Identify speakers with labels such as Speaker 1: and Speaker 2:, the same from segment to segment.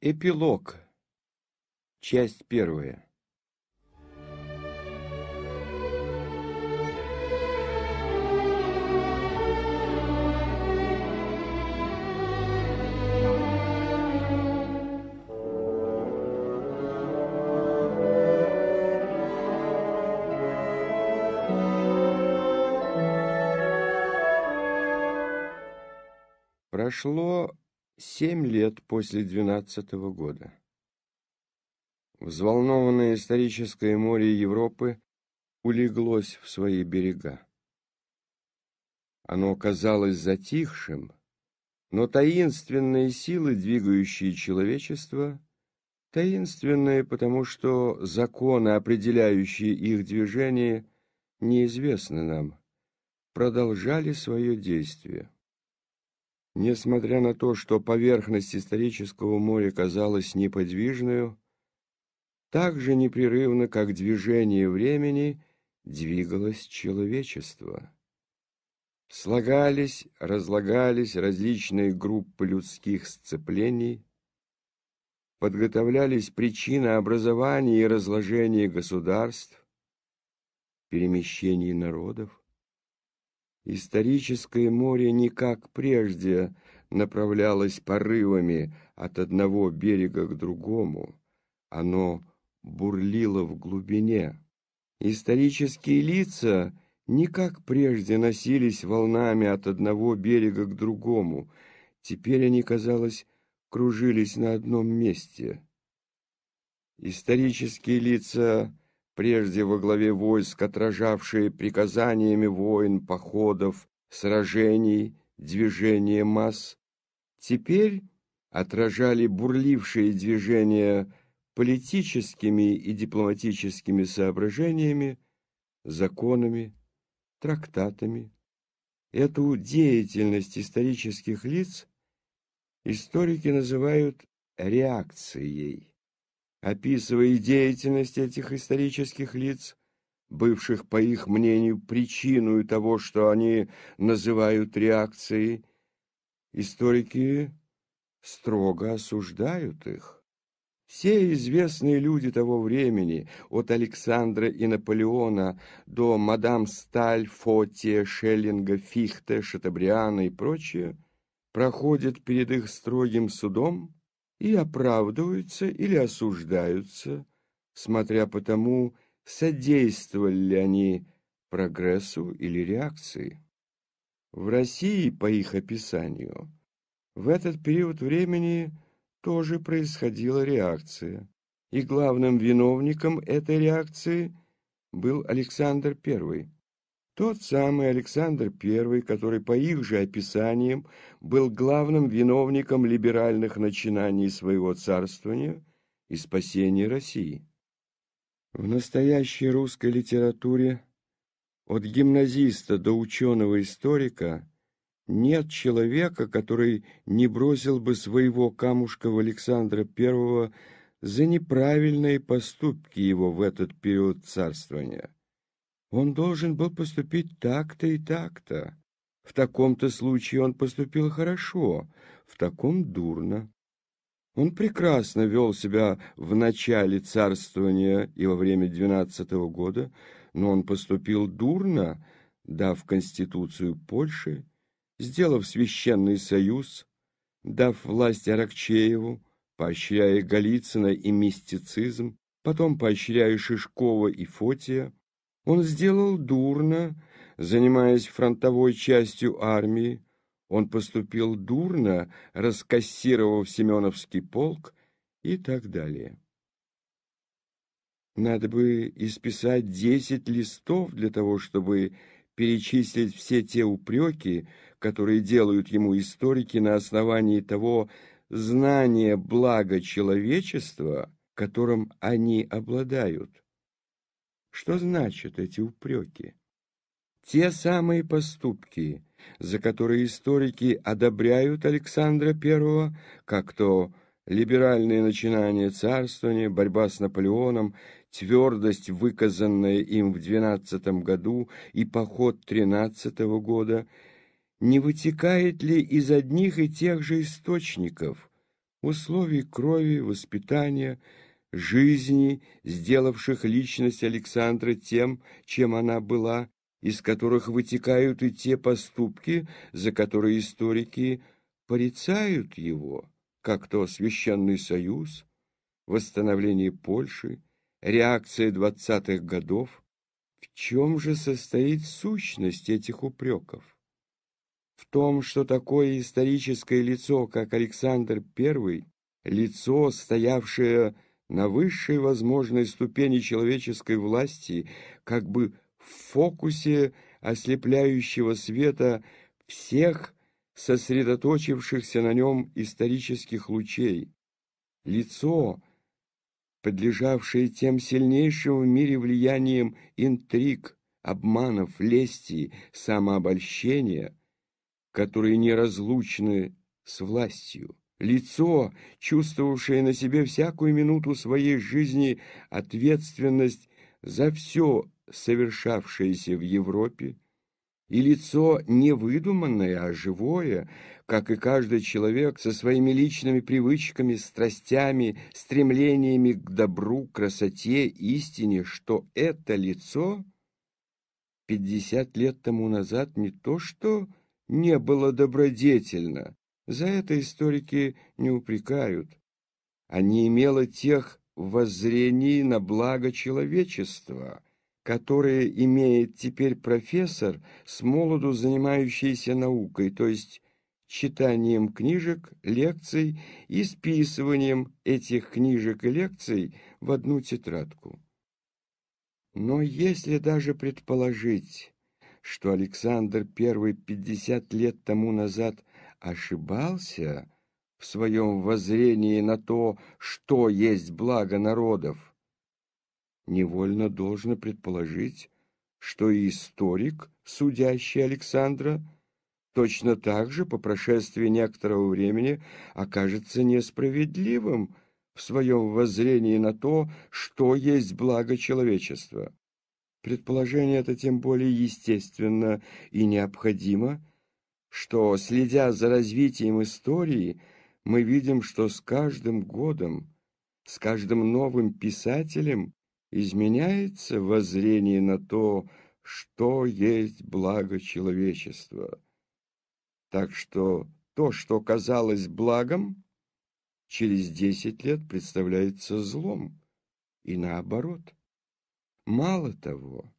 Speaker 1: Эпилог. Часть первая. Прошло семь лет после двенадцатого года. Взволнованное историческое море Европы улеглось в свои берега. Оно казалось затихшим, но таинственные силы, двигающие человечество, таинственные, потому что законы, определяющие их движение, неизвестны нам, продолжали свое действие. Несмотря на то, что поверхность исторического моря казалась неподвижной, так же непрерывно, как движение времени, двигалось человечество. Слагались, разлагались различные группы людских сцеплений, подготовлялись причины образования и разложения государств, перемещений народов. Историческое море не как прежде направлялось порывами от одного берега к другому. Оно бурлило в глубине. Исторические лица не как прежде носились волнами от одного берега к другому. Теперь они, казалось, кружились на одном месте. Исторические лица прежде во главе войск, отражавшие приказаниями войн, походов, сражений, движения масс, теперь отражали бурлившие движения политическими и дипломатическими соображениями, законами, трактатами. Эту деятельность исторических лиц историки называют реакцией описывая деятельность этих исторических лиц, бывших, по их мнению, причиной того, что они называют реакцией, историки строго осуждают их. Все известные люди того времени, от Александра и Наполеона до мадам Сталь, Фотия, Шеллинга, Фихте, Шатабриана и прочее, проходят перед их строгим судом и оправдываются или осуждаются, смотря по тому, содействовали ли они прогрессу или реакции. В России, по их описанию, в этот период времени тоже происходила реакция, и главным виновником этой реакции был Александр I. Тот самый Александр I, который, по их же описаниям, был главным виновником либеральных начинаний своего царствования и спасения России. В настоящей русской литературе от гимназиста до ученого-историка нет человека, который не бросил бы своего камушка в Александра I за неправильные поступки его в этот период царствования. Он должен был поступить так-то и так-то. В таком-то случае он поступил хорошо, в таком дурно. Он прекрасно вел себя в начале царствования и во время двенадцатого года, но он поступил дурно, дав Конституцию Польши, сделав Священный Союз, дав власть Аракчееву, поощряя Голицына и мистицизм, потом поощряя Шишкова и Фотия, он сделал дурно, занимаясь фронтовой частью армии. Он поступил дурно, раскассировав Семеновский полк и так далее. Надо бы исписать десять листов для того, чтобы перечислить все те упреки, которые делают ему историки на основании того знания блага человечества, которым они обладают. Что значат эти упреки? Те самые поступки, за которые историки одобряют Александра I, как то либеральные начинания царствования, борьба с Наполеоном, твердость, выказанная им в двенадцатом году и поход тринадцатого года, не вытекает ли из одних и тех же источников, условий крови, воспитания, жизни, сделавших личность Александра тем, чем она была, из которых вытекают и те поступки, за которые историки порицают его, как то Священный Союз, восстановление Польши, реакция двадцатых годов. В чем же состоит сущность этих упреков? В том, что такое историческое лицо, как Александр I, лицо, стоявшее на высшей возможной ступени человеческой власти, как бы в фокусе ослепляющего света всех сосредоточившихся на нем исторических лучей. Лицо, подлежавшее тем сильнейшим в мире влиянием интриг, обманов, лести, самообольщения, которые неразлучны с властью. Лицо, чувствовавшее на себе всякую минуту своей жизни ответственность за все совершавшееся в Европе, и лицо не выдуманное, а живое, как и каждый человек со своими личными привычками, страстями, стремлениями к добру, красоте, истине, что это лицо пятьдесят лет тому назад не то что не было добродетельно, за это историки не упрекают, а не тех воззрений на благо человечества – которое имеет теперь профессор, с молоду занимающийся наукой, то есть читанием книжек, лекций и списыванием этих книжек и лекций в одну тетрадку. Но если даже предположить, что Александр I пятьдесят лет тому назад ошибался в своем воззрении на то, что есть благо народов, невольно должно предположить, что и историк, судящий Александра, точно так же по прошествии некоторого времени окажется несправедливым в своем воззрении на то, что есть благо человечества. Предположение это тем более естественно и необходимо, что, следя за развитием истории, мы видим, что с каждым годом, с каждым новым писателем изменяется воззрение на то, что есть благо человечества. Так что то, что казалось благом, через десять лет представляется злом, и наоборот. Мало того,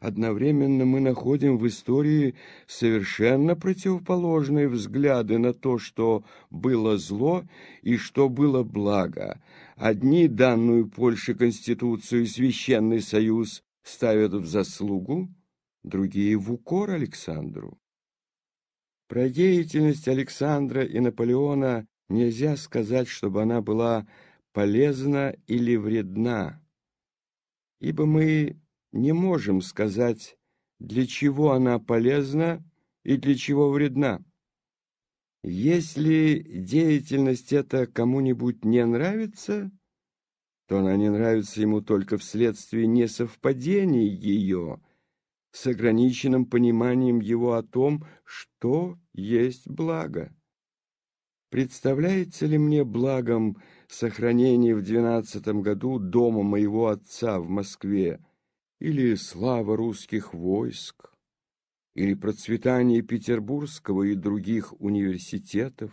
Speaker 1: Одновременно мы находим в истории совершенно противоположные взгляды на то, что было зло и что было благо. Одни данную Польше Конституцию и Священный Союз ставят в заслугу, другие в укор Александру. Про деятельность Александра и Наполеона нельзя сказать, чтобы она была полезна или вредна, ибо мы не можем сказать, для чего она полезна и для чего вредна. Если деятельность эта кому-нибудь не нравится, то она не нравится ему только вследствие несовпадения ее с ограниченным пониманием его о том, что есть благо. Представляется ли мне благом сохранение в двенадцатом году дома моего отца в Москве, или слава русских войск, или процветание Петербургского и других университетов,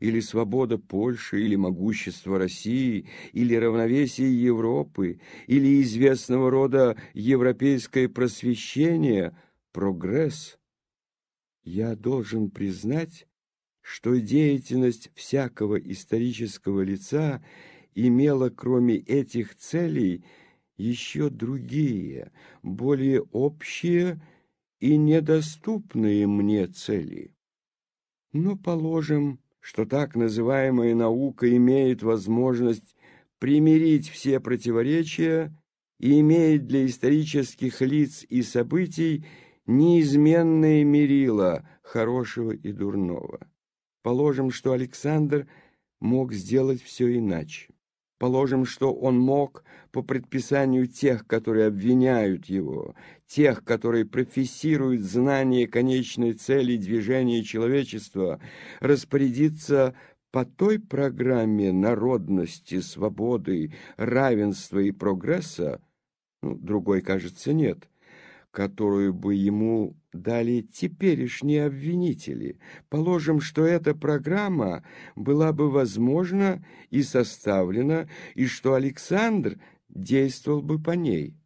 Speaker 1: или свобода Польши, или могущество России, или равновесие Европы, или известного рода европейское просвещение, прогресс, я должен признать, что деятельность всякого исторического лица имела кроме этих целей – еще другие, более общие и недоступные мне цели. Но положим, что так называемая наука имеет возможность примирить все противоречия и имеет для исторических лиц и событий неизменное мерило хорошего и дурного. Положим, что Александр мог сделать все иначе. Положим, что он мог по предписанию тех, которые обвиняют его, тех, которые профессируют знание конечной цели движения человечества, распорядиться по той программе народности, свободы, равенства и прогресса, ну, другой, кажется, нет, которую бы ему дали теперешние обвинители. Положим, что эта программа была бы возможна и составлена, и что Александр действовал бы по ней.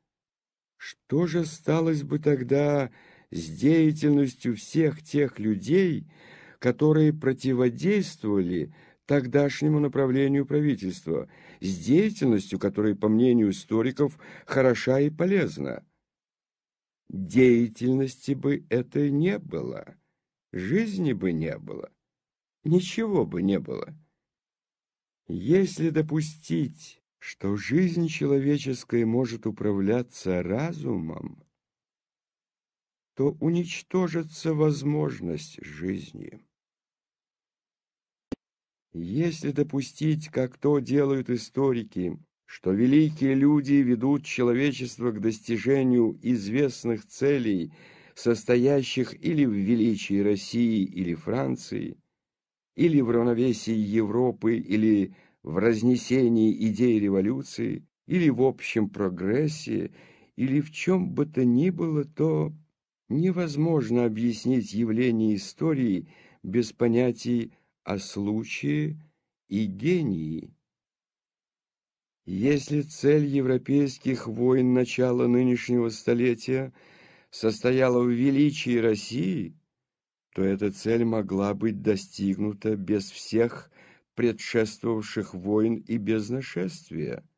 Speaker 1: Что же сталось бы тогда с деятельностью всех тех людей, которые противодействовали тогдашнему направлению правительства, с деятельностью, которая, по мнению историков, хороша и полезна. Деятельности бы это не было, жизни бы не было, ничего бы не было. Если допустить, что жизнь человеческая может управляться разумом, то уничтожится возможность жизни. Если допустить, как то делают историки, что великие люди ведут человечество к достижению известных целей, состоящих или в величии России или Франции, или в равновесии Европы, или в разнесении идей революции, или в общем прогрессе, или в чем бы то ни было, то Невозможно объяснить явление истории без понятий о случае и гении. Если цель европейских войн начала нынешнего столетия состояла в величии России, то эта цель могла быть достигнута без всех предшествовавших войн и без нашествия.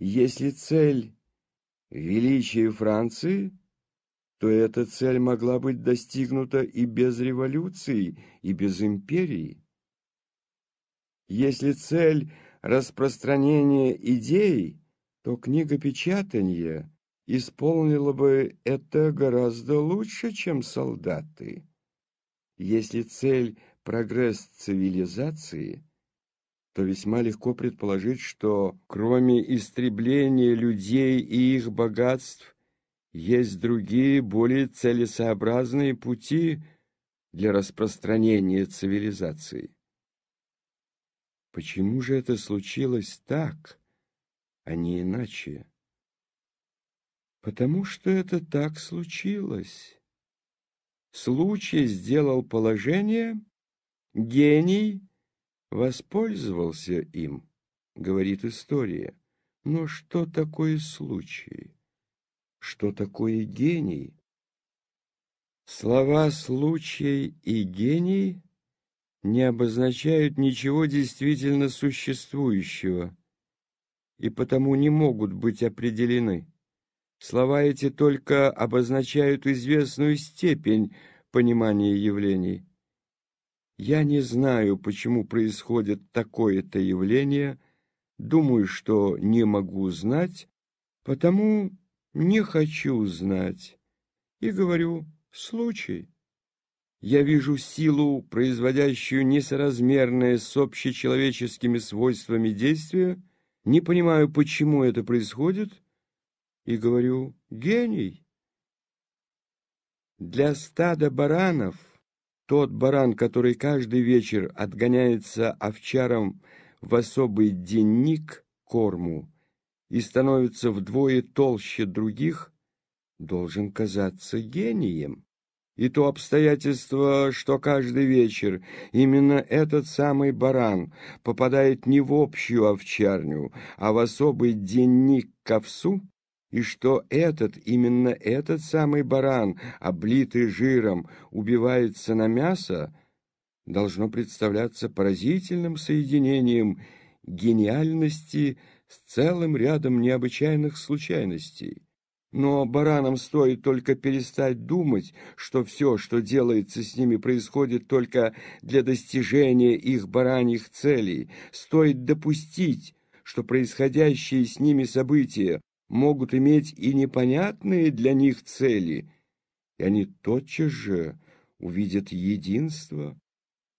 Speaker 1: Если цель – величие Франции – то эта цель могла быть достигнута и без революции, и без империи. Если цель распространения идей, то книгопечатание исполнило бы это гораздо лучше, чем солдаты. Если цель – прогресс цивилизации, то весьма легко предположить, что кроме истребления людей и их богатств, есть другие, более целесообразные пути для распространения цивилизации. Почему же это случилось так, а не иначе? Потому что это так случилось. Случай сделал положение, гений воспользовался им, говорит история. Но что такое случай? что такое гений. Слова «случай» и «гений» не обозначают ничего действительно существующего и потому не могут быть определены. Слова эти только обозначают известную степень понимания явлений. Я не знаю, почему происходит такое-то явление, думаю, что не могу знать, потому не хочу знать. И говорю, случай. Я вижу силу, производящую несоразмерное с общечеловеческими свойствами действия, не понимаю, почему это происходит, и говорю, гений. Для стада баранов тот баран, который каждый вечер отгоняется овчаром в особый денник корму, и становится вдвое толще других, должен казаться гением. И то обстоятельство, что каждый вечер именно этот самый баран попадает не в общую овчарню, а в особый денник к овсу, и что этот, именно этот самый баран, облитый жиром, убивается на мясо, должно представляться поразительным соединением гениальности с целым рядом необычайных случайностей. Но баранам стоит только перестать думать, что все, что делается с ними, происходит только для достижения их бараньих целей. Стоит допустить, что происходящие с ними события могут иметь и непонятные для них цели, и они тотчас же увидят единство,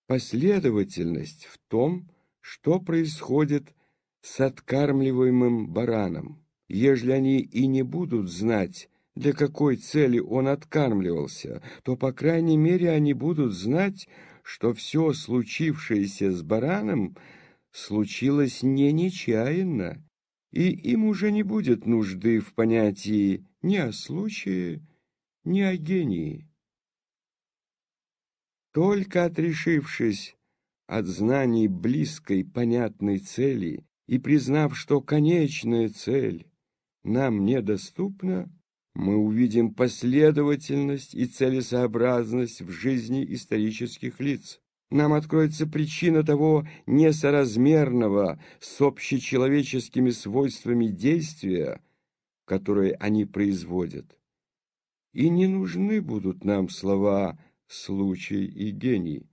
Speaker 1: последовательность в том, что происходит с откармливаемым бараном. Ежели они и не будут знать, для какой цели он откармливался, то, по крайней мере, они будут знать, что все случившееся с бараном случилось не нечаянно, и им уже не будет нужды в понятии ни о случае, ни о гении. Только отрешившись от знаний близкой, понятной цели и признав, что конечная цель нам недоступна, мы увидим последовательность и целесообразность в жизни исторических лиц. Нам откроется причина того несоразмерного с общечеловеческими свойствами действия, которое они производят. И не нужны будут нам слова «случай» и «гений».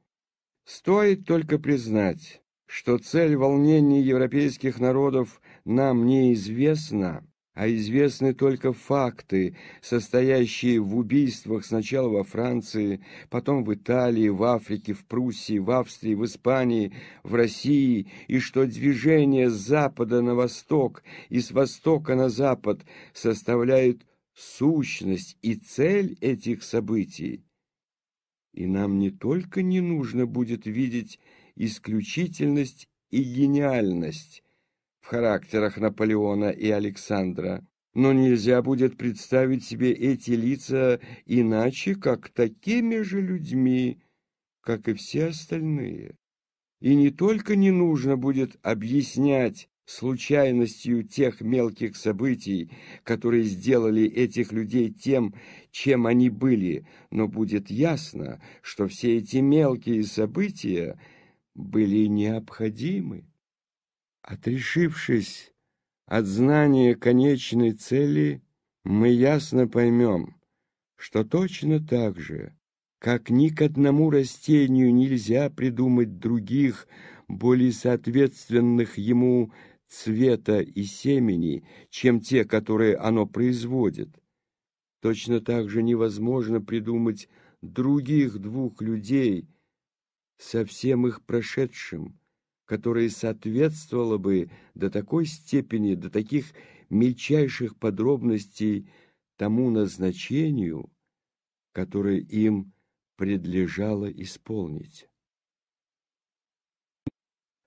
Speaker 1: Стоит только признать, что цель волнений европейских народов нам неизвестна, а известны только факты, состоящие в убийствах сначала во Франции, потом в Италии, в Африке, в Пруссии, в Австрии, в Испании, в России, и что движение с запада на восток и с востока на запад составляют сущность и цель этих событий. И нам не только не нужно будет видеть исключительность и гениальность, в характерах Наполеона и Александра, но нельзя будет представить себе эти лица иначе, как такими же людьми, как и все остальные. И не только не нужно будет объяснять случайностью тех мелких событий, которые сделали этих людей тем, чем они были, но будет ясно, что все эти мелкие события были необходимы. Отрешившись от знания конечной цели, мы ясно поймем, что точно так же, как ни к одному растению нельзя придумать других, более соответственных ему цвета и семени, чем те, которые оно производит, точно так же невозможно придумать других двух людей со всем их прошедшим, которое соответствовало бы до такой степени, до таких мельчайших подробностей тому назначению, которое им предлежало исполнить.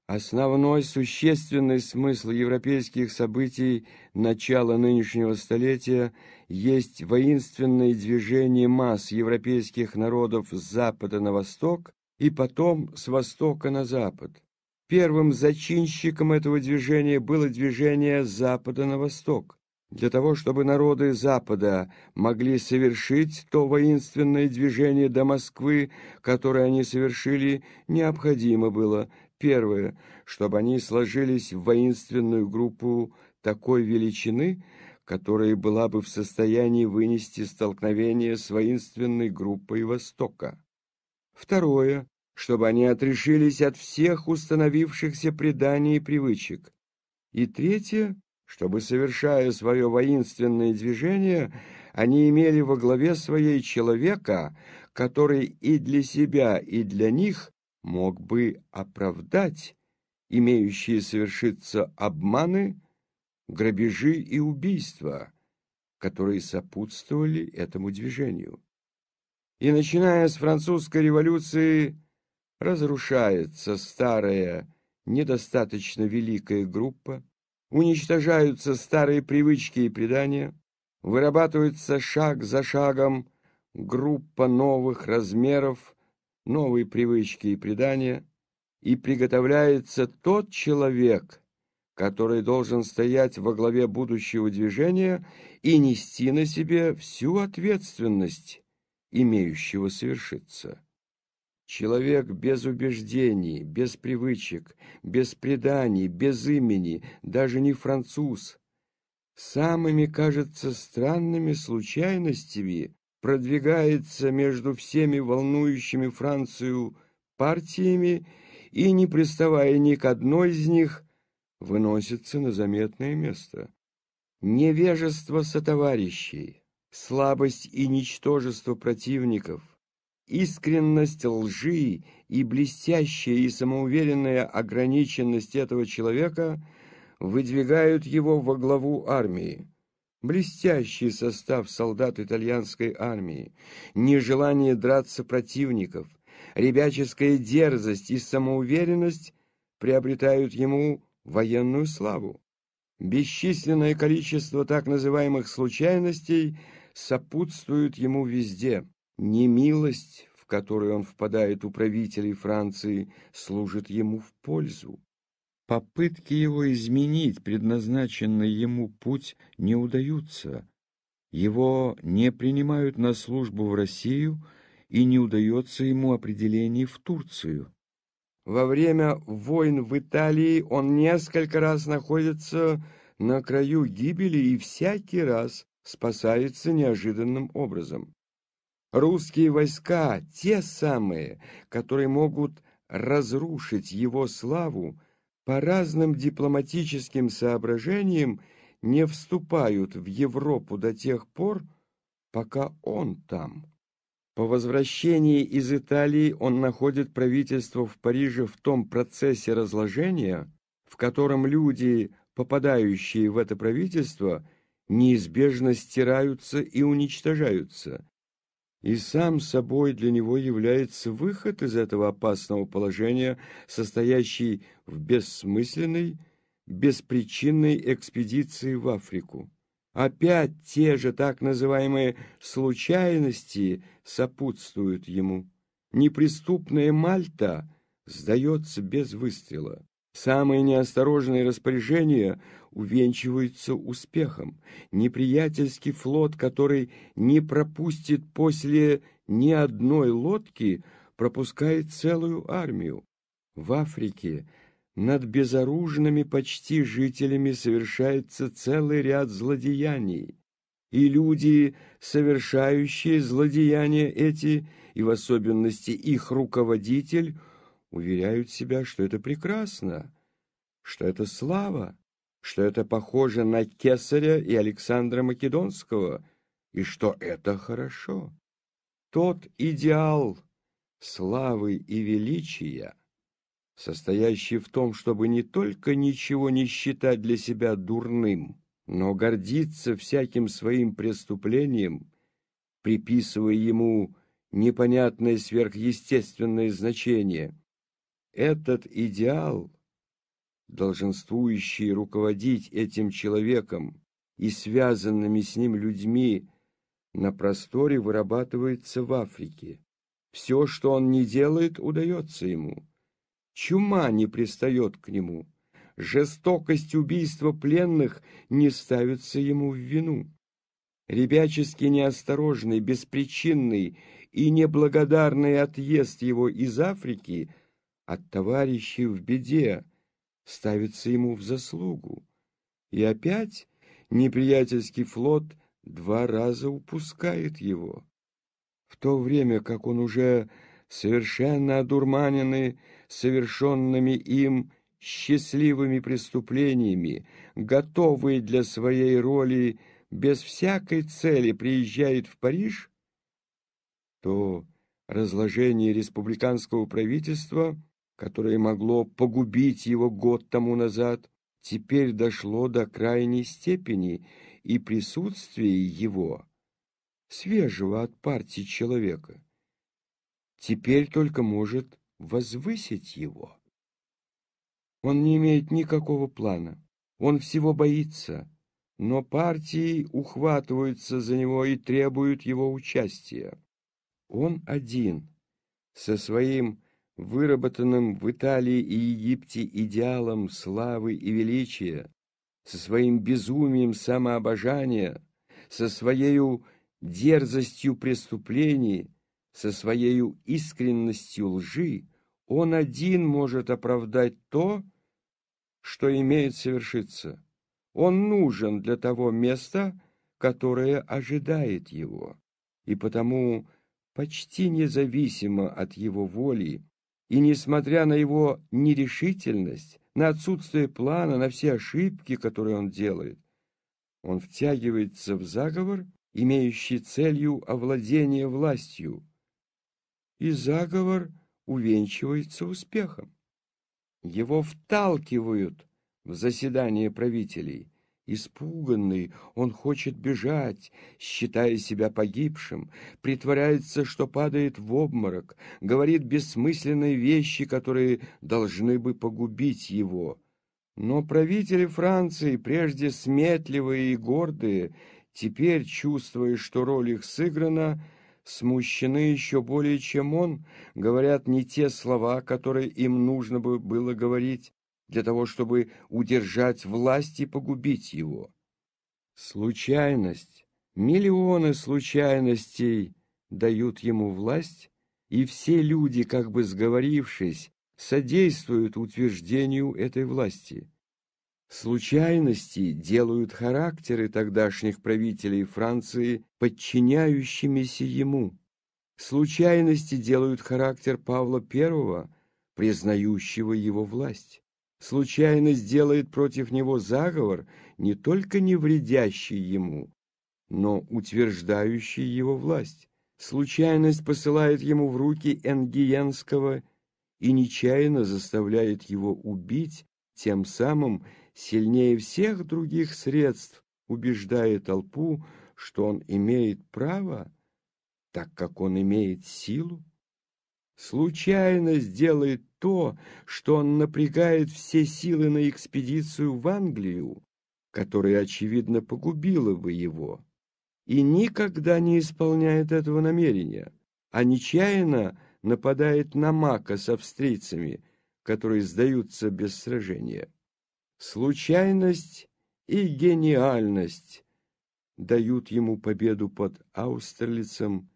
Speaker 1: Основной существенный смысл европейских событий начала нынешнего столетия есть воинственное движение масс европейских народов с запада на восток и потом с востока на запад. Первым зачинщиком этого движения было движение запада на восток. Для того, чтобы народы Запада могли совершить то воинственное движение до Москвы, которое они совершили, необходимо было, первое, чтобы они сложились в воинственную группу такой величины, которая была бы в состоянии вынести столкновение с воинственной группой Востока. Второе, чтобы они отрешились от всех установившихся преданий и привычек. И третье, чтобы, совершая свое воинственное движение, они имели во главе своей человека, который и для себя, и для них мог бы оправдать имеющие совершиться обманы, грабежи и убийства, которые сопутствовали этому движению. И начиная с французской революции разрушается старая, недостаточно великая группа, уничтожаются старые привычки и предания, вырабатывается шаг за шагом группа новых размеров, новые привычки и предания, и приготовляется тот человек, который должен стоять во главе будущего движения и нести на себе всю ответственность, имеющего совершиться. Человек без убеждений, без привычек, без преданий, без имени, даже не француз. Самыми, кажется, странными случайностями продвигается между всеми волнующими Францию партиями и, не приставая ни к одной из них, выносится на заметное место. Невежество сотоварищей, слабость и ничтожество противников, Искренность лжи и блестящая и самоуверенная ограниченность этого человека выдвигают его во главу армии. Блестящий состав солдат итальянской армии, нежелание драться противников, ребяческая дерзость и самоуверенность приобретают ему военную славу. Бесчисленное количество так называемых случайностей сопутствует ему везде. Немилость, в которую он впадает у правителей Франции, служит ему в пользу. Попытки его изменить предназначенный ему путь не удаются. Его не принимают на службу в Россию, и не удается ему определение в Турцию. Во время войн в Италии он несколько раз находится на краю гибели и всякий раз спасается неожиданным образом. Русские войска, те самые, которые могут разрушить его славу, по разным дипломатическим соображениям не вступают в Европу до тех пор, пока он там. По возвращении из Италии он находит правительство в Париже в том процессе разложения, в котором люди, попадающие в это правительство, неизбежно стираются и уничтожаются. И сам собой для него является выход из этого опасного положения, состоящий в бессмысленной, беспричинной экспедиции в Африку. Опять те же так называемые случайности сопутствуют ему. Неприступная Мальта сдается без выстрела. Самые неосторожные распоряжения увенчиваются успехом. Неприятельский флот, который не пропустит после ни одной лодки, пропускает целую армию. В Африке над безоружными почти жителями совершается целый ряд злодеяний, и люди, совершающие злодеяния эти, и в особенности их руководитель, уверяют себя, что это прекрасно, что это слава, что это похоже на Кесаря и Александра Македонского, и что это хорошо. Тот идеал славы и величия — состоящий в том, чтобы не только ничего не считать для себя дурным, но гордиться всяким своим преступлением, приписывая ему непонятное сверхъестественное значение. Этот идеал, долженствующий руководить этим человеком и связанными с ним людьми, на просторе вырабатывается в Африке. Все, что он не делает, удается ему. Чума не пристает к нему. Жестокость убийства пленных не ставится ему в вину. Ребячески неосторожный, беспричинный и неблагодарный отъезд его из Африки от товарищей в беде ставится ему в заслугу. И опять неприятельский флот два раза упускает его. В то время как он уже совершенно одурманенный совершенными им счастливыми преступлениями, готовый для своей роли без всякой цели приезжает в Париж, то разложение республиканского правительства, которое могло погубить его год тому назад, теперь дошло до крайней степени, и присутствие его, свежего от партии человека, теперь только может возвысить его. Он не имеет никакого плана, он всего боится, но партии ухватываются за него и требуют его участия. Он один, со своим выработанным в Италии и Египте идеалом славы и величия, со своим безумием самообожания, со своей дерзостью преступлений, со своей искренностью лжи, он один может оправдать то, что имеет совершиться. Он нужен для того места, которое ожидает его, и потому почти независимо от его воли, и несмотря на его нерешительность, на отсутствие плана, на все ошибки, которые он делает, он втягивается в заговор, имеющий целью овладение властью, и заговор увенчивается успехом. Его вталкивают в заседание правителей, Испуганный, он хочет бежать, считая себя погибшим, притворяется, что падает в обморок, говорит бессмысленные вещи, которые должны бы погубить его. Но правители Франции, прежде сметливые и гордые, теперь, чувствуя, что роль их сыграна, смущены еще более, чем он, говорят не те слова, которые им нужно бы было говорить, для того, чтобы удержать власть и погубить его. Случайность, миллионы случайностей дают ему власть, и все люди, как бы сговорившись, содействуют утверждению этой власти. Случайности делают характеры тогдашних правителей Франции подчиняющимися ему. Случайности делают характер Павла I, признающего его власть. Случайность делает против него заговор, не только не вредящий ему, но утверждающий его власть. Случайность посылает ему в руки Энгиенского и нечаянно заставляет его убить, тем самым сильнее всех других средств, убеждая толпу, что он имеет право, так как он имеет силу. Случайность делает то, что он напрягает все силы на экспедицию в Англию, которая, очевидно, погубила бы его, и никогда не исполняет этого намерения, а нечаянно нападает на Мака с австрийцами, которые сдаются без сражения. Случайность и гениальность дают ему победу под Аустерлицем,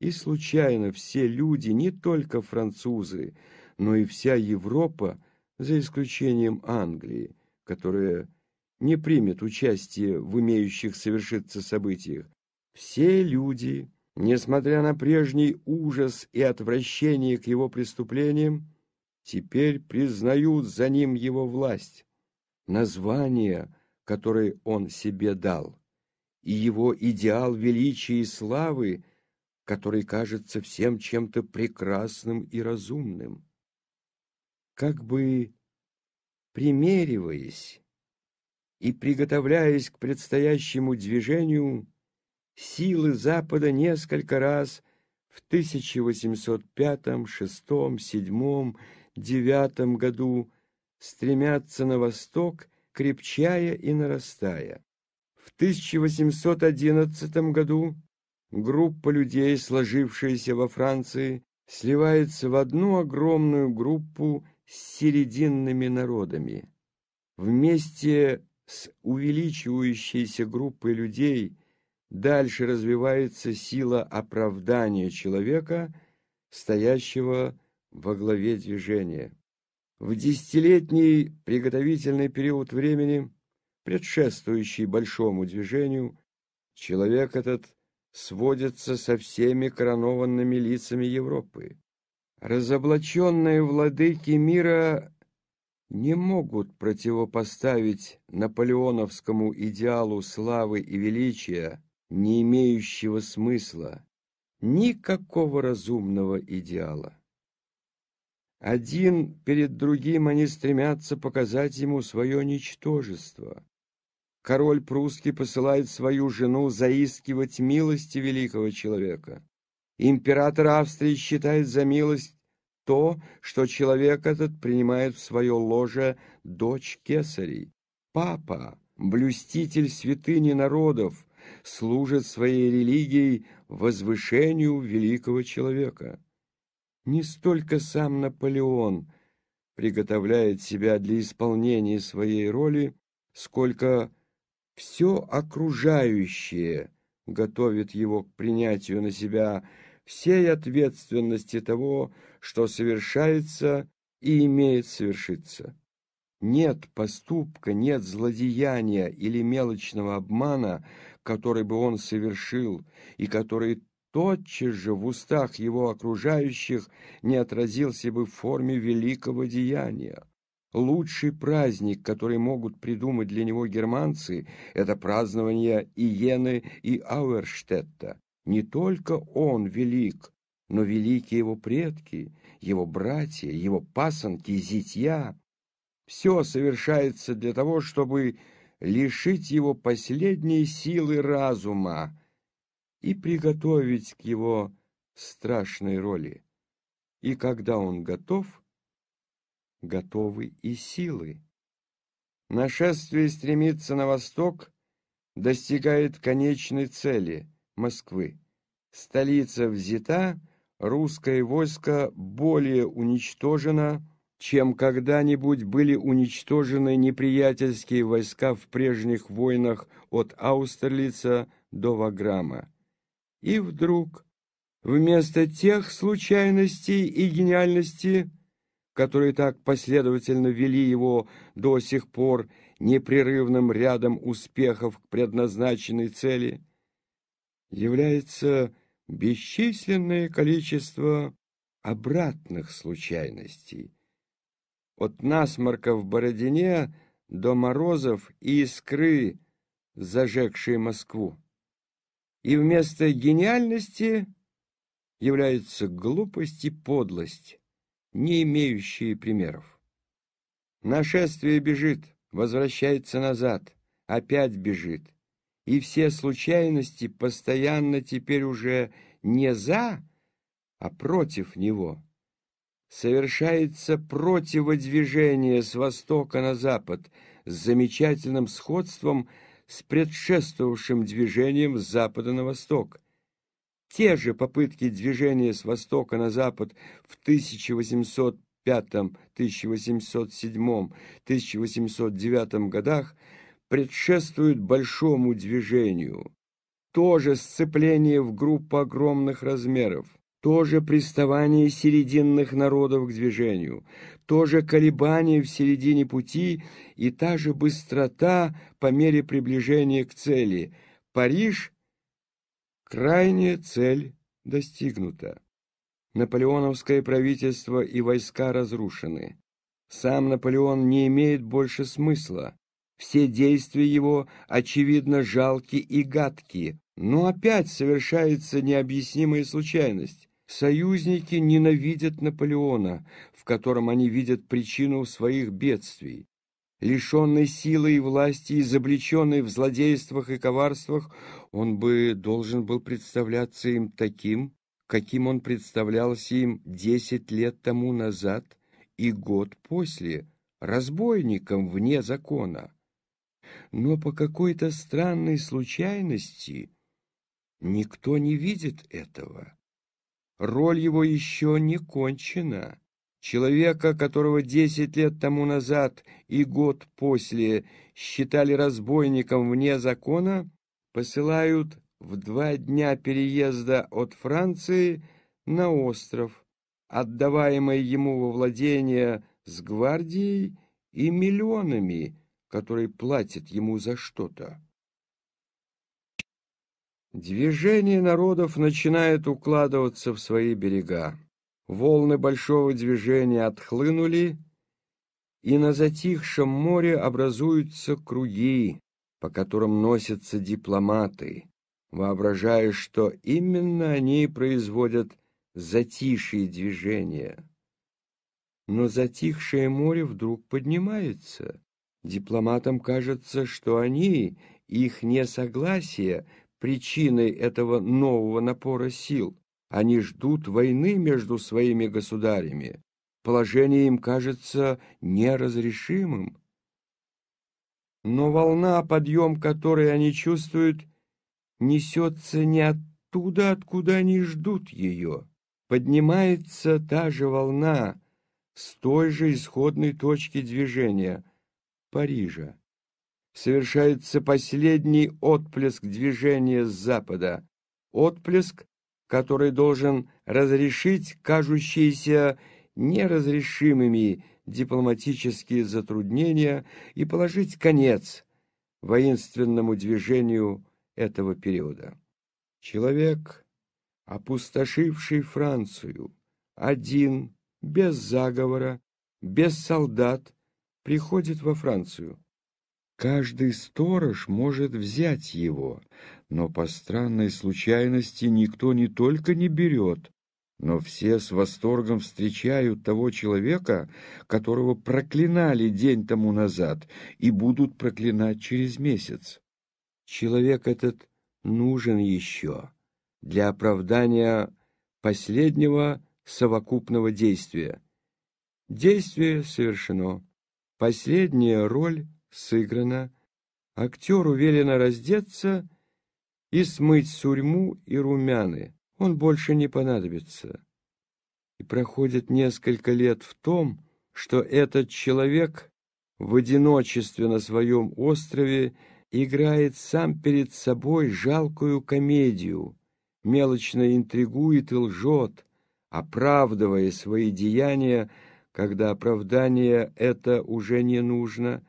Speaker 1: и случайно все люди, не только французы, но и вся Европа, за исключением Англии, которая не примет участие в имеющих совершиться событиях, все люди, несмотря на прежний ужас и отвращение к его преступлениям, теперь признают за ним его власть, название, которое он себе дал, и его идеал величия и славы, который кажется всем чем-то прекрасным и разумным как бы примериваясь и приготовляясь к предстоящему движению, силы Запада несколько раз в 1805, 6, 7, 9 году стремятся на восток, крепчая и нарастая. В 1811 году группа людей, сложившаяся во Франции, сливается в одну огромную группу с серединными народами. Вместе с увеличивающейся группой людей дальше развивается сила оправдания человека, стоящего во главе движения. В десятилетний приготовительный период времени, предшествующий большому движению, человек этот сводится со всеми коронованными лицами Европы. Разоблаченные владыки мира не могут противопоставить наполеоновскому идеалу славы и величия, не имеющего смысла, никакого разумного идеала. Один перед другим они стремятся показать ему свое ничтожество. Король прусский посылает свою жену заискивать милости великого человека. Император Австрии считает за милость то, что человек этот принимает в свое ложе дочь кесарей. Папа, блюститель святыни народов, служит своей религией возвышению великого человека. Не столько сам Наполеон приготовляет себя для исполнения своей роли, сколько все окружающее готовит его к принятию на себя всей ответственности того, что совершается и имеет совершиться. Нет поступка, нет злодеяния или мелочного обмана, который бы он совершил и который тотчас же в устах его окружающих не отразился бы в форме великого деяния. Лучший праздник, который могут придумать для него германцы, это празднование Иены и Ауэрштетта. Не только он велик, но великие его предки, его братья, его пасынки, зятья. Все совершается для того, чтобы лишить его последней силы разума и приготовить к его страшной роли. И когда он готов, готовы и силы. Нашествие стремится на восток, достигает конечной цели – Москвы. Столица взята, русское войско более уничтожено, чем когда-нибудь были уничтожены неприятельские войска в прежних войнах от Аустерлица до Ваграма. И вдруг, вместо тех случайностей и гениальности, которые так последовательно вели его до сих пор непрерывным рядом успехов к предназначенной цели, является бесчисленное количество обратных случайностей. От насморка в Бородине до морозов и искры, зажегшие Москву. И вместо гениальности является глупость и подлость, не имеющие примеров. Нашествие бежит, возвращается назад, опять бежит, и все случайности постоянно теперь уже не за, а против него. Совершается противодвижение с востока на запад с замечательным сходством с предшествовавшим движением с запада на восток. Те же попытки движения с востока на запад в 1805, 1807, 1809 годах предшествуют большому движению. Тоже сцепление в группу огромных размеров, тоже приставание серединных народов к движению, тоже колебание в середине пути и та же быстрота по мере приближения к цели. Париж – крайняя цель достигнута. Наполеоновское правительство и войска разрушены. Сам Наполеон не имеет больше смысла. Все действия его, очевидно, жалки и гадки. Но опять совершается необъяснимая случайность. Союзники ненавидят Наполеона, в котором они видят причину своих бедствий. Лишенный силы и власти, изобличенный в злодействах и коварствах, он бы должен был представляться им таким, каким он представлялся им десять лет тому назад и год после, разбойником вне закона. Но по какой-то странной случайности никто не видит этого. Роль его еще не кончена. Человека, которого десять лет тому назад и год после считали разбойником вне закона, посылают в два дня переезда от Франции на остров, отдаваемый ему во владение с гвардией и миллионами, которые платят ему за что-то. Движение народов начинает укладываться в свои берега. Волны большого движения отхлынули, и на затихшем море образуются круги, по которым носятся дипломаты, воображая, что именно они производят затишие движения. Но затихшее море вдруг поднимается. Дипломатам кажется, что они, их несогласие — причиной этого нового напора сил. Они ждут войны между своими государями. Положение им кажется неразрешимым. Но волна, подъем которой они чувствуют, несется не оттуда, откуда они ждут ее. Поднимается та же волна с той же исходной точки движения — Парижа совершается последний отплеск движения с запада, отплеск, который должен разрешить кажущиеся неразрешимыми дипломатические затруднения и положить конец воинственному движению этого периода. Человек, опустошивший Францию, один, без заговора, без солдат, приходит во Францию. Каждый сторож может взять его, но по странной случайности никто не только не берет, но все с восторгом встречают того человека, которого проклинали день тому назад и будут проклинать через месяц. Человек этот нужен еще для оправдания последнего совокупного действия. Действие совершено. Последняя роль сыграна. Актеру велено раздеться и смыть сурьму и румяны он больше не понадобится. И проходит несколько лет в том, что этот человек в одиночестве на своем острове играет сам перед собой жалкую комедию, мелочно интригует и лжет, оправдывая свои деяния, когда оправдание это уже не нужно,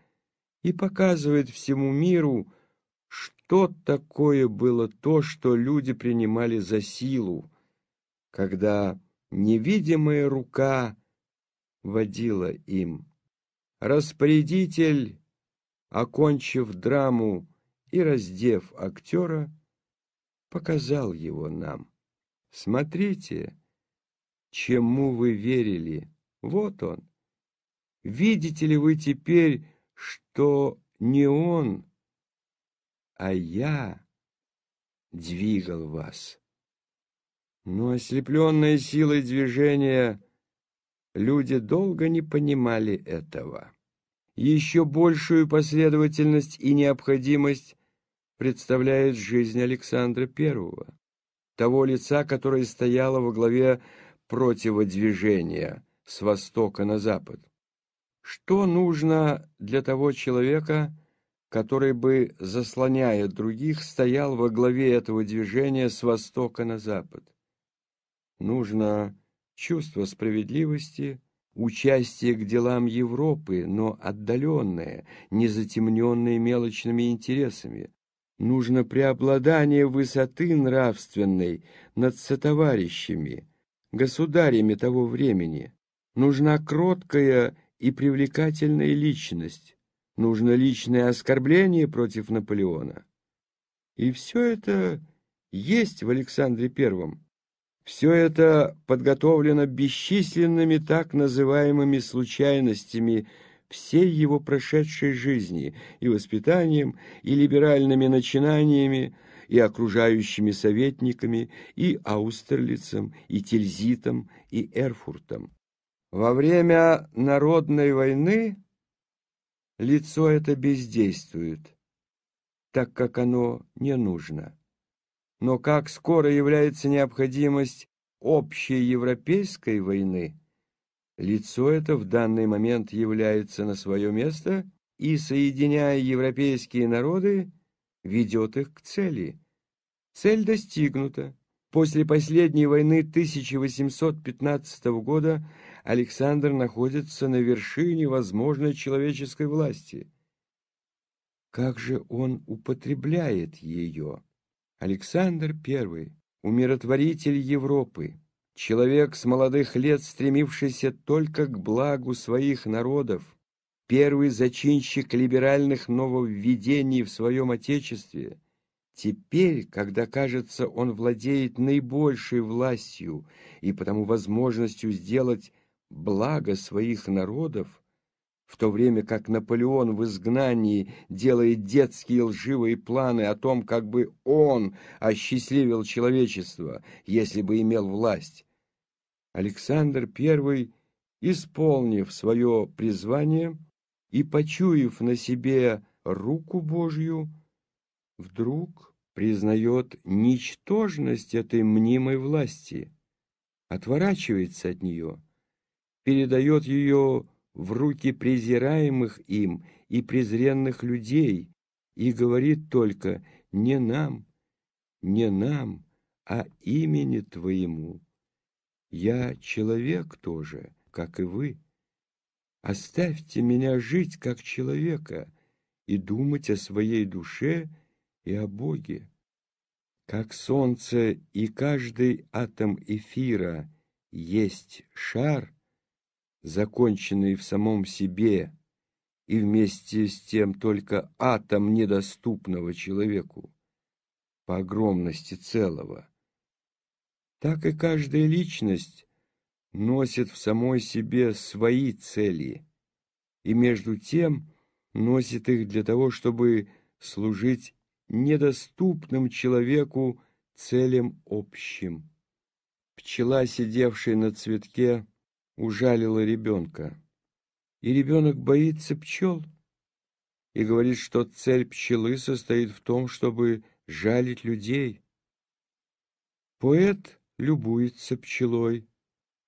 Speaker 1: и показывает всему миру, что такое было то, что люди принимали за силу, когда невидимая рука водила им. Распорядитель, окончив драму и раздев актера, показал его нам. Смотрите, чему вы верили. Вот он. Видите ли вы теперь, что не он, а я двигал вас. Но ослепленные силой движения люди долго не понимали этого. Еще большую последовательность и необходимость представляет жизнь Александра I, того лица, которое стояло во главе противодвижения с востока на запад. Что нужно для того человека, который бы, заслоняя других, стоял во главе этого движения с востока на запад. Нужно чувство справедливости, участие к делам Европы, но отдаленное, не затемненное мелочными интересами. Нужно преобладание высоты нравственной над сотоварищами, государями того времени. Нужна кроткая и привлекательная личность, нужно личное оскорбление против Наполеона. И все это есть в Александре Первом. Все это подготовлено бесчисленными так называемыми случайностями всей его прошедшей жизни и воспитанием, и либеральными начинаниями, и окружающими советниками, и Аустерлицем, и Тильзитом, и Эрфуртом. Во время народной войны лицо это бездействует, так как оно не нужно. Но как скоро является необходимость общей европейской войны, лицо это в данный момент является на свое место и, соединяя европейские народы, ведет их к цели. Цель достигнута. После последней войны 1815 года Александр находится на вершине возможной человеческой власти. Как же он употребляет ее? Александр I, умиротворитель Европы, человек с молодых лет, стремившийся только к благу своих народов, первый зачинщик либеральных нововведений в своем Отечестве, Теперь, когда, кажется, он владеет наибольшей властью и потому возможностью сделать благо своих народов, в то время как Наполеон в изгнании делает детские лживые планы о том, как бы он осчастливил человечество, если бы имел власть. Александр I, исполнив свое призвание и почуяв на себе руку Божью, вдруг признает ничтожность этой мнимой власти, отворачивается от нее, передает ее в руки презираемых им и презренных людей и говорит только «не нам, не нам, а имени Твоему. Я человек тоже, как и вы. Оставьте меня жить как человека и думать о своей душе и о Боге. Как солнце и каждый атом эфира есть шар, законченный в самом себе, и вместе с тем только атом недоступного человеку по огромности целого, Так и каждая личность носит в самой себе свои цели, и между тем носит их для того, чтобы служить недоступным человеку целям общим. Пчела, сидевшая на цветке, ужалила ребенка. И ребенок боится пчел и говорит, что цель пчелы состоит в том, чтобы жалить людей. Поэт любуется пчелой,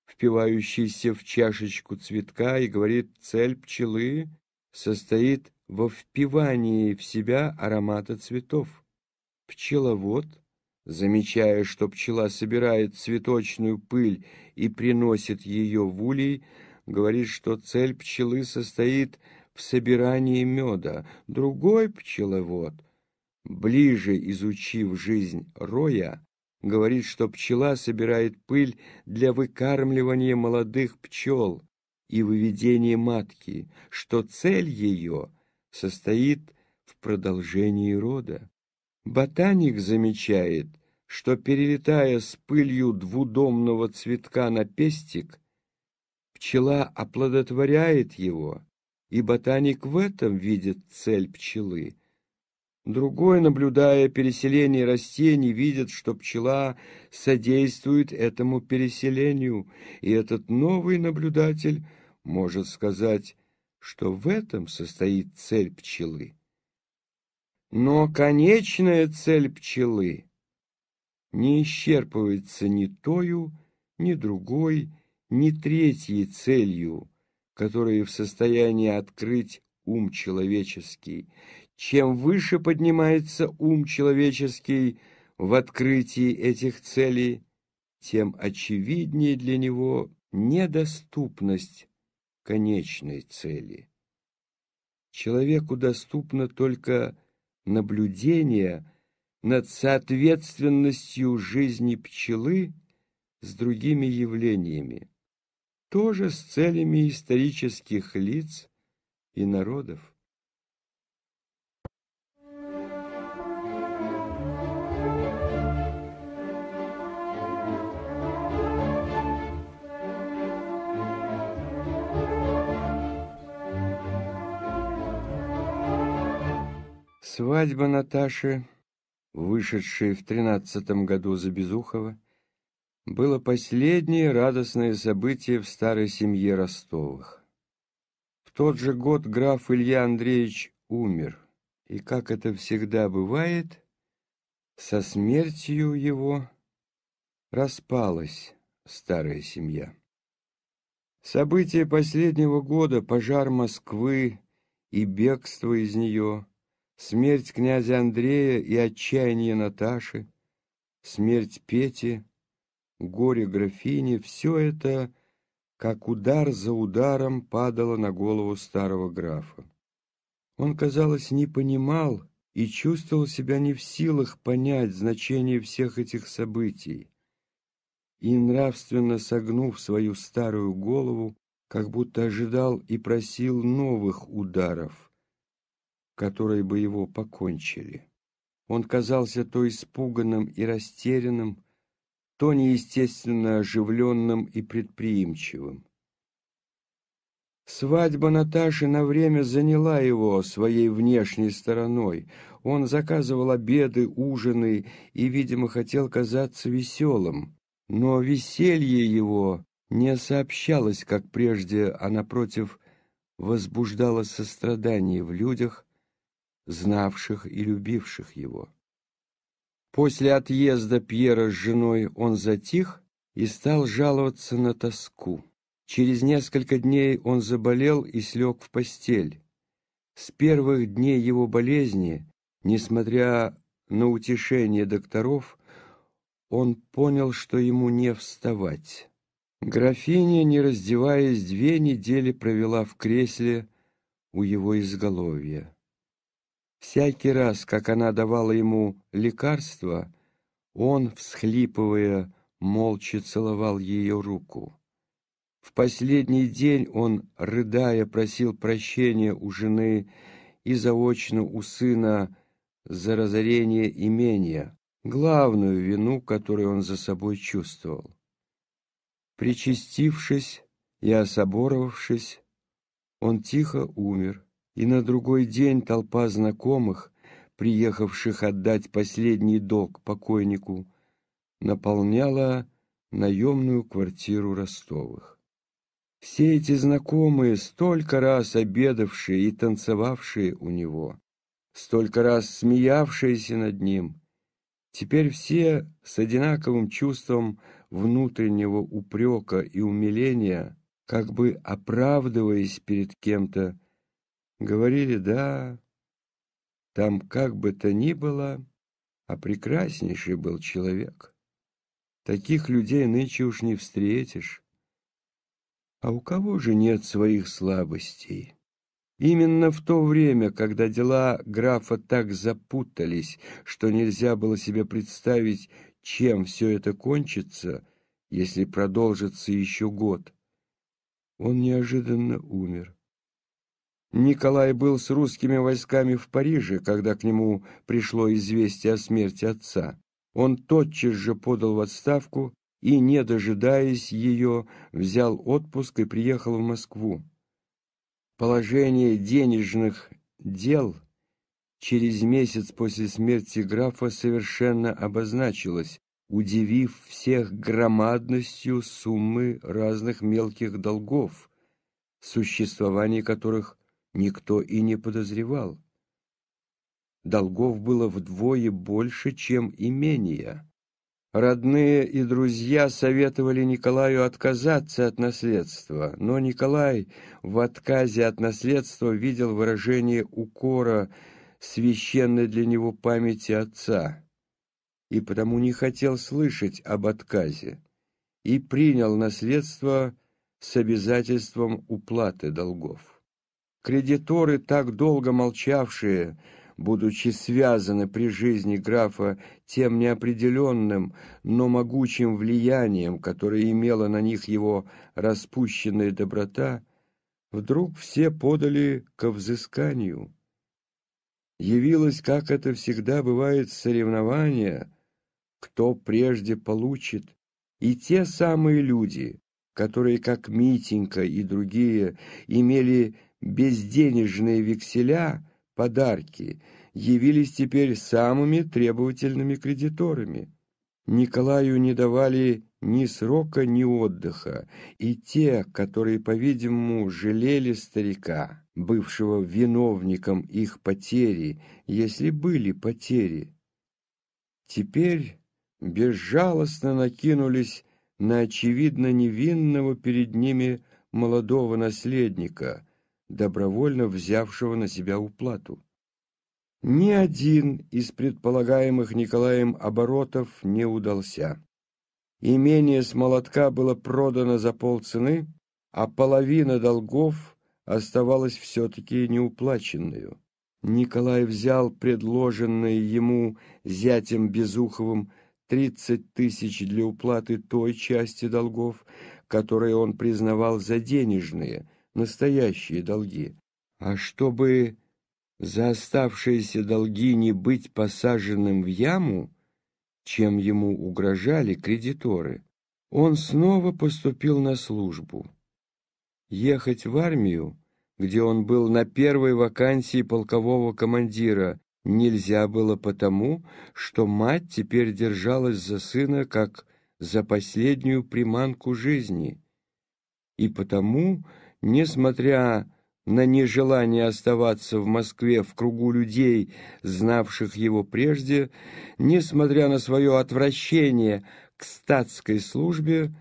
Speaker 1: впивающейся в чашечку цветка, и говорит, цель пчелы состоит во впивании в себя аромата цветов. Пчеловод, замечая, что пчела собирает цветочную пыль и приносит ее в улей, говорит, что цель пчелы состоит в собирании меда. Другой пчеловод, ближе изучив жизнь роя, говорит, что пчела собирает пыль для выкармливания молодых пчел и выведения матки, что цель ее состоит в продолжении рода. Ботаник замечает, что, перелетая с пылью двудомного цветка на пестик, пчела оплодотворяет его, и ботаник в этом видит цель пчелы – Другой, наблюдая переселение растений, видит, что пчела содействует этому переселению, и этот новый наблюдатель может сказать, что в этом состоит цель пчелы. Но конечная цель пчелы не исчерпывается ни тою, ни другой, ни третьей целью, которые в состоянии открыть ум человеческий, чем выше поднимается ум человеческий в открытии этих целей, тем очевиднее для него недоступность конечной цели. Человеку доступно только наблюдение над соответственностью жизни пчелы с другими явлениями, тоже с целями исторических лиц и народов. Свадьба Наташи, вышедшей в тринадцатом году за Безухова, было последнее радостное событие в старой семье Ростовых. В тот же год граф Илья Андреевич умер, и, как это всегда бывает, со смертью его распалась старая семья. События последнего года, пожар Москвы и бегство из нее – смерть князя Андрея и отчаяние Наташи, смерть Пети, горе графини — все это, как удар за ударом, падало на голову старого графа. Он, казалось, не понимал и чувствовал себя не в силах понять значение всех этих событий. И, нравственно согнув свою старую голову, как будто ожидал и просил новых ударов, которые бы его покончили. Он казался то испуганным и растерянным, то неестественно оживленным и предприимчивым. Свадьба Наташи на время заняла его своей внешней стороной. Он заказывал обеды, ужины и, видимо, хотел казаться веселым. Но веселье его не сообщалось, как прежде, а, напротив, возбуждало сострадание в людях, знавших и любивших его. После отъезда Пьера с женой он затих и стал жаловаться на тоску. Через несколько дней он заболел и слег в постель. С первых дней его болезни, несмотря на утешение докторов, он понял, что ему не вставать. Графиня, не раздеваясь, две недели провела в кресле у его изголовья. Всякий раз, как она давала ему лекарство, он, всхлипывая, молча целовал ее руку. В последний день он, рыдая, просил прощения у жены и заочно у сына за разорение имения, главную вину, которую он за собой чувствовал. Причастившись и особоровавшись, он тихо умер, и на другой день толпа знакомых, приехавших отдать последний долг покойнику, наполняла наемную квартиру Ростовых. Все эти знакомые, столько раз обедавшие и танцевавшие у него, столько раз смеявшиеся над ним, теперь все с одинаковым чувством внутреннего упрека и умиления, как бы оправдываясь перед кем-то, говорили «да, там как бы то ни было, а прекраснейший был человек. Таких людей нынче уж не встретишь. А у кого же нет своих слабостей? Именно в то время, когда дела графа так запутались, что нельзя было себе представить, чем все это кончится, если продолжится еще год, он неожиданно умер. Николай был с русскими войсками в Париже, когда к нему пришло известие о смерти отца. Он тотчас же подал в отставку и, не дожидаясь ее, взял отпуск и приехал в Москву. Положение денежных дел через месяц после смерти графа совершенно обозначилось, удивив всех громадностью суммы разных мелких долгов, существование которых никто и не подозревал. Долгов было вдвое больше, чем имения. Родные и друзья советовали Николаю отказаться от наследства, но Николай в отказе от наследства видел выражение укора священной для него памяти отца, и потому не хотел слышать об отказе, и принял наследство с обязательством уплаты долгов. Кредиторы, так долго молчавшие, будучи связаны при жизни графа тем неопределенным, но могучим влиянием, которое имела на них его распущенная доброта, вдруг все подали ко взысканию. Явилось, как это всегда бывает, соревнование, кто прежде получит, и те самые люди, которые, как Митенька и другие, имели безденежные векселя, подарки, явились теперь самыми требовательными кредиторами. Николаю не давали ни срока, ни отдыха, и те, которые, по-видимому, жалели старика, бывшего виновником их потери, если были потери, теперь безжалостно накинулись на очевидно невинного перед ними молодого наследника – добровольно взявшего на себя уплату. Ни один из предполагаемых Николаем оборотов не удался. Имение с молотка было продано за полцены, а половина долгов оставалась все-таки неуплаченную. Николай взял предложенные ему зятем Безуховым тридцать тысяч для уплаты той части долгов, которые он признавал за денежные, настоящие долги, а чтобы за оставшиеся долги не быть посаженным в яму, чем ему угрожали кредиторы, он снова поступил на службу. Ехать в армию, где он был на первой вакансии полкового командира, нельзя было потому, что мать теперь держалась за сына как за последнюю приманку жизни, и потому Несмотря на нежелание оставаться в Москве в кругу людей, знавших его прежде, несмотря на свое отвращение к статской службе,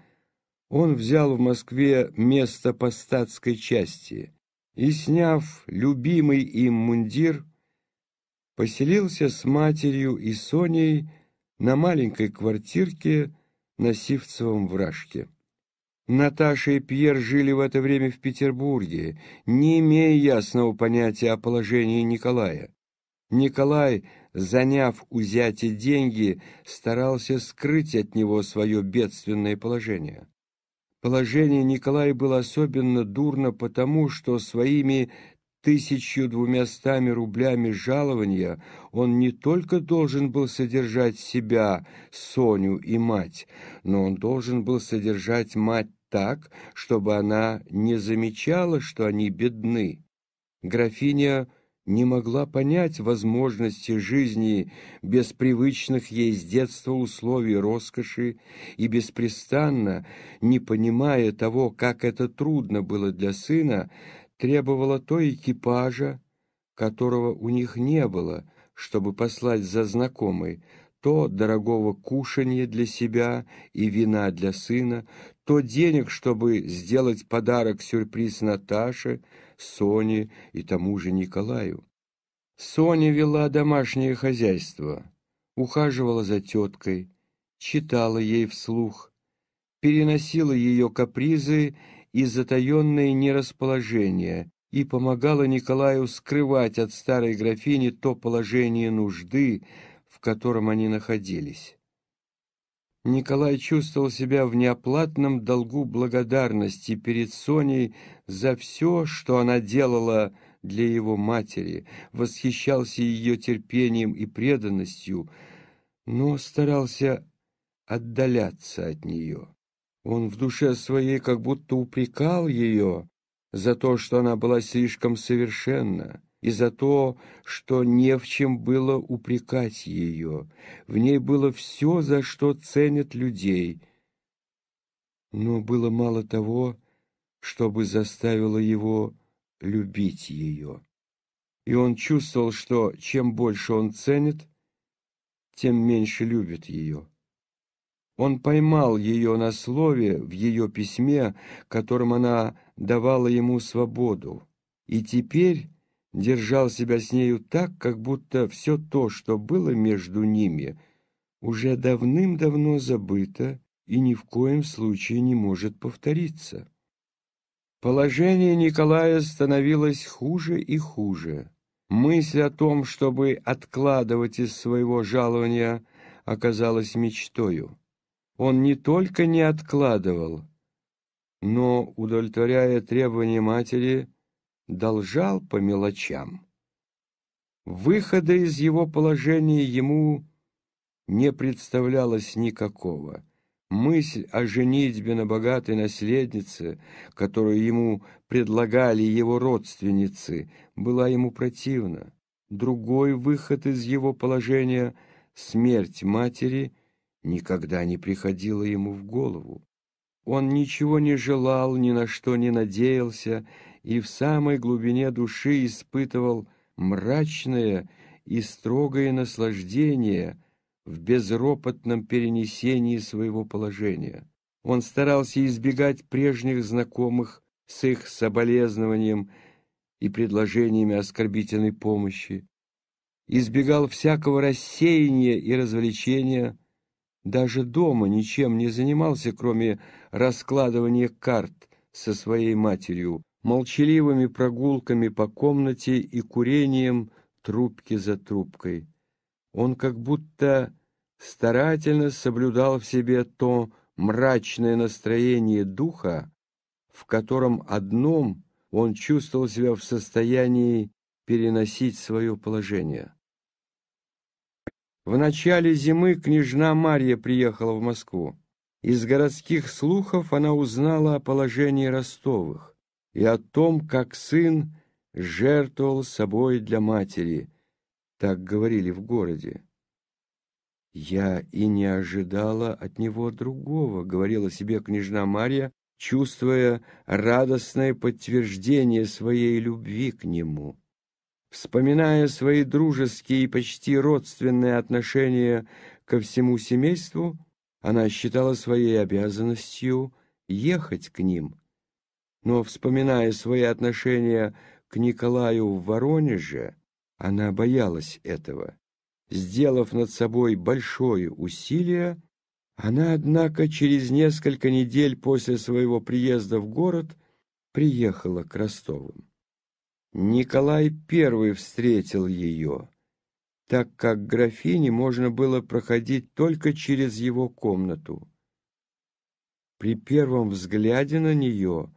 Speaker 1: он взял в Москве место по статской части и, сняв любимый им мундир, поселился с матерью и Соней на маленькой квартирке на Сивцевом вражке. Наташа и Пьер жили в это время в Петербурге, не имея ясного понятия о положении Николая. Николай, заняв у зятя деньги, старался скрыть от него свое бедственное положение. Положение Николая было особенно дурно потому, что своими тысячу двумястами рублями жалования он не только должен был содержать себя, Соню и мать, но он должен был содержать мать так, чтобы она не замечала, что они бедны. Графиня не могла понять возможности жизни без привычных ей с детства условий роскоши и беспрестанно, не понимая того, как это трудно было для сына, требовала то экипажа, которого у них не было, чтобы послать за знакомой, то дорогого кушанья для себя и вина для сына, то денег, чтобы сделать подарок-сюрприз Наташе, Соне и тому же Николаю. Соня вела домашнее хозяйство, ухаживала за теткой, читала ей вслух, переносила ее капризы и затаенное нерасположение и помогала Николаю скрывать от старой графини то положение нужды, в котором они находились. Николай чувствовал себя в неоплатном долгу благодарности перед Соней за все, что она делала для его матери, восхищался ее терпением и преданностью, но старался отдаляться от нее. Он в душе своей как будто упрекал ее за то, что она была слишком совершенна, и за то, что не в чем было упрекать ее. В ней было все, за что ценят людей. Но было мало того, чтобы заставило его любить ее. И он чувствовал, что чем больше он ценит, тем меньше любит ее. Он поймал ее на слове в ее письме, которым она давала ему свободу, и теперь держал себя с нею так, как будто все то, что было между ними, уже давным-давно забыто и ни в коем случае не может повториться. Положение Николая становилось хуже и хуже. Мысль о том, чтобы откладывать из своего жалования, оказалась мечтою. Он не только не откладывал, но, удовлетворяя требования матери, должал по мелочам. Выхода из его положения ему не представлялось никакого. Мысль о женитьбе на богатой наследнице, которую ему предлагали его родственницы, была ему противна. Другой выход из его положения — смерть матери — никогда не приходила ему в голову. Он ничего не желал, ни на что не надеялся и в самой глубине души испытывал мрачное и строгое наслаждение в безропотном перенесении своего положения. Он старался избегать прежних знакомых с их соболезнованием и предложениями оскорбительной помощи, избегал всякого рассеяния и развлечения, даже дома ничем не занимался, кроме раскладывания карт со своей матерью, молчаливыми прогулками по комнате и курением трубки за трубкой. Он как будто старательно соблюдал в себе то мрачное настроение духа, в котором одном он чувствовал себя в состоянии переносить свое положение. В начале зимы княжна Марья приехала в Москву. Из городских слухов она узнала о положении Ростовых и о том, как сын жертвовал собой для матери. Так говорили в городе. «Я и не ожидала от него другого», — говорила себе княжна Марья, чувствуя радостное подтверждение своей любви к нему. Вспоминая свои дружеские и почти родственные отношения ко всему семейству, она считала своей обязанностью ехать к ним. Но, вспоминая свои отношения к Николаю в Воронеже, она боялась этого. Сделав над собой большое усилие, она, однако, через несколько недель после своего приезда в город приехала к Ростовым. Николай первый встретил ее, так как графине можно было проходить только через его комнату. При первом взгляде на нее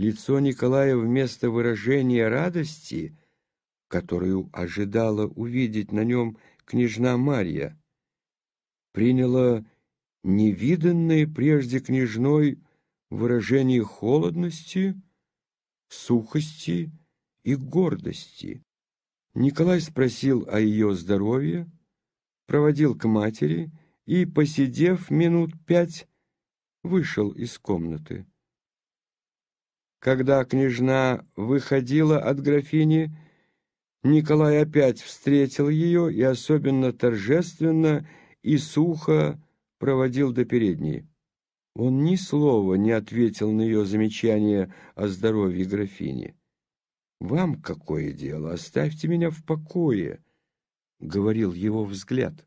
Speaker 1: Лицо Николая вместо выражения радости, которую ожидала увидеть на нем княжна Марья, приняло невиданное прежде княжной выражение холодности, сухости и гордости. Николай спросил о ее здоровье, проводил к матери и, посидев минут пять, вышел из комнаты. Когда княжна выходила от графини, Николай опять встретил ее и особенно торжественно и сухо проводил до передней. Он ни слова не ответил на ее замечание о здоровье графини. «Вам какое дело? Оставьте меня в покое», — говорил его взгляд.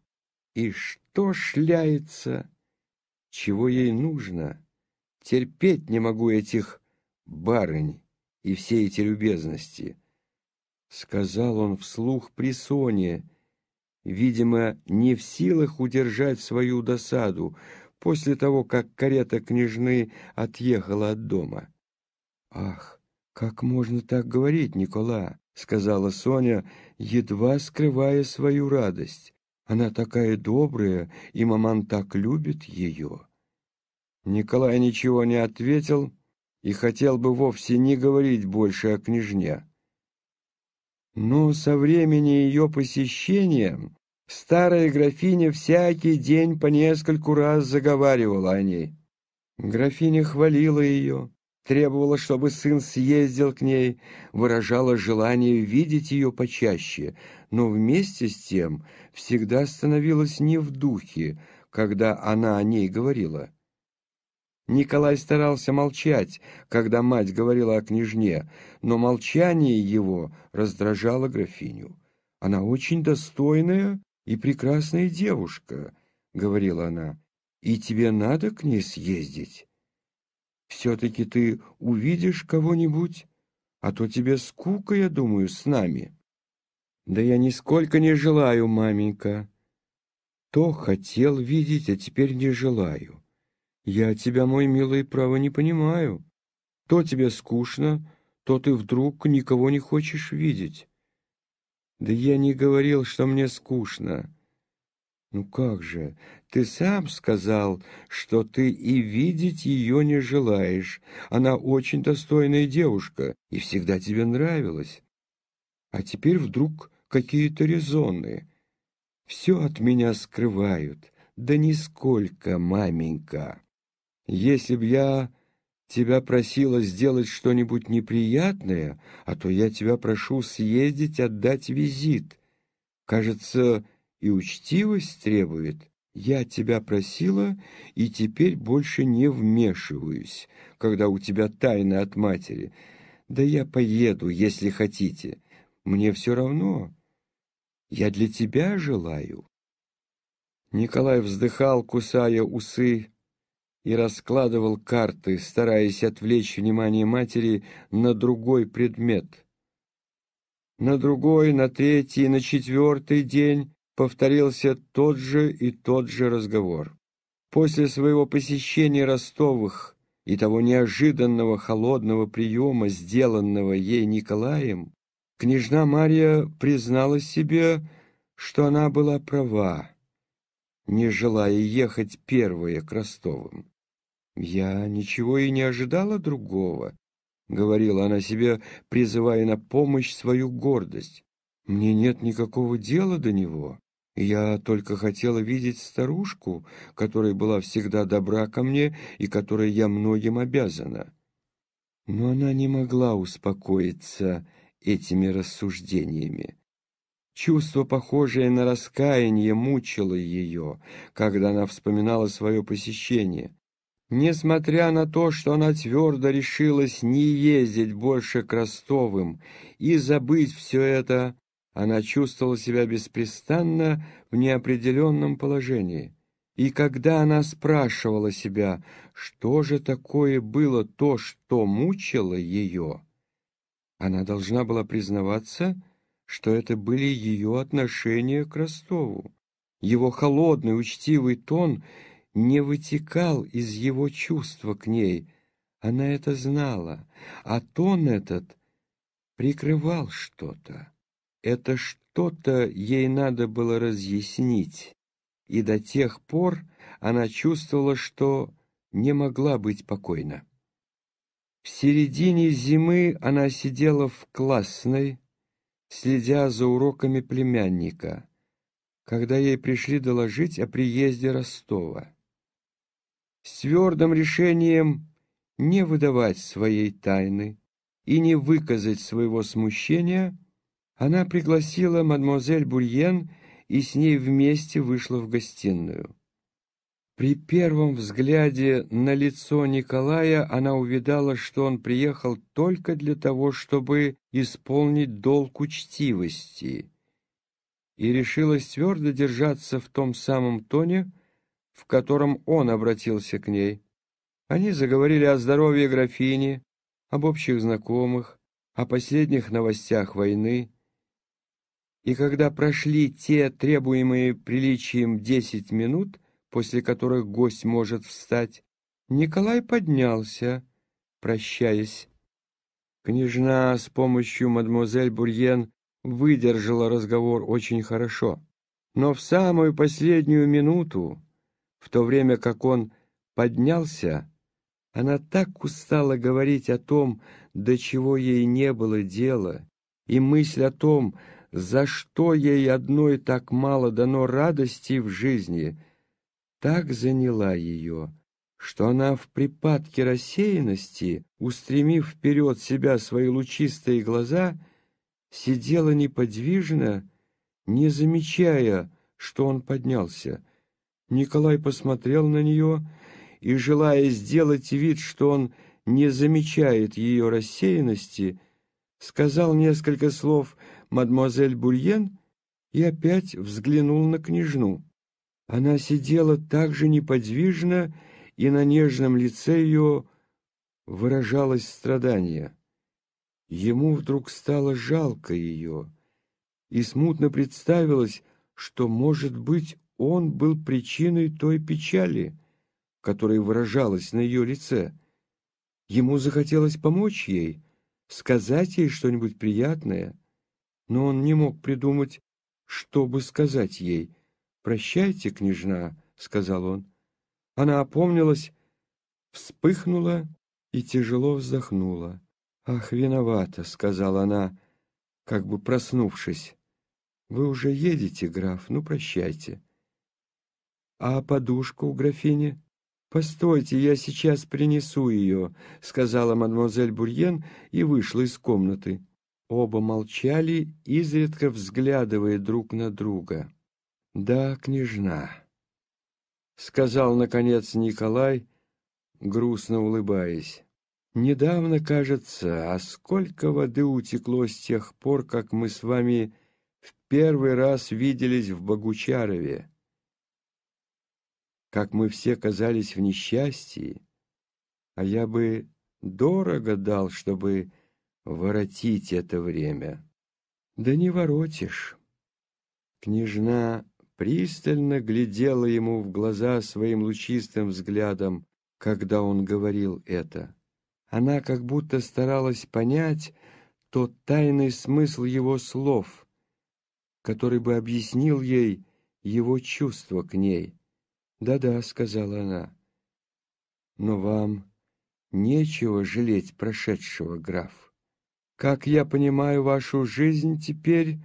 Speaker 1: «И что шляется? Чего ей нужно? Терпеть не могу этих барынь и все эти любезности», — сказал он вслух при Соне, видимо, не в силах удержать свою досаду после того, как карета княжны отъехала от дома. «Ах, как можно так говорить, Никола?» — сказала Соня, едва скрывая свою радость. «Она такая добрая, и маман так любит ее». Николай ничего не ответил и хотел бы вовсе не говорить больше о княжне. Но со времени ее посещения старая графиня всякий день по нескольку раз заговаривала о ней. Графиня хвалила ее, требовала, чтобы сын съездил к ней, выражала желание видеть ее почаще, но вместе с тем всегда становилась не в духе, когда она о ней говорила. Николай старался молчать, когда мать говорила о княжне, но молчание его раздражало графиню. «Она очень достойная и прекрасная девушка», — говорила она, — «и тебе надо к ней съездить. Все-таки ты увидишь кого-нибудь, а то тебе скука, я думаю, с нами». «Да я нисколько не желаю, маменька. То хотел видеть, а теперь не желаю». Я тебя, мой милый, право не понимаю. То тебе скучно, то ты вдруг никого не хочешь видеть. Да я не говорил, что мне скучно. Ну как же, ты сам сказал, что ты и видеть ее не желаешь. Она очень достойная девушка и всегда тебе нравилась. А теперь вдруг какие-то резоны. Все от меня скрывают. Да нисколько, маменька. Если б я тебя просила сделать что-нибудь неприятное, а то я тебя прошу съездить отдать визит. Кажется, и учтивость требует. Я тебя просила и теперь больше не вмешиваюсь, когда у тебя тайна от матери. Да я поеду, если хотите. Мне все равно. Я для тебя желаю. Николай вздыхал, кусая усы, и раскладывал карты, стараясь отвлечь внимание матери на другой предмет. На другой, на третий, на четвертый день повторился тот же и тот же разговор. После своего посещения Ростовых и того неожиданного холодного приема, сделанного ей Николаем, княжна Марья призналась себе, что она была права, не желая ехать первая к Ростовым. «Я ничего и не ожидала другого», — говорила она себе, призывая на помощь свою гордость. «Мне нет никакого дела до него. Я только хотела видеть старушку, которая была всегда добра ко мне и которой я многим обязана». Но она не могла успокоиться этими рассуждениями. Чувство, похожее на раскаяние, мучило ее, когда она вспоминала свое посещение. Несмотря на то, что она твердо решилась не ездить больше к Ростовым и забыть все это, она чувствовала себя беспрестанно в неопределенном положении. И когда она спрашивала себя, что же такое было то, что мучило ее, она должна была признаваться, что это были ее отношения к Ростову. Его холодный, учтивый тон — не вытекал из его чувства к ней, Она это знала, а тон этот прикрывал что-то. Это что-то ей надо было разъяснить, и до тех пор она чувствовала, что не могла быть покойна. В середине зимы она сидела в классной, следя за уроками племянника, когда ей пришли доложить о приезде Ростова. С твердым решением не выдавать своей тайны и не выказать своего смущения, она пригласила мадемуазель Бульен и с ней вместе вышла в гостиную. При первом взгляде на лицо Николая она увидала, что он приехал только для того, чтобы исполнить долг учтивости, и решилась твердо держаться в том самом тоне, в котором он обратился к ней. Они заговорили о здоровье графини, об общих знакомых, о последних новостях войны. И когда прошли те требуемые приличием десять минут, после которых гость может встать, Николай поднялся, прощаясь. Княжна с помощью мадемуазель Бурьен выдержала разговор очень хорошо. Но в самую последнюю минуту, в то время как он поднялся, она так устала говорить о том, до чего ей не было дела, и мысль о том, за что ей одной так мало дано радости в жизни, так заняла ее, что она в припадке рассеянности, устремив вперед себя свои лучистые глаза, сидела неподвижно, не замечая, что он поднялся. Николай посмотрел на нее и, желая сделать вид, что он не замечает ее рассеянности, сказал несколько слов мадемуазель Бульен и опять взглянул на княжну. Она сидела так же неподвижно, и на нежном лице ее выражалось страдание. Ему вдруг стало жалко ее, и смутно представилось, что, может быть, он был причиной той печали, которая выражалась на ее лице. Ему захотелось помочь ей, сказать ей что-нибудь приятное, но он не мог придумать, что бы сказать ей. «Прощайте, княжна», — сказал он. Она опомнилась, вспыхнула и тяжело вздохнула. «Ах, виновата», — сказала она, как бы проснувшись. «Вы уже едете, граф, ну прощайте». «А подушку у графини?» «Постойте, я сейчас принесу ее», — сказала мадемуазель Бурьен и вышла из комнаты. Оба молчали, изредка взглядывая друг на друга. «Да, княжна», — сказал, наконец, Николай, грустно улыбаясь. Недавно, кажется, а сколько воды утекло с тех пор, как мы с вами в первый раз виделись в Богучарове. Как мы все казались в несчастье, а я бы дорого дал, чтобы воротить это время. Да не воротишь. Княжна пристально глядела ему в глаза своим лучистым взглядом, когда он говорил это. Она как будто старалась понять тот тайный смысл его слов, который бы объяснил ей его чувство к ней. «Да-да», — сказала она, — «но вам нечего жалеть прошедшего, граф. Как я понимаю вашу жизнь теперь,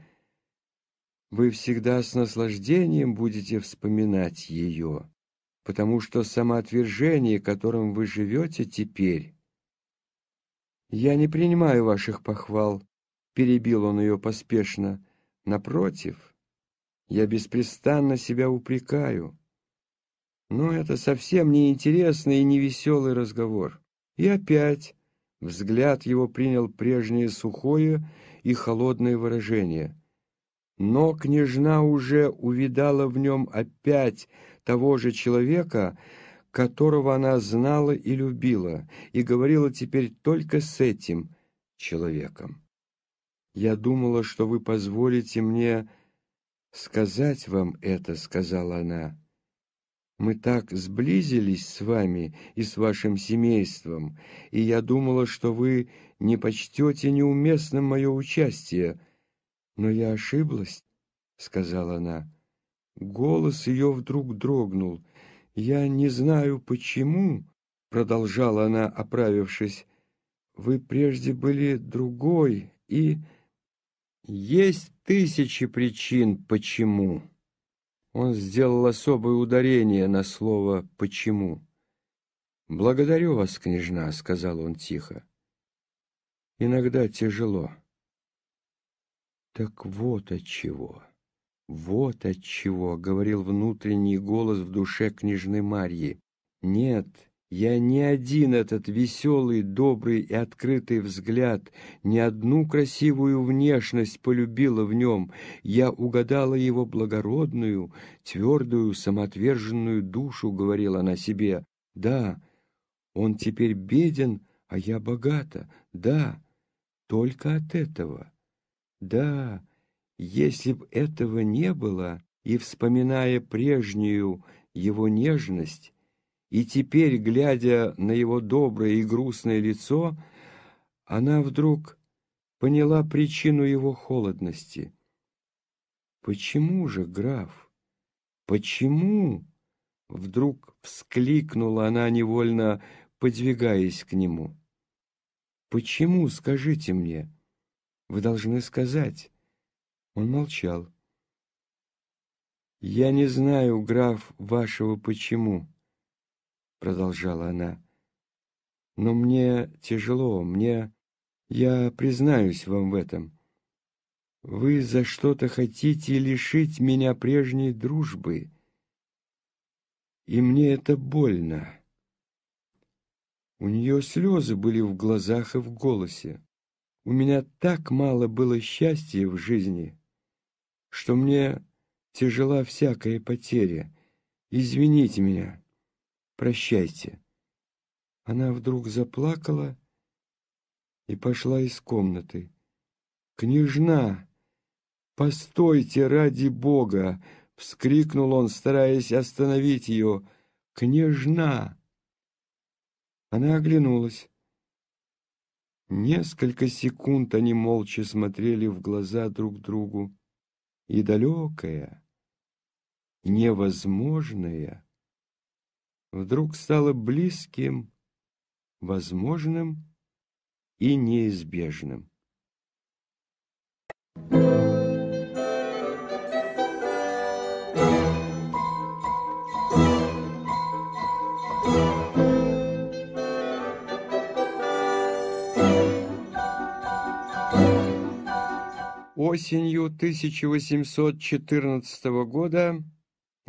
Speaker 1: вы всегда с наслаждением будете вспоминать ее, потому что самоотвержение, которым вы живете теперь, «Я не принимаю ваших похвал», — перебил он ее поспешно. «Напротив, я беспрестанно себя упрекаю. Но это совсем не интересный и не веселый разговор». И опять взгляд его принял прежнее сухое и холодное выражение. Но княжна уже увидала в нем опять того же человека, которого она знала и любила, и говорила теперь только с этим человеком. «Я думала, что вы позволите мне сказать вам это», — сказала она. Мы так сблизились с вами и с вашим семейством, и я думала, что вы не почтете неуместным мое участие. Но я ошиблась, — сказала она. Голос ее вдруг дрогнул. «Я не знаю, почему», — продолжала она, оправившись. «Вы прежде были другой, и...» «Есть тысячи причин, почему». Он сделал особое ударение на слово «почему». «Благодарю вас, княжна», — сказал он тихо. «Иногда тяжело». «Так вот от чего, вот от чего», — говорил внутренний голос в душе княжны Марьи. «Нет, я ни один этот веселый, добрый и открытый взгляд, ни одну красивую внешность полюбила в нем. Я угадала его благородную, твердую, самоотверженную душу, говорила она себе. Да, он теперь беден, а я богата. Да, только от этого. Да, если б этого не было, и, вспоминая прежнюю его нежность, и теперь, глядя на его доброе и грустное лицо, она вдруг поняла причину его холодности. «Почему же, граф? Почему?» Вдруг вскликнула она, невольно подвигаясь к нему. «Почему, скажите мне? Вы должны сказать». Он молчал. «Я не знаю, граф, вашего почему». — продолжала она. «Но мне тяжело, мне... Я признаюсь вам в этом. Вы за что-то хотите лишить меня прежней дружбы, и мне это больно». У нее слезы были в глазах и в голосе. У меня так мало было счастья в жизни, что мне тяжела всякая потеря. Извините меня. Прощайте. Она вдруг заплакала и пошла из комнаты. «Княжна! Постойте ради Бога!» — вскрикнул он, стараясь остановить ее. «Княжна!» Она оглянулась. Несколько секунд они молча смотрели в глаза друг другу, и далекое, невозможное вдруг стало близким, возможным и неизбежным. Осенью 1814 года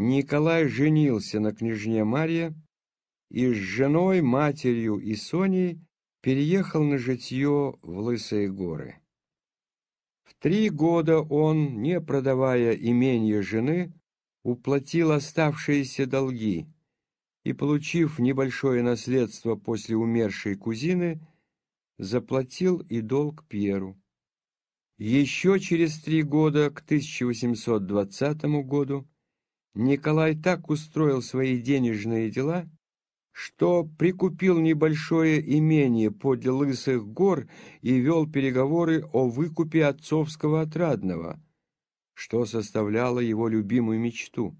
Speaker 1: Николай женился на княжне Марье и с женой, матерью и Соней переехал на житье в Лысые горы. В три года он, не продавая имение жены, уплатил оставшиеся долги и, получив небольшое наследство после умершей кузины, заплатил и долг Пьеру. Еще через три года, к 1820 году, Николай так устроил свои денежные дела, что прикупил небольшое имение подле Лысых гор и вел переговоры о выкупе отцовского отрадного, что составляло его любимую мечту.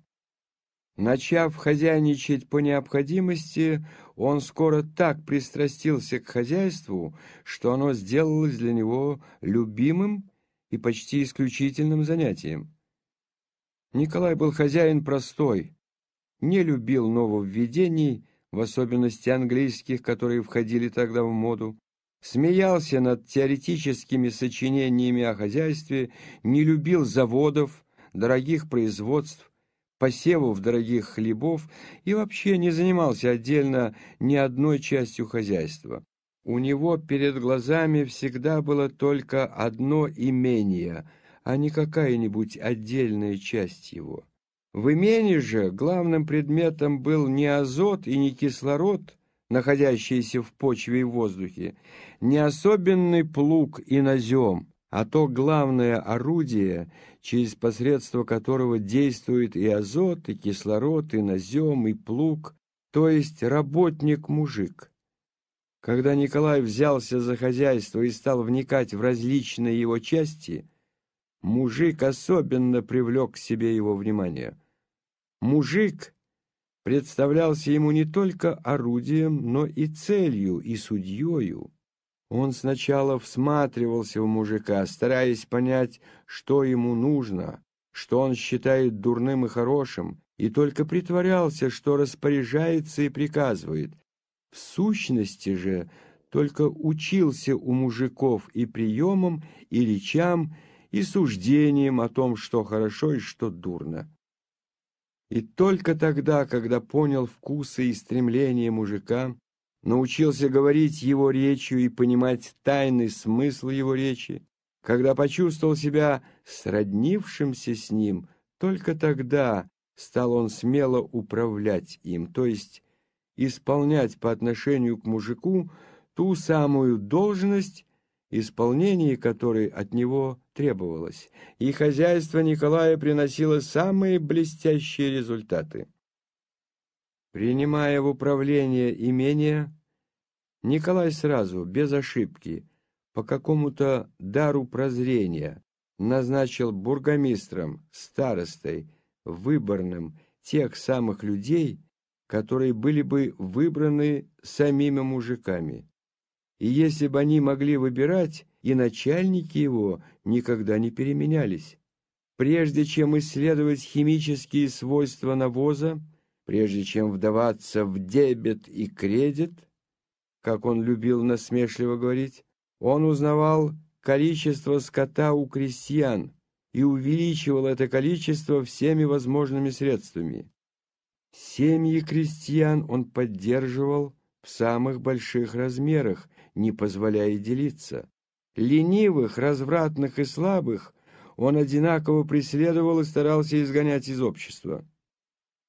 Speaker 1: Начав хозяйничать по необходимости, он скоро так пристрастился к хозяйству, что оно сделалось для него любимым и почти исключительным занятием. Николай был хозяин простой, не любил нововведений, в особенности английских, которые входили тогда в моду, смеялся над теоретическими сочинениями о хозяйстве, не любил заводов, дорогих производств, посевов дорогих хлебов и вообще не занимался отдельно ни одной частью хозяйства. У него перед глазами всегда было только одно имение – а не какая-нибудь отдельная часть его. В имении же главным предметом был не азот и не кислород, находящиеся в почве и воздухе, не особенный плуг и назем, а то главное орудие, через посредство которого действует и азот, и кислород, и назем, и плуг, то есть работник-мужик. Когда Николай взялся за хозяйство и стал вникать в различные его части, мужик особенно привлек к себе его внимание. Мужик представлялся ему не только орудием, но и целью, и судьею. Он сначала всматривался в мужика, стараясь понять, что ему нужно, что он считает дурным и хорошим, и только притворялся, что распоряжается и приказывает. В сущности же только учился у мужиков и приемам, и речам, и суждениям о том, что хорошо и что дурно. И только тогда, когда понял вкусы и стремления мужика, научился говорить его речью и понимать тайный смысл его речи, когда почувствовал себя сроднившимся с ним, только тогда стал он смело управлять им, то есть исполнять по отношению к мужику ту самую должность, исполнение которой от него требовалось, и хозяйство Николая приносило самые блестящие результаты. Принимая в управление имение, Николай сразу, без ошибки, по какому-то дару прозрения, назначил бургомистром, старостой, выборным тех самых людей, которые были бы выбраны самими мужиками. И если бы они могли выбирать, и начальники его никогда не переменялись. Прежде чем исследовать химические свойства навоза, Прежде чем вдаваться в дебет и кредит, как он любил насмешливо говорить, он узнавал количество скота у крестьян и увеличивал это количество всеми возможными средствами. Семьи крестьян он поддерживал в самых больших размерах, не позволяя делиться. Ленивых, развратных и слабых он одинаково преследовал и старался изгонять из общества.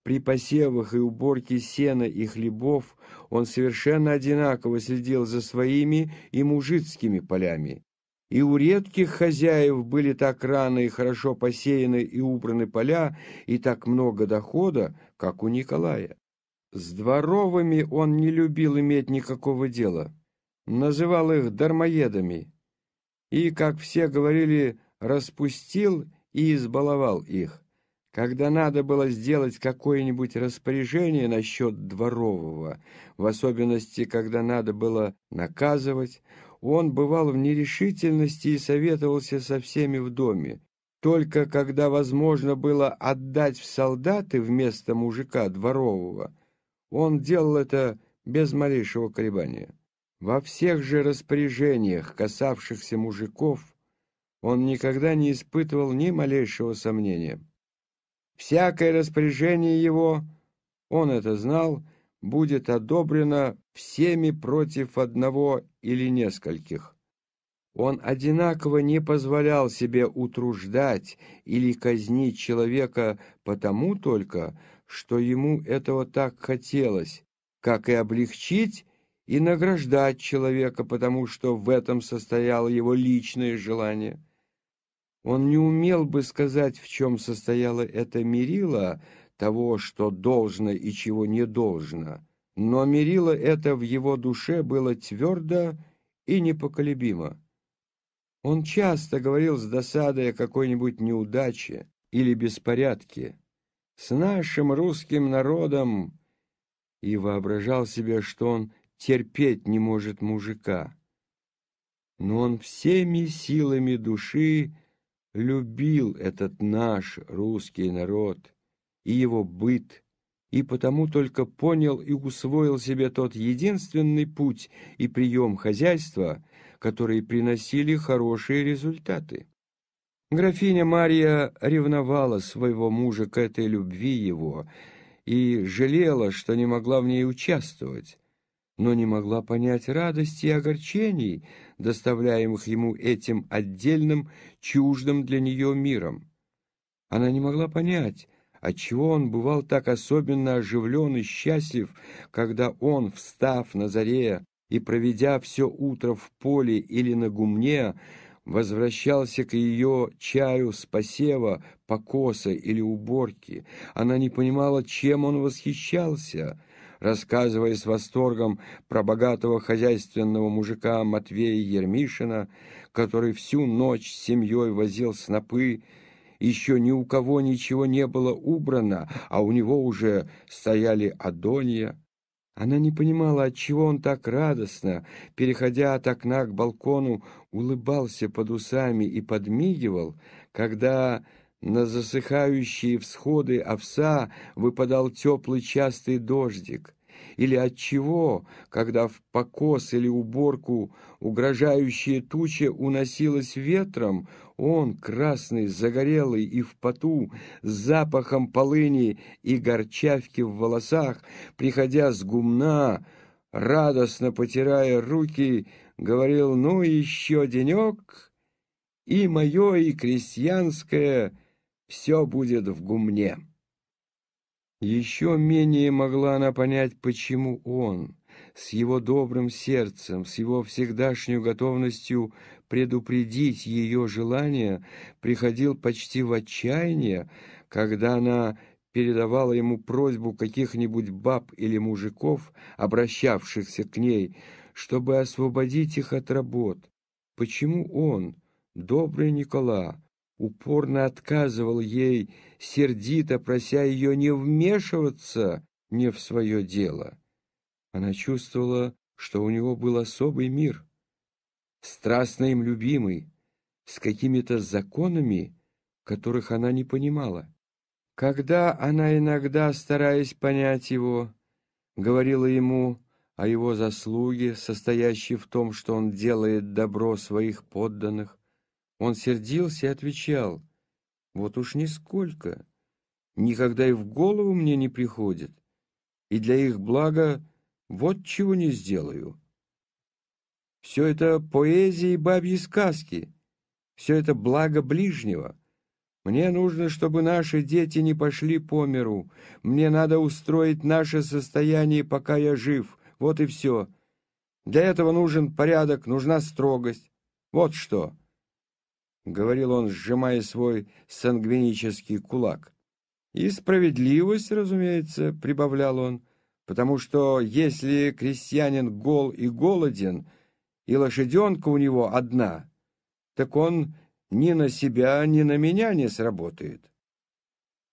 Speaker 1: При посевах и уборке сена и хлебов он совершенно одинаково следил за своими и мужицкими полями. И у редких хозяев были так рано и хорошо посеяны и убраны поля, и так много дохода, как у Николая. С дворовыми он не любил иметь никакого дела, называл их дармоедами, и, как все говорили, распустил и избаловал их. Когда надо было сделать какое-нибудь распоряжение насчет дворового, в особенности, когда надо было наказывать, он бывал в нерешительности и советовался со всеми в доме. Только когда возможно было отдать в солдаты вместо мужика дворового, он делал это без малейшего колебания. Во всех же распоряжениях, касавшихся мужиков, он никогда не испытывал ни малейшего сомнения. Всякое распоряжение его, он это знал, будет одобрено всеми против одного или нескольких. Он одинаково не позволял себе утруждать или казнить человека потому только, что ему этого так хотелось, как и облегчить и награждать человека, потому что в этом состояло его личное желание. Он не умел бы сказать, в чем состояло это мерило того, что должно и чего не должно, но мерило это в его душе было твердо и непоколебимо. Он часто говорил с досадой о какой-нибудь неудаче или беспорядке. С нашим русским народом и воображал себе, что он терпеть не может мужика. Но он всеми силами души любил этот наш русский народ и его быт, и потому только понял и усвоил себе тот единственный путь и прием хозяйства, которые приносили хорошие результаты. Графиня Мария ревновала своего мужа к этой любви его и жалела, что не могла в ней участвовать, но не могла понять радости и огорчений, доставляемых ему этим отдельным, чуждым для нее миром. Она не могла понять, отчего он бывал так особенно оживлен и счастлив, когда он, встав на заре и проведя все утро в поле или на гумне, возвращался к ее чаю с посева, покоса или уборки. Она не понимала, чем он восхищался, рассказывая с восторгом про богатого хозяйственного мужика Матвея Ермишина, который всю ночь с семьей возил снопы, еще ни у кого ничего не было убрано, а у него уже стояли адонья. Она не понимала, отчего он так радостно, переходя от окна к балкону, улыбался под усами и подмигивал, когда на засыхающие всходы овса выпадал теплый частый дождик. Или от чего, когда в покос или уборку угрожающая туча уносилась ветром, он, красный, загорелый и в поту, с запахом полыни и горчавки в волосах, приходя с гумна, радостно потирая руки, говорил «Ну, еще денек, и мое, и крестьянское, все будет в гумне». Еще менее могла она понять, почему он, с его добрым сердцем, с его всегдашней готовностью предупредить ее желание, приходил почти в отчаяние, когда она передавала ему просьбу каких-нибудь баб или мужиков, обращавшихся к ней, чтобы освободить их от работ. Почему он, добрый Никола, упорно отказывал ей, сердито прося ее не вмешиваться не в свое дело. Она чувствовала, что у него был особый мир, страстно им любимый, с какими-то законами, которых она не понимала. Когда она иногда, стараясь понять его, говорила ему о его заслуге, состоящей в том, что он делает добро своих подданных, он сердился и отвечал, «Вот уж нисколько, никогда и в голову мне не приходит, и для их блага вот чего не сделаю. Все это поэзия и бабьи сказки, все это благо ближнего. Мне нужно, чтобы наши дети не пошли по миру, мне надо устроить наше состояние, пока я жив, вот и все. Для этого нужен порядок, нужна строгость. Вот что». — говорил он, сжимая свой сангвинический кулак. «И справедливость, разумеется», — прибавлял он, «потому что если крестьянин гол и голоден, и лошаденка у него одна, так он ни на себя, ни на меня не сработает».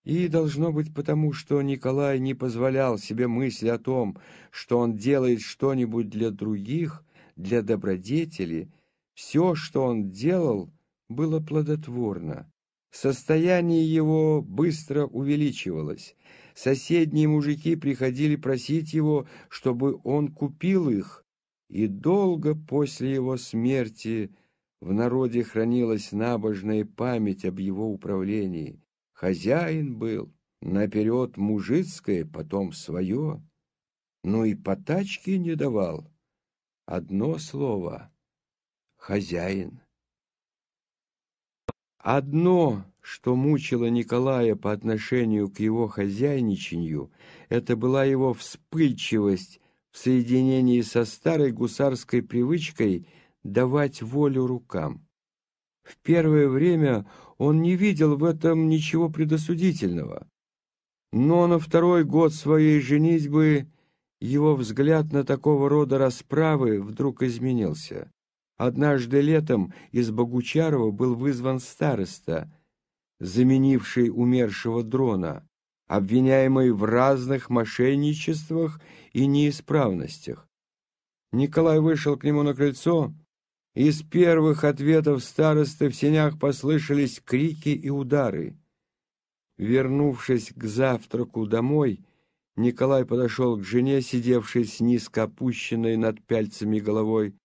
Speaker 1: И должно быть потому, что Николай не позволял себе мысли о том, что он делает что-нибудь для других, для добродетели, все, что он делал — было плодотворно. Состояние его быстро увеличивалось. Соседние мужики приходили просить его, чтобы он купил их, и долго после его смерти в народе хранилась набожная память об его управлении. Хозяин был, наперед мужицкое, потом свое, ну и по тачке не давал. Одно слово — хозяин. Одно, что мучило Николая по отношению к его хозяйничанию, это была его вспыльчивость в соединении со старой гусарской привычкой давать волю рукам. В первое время он не видел в этом ничего предосудительного, но на второй год своей женитьбы его взгляд на такого рода расправы вдруг изменился. Однажды летом из Богучарова был вызван староста, заменивший умершего дрона, обвиняемый в разных мошенничествах и неисправностях. Николай вышел к нему на крыльцо, из первых ответов старосты в сенях послышались крики и удары. Вернувшись к завтраку домой, Николай подошел к жене, сидевшей с низко опущенной над пяльцами головой,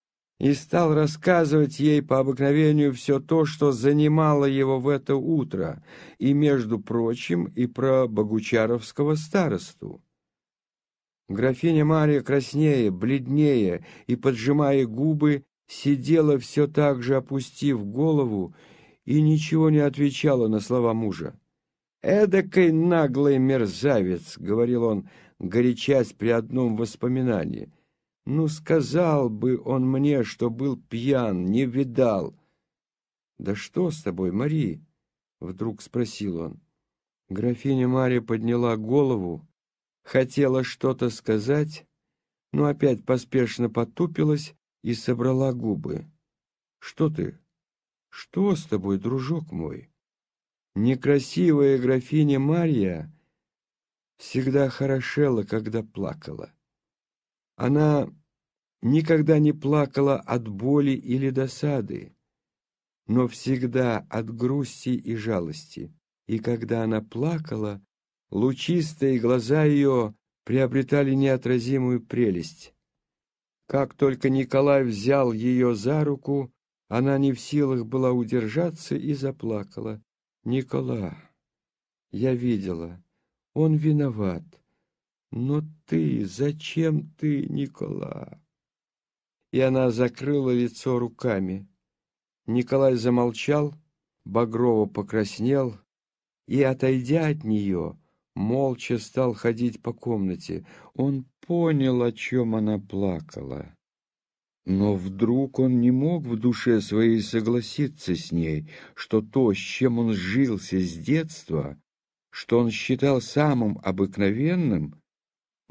Speaker 1: и стал рассказывать ей по обыкновению все то, что занимало его в это утро, и, между прочим, и про богучаровского старосту. Графиня Мария краснее, бледнее и, поджимая губы, сидела все так же, опустив голову, и ничего не отвечала на слова мужа. «Эдакой наглый мерзавец», — говорил он, горячась при одном воспоминании, — ну, сказал бы он мне, что был пьян, не видал. «Да что с тобой, Мари?» — вдруг спросил он. Графиня Мария подняла голову, хотела что-то сказать, но опять поспешно потупилась и собрала губы. «Что ты? Что с тобой, дружок мой?» Некрасивая графиня Марья всегда хорошела, когда плакала. Она никогда не плакала от боли или досады, но всегда от грусти и жалости. И когда она плакала, лучистые глаза ее приобретали неотразимую прелесть. Как только Николай взял ее за руку, она не в силах была удержаться и заплакала. «Никола, я видела, он виноват. Но ты, зачем ты, Никола?» И она закрыла лицо руками. Николай замолчал, багрово покраснел и, отойдя от нее, молча стал ходить по комнате. Он понял, о чем она плакала. Но вдруг он не мог в душе своей согласиться с ней, что то, с чем он сжился с детства, что он считал самым обыкновенным,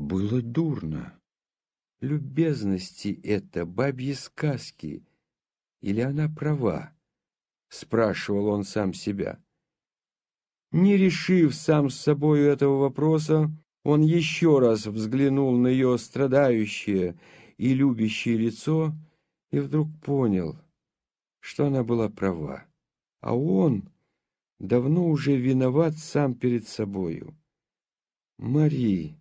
Speaker 1: было дурно. Любезности это, бабьи сказки, или она права? Спрашивал он сам себя. Не решив сам с собой этого вопроса, он еще раз взглянул на ее страдающее и любящее лицо и вдруг понял, что она была права, а он давно уже виноват сам перед собою. «Мари», —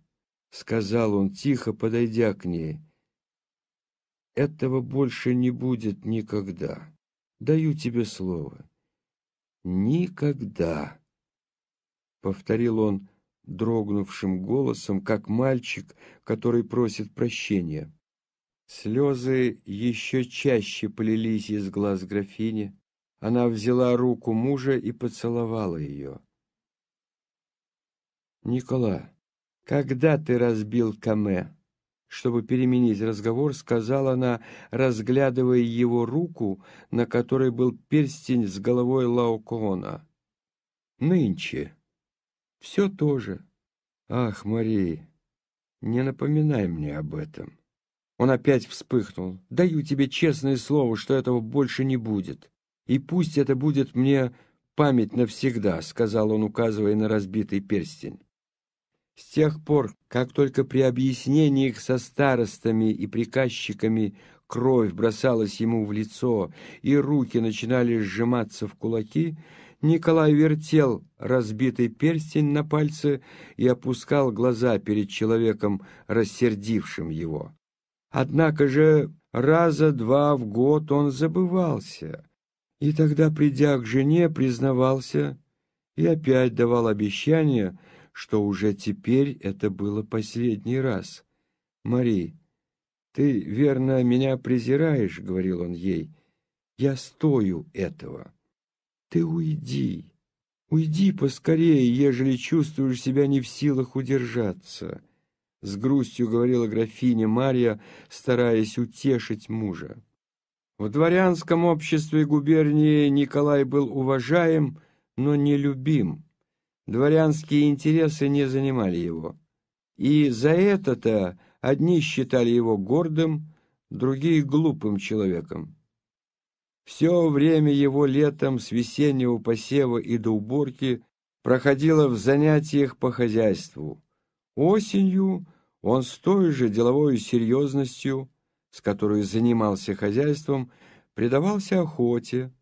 Speaker 1: сказал он, тихо подойдя к ней, — «этого больше не будет никогда. Даю тебе слово». «Никогда». — повторил он дрогнувшим голосом, как мальчик, который просит прощения. Слезы еще чаще полились из глаз графини. Она взяла руку мужа и поцеловала ее. «Никола, когда ты разбил Каме?» Чтобы переменить разговор, сказала она, разглядывая его руку, на которой был перстень с головой Лаокоона. «Нынче». Все то же. Ах, Мари, не напоминай мне об этом. Он опять вспыхнул. Даю тебе честное слово, что этого больше не будет. И пусть это будет мне память навсегда, сказал он, указывая на разбитый перстень. С тех пор, как только при объяснениях со старостами и приказчиками кровь бросалась ему в лицо и руки начинали сжиматься в кулаки, Николай вертел разбитый перстень на пальце и опускал глаза перед человеком, рассердившим его. Однако же раза два в год он забывался, и тогда, придя к жене, признавался и опять давал обещание, что уже теперь это было последний раз. «Мари, ты, верно, меня презираешь», — говорил он ей, — «я стою этого». Ты уйди, уйди поскорее, ежели чувствуешь себя не в силах удержаться, — с грустью говорила графиня Марья, стараясь утешить мужа. В дворянском обществе губернии Николай был уважаем, но не любим. Дворянские интересы не занимали его. И за это-то одни считали его гордым, другие — глупым человеком. Все время его летом с весеннего посева и до уборки проходило в занятиях по хозяйству. Осенью он с той же деловой серьезностью, с которой занимался хозяйством, предавался охоте,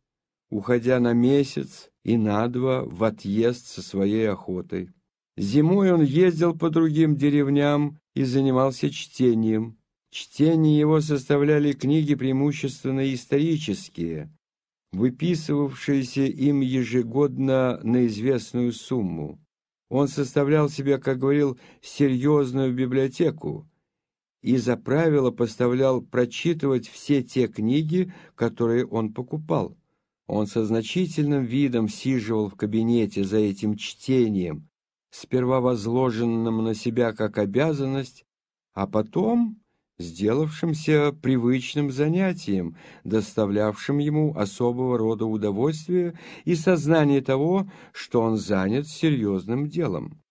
Speaker 1: уходя на месяц и на два в отъезд со своей охотой. Зимой он ездил по другим деревням и занимался чтением. Чтение его составляли книги преимущественно исторические, выписывавшиеся им ежегодно на известную сумму. Он составлял себе, как говорил, серьезную библиотеку и за правило поставлял прочитывать все те книги, которые он покупал. Он со значительным видом сиживал в кабинете за этим чтением, сперва возложенным на себя как обязанность, а потом сделавшимся привычным занятием, доставлявшим ему особого рода удовольствие и сознание того, что он занят серьезным делом.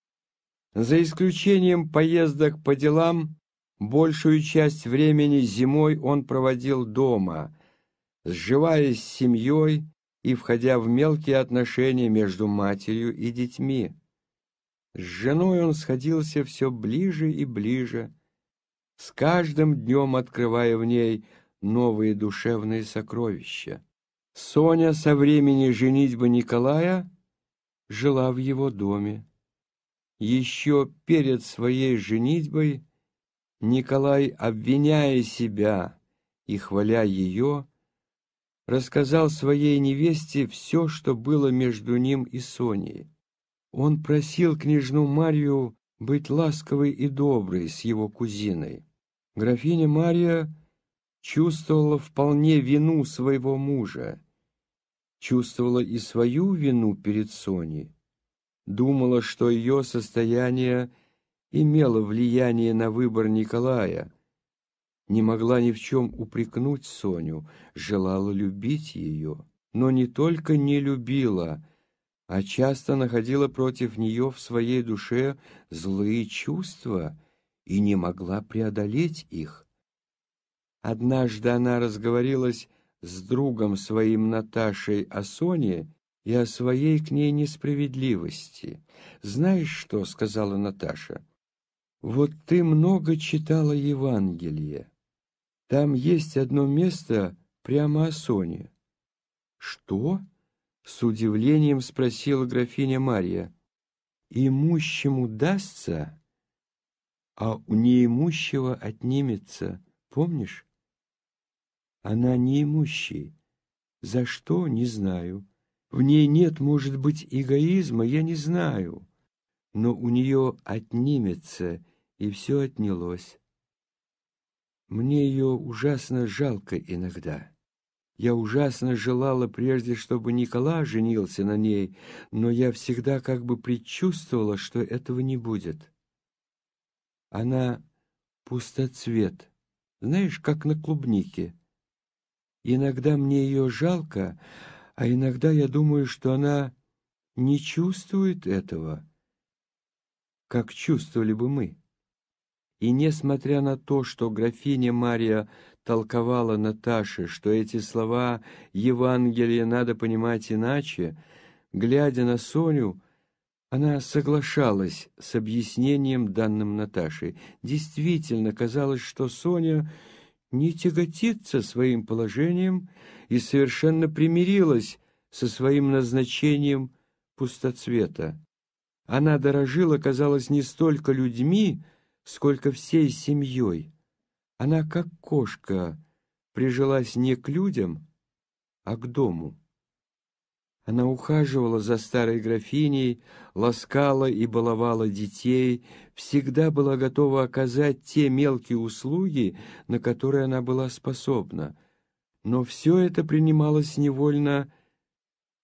Speaker 1: За исключением поездок по делам, большую часть времени зимой он проводил дома, сживаясь с семьей и входя в мелкие отношения между матерью и детьми. С женой он сходился все ближе и ближе, с каждым днем открывая в ней новые душевные сокровища. Соня со времени женитьбы Николая жила в его доме. Еще перед своей женитьбой Николай, обвиняя себя и хваля ее, рассказал своей невесте все, что было между ним и Соней. Он просил княжну Марию быть ласковой и доброй с его кузиной. Графиня Мария чувствовала вполне вину своего мужа, чувствовала и свою вину перед Соней, думала, что ее состояние имело влияние на выбор Николая, не могла ни в чем упрекнуть Соню, желала любить ее, но не только не любила, а часто находила против нее в своей душе злые чувства — и не могла преодолеть их. Однажды она разговорилась с другом своим Наташей о Соне и о своей к ней несправедливости. «Знаешь что?» — сказала Наташа. «Вот ты много читала Евангелие. Там есть одно место прямо о Соне». «Что?» — с удивлением спросила графиня Марья. «Имущему дастся...» а у неимущего отнимется, помнишь? Она неимущий. За что, не знаю. В ней нет, может быть, эгоизма, я не знаю. Но у нее отнимется, и все отнялось. Мне ее ужасно жалко иногда. Я ужасно желала прежде, чтобы Никола женился на ней, но я всегда как бы предчувствовала, что этого не будет. Она пустоцвет, знаешь, как на клубнике. Иногда мне ее жалко, а иногда я думаю, что она не чувствует этого, как чувствовали бы мы. И несмотря на то, что графиня Мария толковала Наташе, что эти слова Евангелия надо понимать иначе, глядя на Соню, она соглашалась с объяснением, данным Наташей. Действительно, казалось, что Соня не тяготится своим положением и совершенно примирилась со своим назначением пустоцвета. Она дорожила, казалось, не столько людьми, сколько всей семьей. Она, как кошка, прижилась не к людям, а к дому. Она ухаживала за старой графиней, ласкала и баловала детей, всегда была готова оказать те мелкие услуги, на которые она была способна. Но все это принималось невольно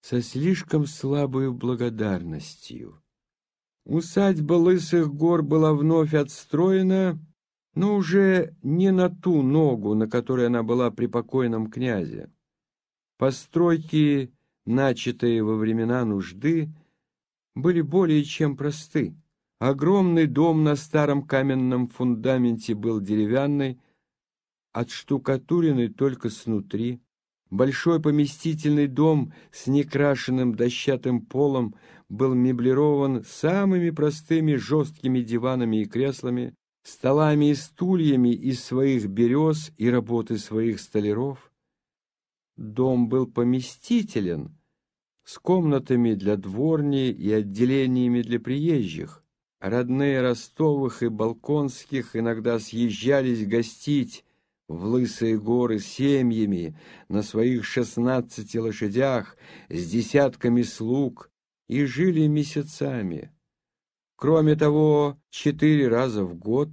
Speaker 1: со слишком слабой благодарностью. Усадьба Лысых гор была вновь отстроена, но уже не на ту ногу, на которой она была при покойном князе. Постройки начатые во времена нужды, были более чем просты. Огромный дом на старом каменном фундаменте был деревянный, отштукатуренный только снутри. Большой поместительный дом с некрашенным дощатым полом был меблирован самыми простыми жесткими диванами и креслами, столами и стульями из своих берез и работы своих столяров. Дом был поместителен, с комнатами для дворни и отделениями для приезжих. Родные Ростовых и Балконских иногда съезжались гостить в Лысые горы семьями на своих шестнадцати лошадях с десятками слуг и жили месяцами. Кроме того, четыре раза в год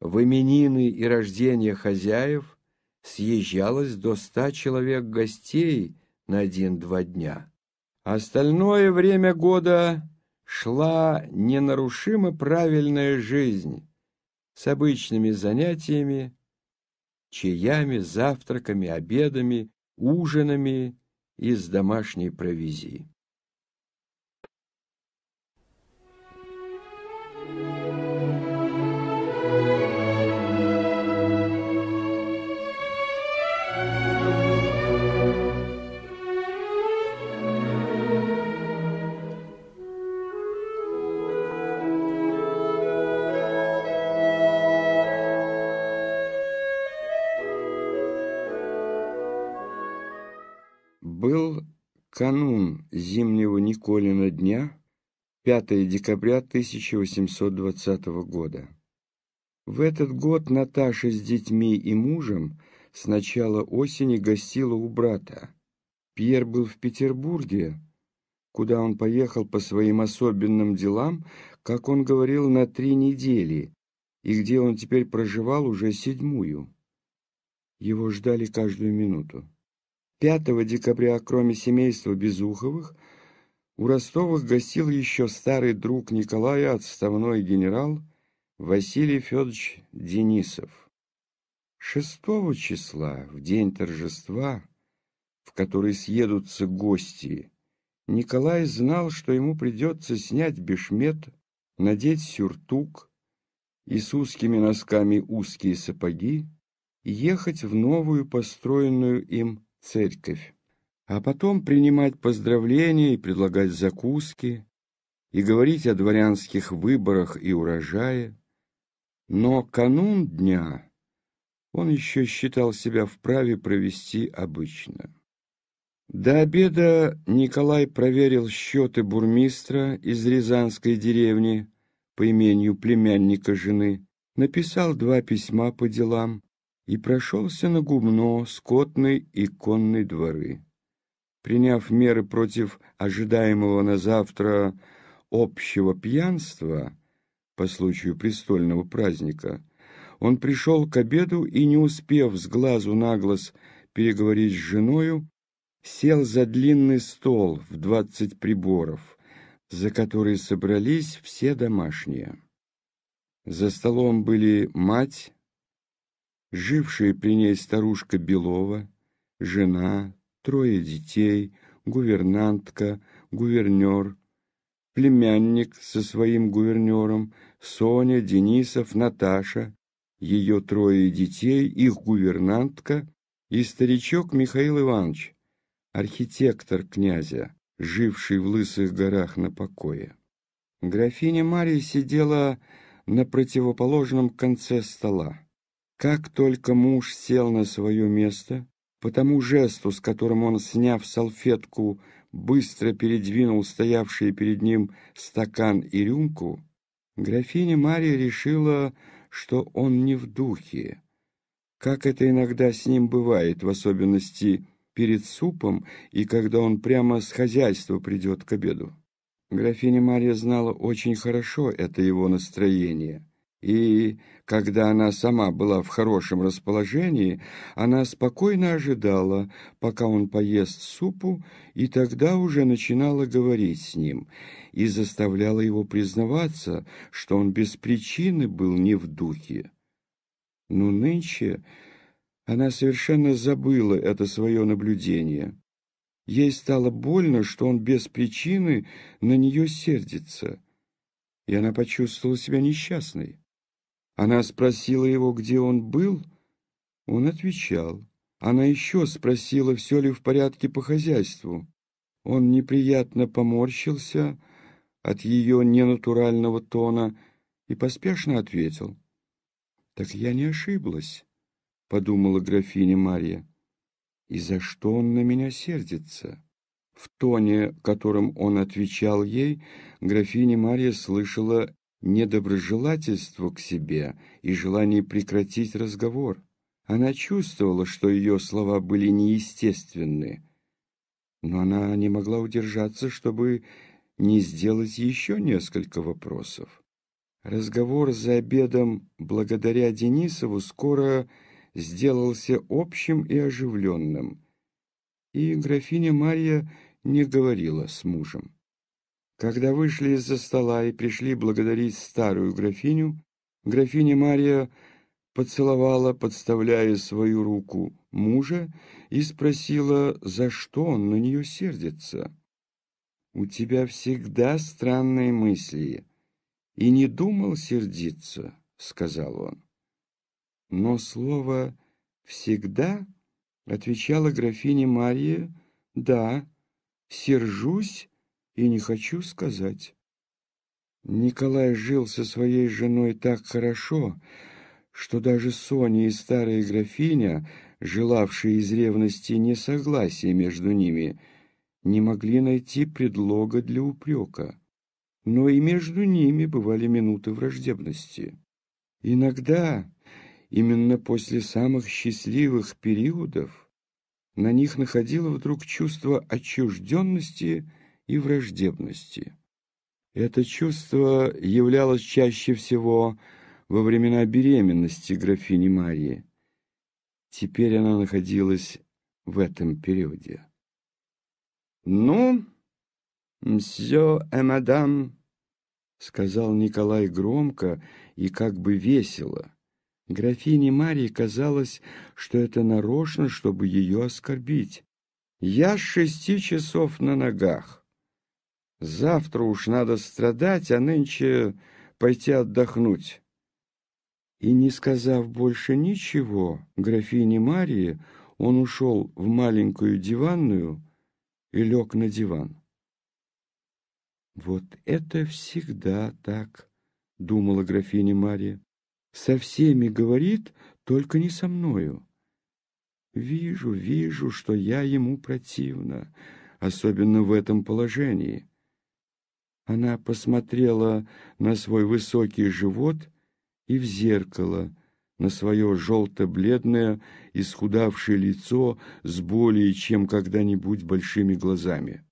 Speaker 1: в именины и рождения хозяев съезжалось до ста человек гостей на один-два дня. Остальное время года шла ненарушимо правильная жизнь. с обычными занятиями, чаями, завтраками, обедами, ужинами из домашней провизии. Был канун зимнего Николина дня, 5 декабря 1820 года. В этот год Наташа с детьми и мужем с начала осени гостила у брата. Пьер был в Петербурге, куда он поехал по своим особенным делам, как он говорил, на три недели, и где он теперь проживал уже седьмую. Его ждали каждую минуту. 5 декабря, кроме семейства Безуховых, у Ростовых гостил еще старый друг Николая, отставной генерал Василий Федорович Денисов. 6 числа, в день торжества, в который съедутся гости, Николай знал, что ему придется снять бешмет, надеть сюртук и с узкими носками узкие сапоги ехать в новую построенную им церковь, а потом принимать поздравления и предлагать закуски, и говорить о дворянских выборах и урожае. Но канун дня он еще считал себя вправе провести обычно. До обеда Николай проверил счеты бурмистра из Рязанской деревни по имению племянника жены, написал два письма по делам, и прошелся на гумно, скотный и конный дворы. Приняв меры против ожидаемого на завтра общего пьянства по случаю престольного праздника, он пришел к обеду и, не успев с глазу на глаз переговорить с женою, сел за длинный стол в двадцать приборов, за который собрались все домашние. За столом были мать, жившая при ней старушка Белова, жена, трое детей, гувернантка, гувернер, племянник со своим гувернером, Соня, Денисов, Наташа, ее трое детей, их гувернантка и старичок Михаил Иванович, архитектор князя, живший в Лысых горах на покое. Графиня Мария сидела на противоположном конце стола. Как только муж сел на свое место, по тому жесту, с которым он, сняв салфетку, быстро передвинул стоявшие перед ним стакан и рюмку, графиня Мария решила, что он не в духе. Как это иногда с ним бывает, в особенности перед супом и когда он прямо с хозяйства придет к обеду. Графиня Мария знала очень хорошо это его настроение — и когда она сама была в хорошем расположении, она спокойно ожидала, пока он поест супу, и тогда уже начинала говорить с ним и заставляла его признаваться, что он без причины был не в духе. Но нынче она совершенно забыла это свое наблюдение. Ей стало больно, что он без причины на нее сердится, и она почувствовала себя несчастной. Она спросила его, где он был. Он отвечал. Она еще спросила, все ли в порядке по хозяйству. Он неприятно поморщился от ее ненатурального тона и поспешно ответил. «Так я не ошиблась», — подумала графиня Марья. «И за что он на меня сердится?» В тоне, которым он отвечал ей, графиня Марья слышала недоброжелательство к себе и желание прекратить разговор. Она чувствовала, что ее слова были неестественны, но она не могла удержаться, чтобы не сделать еще несколько вопросов. Разговор за обедом благодаря Денисову скоро сделался общим и оживленным, и графиня Марья не говорила с мужем. Когда вышли из-за стола и пришли благодарить старую графиню, Графиня Мария поцеловала, подставляя свою руку мужа, и спросила, за что он на нее сердится. «У тебя всегда странные мысли, и не думал сердиться», — сказал он. Но слово «всегда» отвечала графиня Мария, «да, сержусь и не хочу сказать». Николай жил со своей женой так хорошо, что даже Соня и старая графиня, желавшие из ревности несогласия между ними, не могли найти предлога для упрека. Но и между ними бывали минуты враждебности. Иногда, именно после самых счастливых периодов, на них находило вдруг чувство отчужденности и враждебности. Это чувство являлось чаще всего во времена беременности графини Марии. Теперь она находилась в этом периоде. «Ну, мсье и мадам», — сказал Николай громко и как бы весело. Графине Марии казалось, что это нарочно, чтобы ее оскорбить. «Я с шести часов на ногах. Завтра уж надо страдать, а нынче пойти отдохнуть. И не сказав больше ничего графине Марии, он ушел в маленькую диванную и лег на диван. «Вот это всегда так», — думала графиня Мария. «Со всеми говорит, только не со мною. Вижу, вижу, что я ему противна, особенно в этом положении». Она посмотрела на свой высокий живот и в зеркало, на свое желто-бледное, исхудавшее лицо с более чем когда-нибудь большими глазами.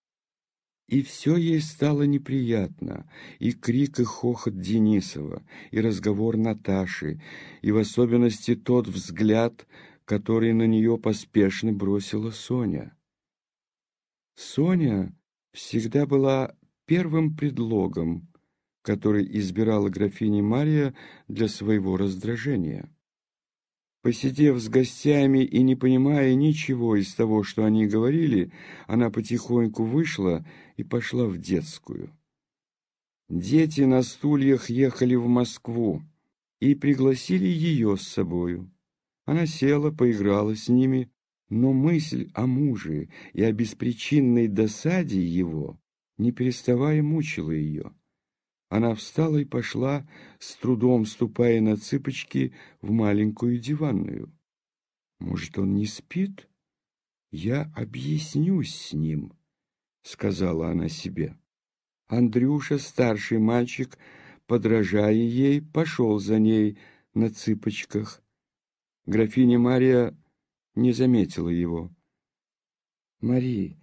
Speaker 1: И все ей стало неприятно, и крик и хохот Денисова, и разговор Наташи, и в особенности тот взгляд, который на нее поспешно бросила Соня. Соня всегда была первым предлогом, который избирала графиня Мария для своего раздражения. Посидев с гостями и не понимая ничего из того, что они говорили, она потихоньку вышла и пошла в детскую. Дети на стульях ехали в Москву и пригласили ее с собою. Она села, поиграла с ними, но мысль о муже и о беспричинной досаде его, не переставая, мучила ее. Она встала и пошла, с трудом ступая на цыпочки, в маленькую диванную. «Может, он не спит? Я объяснюсь с ним», — сказала она себе. Андрюша, старший мальчик, подражая ей, пошел за ней на цыпочках. Графиня Мария не заметила его. «Мари,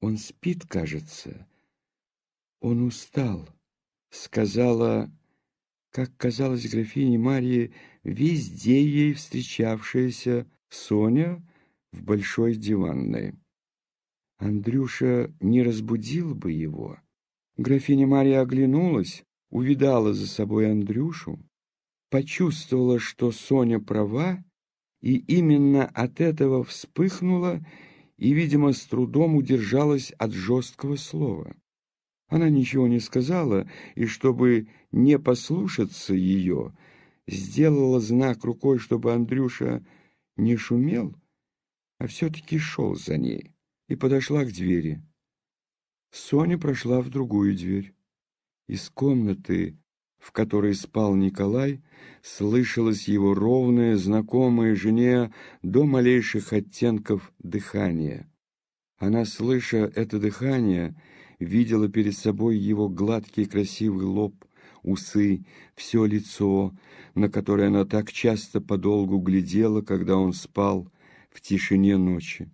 Speaker 1: он спит, кажется. Он устал» сказала, как казалось графине Марии, везде ей встречавшаяся Соня в большой диванной. Андрюша не разбудил бы его. Графиня Мария оглянулась, увидала за собой Андрюшу, почувствовала, что Соня права, и именно от этого вспыхнула и, видимо, с трудом удержалась от жесткого слова. Она ничего не сказала, и, чтобы не послушаться ее, сделала знак рукой, чтобы Андрюша не шумел, а все-таки шел за ней, и подошла к двери. Соня прошла в другую дверь. Из комнаты, в которой спал Николай, слышалось его ровное, знакомое жене до малейших оттенков дыхания. Она, слыша это дыхание, видела перед собой его гладкий красивый лоб, усы, все лицо, на которое она так часто подолгу глядела, когда он спал в тишине ночи.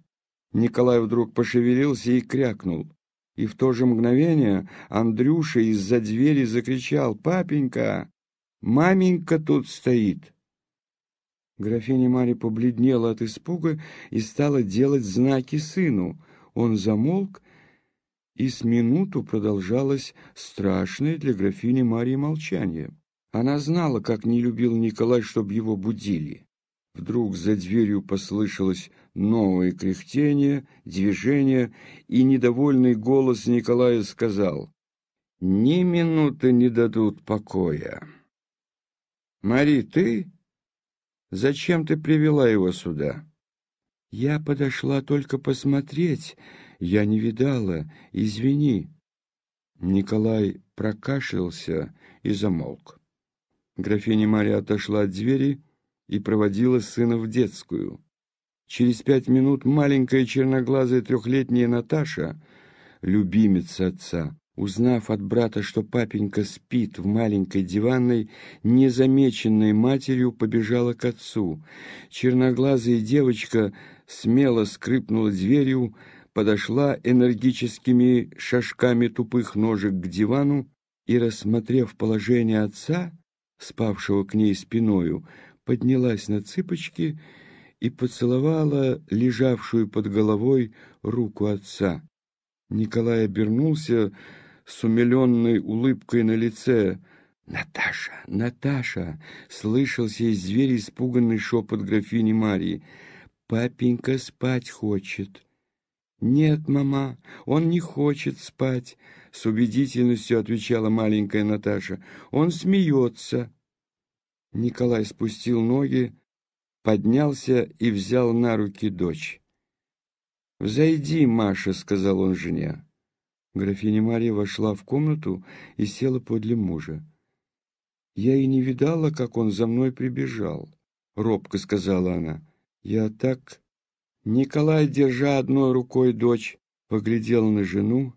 Speaker 1: Николай вдруг пошевелился и крякнул. И в то же мгновение Андрюша из-за двери закричал «Папенька! Маменька тут стоит!» Графиня Марья побледнела от испуга и стала делать знаки сыну. Он замолк и с минуту продолжалось страшное для графини Марии молчание. Она знала, как не любил Николай, чтобы его будили. Вдруг за дверью послышалось новое кряхтение, движение, и недовольный голос Николая сказал, «Ни минуты не дадут покоя». «Мари, ты? Зачем ты привела его сюда?» «Я подошла только посмотреть. Я не видала. Извини». Николай прокашлялся и замолк. Графиня Мария отошла от двери и проводила сына в детскую. Через пять минут маленькая черноглазая трехлетняя Наташа, любимица отца, узнав от брата, что папенька спит в маленькой диванной, незамеченной матерью, побежала к отцу. Черноглазая девочка смело скрипнула дверью, подошла энергическими шажками тупых ножек к дивану и, рассмотрев положение отца, спавшего к ней спиною, поднялась на цыпочки и поцеловала лежавшую под головой руку отца. Николай обернулся с умиленной улыбкой на лице. «Наташа! Наташа!» — слышался из двери испуганный шепот графини Марии. «Папенька спать хочет». «Нет, мама, он не хочет спать», — с убедительностью отвечала маленькая Наташа. «Он смеется». Николай спустил ноги, поднялся и взял на руки дочь. «Взойди, Маша», — сказал он жене. Графиня Мария вошла в комнату и села подле мужа. «Я и не видала, как он за мной прибежал», — робко сказала она. «Я так...» Николай, держа одной рукой дочь, поглядел на жену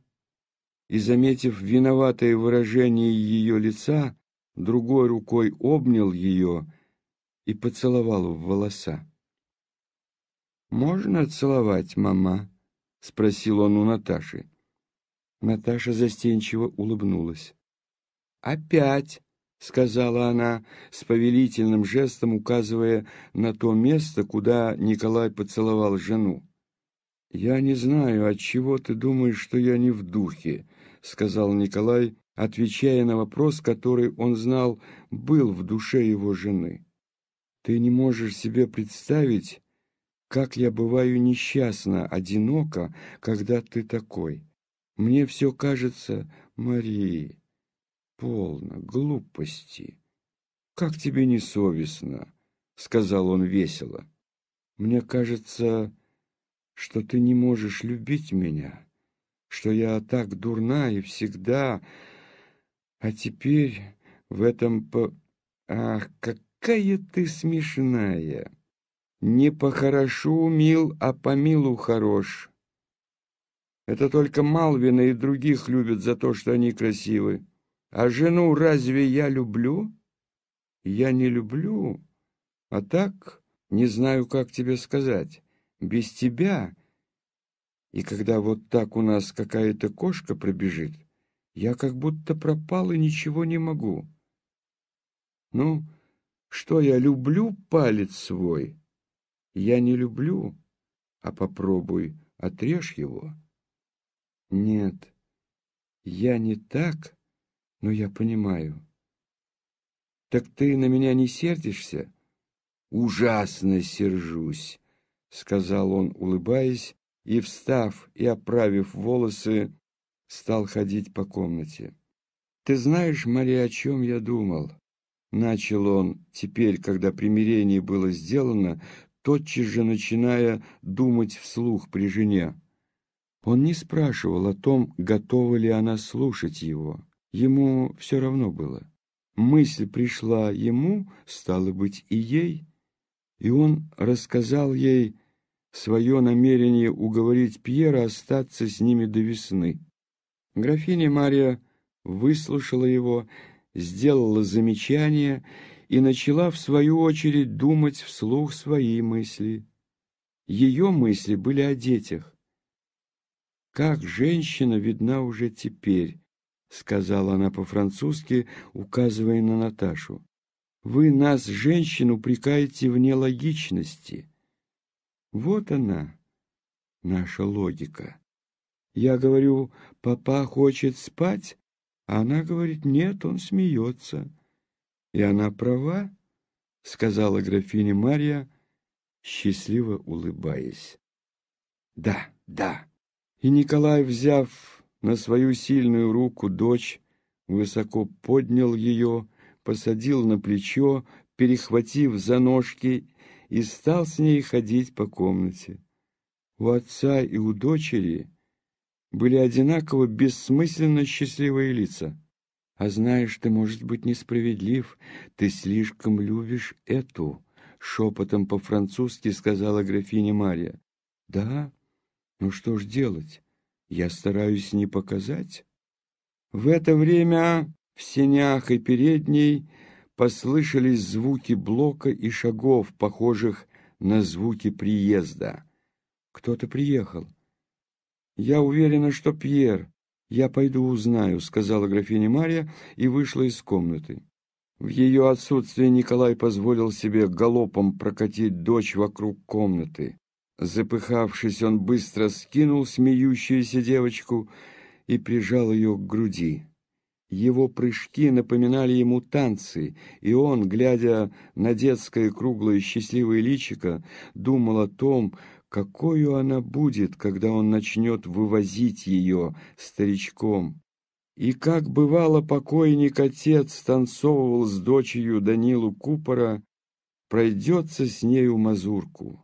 Speaker 1: и, заметив виноватое выражение ее лица, другой рукой обнял ее и поцеловал в волоса. «Можно целовать, мама?» — спросил он у Наташи. Наташа застенчиво улыбнулась. «Опять!» — сказала она, с повелительным жестом указывая на то место, куда Николай поцеловал жену. «Я не знаю, от чего ты думаешь, что я не в духе», — сказал Николай, отвечая на вопрос, который он знал, был в душе его жены. «Ты не можешь себе представить, как я бываю несчастна, одинока, когда ты такой. Мне все кажется, Марии, полно, глупости. Как тебе не совестно?» — сказал он весело. «Мне кажется, что ты не можешь любить меня, что я так дурна и всегда...» А теперь в этом по... Ах, какая ты смешная! Не по хорошу мил, а по милу хорош. Это только Малвина и других любят за то, что они красивы. А жену разве я люблю? Я не люблю. А так, не знаю, как тебе сказать. Без тебя. И когда вот так у нас какая-то кошка пробежит, я как будто пропал и ничего не могу. Ну, что я люблю палец свой? Я не люблю, а попробуй, отрежь его. Нет, я не так, но я понимаю. Так ты на меня не сердишься? Ужасно сержусь, сказал он, улыбаясь, и, встав и оправив волосы, стал ходить по комнате. «Ты знаешь, Мария, о чем я думал?» Начал он теперь, когда примирение было сделано, тотчас же начиная думать вслух при жене. Он не спрашивал о том, готова ли она слушать его. Ему все равно было. Мысль пришла ему, стало быть, и ей, и он рассказал ей свое намерение уговорить Пьера остаться с ними до весны. Графиня Мария выслушала его, сделала замечание и начала, в свою очередь, думать вслух свои мысли. Ее мысли были о детях. «Как женщина видна уже теперь», — сказала она по-французски, указывая на Наташу. «Вы нас, женщин, упрекаете в нелогичности. Вот она, наша логика». Я говорю, папа хочет спать, а она говорит, нет, он смеется. И она права, сказала графиня Марья, счастливо улыбаясь. Да, да. И Николай, взяв на свою сильную руку дочь, высоко поднял ее, посадил на плечо, перехватив за ножки, и стал с ней ходить по комнате. У отца и у дочери были одинаково бессмысленно счастливые лица. А знаешь, ты, может быть, несправедлив, ты слишком любишь эту, шепотом по-французски сказала графиня Мария. Да, ну что ж делать? Я стараюсь не показать. В это время в сенях и передней послышались звуки блока и шагов, похожих на звуки приезда. Кто-то приехал. Я уверена, что Пьер. «Я пойду узнаю», — сказала графиня Мария и вышла из комнаты. В ее отсутствие Николай позволил себе галопом прокатить дочь вокруг комнаты. Запыхавшись, он быстро скинул смеющуюся девочку и прижал ее к груди. Его прыжки напоминали ему танцы, и он, глядя на детское круглое счастливое личико, думал о том, какую она будет, когда он начнет вывозить ее старичком. И как бывало покойник отец танцовывал с дочерью Данилу Купора, пройдется с нею мазурку.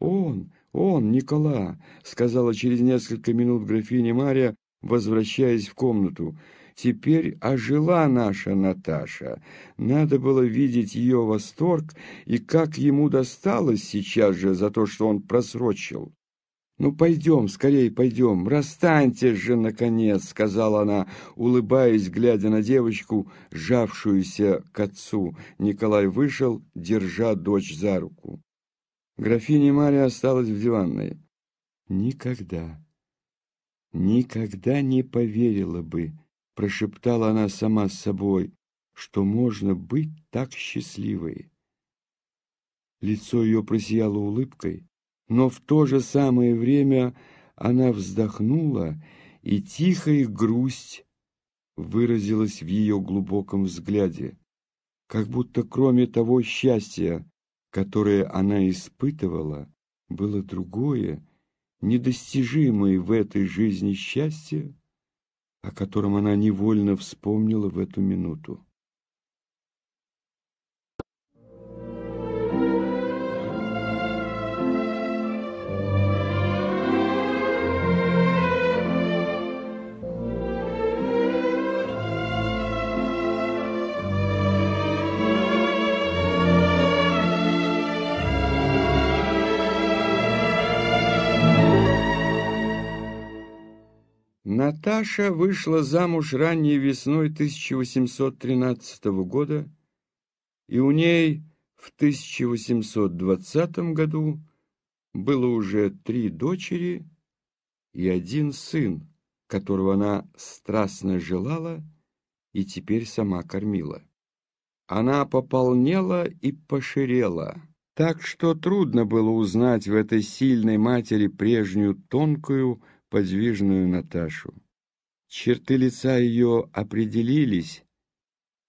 Speaker 1: «Он, он, Никола!» — сказала через несколько минут графиня Мария, возвращаясь в комнату. Теперь ожила наша Наташа. Надо было видеть ее восторг и как ему досталось сейчас же за то, что он просрочил. «Ну, пойдем, скорее пойдем, расстаньтесь же, наконец», — сказала она, улыбаясь, глядя на девочку, сжавшуюся к отцу. Николай вышел, держа дочь за руку. Графиня Мария осталась в диванной. «Никогда, никогда не поверила бы», прошептала она сама с собой, что можно быть так счастливой. Лицо ее просияло улыбкой, но в то же самое время она вздохнула, и тихая грусть выразилась в ее глубоком взгляде, как будто кроме того счастья, которое она испытывала, было другое, недостижимое в этой жизни счастье, о котором она невольно вспомнила в эту минуту. Наташа вышла замуж ранней весной 1813 года, и у ней в 1820 году было уже три дочери и один сын, которого она страстно желала и теперь сама кормила. Она пополнела и поширела, так что трудно было узнать в этой сильной матери прежнюю тонкую, подвижную Наташу. Черты лица ее определились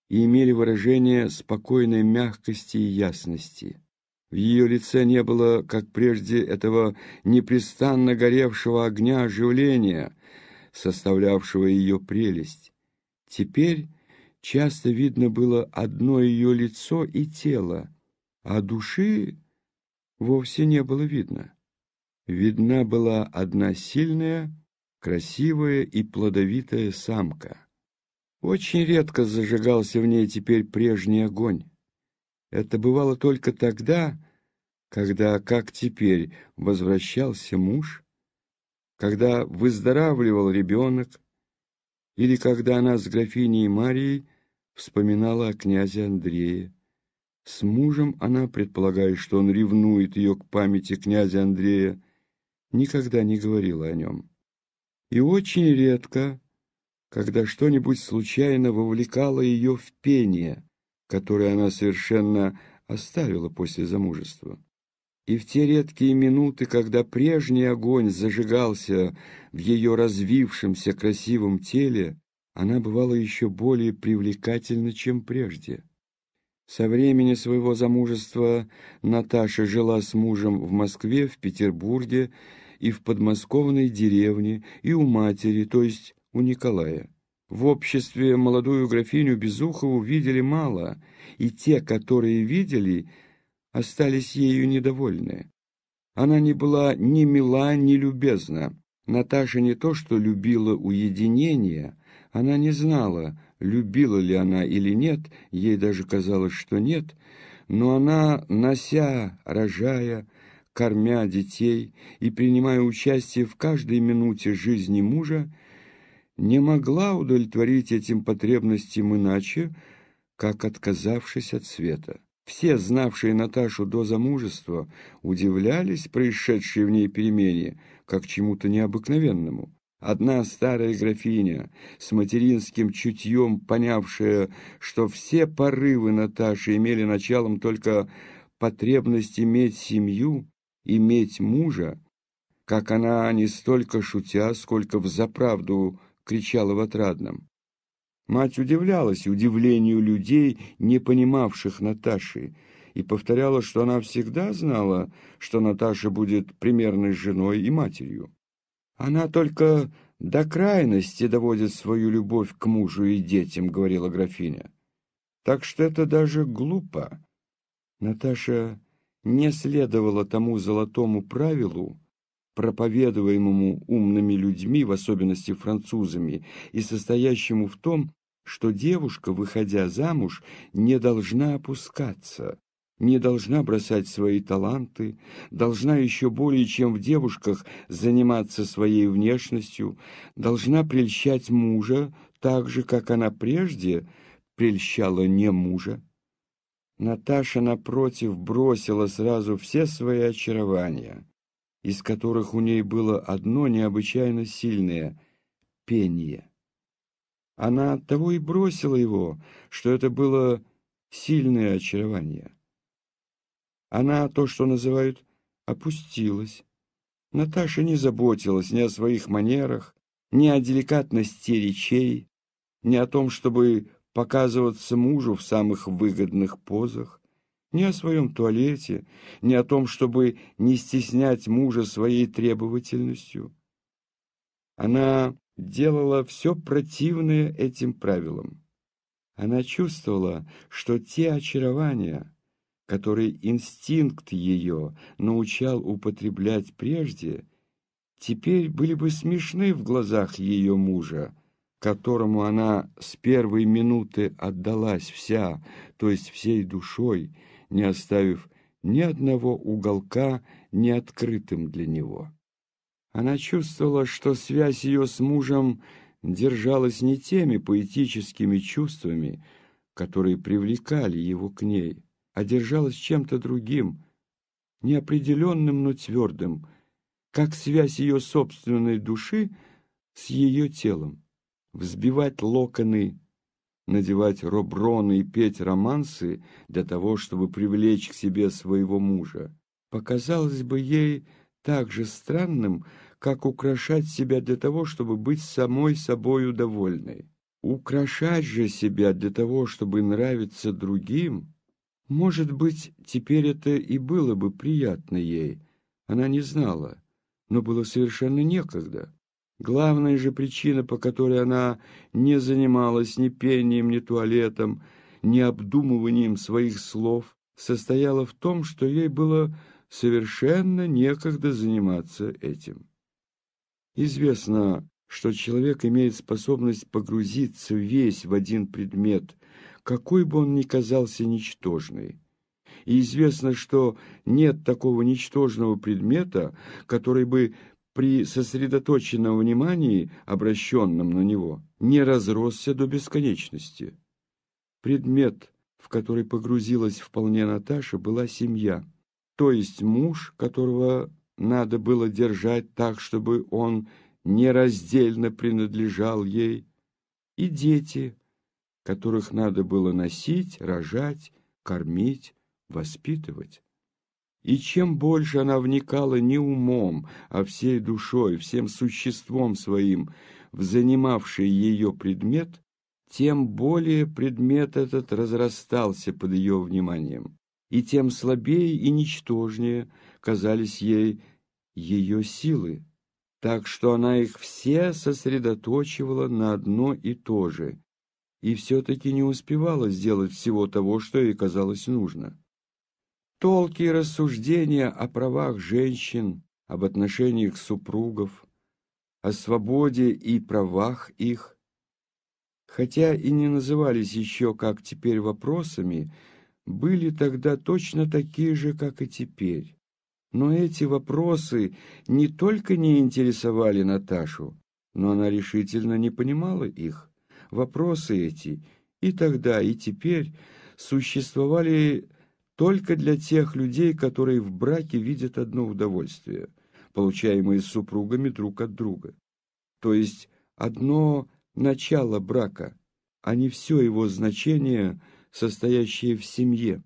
Speaker 1: и имели выражение спокойной мягкости и ясности. В ее лице не было, как прежде, этого непрестанно горевшего огня оживления, составлявшего ее прелесть. Теперь часто видно было одно ее лицо и тело, а души вовсе не было видно. Видна была одна сильная, красивая и плодовитая самка. Очень редко зажигался в ней теперь прежний огонь. Это бывало только тогда, когда, как теперь, возвращался муж, когда выздоравливал ребенок, или когда она с графиней Марией вспоминала о князе Андрее. С мужем она, предполагая, что он ревнует ее к памяти князя Андрея, никогда не говорила о нем. И очень редко, когда что-нибудь случайно вовлекало ее в пение, которое она совершенно оставила после замужества. И в те редкие минуты, когда прежний огонь зажигался в ее развившемся красивом теле, она бывала еще более привлекательна, чем прежде. Со времени своего замужества Наташа жила с мужем в Москве, в Петербурге и в подмосковной деревне, и у матери, то есть у Николая. В обществе молодую графиню Безухову видели мало, и те, которые видели, остались ею недовольны. Она не была ни мила, ни любезна. Наташа не то что любила уединение, она не знала, любила ли она или нет, ей даже казалось, что нет, но она, нося, рожая, кормя детей и принимая участие в каждой минуте жизни мужа, не могла удовлетворить этим потребностям иначе, как отказавшись от света. Все, знавшие Наташу до замужества, удивлялись происшедшей в ней перемене, как чему-то необыкновенному. Одна старая графиня, с материнским чутьем понявшая, что все порывы Наташи имели началом только потребность иметь семью, иметь мужа, как она не столько шутя, сколько взаправду кричала в отрадном. Мать удивлялась удивлению людей, не понимавших Наташи, и повторяла, что она всегда знала, что Наташа будет примерной женой и матерью. Она только до крайности доводит свою любовь к мужу и детям, говорила графиня. Так что это даже глупо. Наташа не следовала тому золотому правилу, проповедуемому умными людьми, в особенности французами, и состоящему в том, что девушка, выходя замуж, не должна опускаться, не должна бросать свои таланты, должна еще более, чем в девушках, заниматься своей внешностью, должна прельщать мужа так же, как она прежде прельщала не мужа. Наташа, напротив, бросила сразу все свои очарования, из которых у ней было одно необычайно сильное — пение. Она оттого и бросила его, что это было сильное очарование. Она, то, что называют, опустилась. Наташа не заботилась ни о своих манерах, ни о деликатности речей, ни о том, чтобы показываться мужу в самых выгодных позах, ни о своем туалете, ни о том, чтобы не стеснять мужа своей требовательностью. Она делала все противное этим правилам. Она чувствовала, что те очарования, который инстинкт ее научал употреблять прежде, теперь были бы смешны в глазах ее мужа, которому она с первой минуты отдалась вся, то есть всей душой, не оставив ни одного уголка неоткрытым для него. Она чувствовала, что связь ее с мужем держалась не теми поэтическими чувствами, которые привлекали его к ней, а держалась чем-то другим, неопределенным, но твердым, как связь ее собственной души с ее телом. Взбивать локоны, надевать роброны и петь романсы для того, чтобы привлечь к себе своего мужа, показалось бы ей так же странным, как украшать себя для того, чтобы быть самой собою довольной. Украшать же себя для того, чтобы нравиться другим, может быть, теперь это и было бы приятно ей. Она не знала, но было совершенно некогда. Главная же причина, по которой она не занималась ни пением, ни туалетом, ни обдумыванием своих слов, состояла в том, что ей было совершенно некогда заниматься этим. Известно, что человек имеет способность погрузиться весь в один предмет, какой бы он ни казался ничтожный. И известно, что нет такого ничтожного предмета, который бы при сосредоточенном внимании, обращенном на него, не разросся до бесконечности. Предмет, в который погрузилась вполне Наташа, была семья, то есть муж, которого надо было держать так, чтобы он нераздельно принадлежал ей, и дети, которых надо было носить, рожать, кормить, воспитывать. И чем больше она вникала не умом, а всей душой, всем существом своим в занимавший ее предмет, тем более предмет этот разрастался под ее вниманием, и тем слабее и ничтожнее казались ей ее силы, так что она их все сосредоточивала на одно и то же, и все-таки не успевала сделать всего того, что ей казалось нужно. Толки и рассуждения о правах женщин, об отношениях супругов, о свободе и правах их, хотя и не назывались еще, как теперь, вопросами, были тогда точно такие же, как и теперь. Но эти вопросы не только не интересовали Наташу, но она решительно не понимала их. Вопросы эти и тогда, и теперь существовали только для тех людей, которые в браке видят одно удовольствие, получаемое супругами друг от друга. То есть одно начало брака, а не все его значение, состоящее в семье.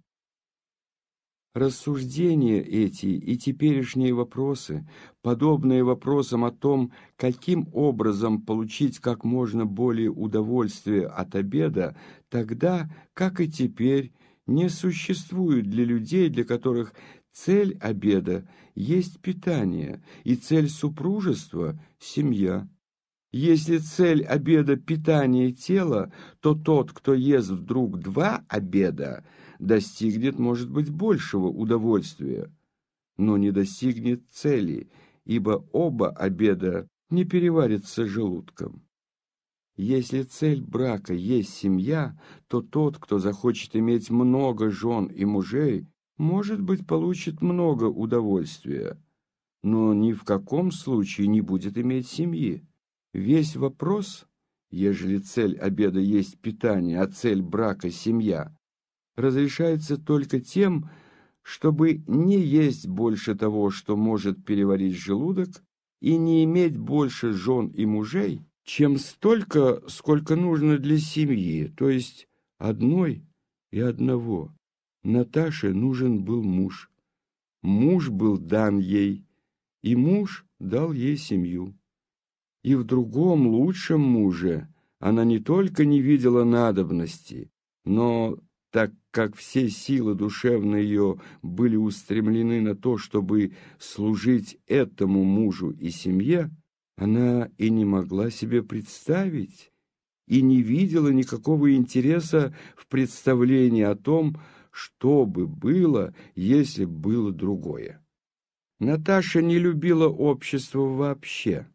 Speaker 1: Рассуждения эти и теперешние вопросы, подобные вопросам о том, каким образом получить как можно более удовольствия от обеда, тогда, как и теперь, не существуют для людей, для которых цель обеда есть питание, и цель супружества – семья. Если цель обеда – питание тела, то тот, кто ест вдруг два обеда – достигнет, может быть, большего удовольствия, но не достигнет цели, ибо оба обеда не переварятся желудком. Если цель брака есть семья, то тот, кто захочет иметь много жен и мужей, может быть, получит много удовольствия, но ни в каком случае не будет иметь семьи. Весь вопрос, ежели цель обеда есть питание, а цель брака – семья, разрешается только тем, чтобы не есть больше того, что может переварить желудок, и не иметь больше жен и мужей, чем столько, сколько нужно для семьи, то есть одной и одного. Наташе нужен был муж. Муж был дан ей, и муж дал ей семью. И в другом, лучшем муже она не только не видела надобности, но так как все силы душевные ее были устремлены на то, чтобы служить этому мужу и семье, она и не могла себе представить, и не видела никакого интереса в представлении о том, что бы было, если было другое. Наташа не любила общество вообще,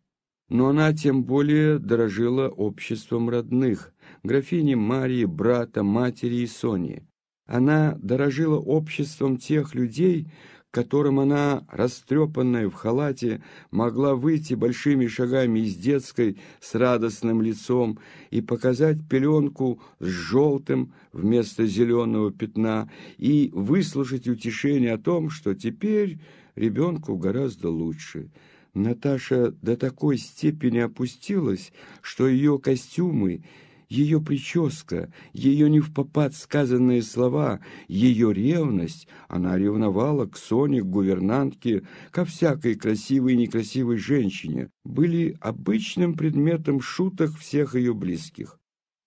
Speaker 1: но она тем более дорожила обществом родных, графини Марии, брата, матери и Сони. Она дорожила обществом тех людей, которым она, растрепанная в халате, могла выйти большими шагами из детской с радостным лицом и показать пеленку с желтым вместо зеленого пятна и выслушать утешение о том, что теперь ребенку гораздо лучше. Наташа до такой степени опустилась, что ее костюмы ее прическа, ее не в попад сказанные слова, ее ревность, она ревновала к Соне, к гувернантке, ко всякой красивой и некрасивой женщине, были обычным предметом шуток всех ее близких.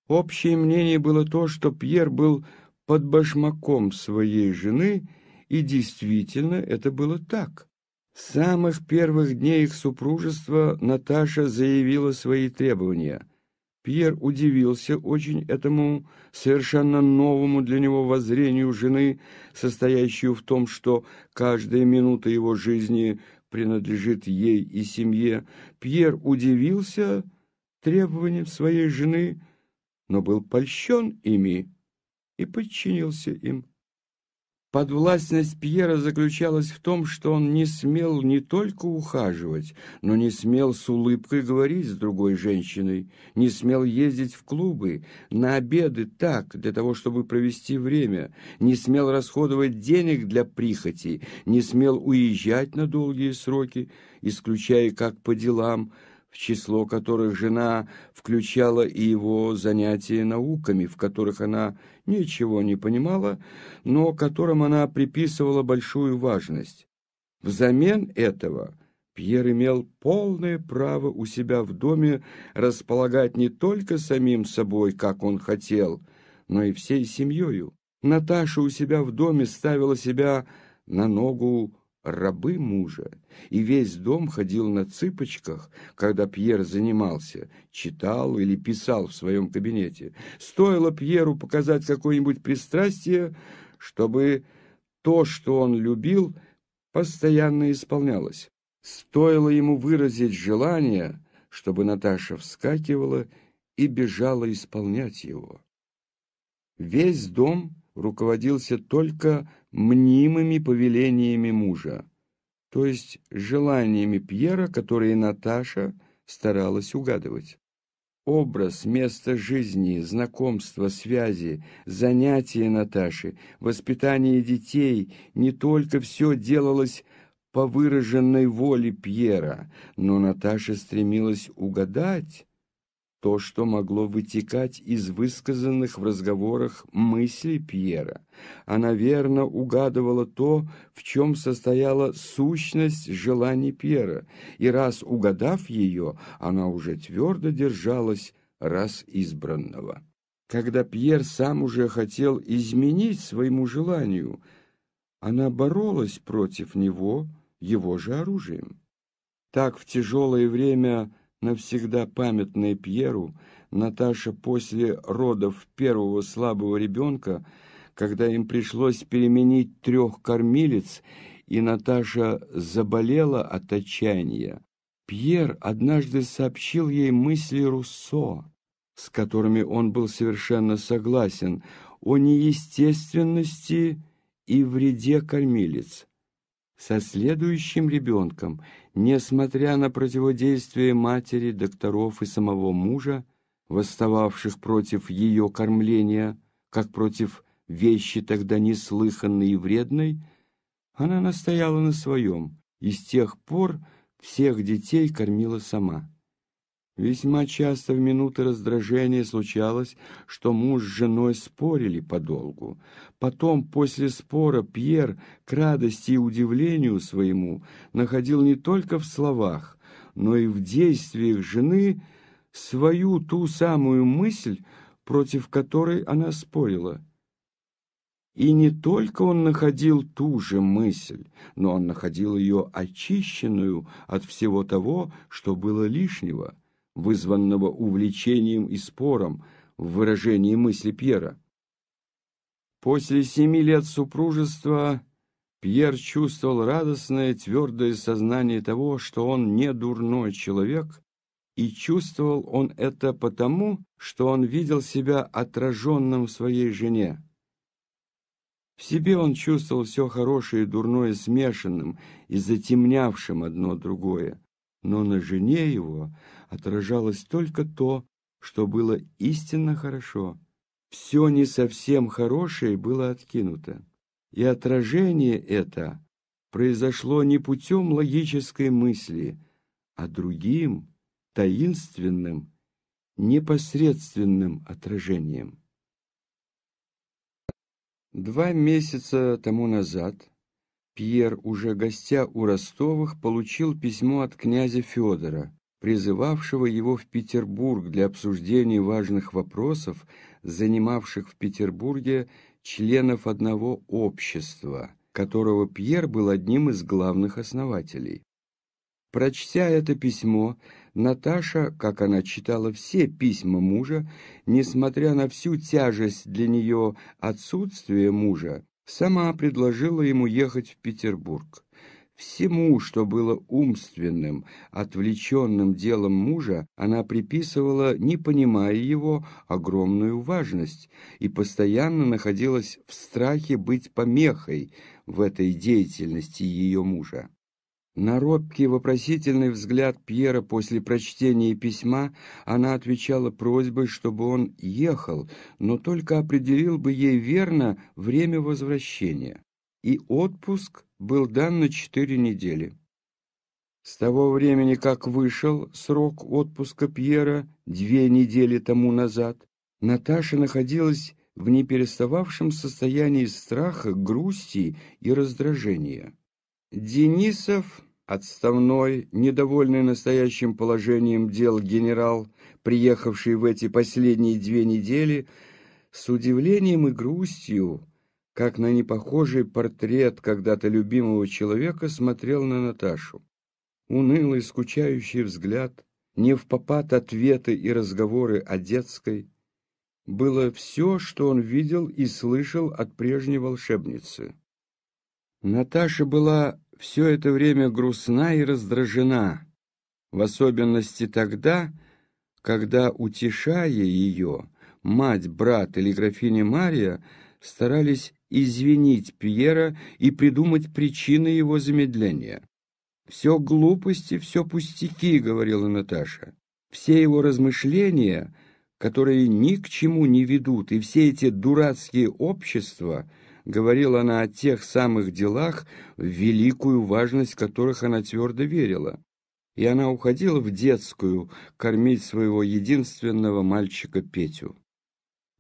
Speaker 1: Общее мнение было то, что Пьер был под башмаком своей жены, и действительно это было так. С самых первых дней их супружества Наташа заявила свои требования – Пьер удивился очень этому совершенно новому для него воззрению жены, состоящую в том, что каждая минута его жизни принадлежит ей и семье. Пьер удивился требованиям своей жены, но был польщен ими и подчинился им. Подвластность Пьера заключалась в том, что он не смел не только ухаживать, но не смел с улыбкой говорить с другой женщиной, не смел ездить в клубы, на обеды так, для того, чтобы провести время, не смел расходовать денег для прихоти, не смел уезжать на долгие сроки, исключая как по делам, в число которых жена включала и его занятия науками, в которых она ничего не понимала, но которым она приписывала большую важность. Взамен этого Пьер имел полное право у себя в доме располагать не только самим собой, как он хотел, но и всей семьей. Наташа у себя в доме ставила себя на ногу рабы мужа, и весь дом ходил на цыпочках, когда Пьер занимался, читал или писал в своем кабинете. Стоило Пьеру показать какое-нибудь пристрастие, чтобы то, что он любил, постоянно исполнялось. Стоило ему выразить желание, чтобы Наташа вскакивала и бежала исполнять его. Весь дом руководился только мнимыми повелениями мужа, то есть желаниями Пьера, которые Наташа старалась угадывать. Образ, место жизни, знакомства, связи, занятия Наташи, воспитание детей – не только все делалось по выраженной воле Пьера, но Наташа стремилась угадать то, что могло вытекать из высказанных в разговорах мыслей Пьера. Она верно угадывала то, в чем состояла сущность желаний Пьера, и раз угадав ее, она уже твердо держалась раз избранного. Когда Пьер сам уже хотел изменить своему желанию, она боролась против него, его же оружием. Так в тяжелое время, навсегда памятное Пьеру, Наташа после родов первого слабого ребенка, когда им пришлось переменить трех кормилец, и Наташа заболела от отчаяния, Пьер однажды сообщил ей мысли Руссо, с которыми он был совершенно согласен, о неестественности и вреде кормилец. Со следующим ребенком, несмотря на противодействие матери, докторов и самого мужа, восстававших против ее кормления, как против вещи тогда неслыханной и вредной, она настояла на своем и с тех пор всех детей кормила сама. Весьма часто в минуты раздражения случалось, что муж с женой спорили подолгу. Потом, после спора, Пьер, к радости и удивлению своему, находил не только в словах, но и в действиях жены свою ту самую мысль, против которой она спорила. И не только он находил ту же мысль, но он находил ее очищенную от всего того, что было лишнего вызванного увлечением и спором в выражении мысли Пьера. После семи лет супружества Пьер чувствовал радостное, твердое сознание того, что он не дурной человек, и чувствовал он это потому, что он видел себя отраженным в своей жене. В себе он чувствовал все хорошее и дурное смешанным и затемнявшим одно другое, но на жене его отражалось только то, что было истинно хорошо. Все не совсем хорошее было откинуто. И отражение это произошло не путем логической мысли, а другим, таинственным, непосредственным отражением. Два месяца тому назад Пьер, уже гостя у Ростовых, получил письмо от князя Федора, призывавшего его в Петербург для обсуждения важных вопросов, занимавших в Петербурге членов одного общества, которого Пьер был одним из главных основателей. Прочтя это письмо, Наташа, как она читала все письма мужа, несмотря на всю тяжесть для нее отсутствия мужа, сама предложила ему ехать в Петербург. Всему, что было умственным, отвлеченным делом мужа, она приписывала, не понимая его, огромную важность и постоянно находилась в страхе быть помехой в этой деятельности ее мужа. На робкий вопросительный взгляд Пьера после прочтения письма она отвечала просьбой, чтобы он ехал, но только определил бы ей верно время возвращения. И отпуск был дан на четыре недели. С того времени, как вышел срок отпуска Пьера, две недели тому назад, Наташа находилась в неперестававшем состоянии страха, грусти и раздражения. Денисов Отставной, недовольный настоящим положением дел генерал, приехавший в эти последние две недели, с удивлением и грустью, как на непохожий портрет когда-то любимого человека, смотрел на Наташу. Унылый, скучающий взгляд, не в попад ответы и разговоры о детской, было все, что он видел и слышал от прежней волшебницы. Наташа была все это время грустна и раздражена, в особенности тогда, когда, утешая ее, мать, брат или графиня Мария старались извинить Пьера и придумать причины его замедления. «Все глупости, все пустяки», — говорила Наташа. «Все его размышления, которые ни к чему не ведут, и все эти дурацкие общества — говорила она о тех самых делах, в великую важность которых она твердо верила. И она уходила в детскую кормить своего единственного мальчика Петю.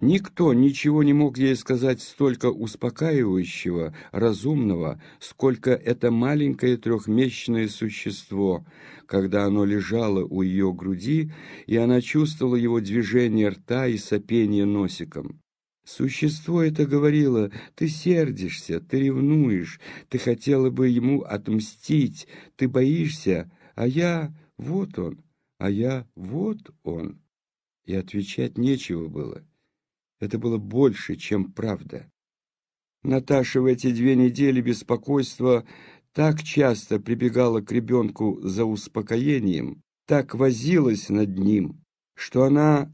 Speaker 1: Никто ничего не мог ей сказать столько успокаивающего, разумного, сколько это маленькое трехмесячное существо, когда оно лежало у ее груди, и она чувствовала его движение рта и сопение носиком. Существо это говорило, ты сердишься, ты ревнуешь, ты хотела бы ему отмстить, ты боишься, а я вот он, а я вот он. И отвечать нечего было. Это было больше, чем правда. Наташа в эти две недели беспокойства так часто прибегала к ребенку за успокоением, так возилась над ним, что она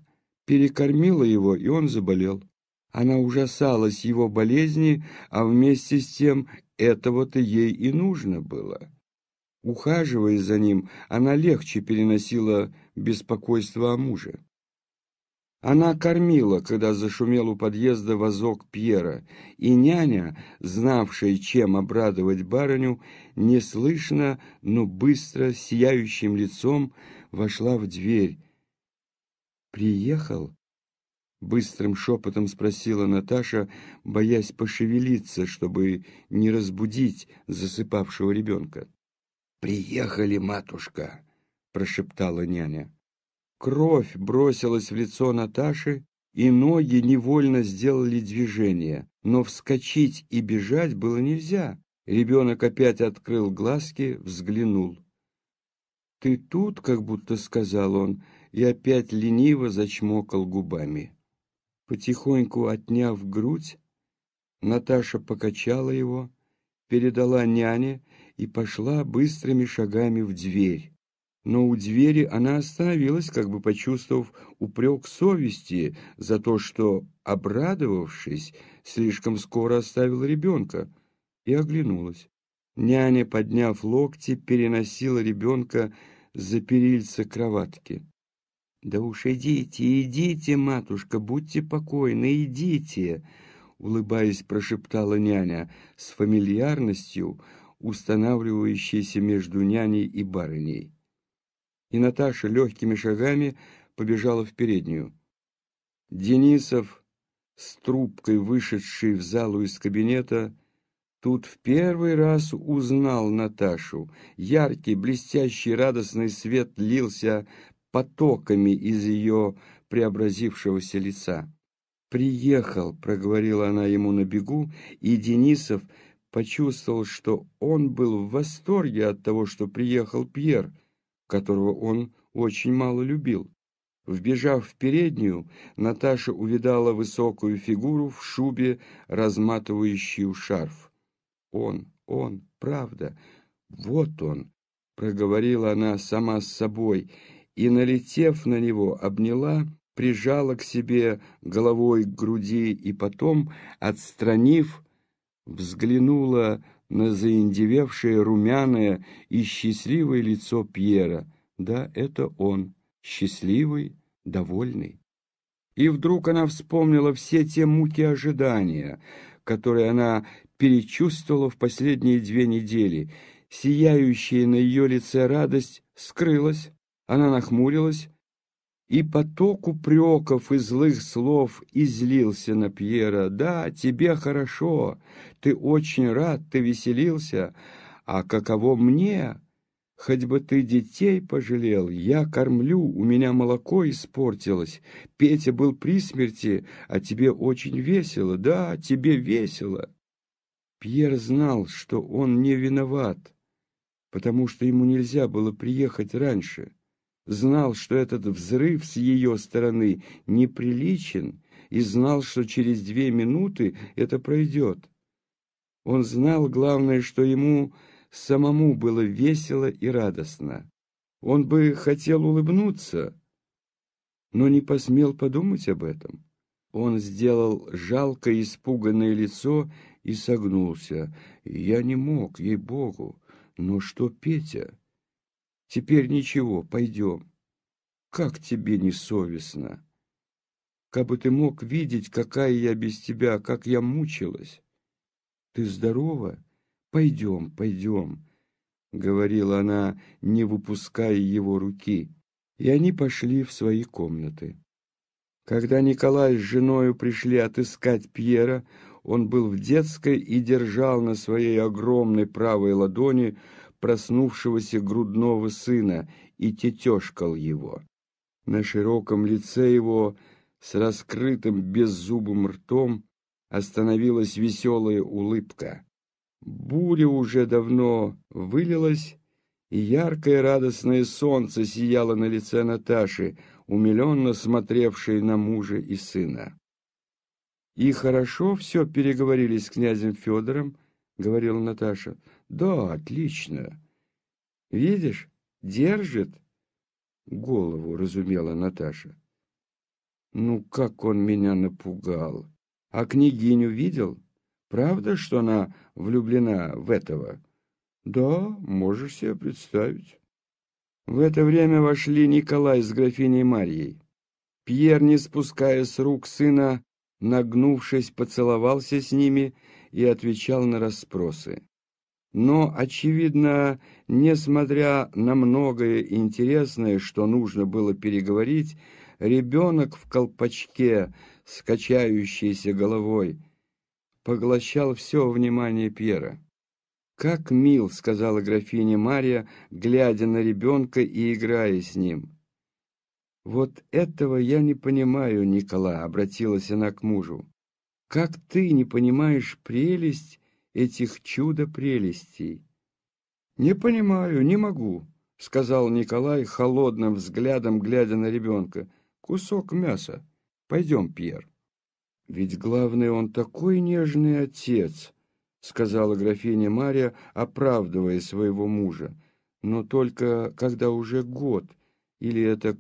Speaker 1: перекормила его, и он заболел. Она ужасалась его болезни, а вместе с тем этого-то ей и нужно было. Ухаживая за ним, она легче переносила беспокойство о муже. Она кормила, когда зашумел у подъезда вазок Пьера, и няня, знавшая, чем обрадовать барыню, неслышно, но быстро, сияющим лицом, вошла в дверь. «Приехал?» Быстрым шепотом спросила Наташа, боясь пошевелиться, чтобы не разбудить засыпавшего ребенка. «Приехали, матушка!» — прошептала няня. Кровь бросилась в лицо Наташи, и ноги невольно сделали движение, но вскочить и бежать было нельзя. Ребенок опять открыл глазки, взглянул. «Ты тут?» — как будто сказал он, и опять лениво зачмокал губами. Потихоньку отняв грудь, Наташа покачала его, передала няне и пошла быстрыми шагами в дверь. Но у двери она остановилась, как бы почувствовав упрек совести за то, что, обрадовавшись, слишком скоро оставила ребенка, и оглянулась. Няня, подняв локти, переносила ребенка за перильца кроватки. «Да уж идите, идите, матушка, будьте покойны, идите!» Улыбаясь, прошептала няня с фамильярностью, устанавливающейся между няней и барыней. И Наташа легкими шагами побежала в переднюю. Денисов, с трубкой вышедший в залу из кабинета, тут в первый раз узнал Наташу. Яркий, блестящий, радостный свет лился потоками из ее преобразившегося лица. «Приехал», — проговорила она ему на бегу, и Денисов почувствовал, что он был в восторге от того, что приехал Пьер, которого он очень мало любил. Вбежав в переднюю, Наташа увидала высокую фигуру в шубе, разматывающую шарф. «Он, он, правда, вот он», — проговорила она сама с собой, — и, налетев на него, обняла, прижала к себе головой к груди и потом, отстранив, взглянула на заиндевевшее румяное и счастливое лицо Пьера. Да, это он, счастливый, довольный. И вдруг она вспомнила все те муки ожидания, которые она перечувствовала в последние две недели. Сияющая на ее лице радость скрылась, она нахмурилась, и поток упреков и злых слов излился на Пьера. «Да, тебе хорошо, ты очень рад, ты веселился, а каково мне? Хоть бы ты детей пожалел, я кормлю, у меня молоко испортилось. Петя был при смерти, а тебе очень весело, да, тебе весело. Пьер знал, что он не виноват, потому что ему нельзя было приехать раньше. Знал, что этот взрыв с ее стороны неприличен, и знал, что через две минуты это пройдет. Он знал, главное, что ему самому было весело и радостно. Он бы хотел улыбнуться, но не посмел подумать об этом. Он сделал жалкое испуганное лицо и согнулся. Я не мог, ей-богу. Но что, Петя? Теперь ничего, пойдем. Как тебе не совестно? Как бы ты мог видеть, какая я без тебя, как я мучилась. Ты здорова? «Пойдем, пойдем», — говорила она, не выпуская его руки, и они пошли в свои комнаты. Когда Николай с женою пришли отыскать Пьера, он был в детской и держал на своей огромной правой ладони проснувшегося грудного сына и тетешкал его. На широком лице его с раскрытым беззубым ртом остановилась веселая улыбка. Буря уже давно вылилась, и яркое радостное солнце сияло на лице Наташи, умиленно смотревшей на мужа и сына. «И хорошо все переговорили с князем Федором?» — говорила Наташа. «Да, отлично. Видишь, держит?» Голову разумела Наташа. «Ну, как он меня напугал! А княгиню видел?» Правда, что она влюблена в этого? Да, можешь себе представить. В это время вошли Николай с графиней Марьей. Пьер, не спуская с рук сына, нагнувшись, поцеловался с ними и отвечал на расспросы. Но, очевидно, несмотря на многое интересное, что нужно было переговорить, ребенок в колпачке с качающейся головой поглощал все внимание Пьера. «Как мил!» — сказала графиня Мария, глядя на ребенка и играя с ним. «Вот этого я не понимаю, Никола», — обратилась она к мужу. «Как ты не понимаешь прелесть этих чудо-прелестей?» «Не понимаю, не могу», — сказал Николай холодным взглядом, глядя на ребенка. «Кусок мяса. Пойдем, Пьер». «Ведь главное, он такой нежный отец», — сказала графиня Мария, оправдывая своего мужа. «Но только когда уже год, или это...»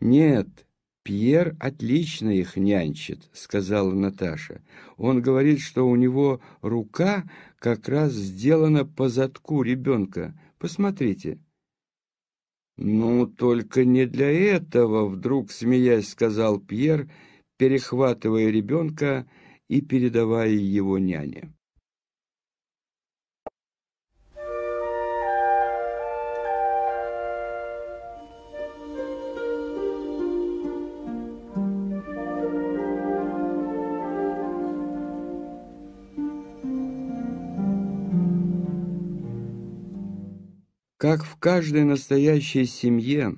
Speaker 1: «Нет, Пьер отлично их нянчит», — сказала Наташа. «Он говорит, что у него рука как раз сделана по задку ребенка. Посмотрите». «Ну, только не для этого», — вдруг, смеясь, сказал Пьер, — перехватывая ребенка и передавая его няне. Как в каждой настоящей семье,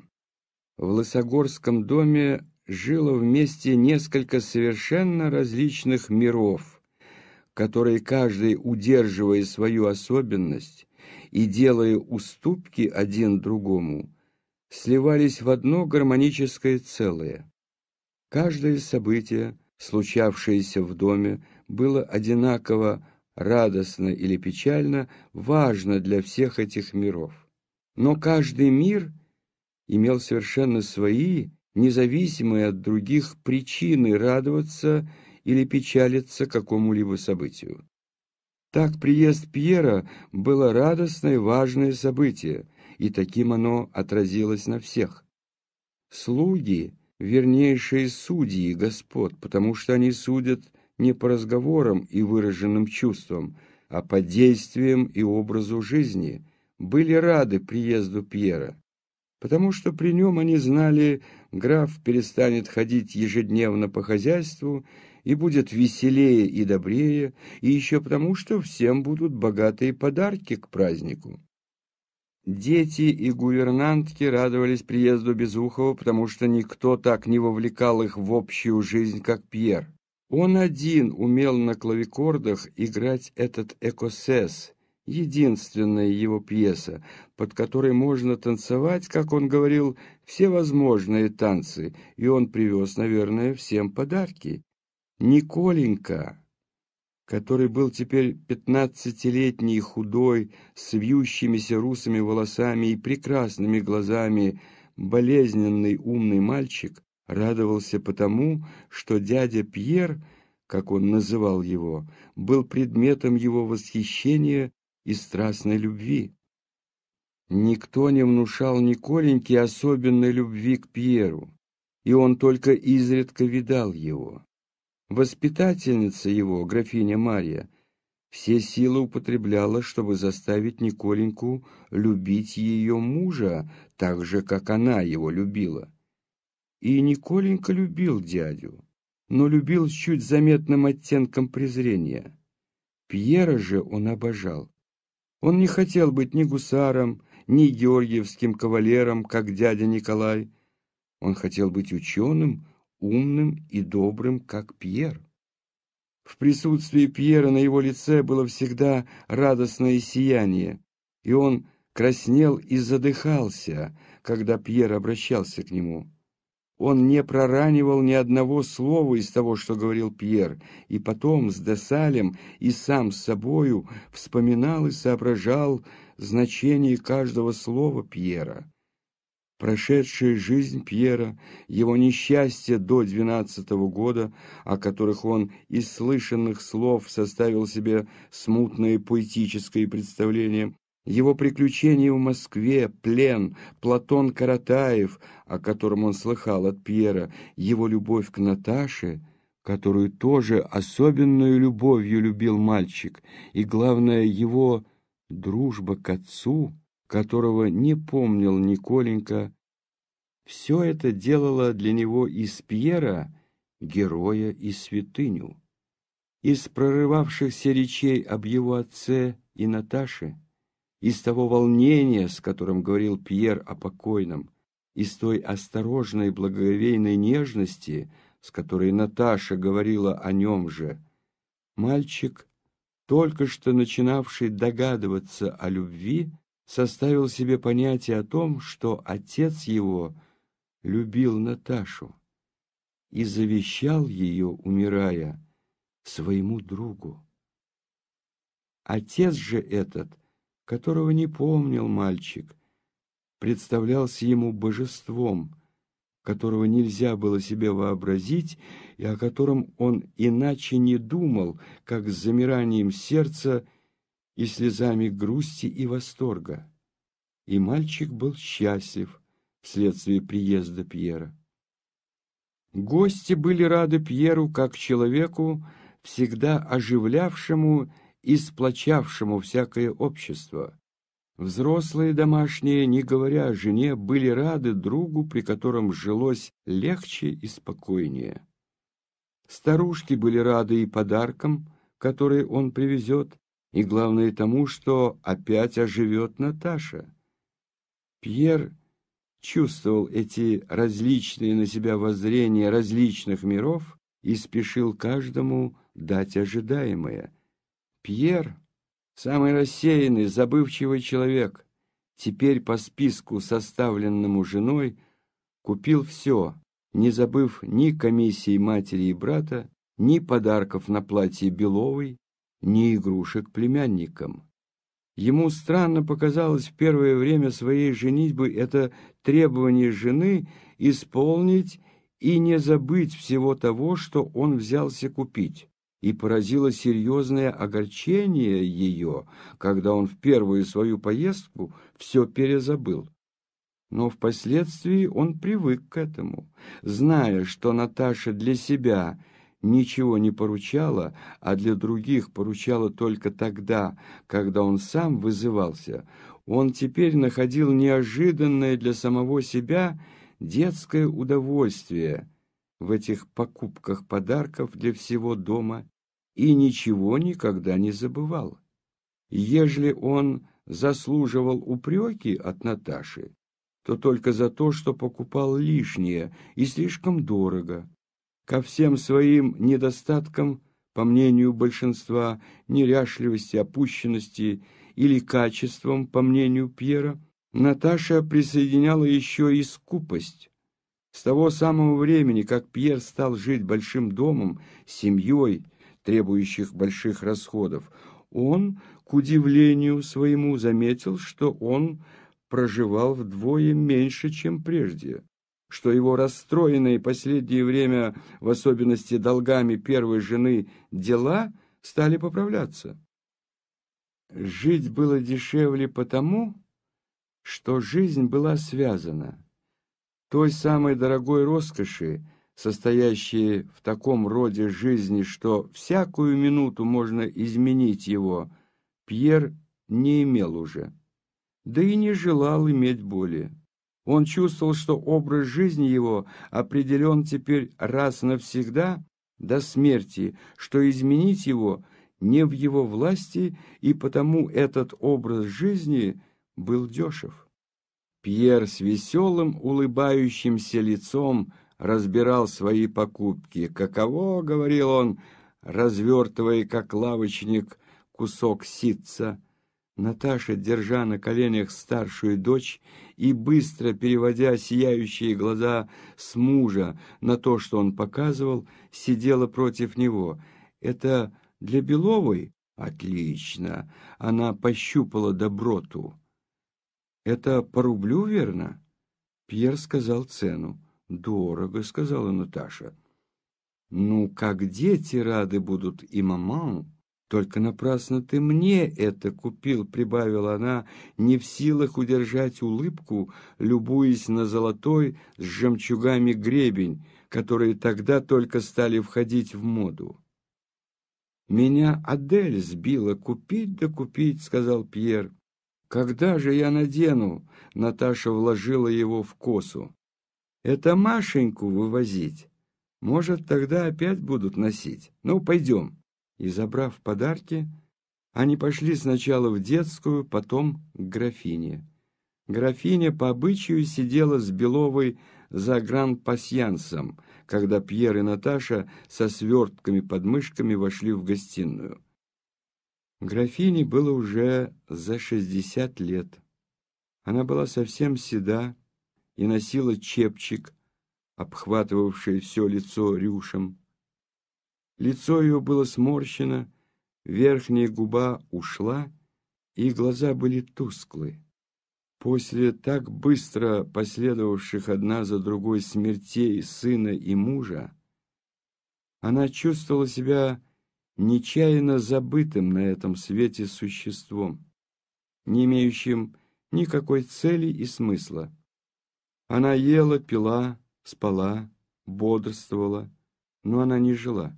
Speaker 1: в Лысогорском доме жило вместе несколько совершенно различных миров, которые каждый, удерживая свою особенность и делая уступки один другому, сливались в одно гармоническое целое. Каждое событие, случавшееся в доме, было одинаково радостно или печально, важно для всех этих миров. Но каждый мир имел совершенно свои независимые от других причины радоваться или печалиться какому-либо событию. Так приезд Пьера было радостное важное событие, и таким оно отразилось на всех. Слуги — вернейшие судьи господ, потому что они судят не по разговорам и выраженным чувствам, а по действиям и образу жизни, были рады приезду Пьера потому что при нем они знали, граф перестанет ходить ежедневно по хозяйству и будет веселее и добрее, и еще потому, что всем будут богатые подарки к празднику. Дети и гувернантки радовались приезду Безухова, потому что никто так не вовлекал их в общую жизнь, как Пьер. Он один умел на клавикордах играть этот экосес, единственная его пьеса, под которой можно танцевать, как он говорил, все возможные танцы, и он привез, наверное, всем подарки. Николенька, который был теперь пятнадцатилетний, худой, с вьющимися русыми волосами и прекрасными глазами, болезненный умный мальчик, радовался потому, что дядя Пьер, как он называл его, был предметом его восхищения и страстной любви. Никто не внушал Николеньке особенной любви к Пьеру, и он только изредка видал его. Воспитательница его, графиня Марья, все силы употребляла, чтобы заставить Николеньку любить ее мужа так же, как она его любила. И Николенька любил дядю, но любил с чуть заметным оттенком презрения. Пьера же он обожал. Он не хотел быть ни гусаром, ни георгиевским кавалером, как дядя Николай. Он хотел быть ученым, умным и добрым, как Пьер. В присутствии Пьера на его лице было всегда радостное сияние, и он краснел и задыхался, когда Пьер обращался к нему. Он не проранивал ни одного слова из того, что говорил Пьер, и потом с Десалем и сам с собою вспоминал и соображал значение каждого слова Пьера. Прошедшая жизнь Пьера, его несчастье до двенадцатого года, о которых он из слышанных слов составил себе смутное поэтическое представление, его приключения в Москве, плен, Платон Каратаев, о котором он слыхал от Пьера, его любовь к Наташе, которую тоже особенную любовью любил мальчик, и, главное, его дружба к отцу — которого не помнил Николенька, все это делало для него из Пьера героя и святыню. Из прорывавшихся речей об его отце и Наташе, из того волнения, с которым говорил Пьер о покойном, из той осторожной благоговейной нежности, с которой Наташа говорила о нем же, мальчик, только что начинавший догадываться о любви, составил себе понятие о том, что отец его любил Наташу и завещал ее, умирая, своему другу. Отец же этот, которого не помнил мальчик, представлялся ему божеством, которого нельзя было себе вообразить и о котором он иначе не думал, как с замиранием сердца и слезами грусти и восторга. И мальчик был счастлив вследствие приезда Пьера. Гости были рады Пьеру как человеку, всегда оживлявшему и сплочавшему всякое общество. Взрослые домашние, не говоря о жене, были рады другу, при котором жилось легче и спокойнее. Старушки были рады и подаркам, которые он привезет, и, главное, тому, что опять оживет Наташа. Пьер чувствовал эти различные на себя воззрения различных миров и спешил каждому дать ожидаемое. Пьер, самый рассеянный, забывчивый человек, теперь по списку, составленному женой, купил все, не забыв ни комиссии матери и брата, ни подарков на платье Беловой, ни игрушек племянникам. Ему странно показалось в первое время своей женитьбы это требование жены исполнить и не забыть всего того, что он взялся купить. И поразило серьезное огорчение ее, когда он в первую свою поездку все перезабыл. Но впоследствии он привык к этому, зная, что Наташа для себя – ничего не поручала, а для других поручала только тогда, когда он сам вызывался, он теперь находил неожиданное для самого себя детское удовольствие в этих покупках подарков для всего дома и ничего никогда не забывал. Ежели он заслуживал упреки от Наташи, то только за то, что покупал лишнее и слишком дорого. Ко всем своим недостаткам, по мнению большинства, неряшливости, опущенности или качествам, по мнению Пьера, Наташа присоединяла еще и скупость. С того самого времени, как Пьер стал жить большим домом, семьей, требующих больших расходов, он, к удивлению своему, заметил, что он проживал вдвое меньше, чем прежде, что его расстроенные последнее время, в особенности долгами первой жены, дела стали поправляться. Жить было дешевле потому, что жизнь была связана. Той самой дорогой роскоши, состоящей в таком роде жизни, что всякую минуту можно изменить его, Пьер не имел уже, да и не желал иметь более. Он чувствовал, что образ жизни его определен теперь раз навсегда до смерти, что изменить его не в его власти, и потому этот образ жизни был дешев. Пьер с веселым, улыбающимся лицом разбирал свои покупки. «Каково, — говорил он, развертывая, как лавочник, кусок ситца, — Наташа, держа на коленях старшую дочь и быстро переводя сияющие глаза с мужа на то, что он показывал, сидела против него. «Это для Беловой?» «Отлично!» Она пощупала доброту. «Это по рублю, верно?» Пьер сказал цену. «Дорого», — сказала Наташа. «Ну, как дети рады будут и маман!» «Только напрасно ты мне это купил», — прибавила она, не в силах удержать улыбку, любуясь на золотой с жемчугами гребень, которые тогда только стали входить в моду. «Меня Адель сбила купить да купить», — сказал Пьер. «Когда же я надену?» — Наташа вложила его в косу. «Это Машеньку вывозить. Может, тогда опять будут носить. Ну, пойдем» и, забрав подарки, они пошли сначала в детскую, потом к графине. Графиня по обычаю сидела с Беловой за гран-пасьянсом, когда Пьер и Наташа со свертками под мышками вошли в гостиную. Графине было уже за шестьдесят лет. Она была совсем седа и носила чепчик, обхватывавший все лицо рюшем. Лицо ее было сморщено, верхняя губа ушла, и глаза были тусклы. После так быстро последовавших одна за другой смертей сына и мужа, она чувствовала себя нечаянно забытым на этом свете существом, не имеющим никакой цели и смысла. Она ела, пила, спала, бодрствовала, но она не жила.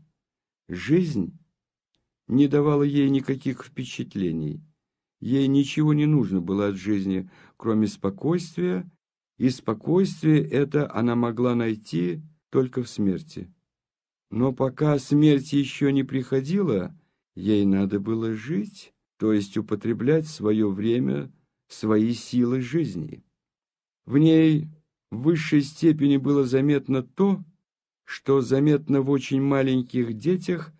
Speaker 1: Жизнь не давала ей никаких впечатлений. Ей ничего не нужно было от жизни, кроме спокойствия, и спокойствие это она могла найти только в смерти. Но пока смерть еще не приходила, ей надо было жить, то есть употреблять свое время, свои силы жизни. В ней в высшей степени было заметно то, что заметно в очень маленьких детях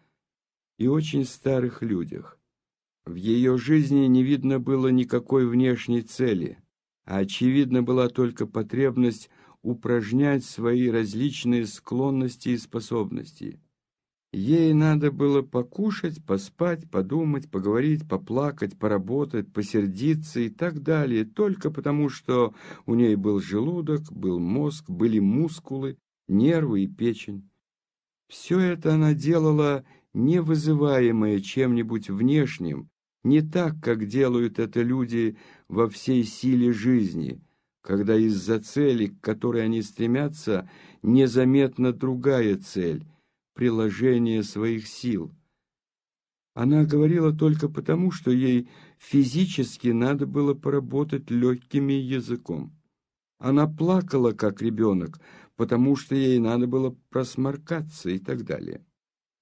Speaker 1: и очень старых людях. В ее жизни не видно было никакой внешней цели, а очевидно была только потребность упражнять свои различные склонности и способности. Ей надо было покушать, поспать, подумать, поговорить, поплакать, поработать, посердиться и так далее, только потому, что у ней был желудок, был мозг, были мускулы, нервы и печень. Все это она делала, не вызываемое чем-нибудь внешним, не так, как делают это люди во всей силе жизни, когда из-за цели, к которой они стремятся, незаметна другая цель — приложение своих сил. Она говорила только потому, что ей физически надо было поработать легкими языком. Она плакала, как ребенок, потому что ей надо было просморкаться и так далее.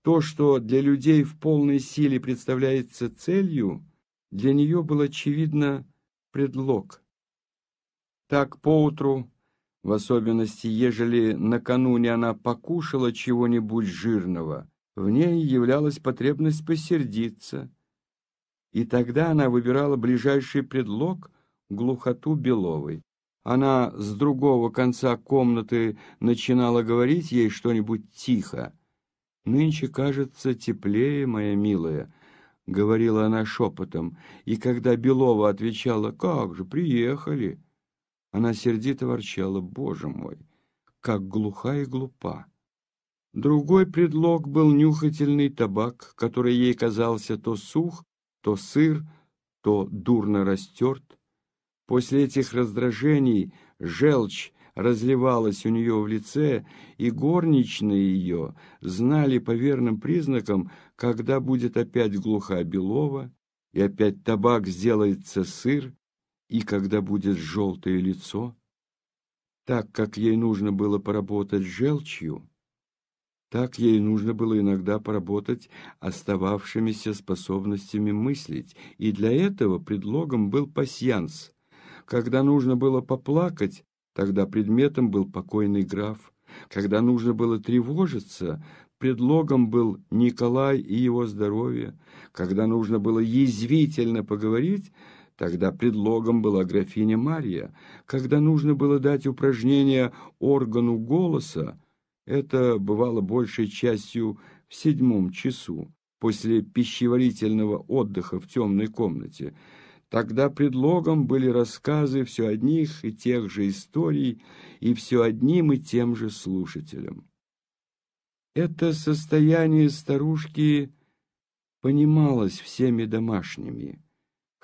Speaker 1: То, что для людей в полной силе представляется целью, для нее был, очевидно, предлог. Так поутру, в особенности, ежели накануне она покушала чего-нибудь жирного, в ней являлась потребность посердиться, и тогда она выбирала ближайший предлог — глухоту Беловой. Она с другого конца комнаты начинала говорить ей что-нибудь тихо. «Нынче, кажется, теплее, моя милая», — говорила она шепотом, и когда Белова отвечала «Как же, приехали», она сердито ворчала «Боже мой, как глуха и глупа». Другой предлог был нюхательный табак, который ей казался то сух, то сыр, то дурно растерт. После этих раздражений желчь разливалась у нее в лице, и горничные ее знали по верным признакам, когда будет опять глуха Белова, и опять табак сделается сыр, и когда будет желтое лицо. Так как ей нужно было поработать с желчью, так ей нужно было иногда поработать остававшимися способностями мыслить, и для этого предлогом был пасьянс. Когда нужно было поплакать, тогда предметом был покойный граф. Когда нужно было тревожиться, предлогом был Николай и его здоровье. Когда нужно было язвительно поговорить, тогда предлогом была графиня Мария. Когда нужно было дать упражнение органу голоса, это бывало большей частью в седьмом часу, после пищеварительного отдыха в темной комнате. Тогда предлогом были рассказы все одних и тех же историй и все одним и тем же слушателям. Это состояние старушки понималось всеми домашними,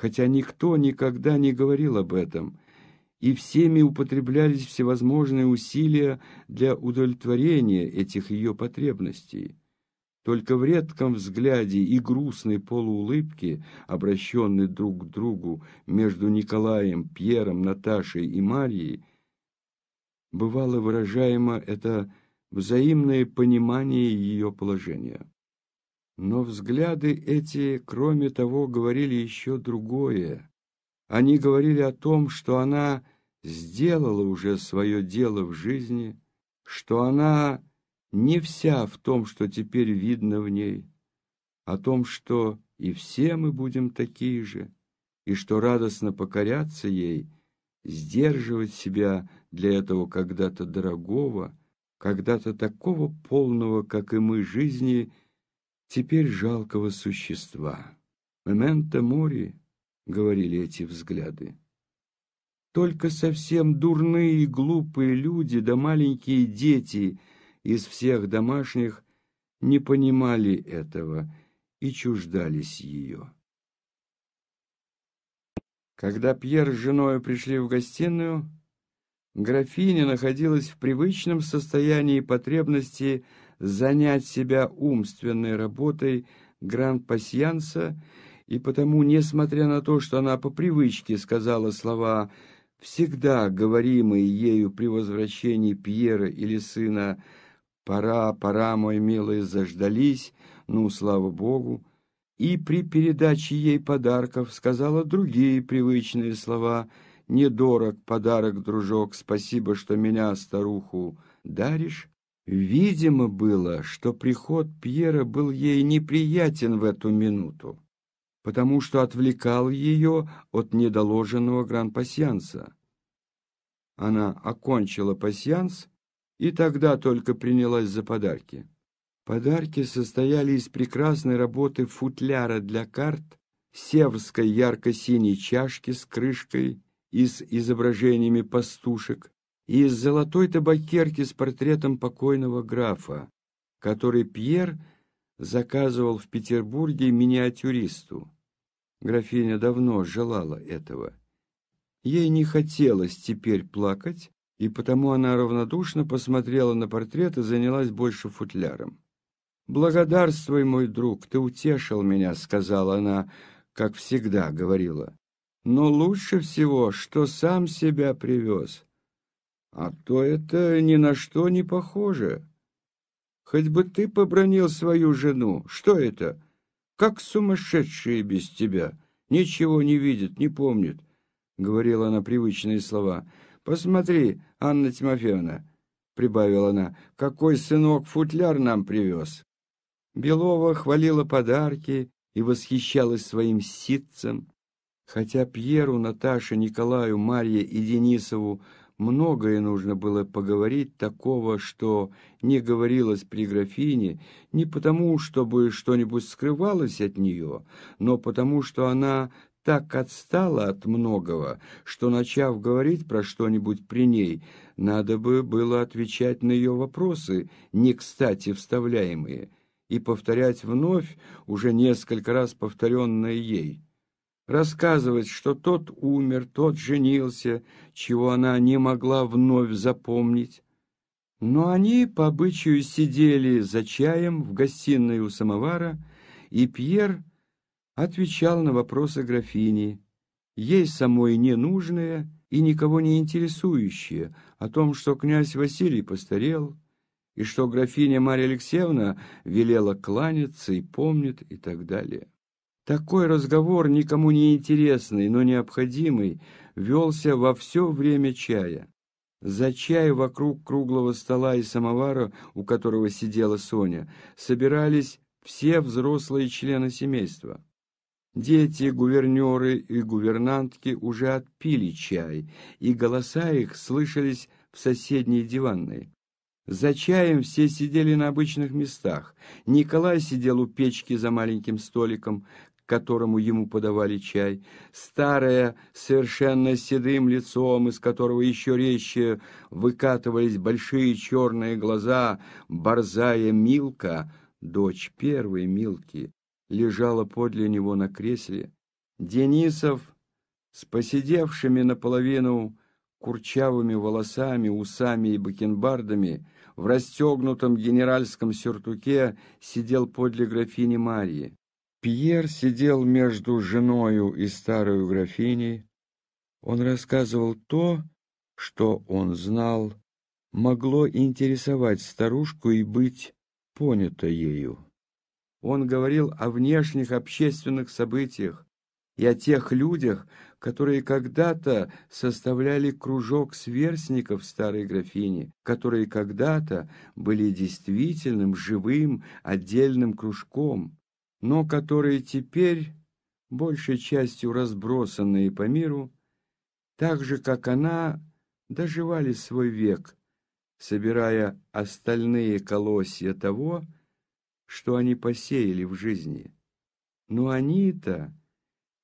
Speaker 1: хотя никто никогда не говорил об этом – и всеми употреблялись всевозможные усилия для удовлетворения этих ее потребностей. Только в редком взгляде и грустной полуулыбке, обращенной друг к другу между Николаем, Пьером, Наташей и Марией, бывало выражаемо это взаимное понимание ее положения. Но взгляды эти, кроме того, говорили еще другое. Они говорили о том, что она сделала уже свое дело в жизни, что она не вся в том, что теперь видно в ней, о том, что и все мы будем такие же, и что радостно покоряться ей, сдерживать себя для этого когда-то дорогого, когда-то такого полного, как и мы, жизни, теперь жалкого существа. «Мементо мори», — говорили эти взгляды. Только совсем дурные и глупые люди да маленькие дети из всех домашних не понимали этого и чуждались ее. Когда Пьер с женой пришли в гостиную, графиня находилась в привычном состоянии потребности занять себя умственной работой гран-пасьянса и потому, несмотря на то, что она по привычке сказала слова, всегда говоримые ею при возвращении Пьера или сына «Пора, пора, мой милый, заждались, ну, слава Богу», и при передаче ей подарков сказала другие привычные слова «Недорог подарок, дружок, спасибо, что меня, старуху, даришь». Видимо было, что приход Пьера был ей неприятен в эту минуту потому что отвлекал ее от недоложенного гран-пасьянса. Она окончила пасьянс и тогда только принялась за подарки. Подарки состояли из прекрасной работы футляра для карт, севской ярко-синей чашки с крышкой и с изображениями пастушек, и из золотой табакерки с портретом покойного графа, который Пьер заказывал в Петербурге миниатюристу. Графиня давно желала этого. Ей не хотелось теперь плакать, и потому она равнодушно посмотрела на портрет и занялась больше футляром. «Благодарствуй, мой друг, ты утешил меня», — сказала она, как всегда говорила. «Но лучше всего, что сам себя привез. А то это ни на что не похоже. Хоть бы ты побронил свою жену. Что это? Как сумасшедшие без тебя. ничего не видит, не помнит, — говорила она привычные слова. Посмотри, Анна Тимофеевна, — прибавила она, — какой сынок футляр нам привез. Белова хвалила подарки и восхищалась своим ситцем. Хотя Пьеру, Наташе, Николаю, Марье и Денисову многое нужно было поговорить такого, что не говорилось при графине, не потому, чтобы что-нибудь скрывалось от нее, но потому, что она так отстала от многого, что, начав говорить про что-нибудь при ней, надо бы было отвечать на ее вопросы, не кстати вставляемые, и повторять вновь уже несколько раз повторенное ей рассказывать, что тот умер, тот женился, чего она не могла вновь запомнить. Но они по обычаю сидели за чаем в гостиной у самовара, и Пьер отвечал на вопросы графини, ей самой ненужные и никого не интересующие, о том, что князь Василий постарел, и что графиня Марья Алексеевна велела кланяться и помнит и так далее. Такой разговор, никому не интересный, но необходимый, велся во все время чая. За чай вокруг круглого стола и самовара, у которого сидела Соня, собирались все взрослые члены семейства. Дети, гувернеры и гувернантки уже отпили чай, и голоса их слышались в соседней диванной. За чаем все сидели на обычных местах. Николай сидел у печки за маленьким столиком, которому ему подавали чай, старое, совершенно седым лицом, из которого еще резче выкатывались большие черные глаза, борзая Милка, дочь первой Милки, лежала подле него на кресле. Денисов с посидевшими наполовину курчавыми волосами, усами и бакенбардами, в расстегнутом генеральском сюртуке сидел подле графини Марьи. Пьер сидел между женою и старой графиней. Он рассказывал то, что он знал, могло интересовать старушку и быть понято ею. Он говорил о внешних общественных событиях и о тех людях, которые когда-то составляли кружок сверстников старой графини, которые когда-то были действительным, живым, отдельным кружком, но которые теперь, большей частью разбросанные по миру, так же, как она, доживали свой век, собирая остальные колосья того, что они посеяли в жизни. Но они-то,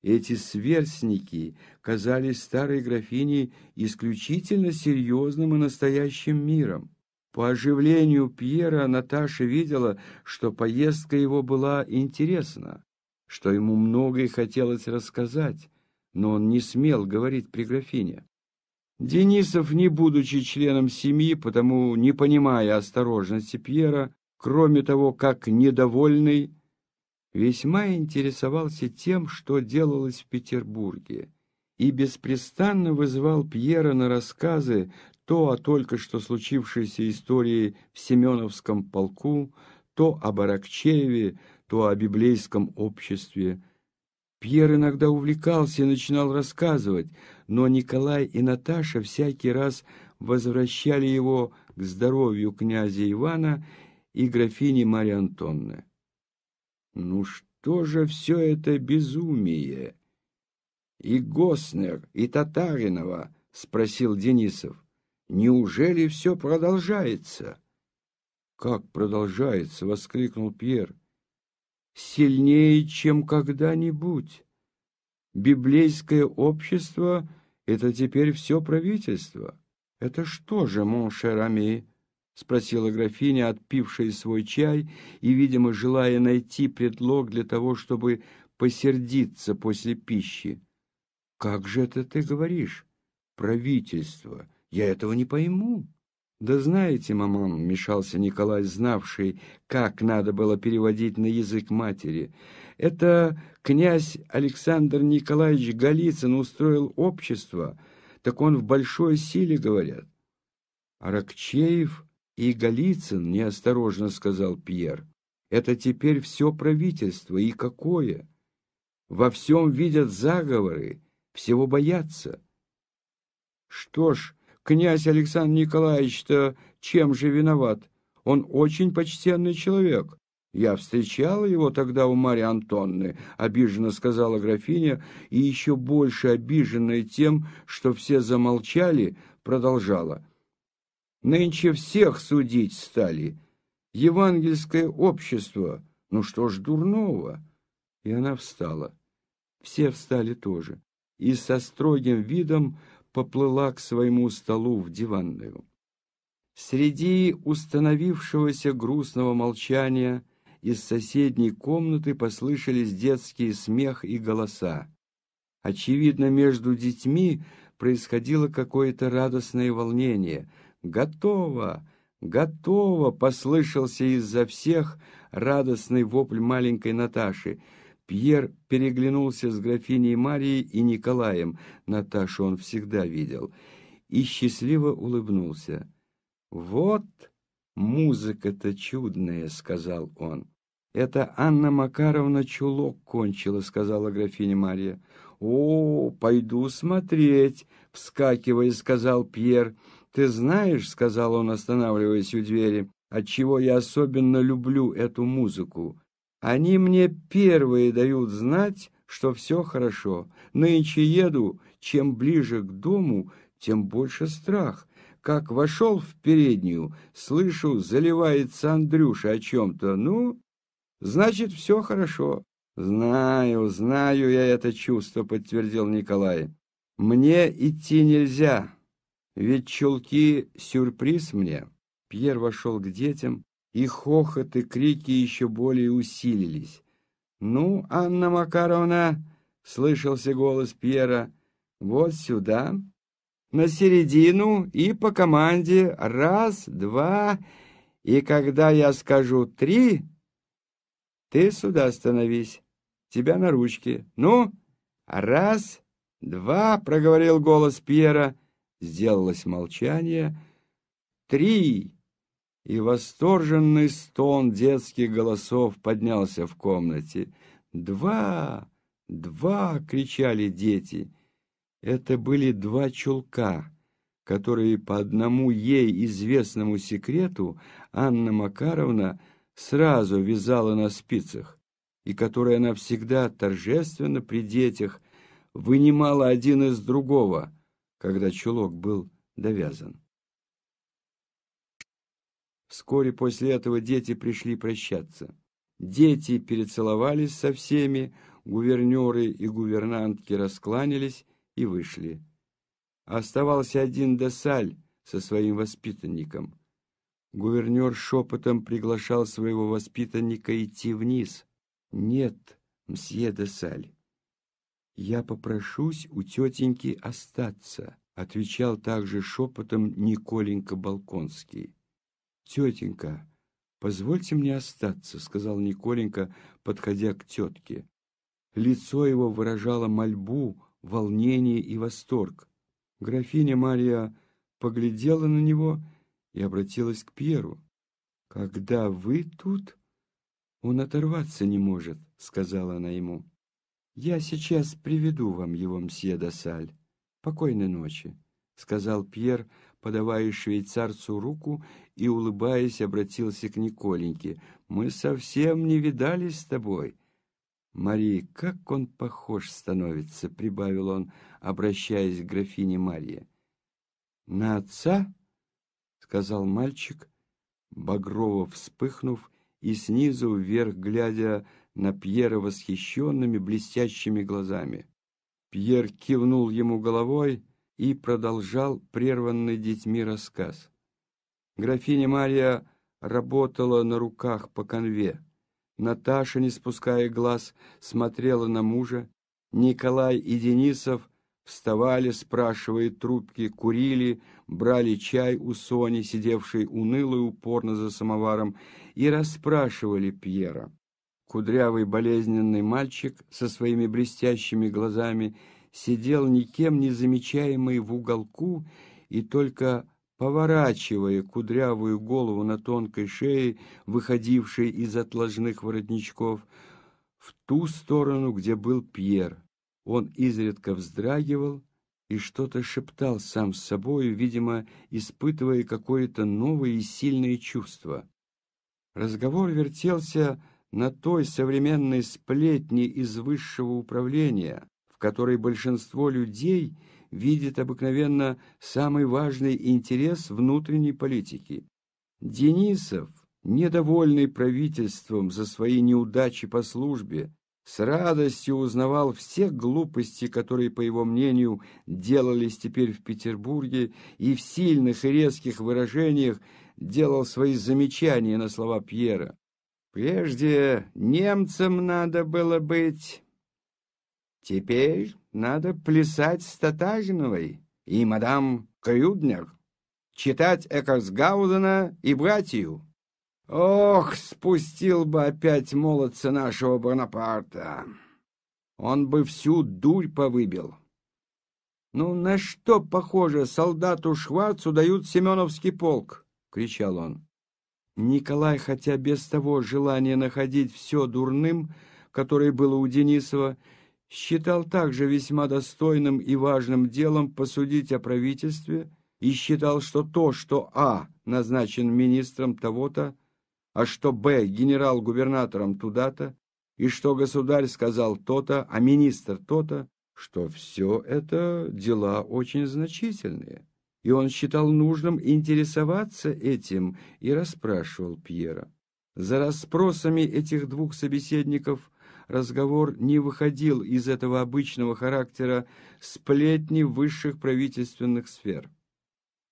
Speaker 1: эти сверстники, казались старой графине исключительно серьезным и настоящим миром. По оживлению Пьера Наташа видела, что поездка его была интересна, что ему многое хотелось рассказать, но он не смел говорить при графине. Денисов, не будучи членом семьи, потому не понимая осторожности Пьера, кроме того, как недовольный, весьма интересовался тем, что делалось в Петербурге, и беспрестанно вызывал Пьера на рассказы то о только что случившейся истории в Семеновском полку, то о Баракчееве, то о библейском обществе. Пьер иногда увлекался и начинал рассказывать, но Николай и Наташа всякий раз возвращали его к здоровью князя Ивана и графини Марьи Антонны. «Ну что же все это безумие?» «И Госнер, и Татаринова?» — спросил Денисов. Неужели все продолжается? Как продолжается? воскликнул Пьер. Сильнее, чем когда-нибудь. Библейское общество — это теперь все правительство. Это что же, моншер Ами? — спросила графиня, отпившая свой чай и, видимо, желая найти предлог для того, чтобы посердиться после пищи. — Как же это ты говоришь? Правительство. Я этого не пойму. Да знаете, маман, вмешался Николай, знавший, как надо было переводить на язык матери. Это князь Александр Николаевич Голицын устроил общество, так он в большой силе, говорят. Аракчеев и Голицын, неосторожно сказал Пьер, это теперь все правительство, и какое? во всем видят заговоры, всего боятся. Что ж, князь Александр Николаевич-то чем же виноват? Он очень почтенный человек. Я встречала его тогда у Марьи Антонны, обиженно сказала графиня, и еще больше обиженная тем, что все замолчали, продолжала. Нынче всех судить стали. Евангельское общество. Ну что ж дурного? И она встала. Все встали тоже. И со строгим видом поплыла к своему столу в диванную. Среди установившегося грустного молчания из соседней комнаты послышались детский смех и голоса. Очевидно, между детьми происходило какое-то радостное волнение. «Готово! Готово!» — послышался из-за всех радостный вопль маленькой Наташи. Пьер переглянулся с графиней Марией и Николаем, Наташу он всегда видел, и счастливо улыбнулся. «Вот музыка-то чудная», — сказал он. «Это Анна Макаровна чулок кончила», — сказала графиня Мария. «О, пойду смотреть», — вскакивая, сказал Пьер. «Ты знаешь», — сказал он, останавливаясь у двери, — «отчего я особенно люблю эту музыку? Они мне первые дают знать, что все хорошо. Нынче еду, чем ближе к дому, тем больше страх. Как вошел в переднюю, слышу, заливается Андрюша о чем-то. Ну, значит, все хорошо. Знаю, знаю я это чувство, подтвердил Николай. Мне идти нельзя, ведь чулки сюрприз мне. Пьер вошел к детям, и хохот и крики еще более усилились. «Ну, Анна Макаровна!» — слышался голос Пьера. «Вот сюда, на середину и по команде раз, два, и когда я скажу три, ты сюда становись, тебя на ручке. Ну, раз, два!» — проговорил голос Пьера. Сделалось молчание. «Три!» И восторженный стон детских голосов поднялся в комнате. «Два! Два!» — кричали дети. Это были два чулка, которые по одному ей известному секрету Анна Макаровна сразу вязала на спицах, и которые она всегда торжественно при детях вынимала один из другого, когда чулок был довязан. Вскоре после этого дети пришли прощаться. Дети перецеловались со всеми, гувернеры и гувернантки раскланялись и вышли. Оставался один Десаль со своим воспитанником. Гувернер шепотом приглашал своего воспитанника идти вниз. «Нет, мсье Десаль, я попрошусь у тетеньки остаться», отвечал также шепотом Николенька Балконский. «Тетенька, позвольте мне остаться», — сказал Николенька, подходя к тетке. Лицо его выражало мольбу, волнение и восторг. Графиня Мария поглядела на него и обратилась к Пьеру. «Когда вы тут, он оторваться не может», — сказала она ему. «Я сейчас приведу вам его, мсье Досаль. Покойной ночи», — сказал Пьер, подавая швейцарцу руку и, улыбаясь, обратился к Николеньке. «Мы совсем не видались с тобой». «Мария, как он похож становится», — прибавил он, обращаясь к графине Марье. «На отца?» — сказал мальчик, багрово вспыхнув и снизу вверх глядя на Пьера восхищенными блестящими глазами. Пьер кивнул ему головой, и продолжал прерванный детьми рассказ. Графиня Мария работала на руках по конве. Наташа, не спуская глаз, смотрела на мужа. Николай и Денисов вставали, спрашивая трубки, курили, брали чай у Сони, сидевшей уныло и упорно за самоваром, и расспрашивали Пьера. Кудрявый болезненный мальчик со своими блестящими глазами сидел никем не замечаемый в уголку и только поворачивая кудрявую голову на тонкой шее, выходившей из отложных воротничков, в ту сторону, где был Пьер. Он изредка вздрагивал и что-то шептал сам с собою, видимо, испытывая какое-то новое и сильное чувство. Разговор вертелся на той современной сплетне из высшего управления, в которой большинство людей видит обыкновенно самый важный интерес внутренней политики. Денисов, недовольный правительством за свои неудачи по службе, с радостью узнавал все глупости, которые, по его мнению, делались теперь в Петербурге, и в сильных и резких выражениях делал свои замечания на слова Пьера. «Прежде немцам надо было быть, теперь надо плясать с Татагиновой и мадам Крюднер, читать Экарсгаузена и братью». Ох, спустил бы опять молодца нашего Бонапарта. Он бы всю дурь повыбил. Ну, на что, похоже, солдату Шварцу дают Семеновский полк? — кричал он. Николай, хотя без того желания находить все дурным, которое было у Денисова, считал также весьма достойным и важным делом посудить о правительстве и считал, что то, что А назначен министром того-то, а что Б генерал-губернатором туда-то, и что государь сказал то-то, а министр то-то, что все это дела очень значительные. И он считал нужным интересоваться этим и расспрашивал Пьера. За расспросами этих двух собеседников разговор не выходил из этого обычного характера сплетни высших правительственных сфер.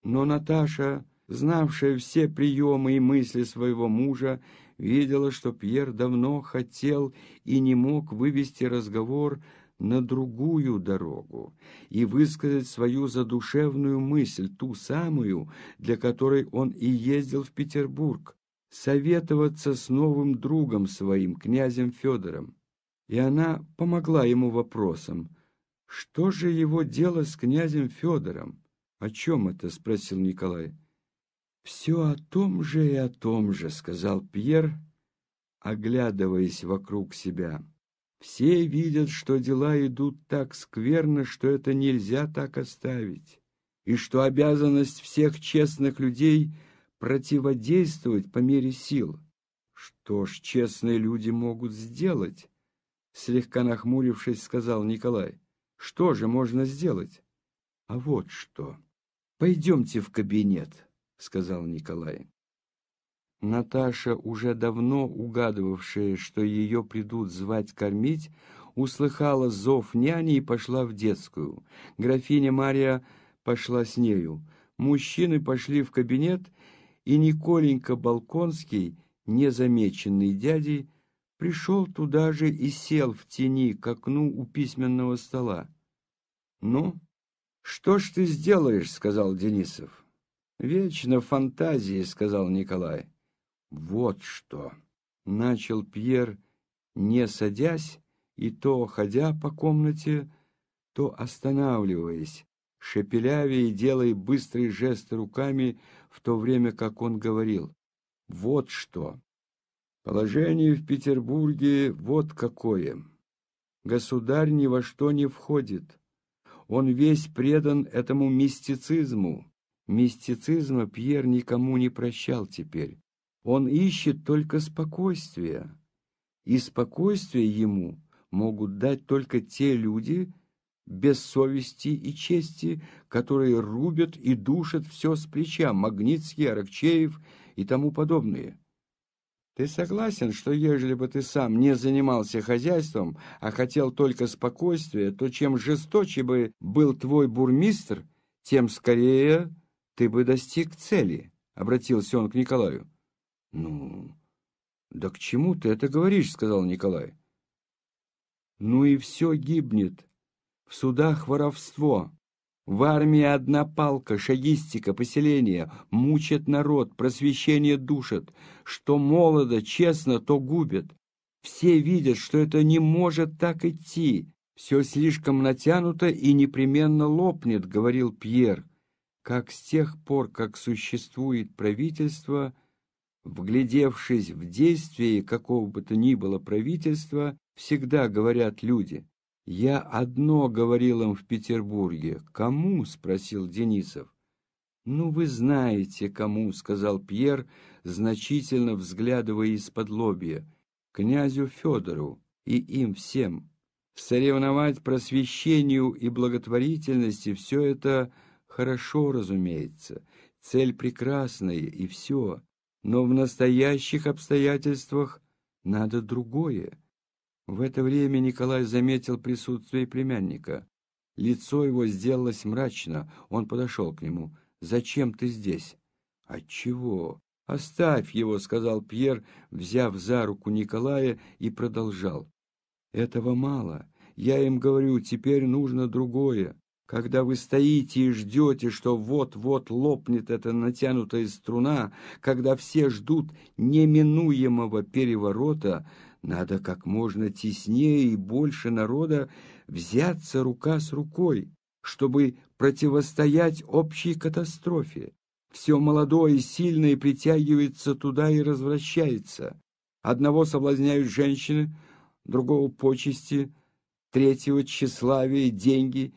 Speaker 1: Но Наташа знавшая все приемы и мысли своего мужа, видела, что Пьер давно хотел и не мог вывести разговор на другую дорогу и высказать свою задушевную мысль, ту самую, для которой он и ездил в Петербург, советоваться с новым другом своим, князем Федором. И она помогла ему вопросом, что же его дело с князем Федором? «О чем это?» — спросил Николай. «Все о том же и о том же», — сказал Пьер, оглядываясь вокруг себя. «Все видят, что дела идут так скверно, что это нельзя так оставить, и что обязанность всех честных людей противодействовать по мере сил. Что ж честные люди могут сделать?» Слегка нахмурившись, сказал Николай. «Что же можно сделать?» «А вот что. Пойдемте в кабинет». — сказал Николай. Наташа, уже давно угадывавшая, что ее придут звать кормить, услыхала зов няни и пошла в детскую. Графиня Мария пошла с нею. Мужчины пошли в кабинет, и Николенька Балконский, незамеченный дядей, пришел туда же и сел в тени к окну у письменного стола. «Ну, что ж ты сделаешь?» — сказал Денисов. «Вечно фантазии», — сказал Николай. «Вот что!» — начал Пьер, не садясь и то ходя по комнате, то останавливаясь, шепелявя и делая быстрые жесты руками, в то время как он говорил. «Вот что! Положение в Петербурге вот какое! Государь ни во что не входит. Он весь предан этому мистицизму, Мистицизма Пьер никому не прощал теперь. Он ищет только спокойствия. И спокойствие ему могут дать только те люди, без совести и чести, которые рубят и душат все с плеча, Магнитский, Аракчеев и тому подобные. Ты согласен, что ежели бы ты сам не занимался хозяйством, а хотел только спокойствия, то чем жесточе бы был твой бурмистр, тем скорее ты бы достиг цели, — обратился он к Николаю. — Ну, да к чему ты это говоришь, — сказал Николай. — Ну и все гибнет. В судах воровство. В армии одна палка, шагистика, поселение, мучат народ, просвещение душат. Что молодо, честно, то губят. Все видят, что это не может так идти. Все слишком натянуто и непременно лопнет, — говорил Пьер как с тех пор, как существует правительство, вглядевшись в действие какого бы то ни было правительства, всегда говорят люди. Я одно говорил им в Петербурге. Кому? — спросил Денисов. «Ну, вы знаете, кому», — сказал Пьер, значительно взглядывая из-под лобья, «князю Федору и им всем. Соревновать просвещению и благотворительности — все это хорошо, разумеется, цель прекрасная и все, но в настоящих обстоятельствах надо другое». В это время Николай заметил присутствие племянника. Лицо его сделалось мрачно, он подошел к нему — Зачем ты здесь? Отчего? Оставь его, сказал Пьер, взяв за руку Николая и продолжал. Этого мало. Я им говорю, теперь нужно другое. Когда вы стоите и ждете, что вот-вот лопнет эта натянутая струна, когда все ждут неминуемого переворота, надо как можно теснее и больше народа взяться рука с рукой чтобы противостоять общей катастрофе. Все молодое и сильное притягивается туда и развращается. Одного соблазняют женщины, другого почести, третьего тщеславие, деньги,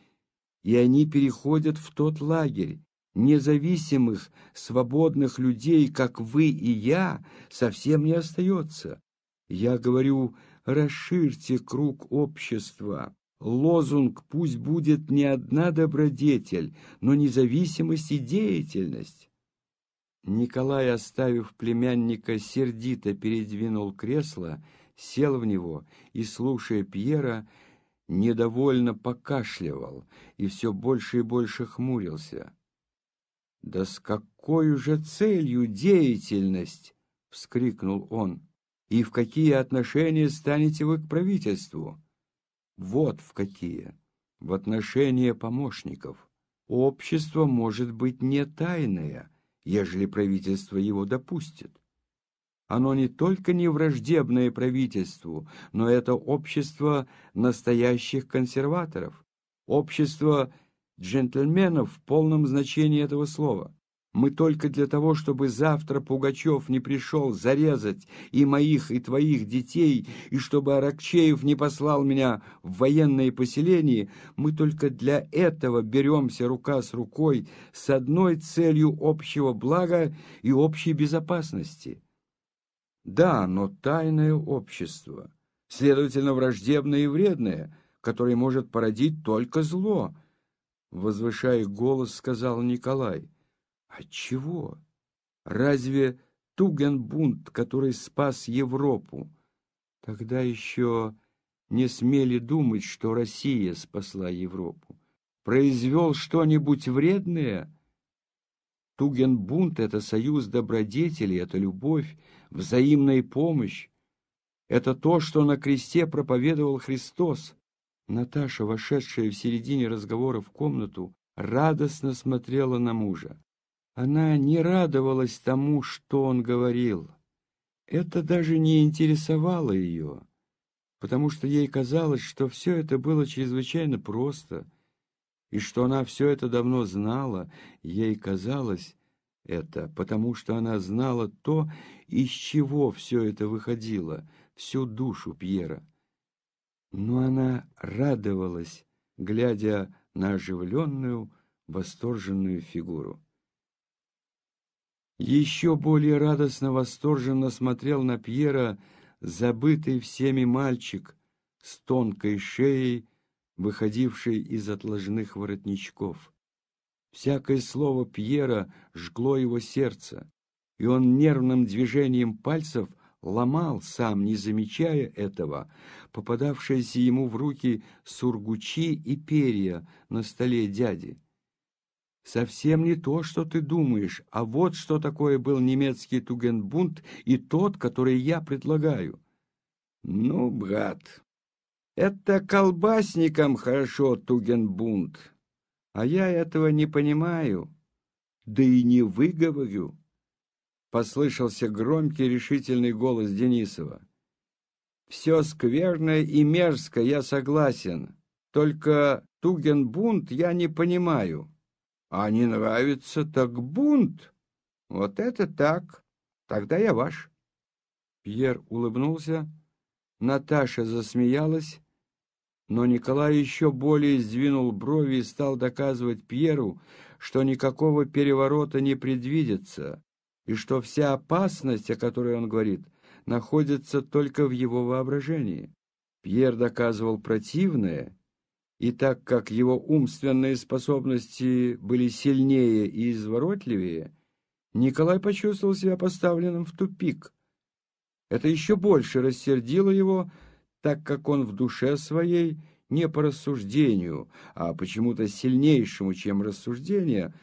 Speaker 1: и они переходят в тот лагерь. Независимых, свободных людей, как вы и я, совсем не остается. Я говорю, расширьте круг общества, Лозунг пусть будет не одна добродетель, но независимость и деятельность. Николай, оставив племянника, сердито передвинул кресло, сел в него и, слушая Пьера, недовольно покашливал и все больше и больше хмурился. «Да с какой же целью деятельность?» — вскрикнул он. «И в какие отношения станете вы к правительству?» Вот в какие. В отношении помощников. Общество может быть не тайное, ежели правительство его допустит. Оно не только не враждебное правительству, но это общество настоящих консерваторов, общество джентльменов в полном значении этого слова. Мы только для того, чтобы завтра Пугачев не пришел зарезать и моих, и твоих детей, и чтобы Аракчеев не послал меня в военное поселение, мы только для этого беремся рука с рукой с одной целью общего блага и общей безопасности. Да, но тайное общество, следовательно, враждебное и вредное, которое может породить только зло, возвышая голос, сказал Николай. Отчего? Разве Тугенбунт, который спас Европу, тогда еще не смели думать, что Россия спасла Европу, произвел что-нибудь вредное? Тугенбунт — это союз добродетелей, это любовь, взаимная помощь. Это то, что на кресте проповедовал Христос. Наташа, вошедшая в середине разговора в комнату, радостно смотрела на мужа. Она не радовалась тому, что он говорил. Это даже не интересовало ее, потому что ей казалось, что все это было чрезвычайно просто, и что она все это давно знала. Ей казалось это, потому что она знала то, из чего все это выходило, всю душу Пьера. Но она радовалась, глядя на оживленную, восторженную фигуру. Еще более радостно восторженно смотрел на Пьера забытый всеми мальчик с тонкой шеей, выходивший из отложных воротничков. Всякое слово Пьера жгло его сердце, и он нервным движением пальцев ломал, сам не замечая этого, попадавшиеся ему в руки сургучи и перья на столе дяди совсем не то, что ты думаешь, а вот что такое был немецкий Тугенбунд и тот, который я предлагаю. Ну, брат, это колбасникам хорошо Тугенбунд, а я этого не понимаю, да и не выговорю. Послышался громкий решительный голос Денисова. Все скверное и мерзко, я согласен, только Тугенбунд я не понимаю. А не нравится, так бунт. Вот это так. Тогда я ваш. Пьер улыбнулся, Наташа засмеялась, но Николай еще более сдвинул брови и стал доказывать Пьеру, что никакого переворота не предвидится, и что вся опасность, о которой он говорит, находится только в его воображении. Пьер доказывал противное, и так как его умственные способности были сильнее и изворотливее, Николай почувствовал себя поставленным в тупик. Это еще больше рассердило его, так как он в душе своей не по рассуждению, а почему-то сильнейшему, чем рассуждение,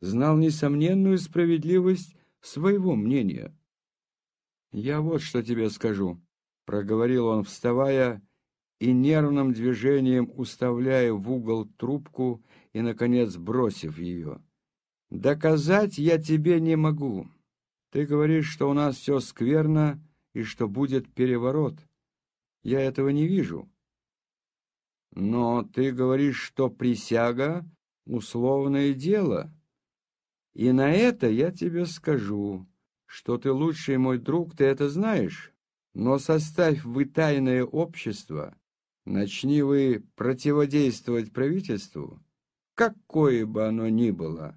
Speaker 1: знал несомненную справедливость своего мнения. «Я вот что тебе скажу», — проговорил он, вставая и нервным движением уставляя в угол трубку и, наконец, бросив ее. «Доказать я тебе не могу. Ты говоришь, что у нас все скверно и что будет переворот. Я этого не вижу. Но ты говоришь, что присяга — условное дело. И на это я тебе скажу, что ты лучший мой друг, ты это знаешь. Но составь вы тайное общество — Начни вы противодействовать правительству, какое бы оно ни было,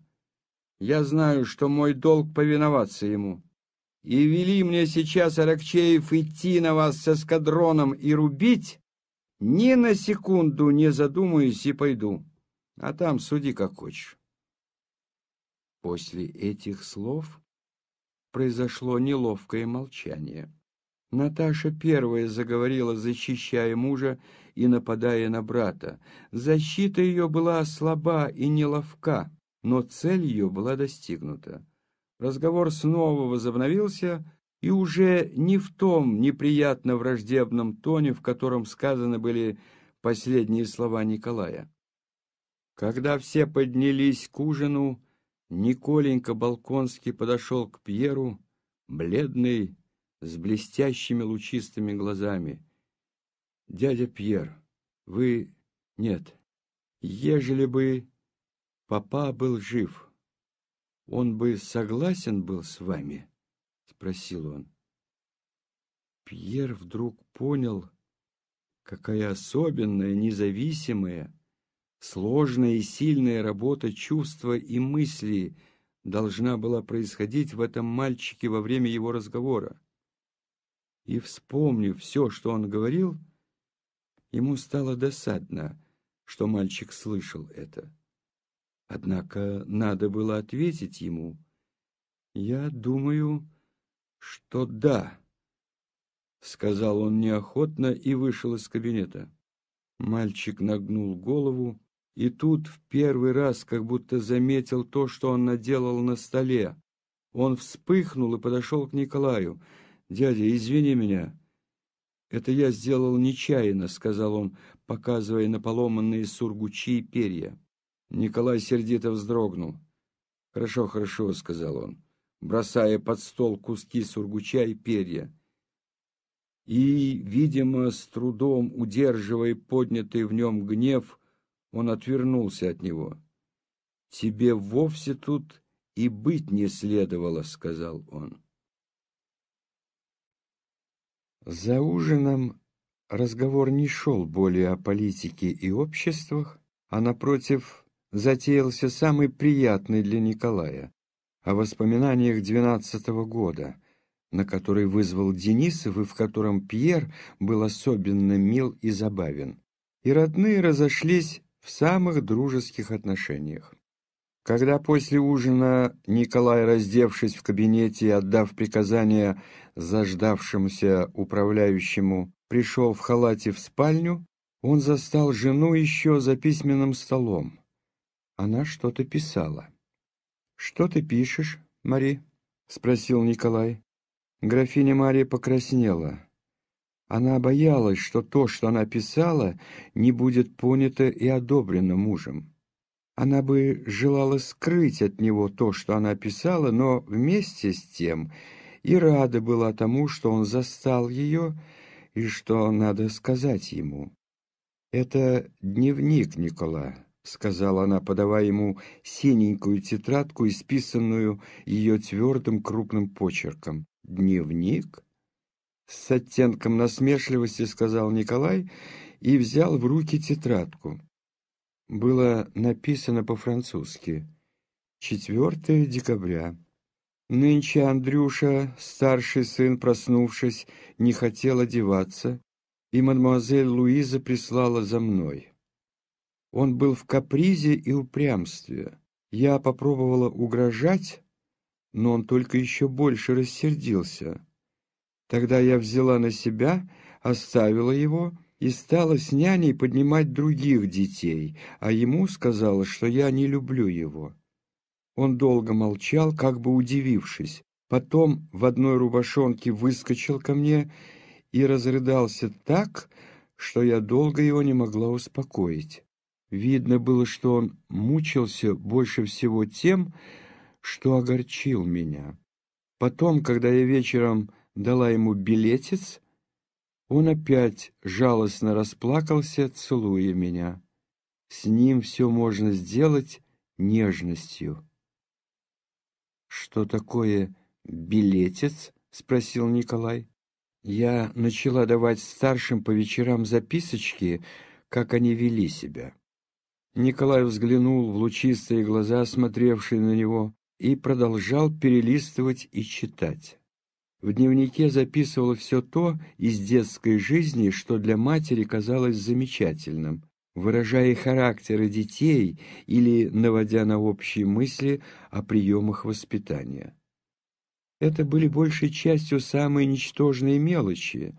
Speaker 1: я знаю, что мой долг повиноваться ему. И вели мне сейчас, Аракчеев, идти на вас с эскадроном и рубить, ни на секунду не задумаюсь и пойду, а там суди как хочешь. После этих слов произошло неловкое молчание. Наташа первая заговорила, защищая мужа и нападая на брата. Защита ее была слаба и неловка, но цель ее была достигнута. Разговор снова возобновился, и уже не в том неприятно враждебном тоне, в котором сказаны были последние слова Николая. Когда все поднялись к ужину, Николенька Балконский подошел к Пьеру, бледный, с блестящими лучистыми глазами. «Дядя Пьер, вы... Нет, ежели бы папа был жив, он бы согласен был с вами?» — спросил он. Пьер вдруг понял, какая особенная, независимая, сложная и сильная работа чувства и мысли должна была происходить в этом мальчике во время его разговора и, вспомнив все, что он говорил, ему стало досадно, что мальчик слышал это. Однако надо было ответить ему. «Я думаю, что да», — сказал он неохотно и вышел из кабинета. Мальчик нагнул голову, и тут в первый раз как будто заметил то, что он наделал на столе. Он вспыхнул и подошел к Николаю. «Дядя, извини меня». «Это я сделал нечаянно», — сказал он, показывая на поломанные сургучи и перья. Николай сердито вздрогнул. «Хорошо, хорошо», — сказал он, бросая под стол куски сургуча и перья. И, видимо, с трудом удерживая поднятый в нем гнев, он отвернулся от него. «Тебе вовсе тут и быть не следовало», — сказал он. За ужином разговор не шел более о политике и обществах, а, напротив, затеялся самый приятный для Николая, о воспоминаниях двенадцатого года, на который вызвал Денисов и в котором Пьер был особенно мил и забавен. И родные разошлись в самых дружеских отношениях. Когда после ужина Николай, раздевшись в кабинете и отдав приказание заждавшемуся управляющему, пришел в халате в спальню, он застал жену еще за письменным столом. Она что-то писала. «Что ты пишешь, Мари?» — спросил Николай. Графиня Мария покраснела. Она боялась, что то, что она писала, не будет понято и одобрено мужем. Она бы желала скрыть от него то, что она писала, но вместе с тем и рада была тому, что он застал ее и что надо сказать ему. «Это дневник Никола», — сказала она, подавая ему синенькую тетрадку, исписанную ее твердым крупным почерком. «Дневник?» С оттенком насмешливости сказал Николай и взял в руки тетрадку. Было написано по-французски. 4 декабря. Нынче Андрюша, старший сын, проснувшись, не хотел одеваться, и мадемуазель Луиза прислала за мной. Он был в капризе и упрямстве. Я попробовала угрожать, но он только еще больше рассердился. Тогда я взяла на себя, оставила его и стала с няней поднимать других детей, а ему сказала, что я не люблю его. Он долго молчал, как бы удивившись. Потом в одной рубашонке выскочил ко мне и разрыдался так, что я долго его не могла успокоить. Видно было, что он мучился больше всего тем, что огорчил меня. Потом, когда я вечером дала ему билетец, он опять жалостно расплакался, целуя меня. С ним все можно сделать нежностью. «Что такое билетец?» — спросил Николай. Я начала давать старшим по вечерам записочки, как они вели себя. Николай взглянул в лучистые глаза, смотревшие на него, и продолжал перелистывать и читать. В дневнике записывал все то из детской жизни, что для матери казалось замечательным выражая характеры детей или наводя на общие мысли о приемах воспитания. Это были большей частью самые ничтожные мелочи,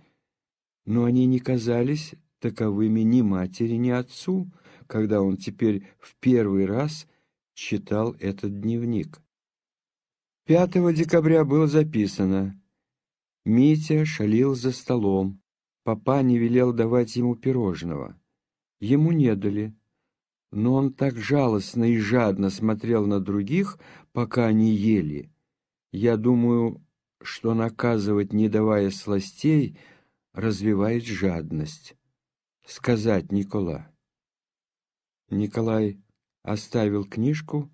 Speaker 1: но они не казались таковыми ни матери, ни отцу, когда он теперь в первый раз читал этот дневник. 5 декабря было записано «Митя шалил за столом, папа не велел давать ему пирожного». Ему не дали, но он так жалостно и жадно смотрел на других, пока они ели. Я думаю, что наказывать, не давая сластей, развивает жадность. Сказать Никола. Николай оставил книжку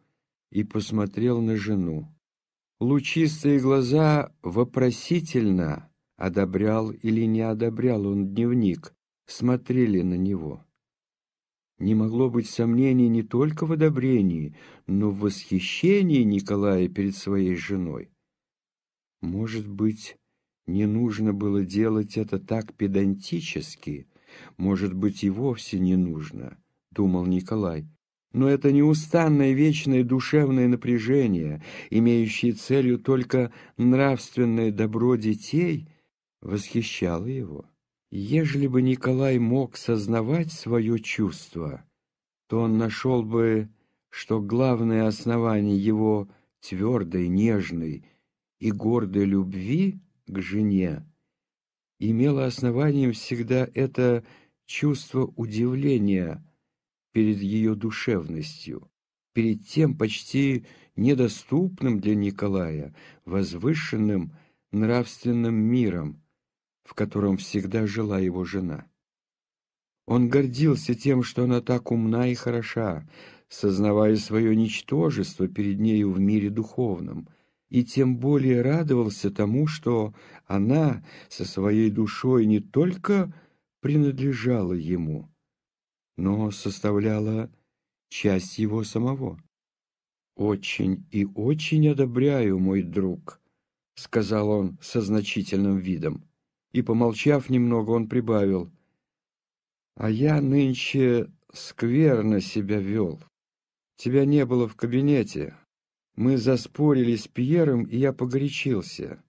Speaker 1: и посмотрел на жену. Лучистые глаза вопросительно, одобрял или не одобрял он дневник, смотрели на него. Не могло быть сомнений не только в одобрении, но в восхищении Николая перед своей женой. Может быть, не нужно было делать это так педантически, может быть, и вовсе не нужно, думал Николай. Но это неустанное вечное душевное напряжение, имеющее целью только нравственное добро детей, восхищало его. Ежели бы Николай мог сознавать свое чувство, то он нашел бы, что главное основание его твердой, нежной и гордой любви к жене имело основанием всегда это чувство удивления перед ее душевностью, перед тем почти недоступным для Николая возвышенным нравственным миром, в котором всегда жила его жена. Он гордился тем, что она так умна и хороша, сознавая свое ничтожество перед нею в мире духовном, и тем более радовался тому, что она со своей душой не только принадлежала ему, но составляла часть его самого. «Очень и очень одобряю, мой друг», — сказал он со значительным видом и, помолчав немного, он прибавил. «А я нынче скверно себя вел. Тебя не было в кабинете. Мы заспорили с Пьером, и я погорячился.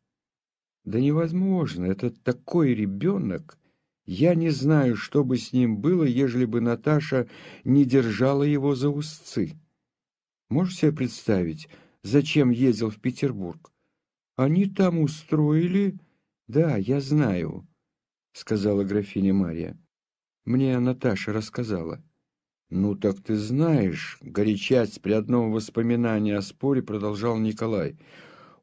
Speaker 1: Да невозможно, это такой ребенок. Я не знаю, что бы с ним было, ежели бы Наташа не держала его за узцы. Можешь себе представить, зачем ездил в Петербург? Они там устроили «Да, я знаю», — сказала графиня Мария. «Мне Наташа рассказала». «Ну так ты знаешь», — горячась при одном воспоминании о споре продолжал Николай.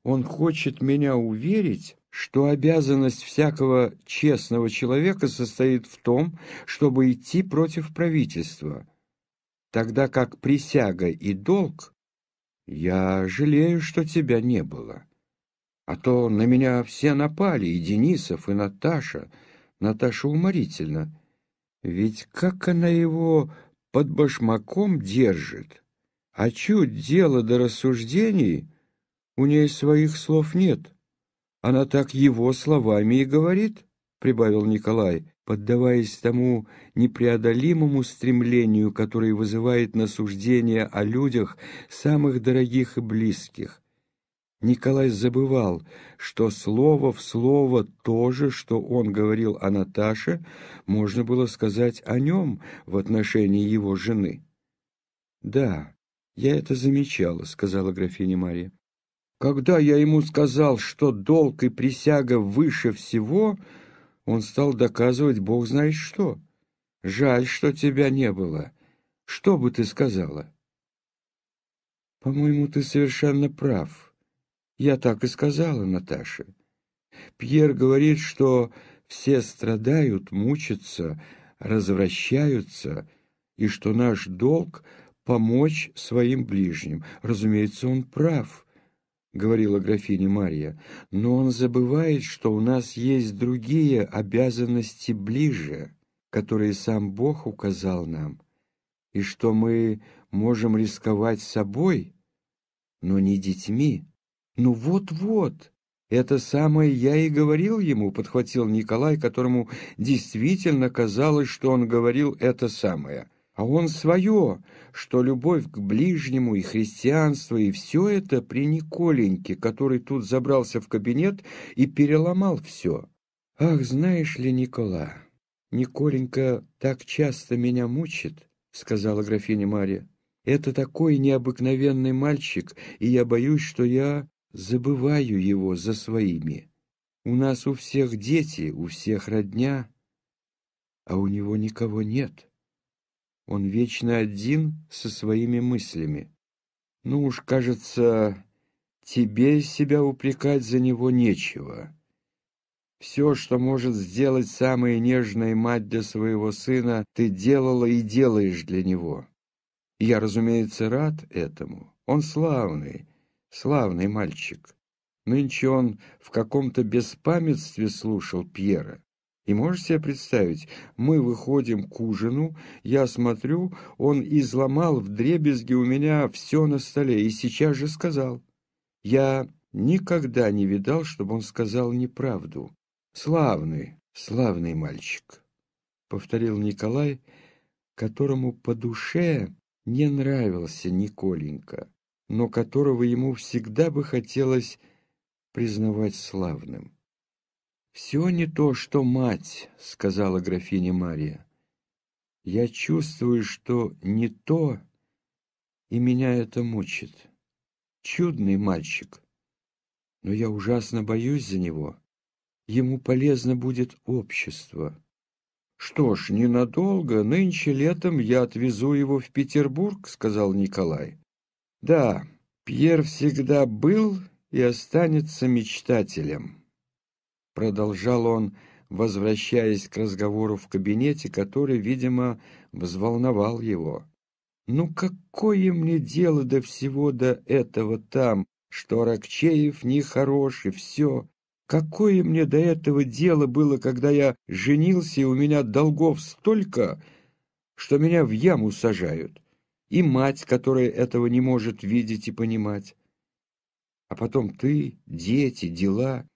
Speaker 1: «Он хочет меня уверить, что обязанность всякого честного человека состоит в том, чтобы идти против правительства, тогда как присяга и долг... Я жалею, что тебя не было». А то на меня все напали, и Денисов, и Наташа. Наташа уморительно. Ведь как она его под башмаком держит? А чуть дело до рассуждений, у ней своих слов нет. Она так его словами и говорит, — прибавил Николай, поддаваясь тому непреодолимому стремлению, которое вызывает насуждение о людях самых дорогих и близких. Николай забывал, что слово в слово то же, что он говорил о Наташе, можно было сказать о нем в отношении его жены. «Да, я это замечала», — сказала графиня Мария. «Когда я ему сказал, что долг и присяга выше всего, он стал доказывать бог знает что. Жаль, что тебя не было. Что бы ты сказала?» «По-моему, ты совершенно прав». Я так и сказала Наташе. Пьер говорит, что все страдают, мучатся, развращаются, и что наш долг — помочь своим ближним. Разумеется, он прав, — говорила графиня Мария, но он забывает, что у нас есть другие обязанности ближе, которые сам Бог указал нам, и что мы можем рисковать собой, но не детьми. «Ну вот-вот, это самое я и говорил ему», — подхватил Николай, которому действительно казалось, что он говорил это самое. А он свое, что любовь к ближнему и христианство, и все это при Николеньке, который тут забрался в кабинет и переломал все. «Ах, знаешь ли, Никола, Николенька так часто меня мучит», — сказала графиня Мария. «Это такой необыкновенный мальчик, и я боюсь, что я забываю его за своими. У нас у всех дети, у всех родня, а у него никого нет. Он вечно один со своими мыслями. Ну уж, кажется, тебе себя упрекать за него нечего. Все, что может сделать самая нежная мать для своего сына, ты делала и делаешь для него. Я, разумеется, рад этому. Он славный, Славный мальчик. Нынче он в каком-то беспамятстве слушал Пьера. И можешь себе представить, мы выходим к ужину, я смотрю, он изломал в дребезги у меня все на столе и сейчас же сказал. Я никогда не видал, чтобы он сказал неправду. Славный, славный мальчик, — повторил Николай, которому по душе не нравился Николенька но которого ему всегда бы хотелось признавать славным. «Все не то, что мать», — сказала графиня Мария. «Я чувствую, что не то, и меня это мучит. Чудный мальчик, но я ужасно боюсь за него. Ему полезно будет общество». «Что ж, ненадолго, нынче летом я отвезу его в Петербург», — сказал Николай. Да, Пьер всегда был и останется мечтателем. Продолжал он, возвращаясь к разговору в кабинете, который, видимо, взволновал его. «Ну какое мне дело до всего до этого там, что Рокчеев нехорош и все? Какое мне до этого дело было, когда я женился, и у меня долгов столько, что меня в яму сажают?» и мать, которая этого не может видеть и понимать. А потом ты, дети, дела.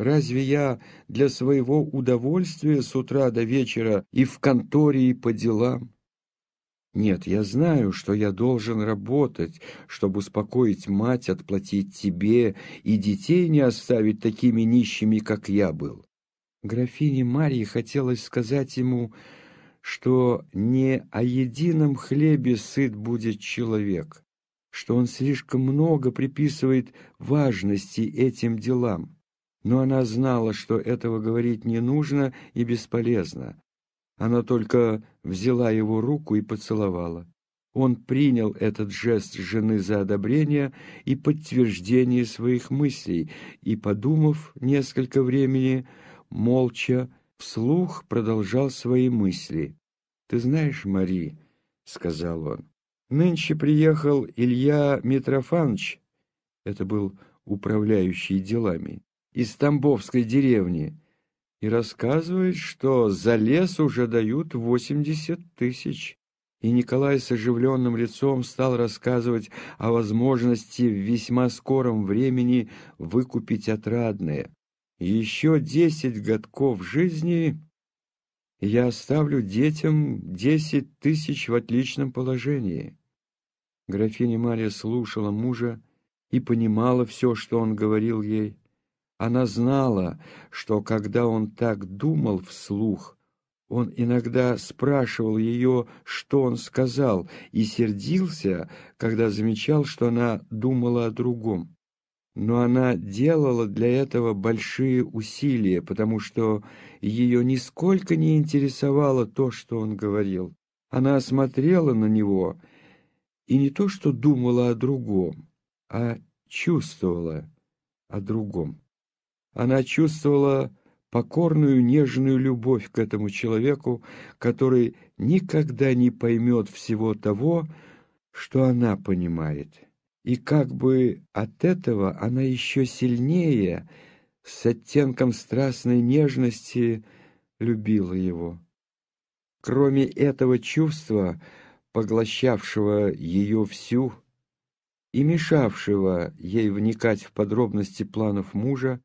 Speaker 1: Разве я для своего удовольствия с утра до вечера и в конторе, и по делам? Нет, я знаю, что я должен работать, чтобы успокоить мать, отплатить тебе и детей не оставить такими нищими, как я был. Графине Марии хотелось сказать ему что не о едином хлебе сыт будет человек, что он слишком много приписывает важности этим делам. Но она знала, что этого говорить не нужно и бесполезно. Она только взяла его руку и поцеловала. Он принял этот жест жены за одобрение и подтверждение своих мыслей, и, подумав несколько времени, молча, вслух продолжал свои мысли. «Ты знаешь, Мари, — сказал он, — нынче приехал Илья Митрофанович, это был управляющий делами, из Тамбовской деревни, и рассказывает, что за лес уже дают восемьдесят тысяч. И Николай с оживленным лицом стал рассказывать о возможности в весьма скором времени выкупить отрадное. Еще десять годков жизни я оставлю детям десять тысяч в отличном положении. Графиня Мария слушала мужа и понимала все, что он говорил ей. Она знала, что когда он так думал вслух, он иногда спрашивал ее, что он сказал, и сердился, когда замечал, что она думала о другом. Но она делала для этого большие усилия, потому что ее нисколько не интересовало то, что он говорил. Она смотрела на него и не то что думала о другом, а чувствовала о другом. Она чувствовала покорную нежную любовь к этому человеку, который никогда не поймет всего того, что она понимает. И как бы от этого она еще сильнее, с оттенком страстной нежности, любила его. Кроме этого чувства, поглощавшего ее всю и мешавшего ей вникать в подробности планов мужа,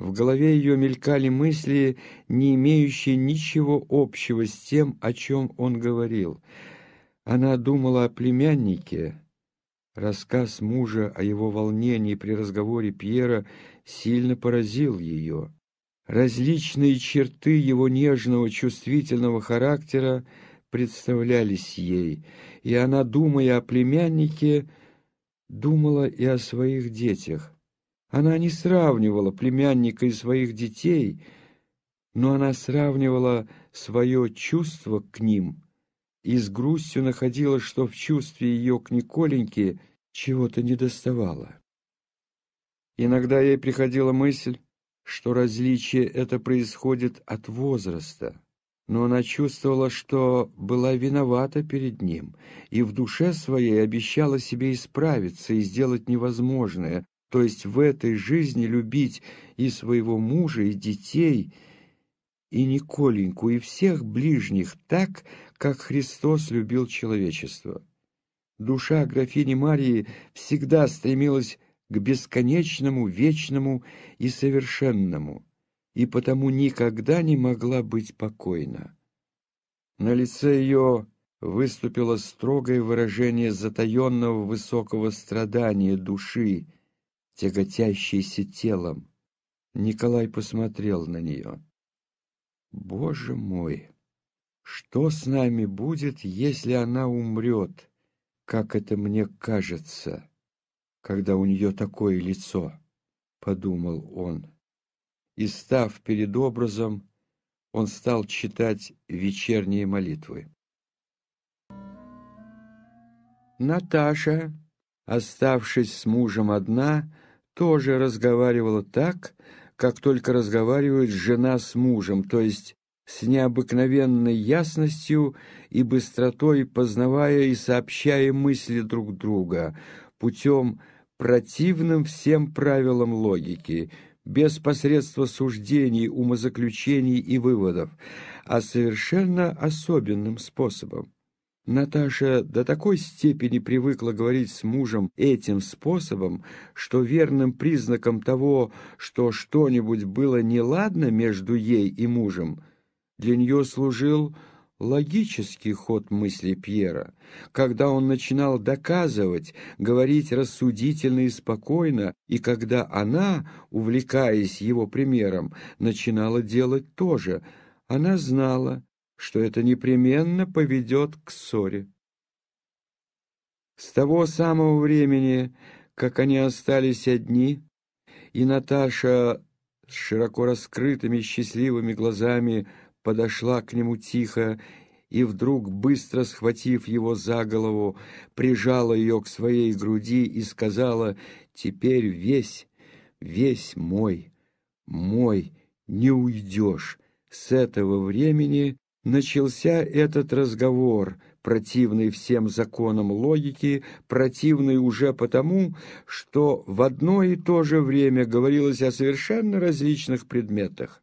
Speaker 1: в голове ее мелькали мысли, не имеющие ничего общего с тем, о чем он говорил. Она думала о племяннике. Рассказ мужа о его волнении при разговоре Пьера сильно поразил ее. Различные черты его нежного, чувствительного характера представлялись ей, и она, думая о племяннике, думала и о своих детях. Она не сравнивала племянника и своих детей, но она сравнивала свое чувство к ним и с грустью находила, что в чувстве ее к Николеньке чего-то недоставало. Иногда ей приходила мысль, что различие это происходит от возраста, но она чувствовала, что была виновата перед ним, и в душе своей обещала себе исправиться и сделать невозможное, то есть в этой жизни любить и своего мужа, и детей, и Николеньку, и всех ближних так, как Христос любил человечество. Душа графини Марии всегда стремилась к бесконечному, вечному и совершенному, и потому никогда не могла быть покойна. На лице ее выступило строгое выражение затаенного высокого страдания души, тяготящейся телом. Николай посмотрел на нее. «Боже мой, что с нами будет, если она умрет, как это мне кажется, когда у нее такое лицо?» — подумал он. И, став перед образом, он стал читать вечерние молитвы. Наташа, оставшись с мужем одна, тоже разговаривала так, как только разговаривает жена с мужем, то есть с необыкновенной ясностью и быстротой познавая и сообщая мысли друг друга путем противным всем правилам логики, без посредства суждений, умозаключений и выводов, а совершенно особенным способом. Наташа до такой степени привыкла говорить с мужем этим способом, что верным признаком того, что что-нибудь было неладно между ей и мужем, для нее служил логический ход мысли Пьера, когда он начинал доказывать, говорить рассудительно и спокойно, и когда она, увлекаясь его примером, начинала делать то же, она знала, что это непременно поведет к ссоре. С того самого времени, как они остались одни, и Наташа с широко раскрытыми счастливыми глазами подошла к нему тихо и вдруг, быстро схватив его за голову, прижала ее к своей груди и сказала «Теперь весь, весь мой, мой, не уйдешь. С этого времени Начался этот разговор, противный всем законам логики, противный уже потому, что в одно и то же время говорилось о совершенно различных предметах.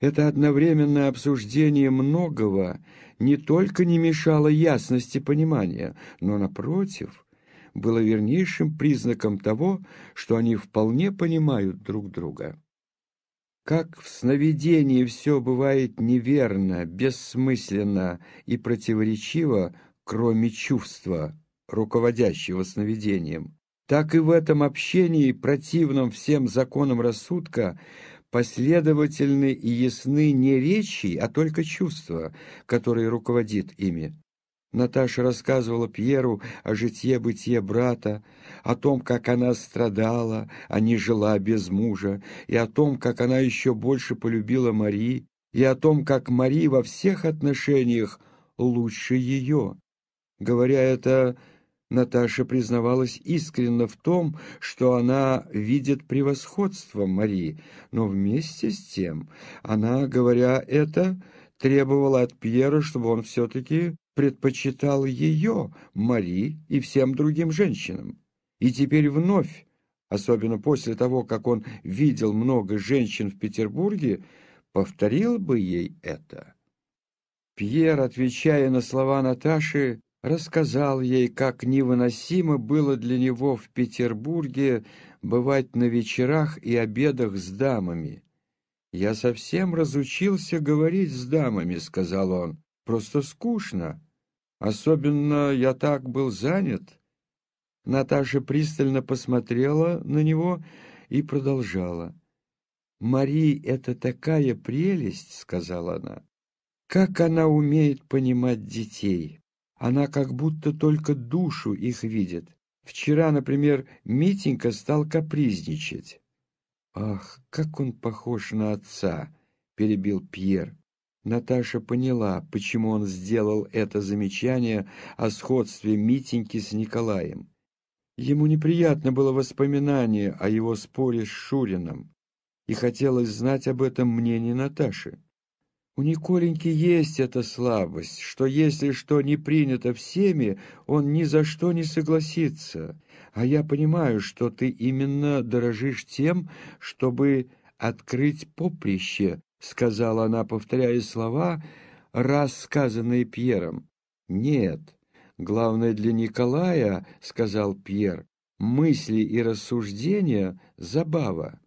Speaker 1: Это одновременное обсуждение многого не только не мешало ясности понимания, но, напротив, было вернейшим признаком того, что они вполне понимают друг друга. Как в сновидении все бывает неверно, бессмысленно и противоречиво, кроме чувства, руководящего сновидением, так и в этом общении, противном всем законам рассудка, последовательны и ясны не речи, а только чувства, которые руководит ими. Наташа рассказывала Пьеру о житье-бытие брата, о том, как она страдала, а не жила без мужа, и о том, как она еще больше полюбила Мари, и о том, как Мари во всех отношениях лучше ее. Говоря это, Наташа признавалась искренне в том, что она видит превосходство Мари, но вместе с тем она, говоря это, требовала от Пьера, чтобы он все-таки предпочитал ее, Мари и всем другим женщинам. И теперь вновь, особенно после того, как он видел много женщин в Петербурге, повторил бы ей это. Пьер, отвечая на слова Наташи, рассказал ей, как невыносимо было для него в Петербурге бывать на вечерах и обедах с дамами. «Я совсем разучился говорить с дамами», — сказал он. «Просто скучно. Особенно я так был занят». Наташа пристально посмотрела на него и продолжала. «Мари — это такая прелесть», — сказала она. «Как она умеет понимать детей! Она как будто только душу их видит. Вчера, например, Митенька стал капризничать. «Ах, как он похож на отца!» — перебил Пьер. Наташа поняла, почему он сделал это замечание о сходстве Митеньки с Николаем. Ему неприятно было воспоминание о его споре с Шурином, и хотелось знать об этом мнение Наташи. У Николеньки есть эта слабость, что если что не принято всеми, он ни за что не согласится, а я понимаю, что ты именно дорожишь тем, чтобы открыть поприще, сказала она, повторяя слова, раз сказанные Пьером. Нет, главное для Николая, сказал Пьер, мысли и рассуждения — забава,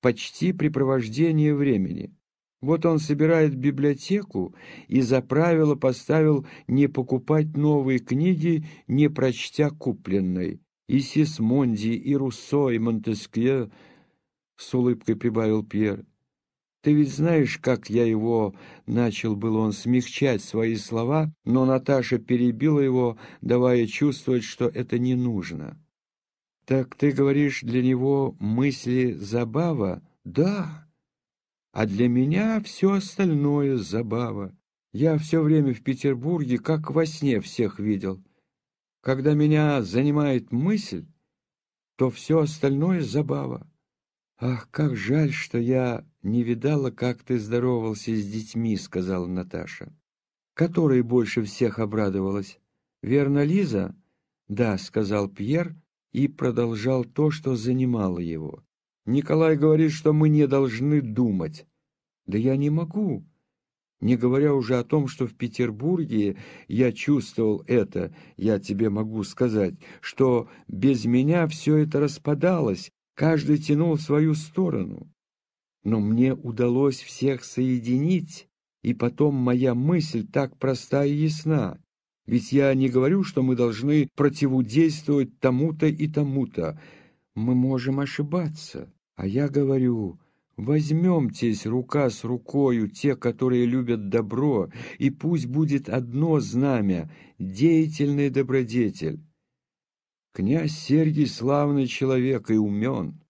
Speaker 1: почти препровождение времени. Вот он собирает библиотеку и за правило поставил не покупать новые книги, не прочтя купленной и Сисмонди, и Руссо, и Монтескье, — с улыбкой прибавил Пьер. Ты ведь знаешь, как я его... Начал был он смягчать свои слова, но Наташа перебила его, давая чувствовать, что это не нужно. «Так ты говоришь, для него мысли забава?» «Да, а для меня все остальное забава. Я все время в Петербурге, как во сне всех видел. Когда меня занимает мысль, то все остальное забава. Ах, как жаль, что я не видала, как ты здоровался с детьми, сказала Наташа. Которой больше всех обрадовалась? Верно, Лиза? Да, сказал Пьер и продолжал то, что занимало его. Николай говорит, что мы не должны думать. Да я не могу. Не говоря уже о том, что в Петербурге я чувствовал это, я тебе могу сказать, что без меня все это распадалось, каждый тянул в свою сторону. Но мне удалось всех соединить, и потом моя мысль так проста и ясна. Ведь я не говорю, что мы должны противодействовать тому-то и тому-то. Мы можем ошибаться. А я говорю, Возьмемтесь рука с рукою, те, которые любят добро, и пусть будет одно знамя — деятельный добродетель. Князь Сергий славный человек и умен.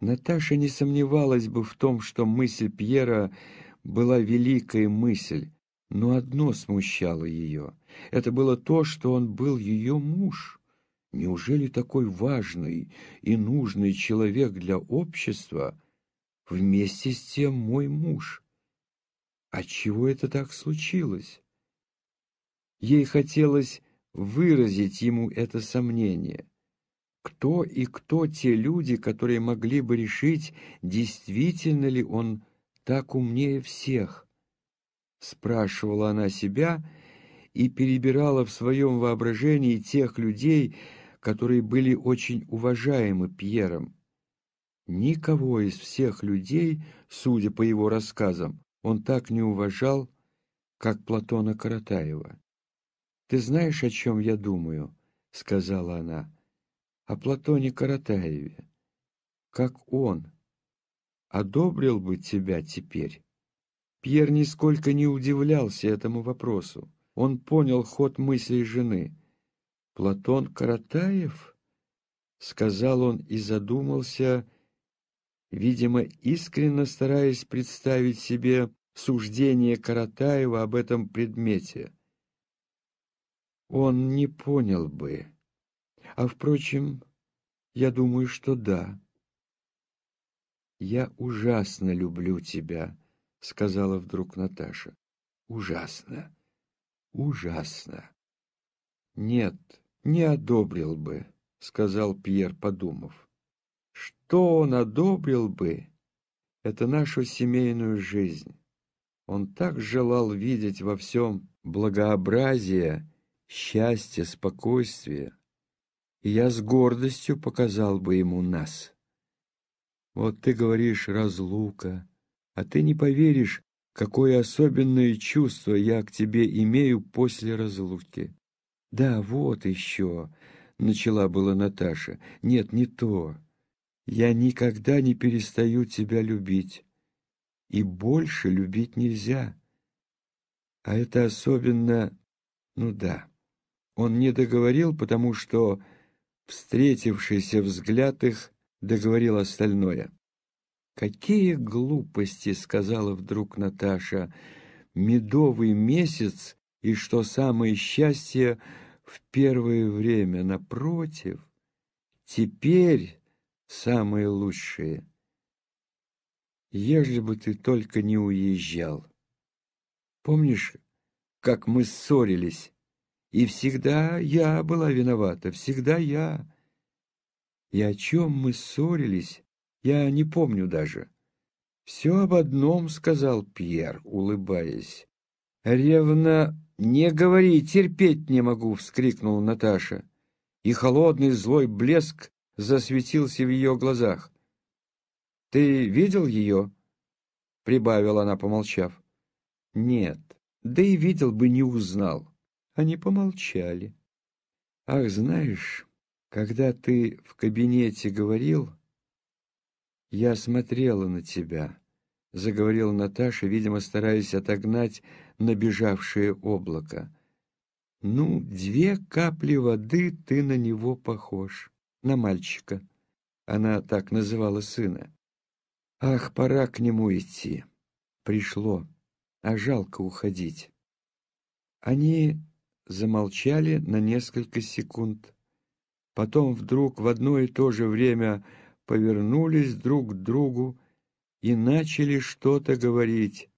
Speaker 1: Наташа не сомневалась бы в том, что мысль Пьера была великая мысль, но одно смущало ее. Это было то, что он был ее муж. Неужели такой важный и нужный человек для общества — вместе с тем мой муж. Отчего это так случилось? Ей хотелось выразить ему это сомнение. Кто и кто те люди, которые могли бы решить, действительно ли он так умнее всех? Спрашивала она себя и перебирала в своем воображении тех людей, которые были очень уважаемы Пьером. Никого из всех людей, судя по его рассказам, он так не уважал, как Платона Каратаева. «Ты знаешь, о чем я думаю?» — сказала она. «О Платоне Каратаеве. Как он одобрил бы тебя теперь?» Пьер нисколько не удивлялся этому вопросу. Он понял ход мыслей жены. «Платон Каратаев?» — сказал он и задумался, видимо, искренне стараясь представить себе суждение Каратаева об этом предмете. Он не понял бы. А, впрочем, я думаю, что да. «Я ужасно люблю тебя», — сказала вдруг Наташа. «Ужасно, ужасно». «Нет, не одобрил бы», — сказал Пьер, подумав. «Что он одобрил бы? Это нашу семейную жизнь. Он так желал видеть во всем благообразие, счастье, спокойствие, и я с гордостью показал бы ему нас. Вот ты говоришь «разлука», а ты не поверишь, какое особенное чувство я к тебе имею после разлуки. Да, вот еще, — начала была Наташа, — нет, не то. Я никогда не перестаю тебя любить и больше любить нельзя. А это особенно... Ну да. Он не договорил, потому что встретившийся взгляд их договорил остальное. «Какие глупости!» — сказала вдруг Наташа. «Медовый месяц, и что самое счастье в первое время, напротив, теперь самое лучшее» ежели бы ты только не уезжал. Помнишь, как мы ссорились? И всегда я была виновата, всегда я. И о чем мы ссорились, я не помню даже. «Все об одном», — сказал Пьер, улыбаясь. «Ревно не говори, терпеть не могу», — вскрикнула Наташа. И холодный злой блеск засветился в ее глазах. Ты видел ее?» Прибавила она, помолчав. «Нет, да и видел бы, не узнал». Они помолчали. «Ах, знаешь, когда ты в кабинете говорил, я смотрела на тебя», — заговорила Наташа, видимо, стараясь отогнать набежавшее облако. «Ну, две капли воды ты на него похож, на мальчика». Она так называла сына. Ах, пора к нему идти. Пришло, а жалко уходить. Они замолчали на несколько секунд. Потом вдруг в одно и то же время повернулись друг к другу и начали что-то говорить.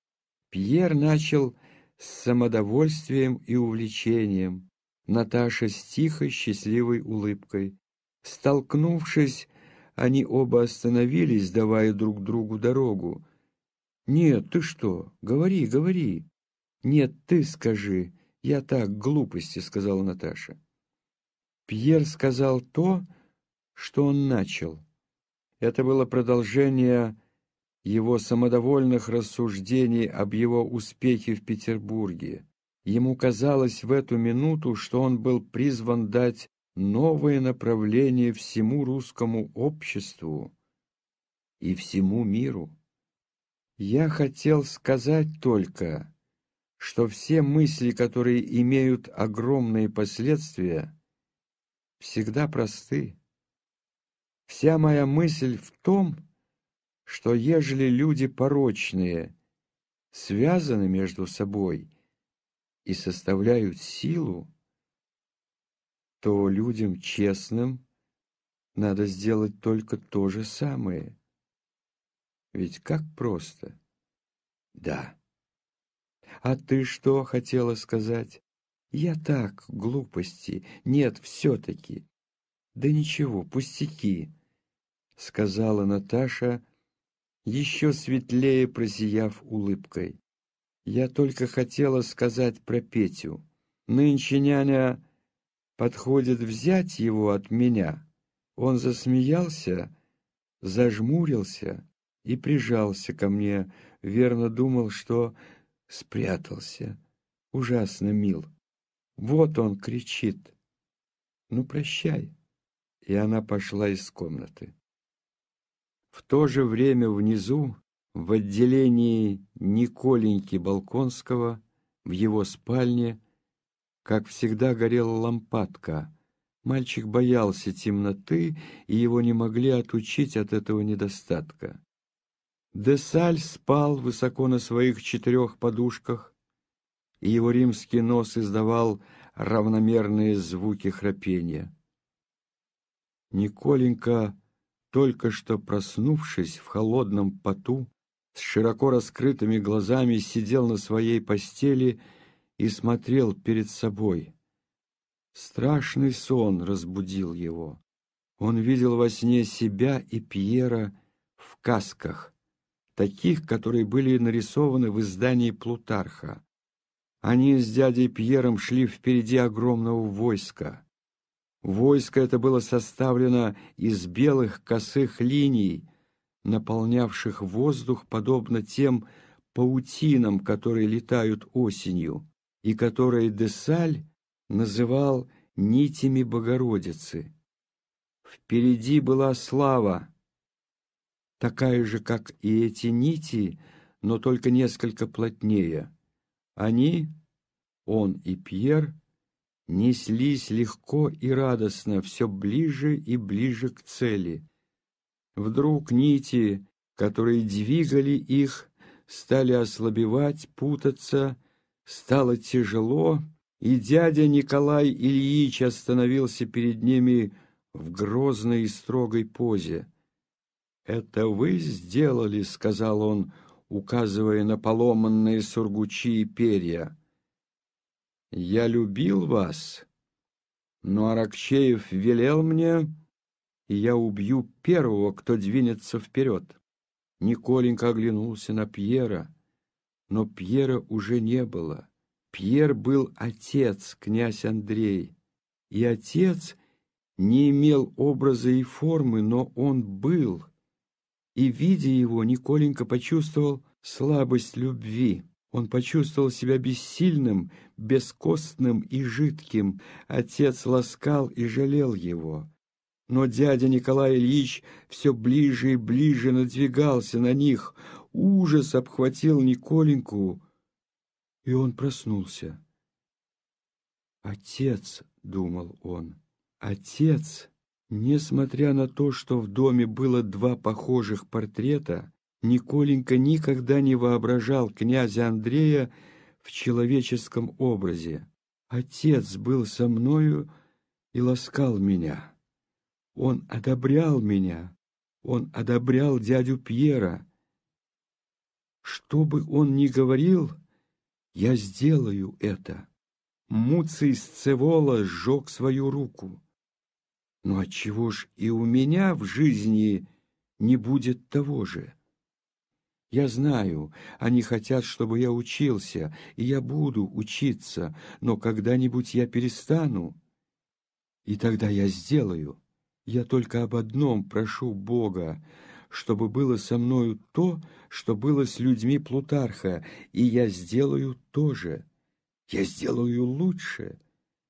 Speaker 1: Пьер начал с самодовольствием и увлечением, Наташа с тихой счастливой улыбкой. Столкнувшись они оба остановились, давая друг другу дорогу. «Нет, ты что? Говори, говори!» «Нет, ты скажи. Я так, глупости», — сказала Наташа. Пьер сказал то, что он начал. Это было продолжение его самодовольных рассуждений об его успехе в Петербурге. Ему казалось в эту минуту, что он был призван дать новое направление всему русскому обществу и всему миру. Я хотел сказать только, что все мысли, которые имеют огромные последствия, всегда просты. Вся моя мысль в том, что ежели люди порочные связаны между собой и составляют силу, то людям честным надо сделать только то же самое. Ведь как просто? Да. А ты что хотела сказать? Я так, глупости. Нет, все-таки. Да ничего, пустяки, сказала Наташа, еще светлее просияв улыбкой. Я только хотела сказать про Петю. Нынче няня подходит взять его от меня. Он засмеялся, зажмурился и прижался ко мне, верно думал, что спрятался. Ужасно мил. Вот он кричит. Ну, прощай. И она пошла из комнаты. В то же время внизу, в отделении Николеньки Балконского, в его спальне, как всегда горела лампадка. Мальчик боялся темноты, и его не могли отучить от этого недостатка. Десаль спал высоко на своих четырех подушках, и его римский нос издавал равномерные звуки храпения. Николенька, только что проснувшись в холодном поту, с широко раскрытыми глазами сидел на своей постели и смотрел перед собой. Страшный сон разбудил его. Он видел во сне себя и Пьера в касках, таких, которые были нарисованы в издании Плутарха. Они с дядей Пьером шли впереди огромного войска. Войско это было составлено из белых косых линий, наполнявших воздух подобно тем паутинам, которые летают осенью и которые Десаль называл нитями Богородицы. Впереди была слава, такая же, как и эти нити, но только несколько плотнее. Они, он и Пьер, неслись легко и радостно, все ближе и ближе к цели. Вдруг нити, которые двигали их, стали ослабевать, путаться, Стало тяжело, и дядя Николай Ильич остановился перед ними в грозной и строгой позе. «Это вы сделали?» — сказал он, указывая на поломанные сургучи и перья. «Я любил вас, но Аракчеев велел мне, и я убью первого, кто двинется вперед». Николенька оглянулся на Пьера но Пьера уже не было. Пьер был отец, князь Андрей, и отец не имел образа и формы, но он был. И, видя его, Николенька почувствовал слабость любви. Он почувствовал себя бессильным, бескостным и жидким. Отец ласкал и жалел его. Но дядя Николай Ильич все ближе и ближе надвигался на них. Ужас обхватил Николеньку, и он проснулся. «Отец», — думал он, — «отец». Несмотря на то, что в доме было два похожих портрета, Николенька никогда не воображал князя Андрея в человеческом образе. Отец был со мною и ласкал меня. Он одобрял меня, он одобрял дядю Пьера, что бы он ни говорил, я сделаю это. Муций Сцевола сжег свою руку. Но отчего ж и у меня в жизни не будет того же? Я знаю, они хотят, чтобы я учился, и я буду учиться, но когда-нибудь я перестану, и тогда я сделаю. Я только об одном прошу Бога, чтобы было со мною то, что было с людьми Плутарха, и я сделаю то же. Я сделаю лучше.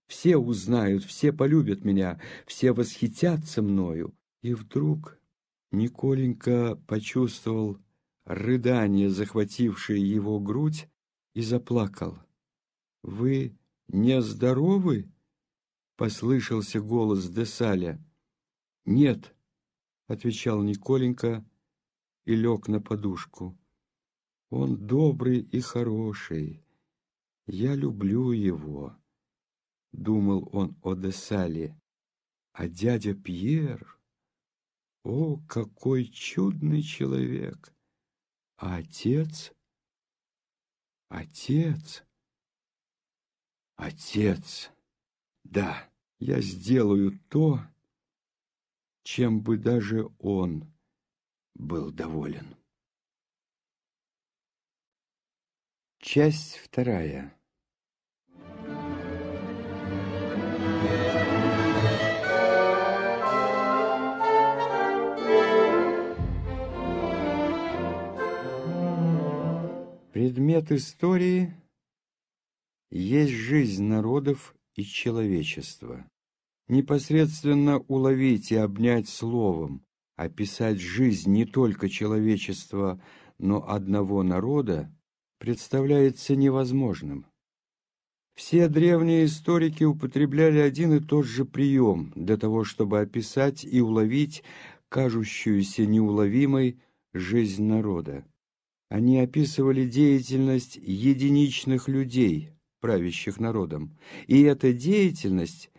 Speaker 1: Все узнают, все полюбят меня, все восхитятся мною. И вдруг Николенька почувствовал рыдание, захватившее его грудь, и заплакал. «Вы нездоровы?» — послышался голос Десаля. «Нет», отвечал Николенька и лег на подушку. Он добрый и хороший. Я люблю его, думал он о Десале. А дядя Пьер, о, какой чудный человек! А отец? Отец? Отец, да, я сделаю то, чем бы даже он был доволен. Часть вторая. Предмет истории есть жизнь народов и человечества. Непосредственно уловить и обнять словом, описать жизнь не только человечества, но одного народа, представляется невозможным. Все древние историки употребляли один и тот же прием для того, чтобы описать и уловить кажущуюся неуловимой жизнь народа. Они описывали деятельность единичных людей, правящих народом, и эта деятельность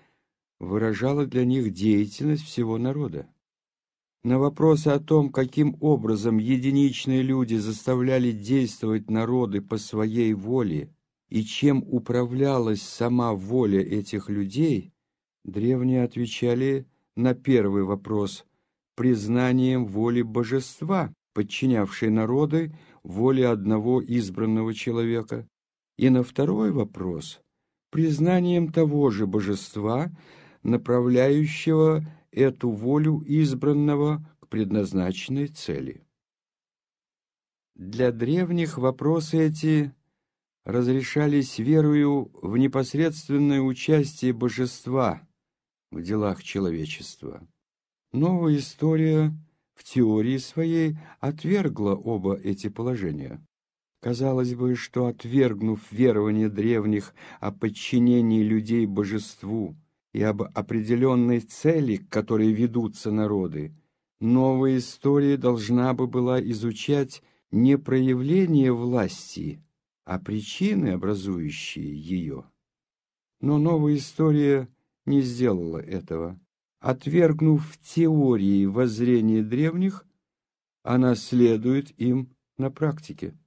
Speaker 1: выражала для них деятельность всего народа. На вопросы о том, каким образом единичные люди заставляли действовать народы по своей воле и чем управлялась сама воля этих людей, древние отвечали на первый вопрос признанием воли божества, подчинявшей народы воле одного избранного человека, и на второй вопрос признанием того же божества, направляющего эту волю избранного к предназначенной цели. Для древних вопросы эти разрешались верою в непосредственное участие божества в делах человечества. Новая история в теории своей отвергла оба эти положения. Казалось бы, что отвергнув верование древних о подчинении людей божеству и об определенной цели, к которой ведутся народы, новая история должна бы была изучать не проявление власти, а причины, образующие ее. Но новая история не сделала этого. Отвергнув теории воззрения древних, она следует им на практике.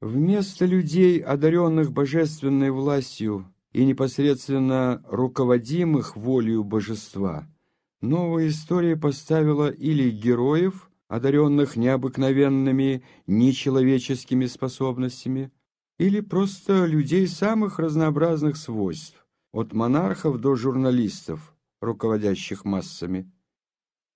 Speaker 1: Вместо людей, одаренных божественной властью и непосредственно руководимых волею божества, новая история поставила или героев, одаренных необыкновенными нечеловеческими способностями, или просто людей самых разнообразных свойств, от монархов до журналистов, руководящих массами.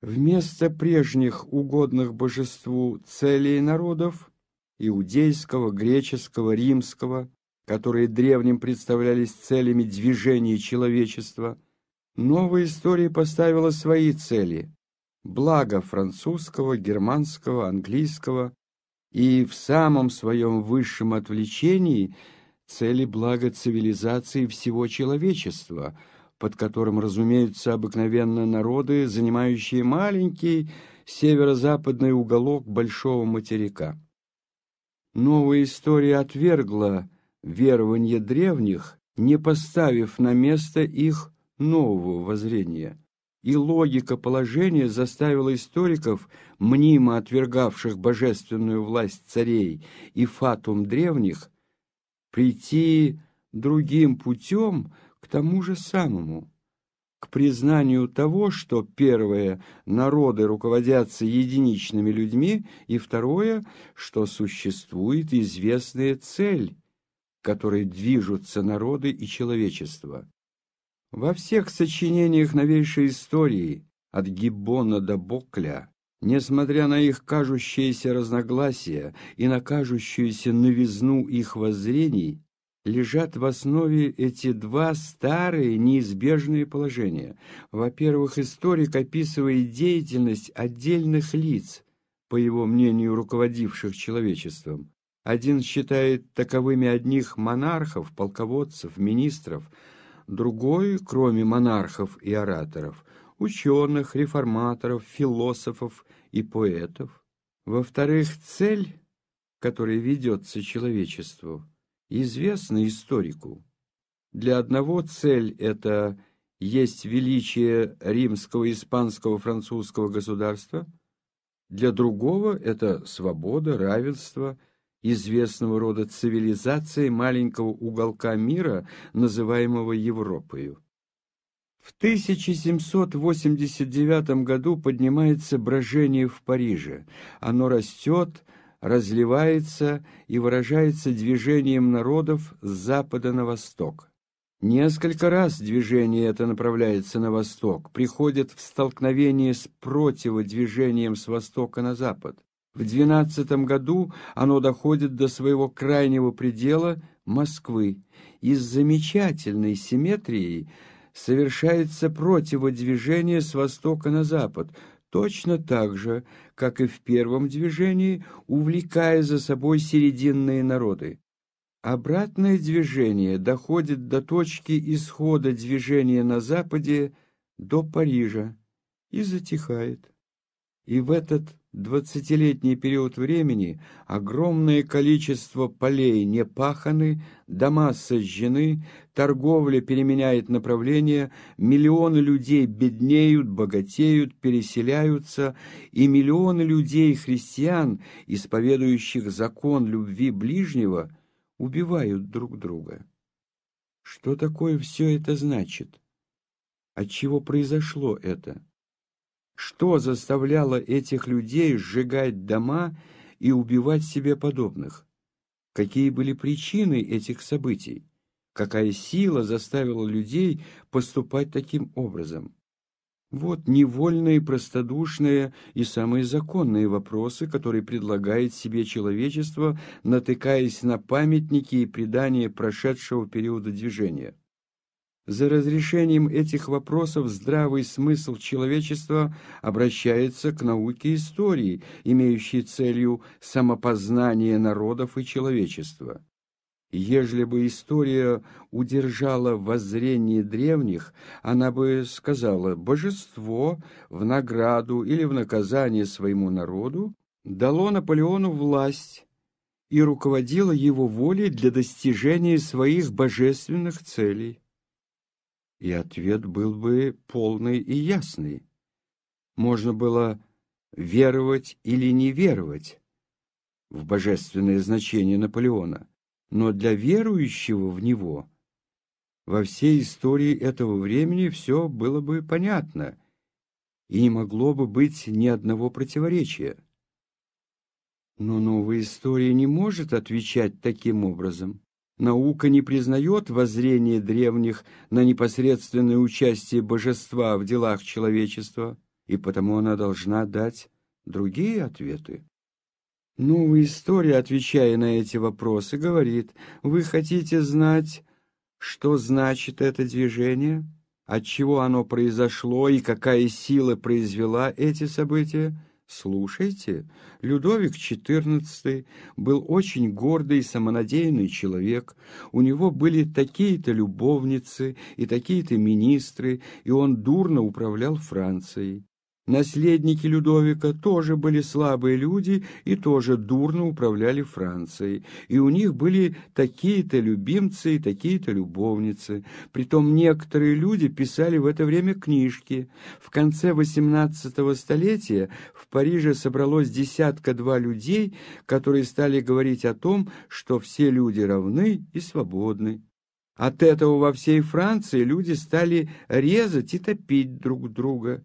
Speaker 1: Вместо прежних угодных божеству целей народов, иудейского, греческого, римского, которые древним представлялись целями движения человечества, новая история поставила свои цели – благо французского, германского, английского и в самом своем высшем отвлечении цели блага цивилизации всего человечества – под которым разумеются обыкновенно народы, занимающие маленький северо-западный уголок большого материка. Новая история отвергла верование древних, не поставив на место их нового воззрения. И логика положения заставила историков, мнимо отвергавших божественную власть царей и фатум древних, прийти другим путем, к тому же самому, к признанию того, что первое – народы руководятся единичными людьми, и второе – что существует известная цель, которой движутся народы и человечество. Во всех сочинениях новейшей истории, от Гиббона до Бокля, несмотря на их кажущиеся разногласия и на кажущуюся новизну их воззрений, лежат в основе эти два старые неизбежные положения. Во-первых, историк описывает деятельность отдельных лиц, по его мнению, руководивших человечеством. Один считает таковыми одних монархов, полководцев, министров, другой, кроме монархов и ораторов, ученых, реформаторов, философов и поэтов. Во-вторых, цель, которой ведется человечеству – известно историку. Для одного цель – это есть величие римского, испанского, французского государства, для другого – это свобода, равенство известного рода цивилизацией маленького уголка мира, называемого Европою. В 1789 году поднимается брожение в Париже. Оно растет, разливается и выражается движением народов с запада на восток. Несколько раз движение это направляется на восток, приходит в столкновение с противодвижением с востока на запад. В двенадцатом году оно доходит до своего крайнего предела Москвы и с замечательной симметрией совершается противодвижение с востока на запад, точно так же, как и в первом движении, увлекая за собой серединные народы. Обратное движение доходит до точки исхода движения на западе до Парижа и затихает. И в этот двадцатилетний период времени огромное количество полей не паханы, дома сожжены, торговля переменяет направление, миллионы людей беднеют, богатеют, переселяются, и миллионы людей-христиан, исповедующих закон любви ближнего, убивают друг друга. Что такое все это значит? От чего произошло это? Что заставляло этих людей сжигать дома и убивать себе подобных? Какие были причины этих событий? Какая сила заставила людей поступать таким образом? Вот невольные, простодушные и самые законные вопросы, которые предлагает себе человечество, натыкаясь на памятники и предания прошедшего периода движения. За разрешением этих вопросов здравый смысл человечества обращается к науке истории, имеющей целью самопознание народов и человечества. Ежели бы история удержала воззрение древних, она бы сказала, божество в награду или в наказание своему народу дало Наполеону власть и руководило его волей для достижения своих божественных целей и ответ был бы полный и ясный. Можно было веровать или не веровать в божественное значение Наполеона, но для верующего в него во всей истории этого времени все было бы понятно, и не могло бы быть ни одного противоречия. Но новая история не может отвечать таким образом. Наука не признает воззрение древних на непосредственное участие божества в делах человечества, и потому она должна дать другие ответы. Новая история, отвечая на эти вопросы, говорит, вы хотите знать, что значит это движение, от чего оно произошло и какая сила произвела эти события? Слушайте, Людовик XIV был очень гордый и самонадеянный человек, у него были такие-то любовницы и такие-то министры, и он дурно управлял Францией. Наследники Людовика тоже были слабые люди и тоже дурно управляли Францией, и у них были такие-то любимцы и такие-то любовницы. Притом некоторые люди писали в это время книжки. В конце XVIII столетия в Париже собралось десятка-два людей, которые стали говорить о том, что все люди равны и свободны. От этого во всей Франции люди стали резать и топить друг друга.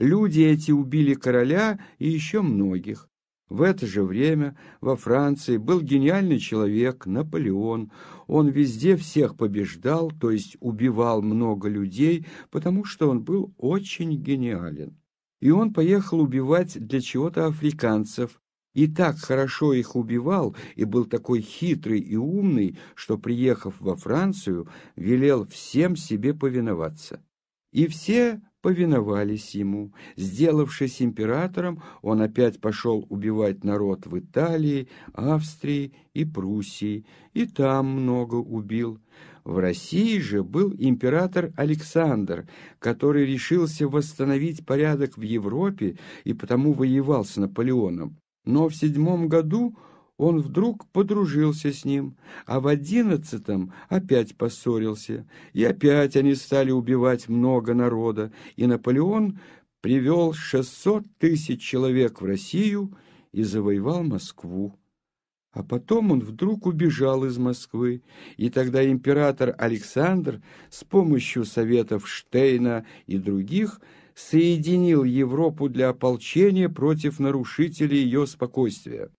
Speaker 1: Люди эти убили короля и еще многих. В это же время во Франции был гениальный человек Наполеон. Он везде всех побеждал, то есть убивал много людей, потому что он был очень гениален. И он поехал убивать для чего-то африканцев, и так хорошо их убивал, и был такой хитрый и умный, что, приехав во Францию, велел всем себе повиноваться. И все повиновались ему. Сделавшись императором, он опять пошел убивать народ в Италии, Австрии и Пруссии, и там много убил. В России же был император Александр, который решился восстановить порядок в Европе и потому воевал с Наполеоном. Но в седьмом году он вдруг подружился с ним, а в одиннадцатом опять поссорился, и опять они стали убивать много народа, и Наполеон привел шестьсот тысяч человек в Россию и завоевал Москву. А потом он вдруг убежал из Москвы, и тогда император Александр с помощью советов Штейна и других соединил Европу для ополчения против нарушителей ее спокойствия.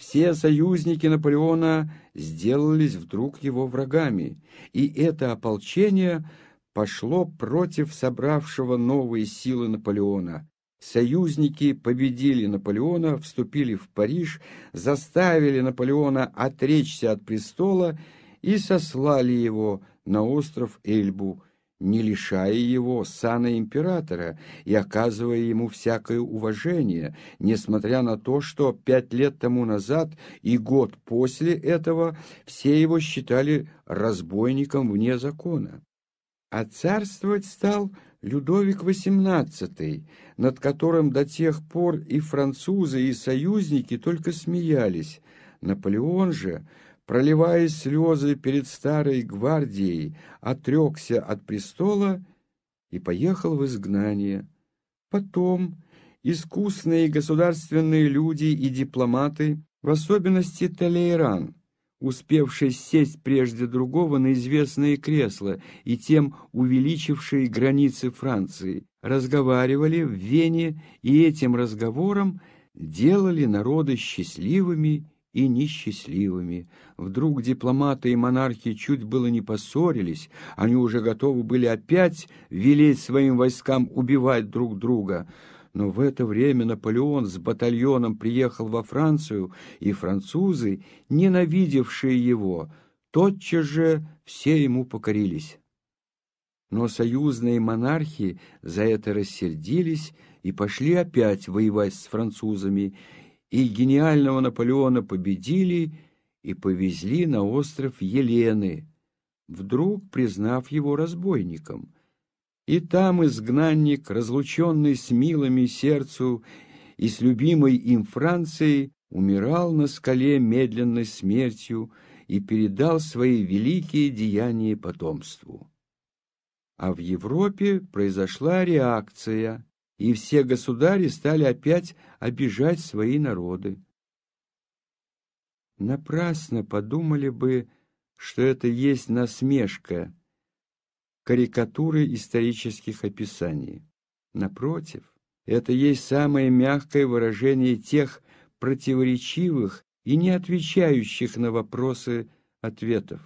Speaker 1: Все союзники Наполеона сделались вдруг его врагами, и это ополчение пошло против собравшего новые силы Наполеона. Союзники победили Наполеона, вступили в Париж, заставили Наполеона отречься от престола и сослали его на остров Эльбу, не лишая его сана императора и оказывая ему всякое уважение, несмотря на то, что пять лет тому назад и год после этого все его считали разбойником вне закона. А царствовать стал Людовик XVIII, над которым до тех пор и французы, и союзники только смеялись. Наполеон же, проливая слезы перед старой гвардией, отрекся от престола и поехал в изгнание. Потом искусные государственные люди и дипломаты, в особенности Толейран, успевший сесть прежде другого на известное кресло и тем увеличившие границы Франции, разговаривали в Вене и этим разговором делали народы счастливыми и несчастливыми. Вдруг дипломаты и монархи чуть было не поссорились, они уже готовы были опять велеть своим войскам убивать друг друга — но в это время Наполеон с батальоном приехал во Францию, и французы, ненавидевшие его, тотчас же все ему покорились. Но союзные монархи за это рассердились и пошли опять воевать с французами, и гениального Наполеона победили и повезли на остров Елены, вдруг признав его разбойником — и там изгнанник, разлученный с милыми сердцу и с любимой им Францией, умирал на скале медленной смертью и передал свои великие деяния потомству. А в Европе произошла реакция, и все государи стали опять обижать свои народы. Напрасно подумали бы, что это есть насмешка карикатуры исторических описаний. Напротив, это есть самое мягкое выражение тех противоречивых и не отвечающих на вопросы ответов,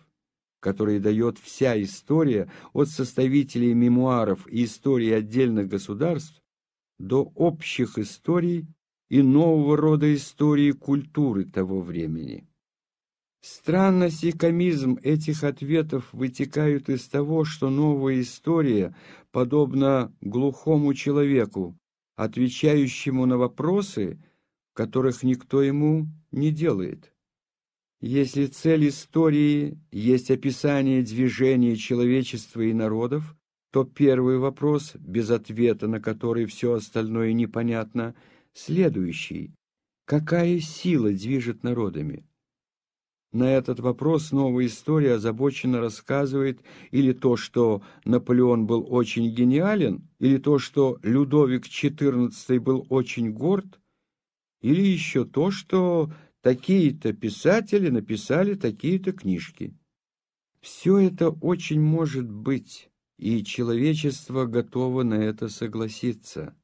Speaker 1: которые дает вся история от составителей мемуаров и истории отдельных государств до общих историй и нового рода истории культуры того времени. Странность и комизм этих ответов вытекают из того, что новая история подобна глухому человеку, отвечающему на вопросы, которых никто ему не делает. Если цель истории есть описание движения человечества и народов, то первый вопрос, без ответа на который все остальное непонятно, следующий. Какая сила движет народами? На этот вопрос новая история озабоченно рассказывает или то, что Наполеон был очень гениален, или то, что Людовик XIV был очень горд, или еще то, что такие-то писатели написали такие-то книжки. Все это очень может быть, и человечество готово на это согласиться,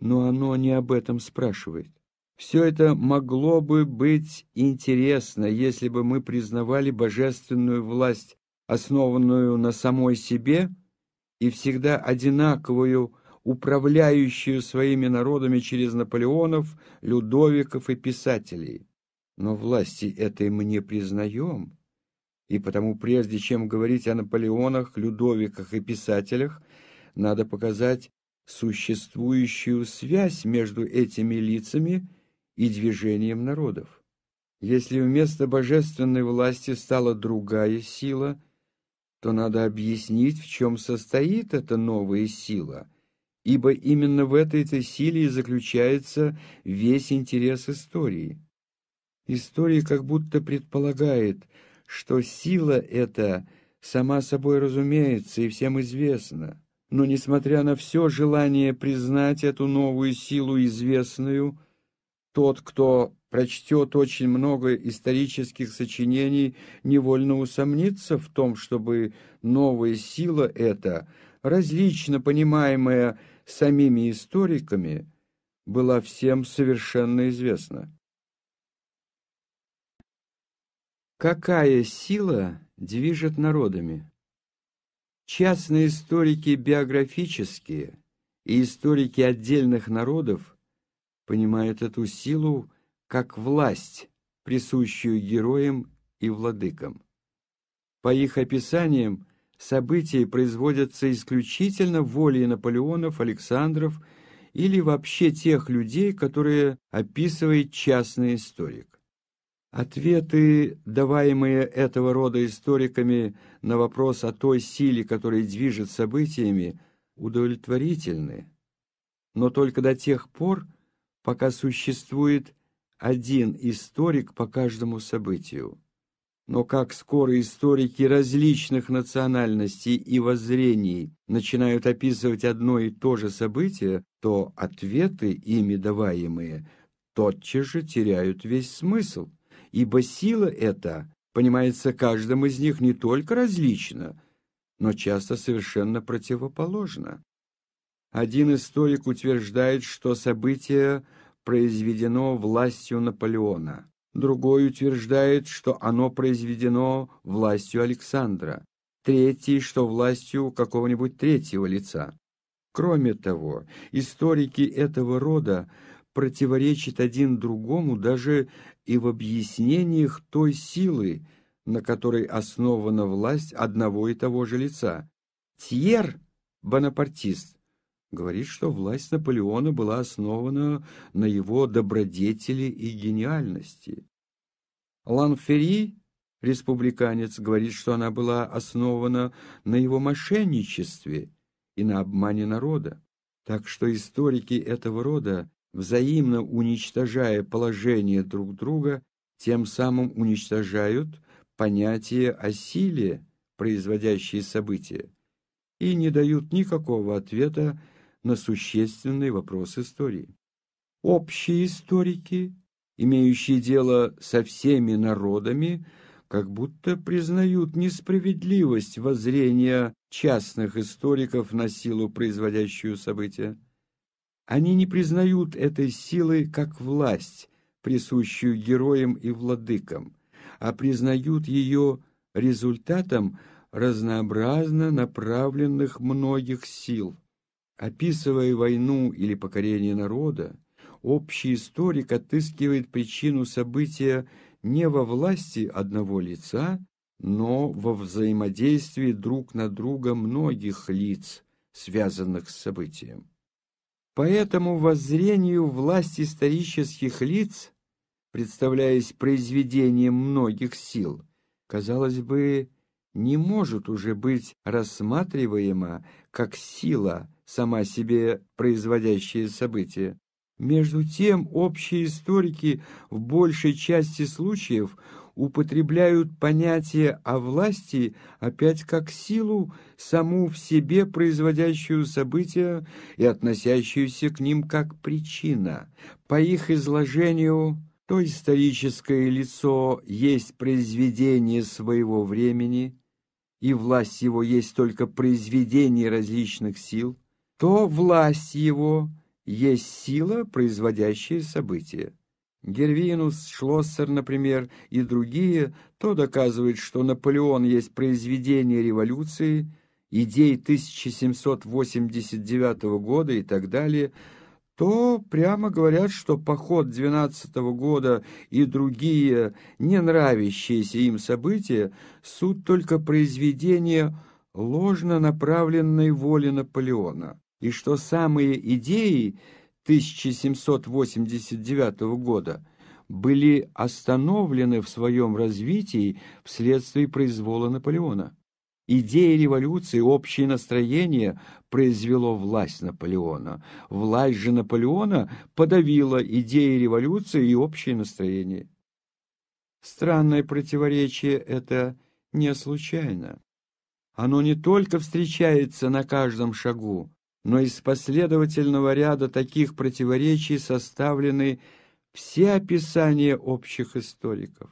Speaker 1: но оно не об этом спрашивает. Все это могло бы быть интересно, если бы мы признавали божественную власть, основанную на самой себе и всегда одинаковую, управляющую своими народами через Наполеонов, Людовиков и писателей. Но власти этой мы не признаем, и потому прежде чем говорить о Наполеонах, Людовиках и писателях, надо показать существующую связь между этими лицами и движением народов. Если вместо божественной власти стала другая сила, то надо объяснить, в чем состоит эта новая сила, ибо именно в этой-то силе и заключается весь интерес истории. История как будто предполагает, что сила эта сама собой разумеется и всем известна, но, несмотря на все желание признать эту новую силу известную, Тот, кто прочтет очень много исторических сочинений, невольно усомнится в том, чтобы новая сила эта, различно понимаемая самими историками, была всем совершенно известна. Какая сила движет народами? Частные историки биографические и историки отдельных народов понимают эту силу как власть, присущую героям и владыкам. По их описаниям, события производятся исключительно волей Наполеонов, Александров или вообще тех людей, которые описывает частный историк. Ответы, даваемые этого рода историками на вопрос о той силе, которая движет событиями, удовлетворительны, но только до тех пор, пока существует один историк по каждому событию. Но как скоро историки различных национальностей и воззрений начинают описывать одно и то же событие, то ответы, ими даваемые, тотчас же теряют весь смысл, ибо сила эта понимается каждым из них не только различно, но часто совершенно противоположно. Один историк утверждает, что событие произведено властью Наполеона. Другой утверждает, что оно произведено властью Александра. Третий, что властью какого-нибудь третьего лица. Кроме того, историки этого рода противоречат один другому даже и в объяснениях той силы, на которой основана власть одного и того же лица. Тьер, бонапартист, говорит, что власть Наполеона была основана на его добродетели и гениальности. Ланфери, республиканец, говорит, что она была основана на его мошенничестве и на обмане народа. Так что историки этого рода, взаимно уничтожая положение друг друга, тем самым уничтожают понятие о силе, производящей события, и не дают никакого ответа на существенный вопрос истории. Общие историки, имеющие дело со всеми народами, как будто признают несправедливость воззрения частных историков на силу, производящую события. Они не признают этой силы как власть, присущую героям и владыкам, а признают ее результатом разнообразно направленных многих сил. Описывая войну или покорение народа, общий историк отыскивает причину события не во власти одного лица, но во взаимодействии друг на друга многих лиц, связанных с событием. Поэтому воззрению власть исторических лиц, представляясь произведением многих сил, казалось бы, не может уже быть рассматриваема как сила, сама себе производящая события. Между тем, общие историки в большей части случаев употребляют понятие о власти опять как силу, саму в себе производящую события и относящуюся к ним как причина. По их изложению, то историческое лицо есть произведение своего времени – и власть его есть только произведение различных сил, то власть его есть сила, производящая события. Гервинус, Шлоссер, например, и другие то доказывают, что Наполеон есть произведение революции, идей 1789 года и так далее – то прямо говорят, что поход 12 -го года и другие не нравящиеся им события суть только произведения ложно направленной воли Наполеона, и что самые идеи 1789 года были остановлены в своем развитии вследствие произвола Наполеона. Идея революции, общее настроение произвело власть Наполеона. Власть же Наполеона подавила идеи революции и общее настроение. Странное противоречие это не случайно. Оно не только встречается на каждом шагу, но из последовательного ряда таких противоречий составлены все описания общих историков.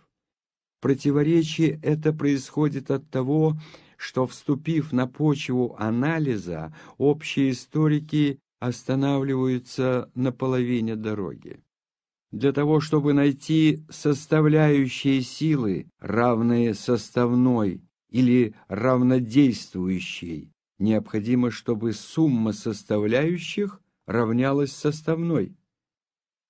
Speaker 1: Противоречие это происходит от того, что, вступив на почву анализа, общие историки останавливаются на половине дороги. Для того, чтобы найти составляющие силы, равные составной или равнодействующей, необходимо, чтобы сумма составляющих равнялась составной.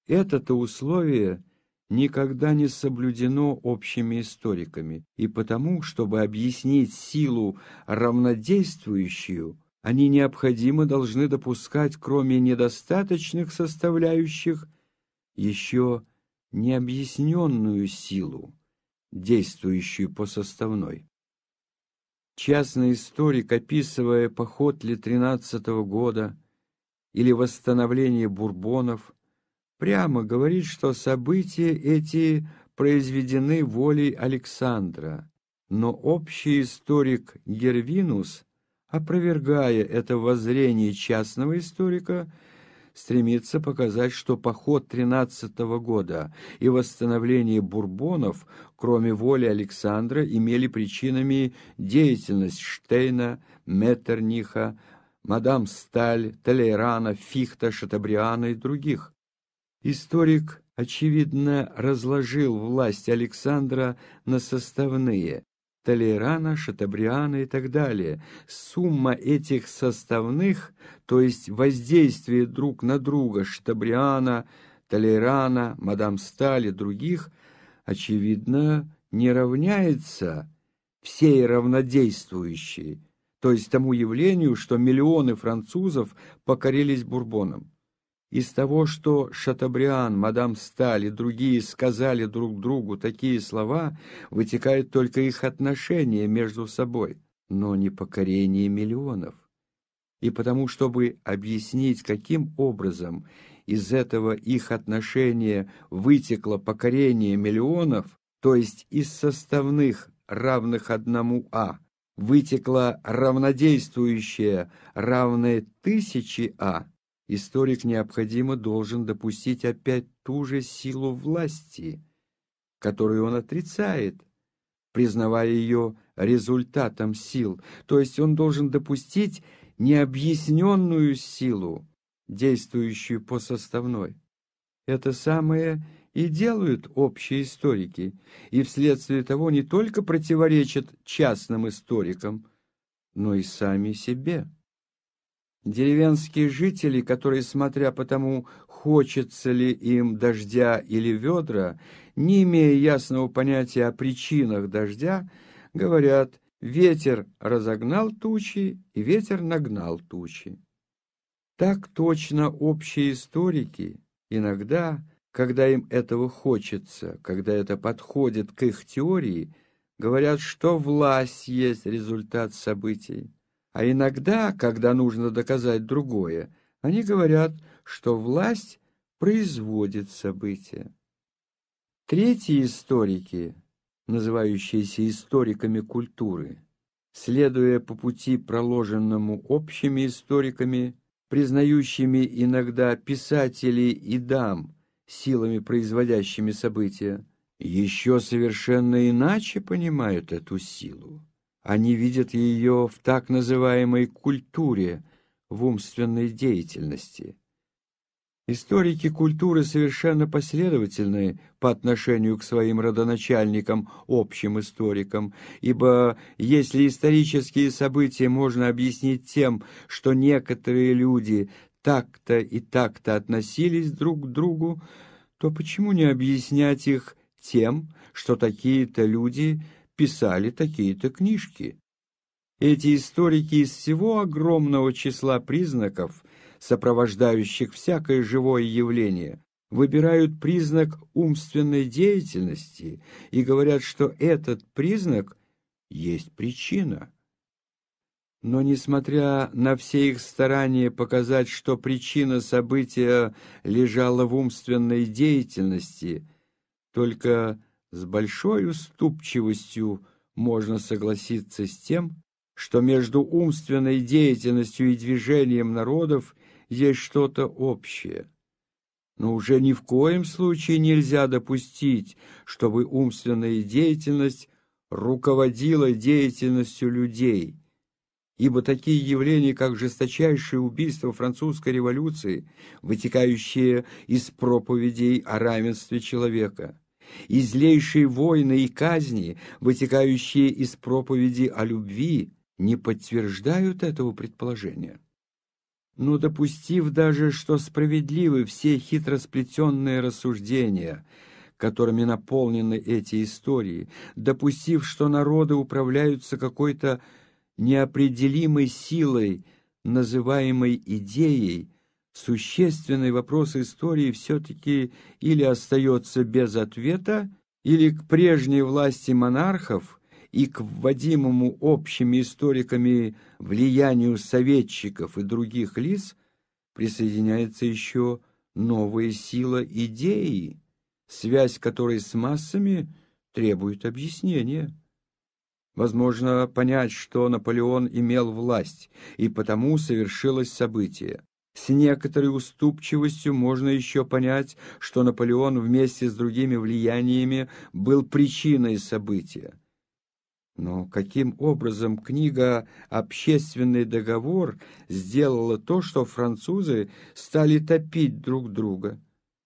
Speaker 1: Это-то условие никогда не соблюдено общими историками, и потому, чтобы объяснить силу равнодействующую, они необходимо должны допускать, кроме недостаточных составляющих, еще необъясненную силу, действующую по составной. Частный историк, описывая поход ли тринадцатого года или восстановление бурбонов, прямо говорит, что события эти произведены волей Александра, но общий историк Гервинус опровергая это воззрение частного историка, стремится показать, что поход 13 года и восстановление бурбонов, кроме воли Александра, имели причинами деятельность Штейна, Меттерниха, мадам Сталь, Толейрана, Фихта, Шатабриана и других. Историк, очевидно, разложил власть Александра на составные, Толерана, Шатабриана и так далее. Сумма этих составных, то есть воздействие друг на друга Шатабриана, Толерана, Мадам Стали других, очевидно, не равняется всей равнодействующей, то есть тому явлению, что миллионы французов покорились бурбонам. Из того, что Шатабриан, мадам Сталь и другие сказали друг другу такие слова, вытекает только их отношения между собой, но не покорение миллионов. И потому, чтобы объяснить, каким образом из этого их отношения вытекло покорение миллионов, то есть из составных, равных одному А, вытекло равнодействующее, равное тысяче А, историк необходимо должен допустить опять ту же силу власти, которую он отрицает, признавая ее результатом сил, то есть он должен допустить необъясненную силу, действующую по составной. Это самое и делают общие историки, и вследствие того не только противоречат частным историкам, но и сами себе. Деревенские жители, которые, смотря по тому, хочется ли им дождя или ведра, не имея ясного понятия о причинах дождя, говорят «ветер разогнал тучи, и ветер нагнал тучи». Так точно общие историки иногда, когда им этого хочется, когда это подходит к их теории, говорят, что власть есть результат событий. А иногда, когда нужно доказать другое, они говорят, что власть производит события. Третьи историки, называющиеся историками культуры, следуя по пути, проложенному общими историками, признающими иногда писателей и дам силами, производящими события, еще совершенно иначе понимают эту силу. Они видят ее в так называемой культуре, в умственной деятельности. Историки культуры совершенно последовательны по отношению к своим родоначальникам, общим историкам, ибо если исторические события можно объяснить тем, что некоторые люди так-то и так-то относились друг к другу, то почему не объяснять их тем, что такие-то люди – писали такие-то книжки. Эти историки из всего огромного числа признаков, сопровождающих всякое живое явление, выбирают признак умственной деятельности и говорят, что этот признак есть причина. Но, несмотря на все их старания показать, что причина события лежала в умственной деятельности, только с большой уступчивостью можно согласиться с тем, что между умственной деятельностью и движением народов есть что-то общее. Но уже ни в коем случае нельзя допустить, чтобы умственная деятельность руководила деятельностью людей, ибо такие явления, как жесточайшее убийство французской революции, вытекающие из проповедей о равенстве человека, и злейшие войны и казни, вытекающие из проповеди о любви, не подтверждают этого предположения. Но допустив даже, что справедливы все хитросплетенные рассуждения, которыми наполнены эти истории, допустив, что народы управляются какой-то неопределимой силой, называемой идеей, существенный вопрос истории все-таки или остается без ответа, или к прежней власти монархов и к вводимому общими историками влиянию советчиков и других лиц присоединяется еще новая сила идеи, связь которой с массами требует объяснения. Возможно понять, что Наполеон имел власть, и потому совершилось событие. С некоторой уступчивостью можно еще понять, что Наполеон вместе с другими влияниями был причиной события. Но каким образом книга «Общественный договор» сделала то, что французы стали топить друг друга?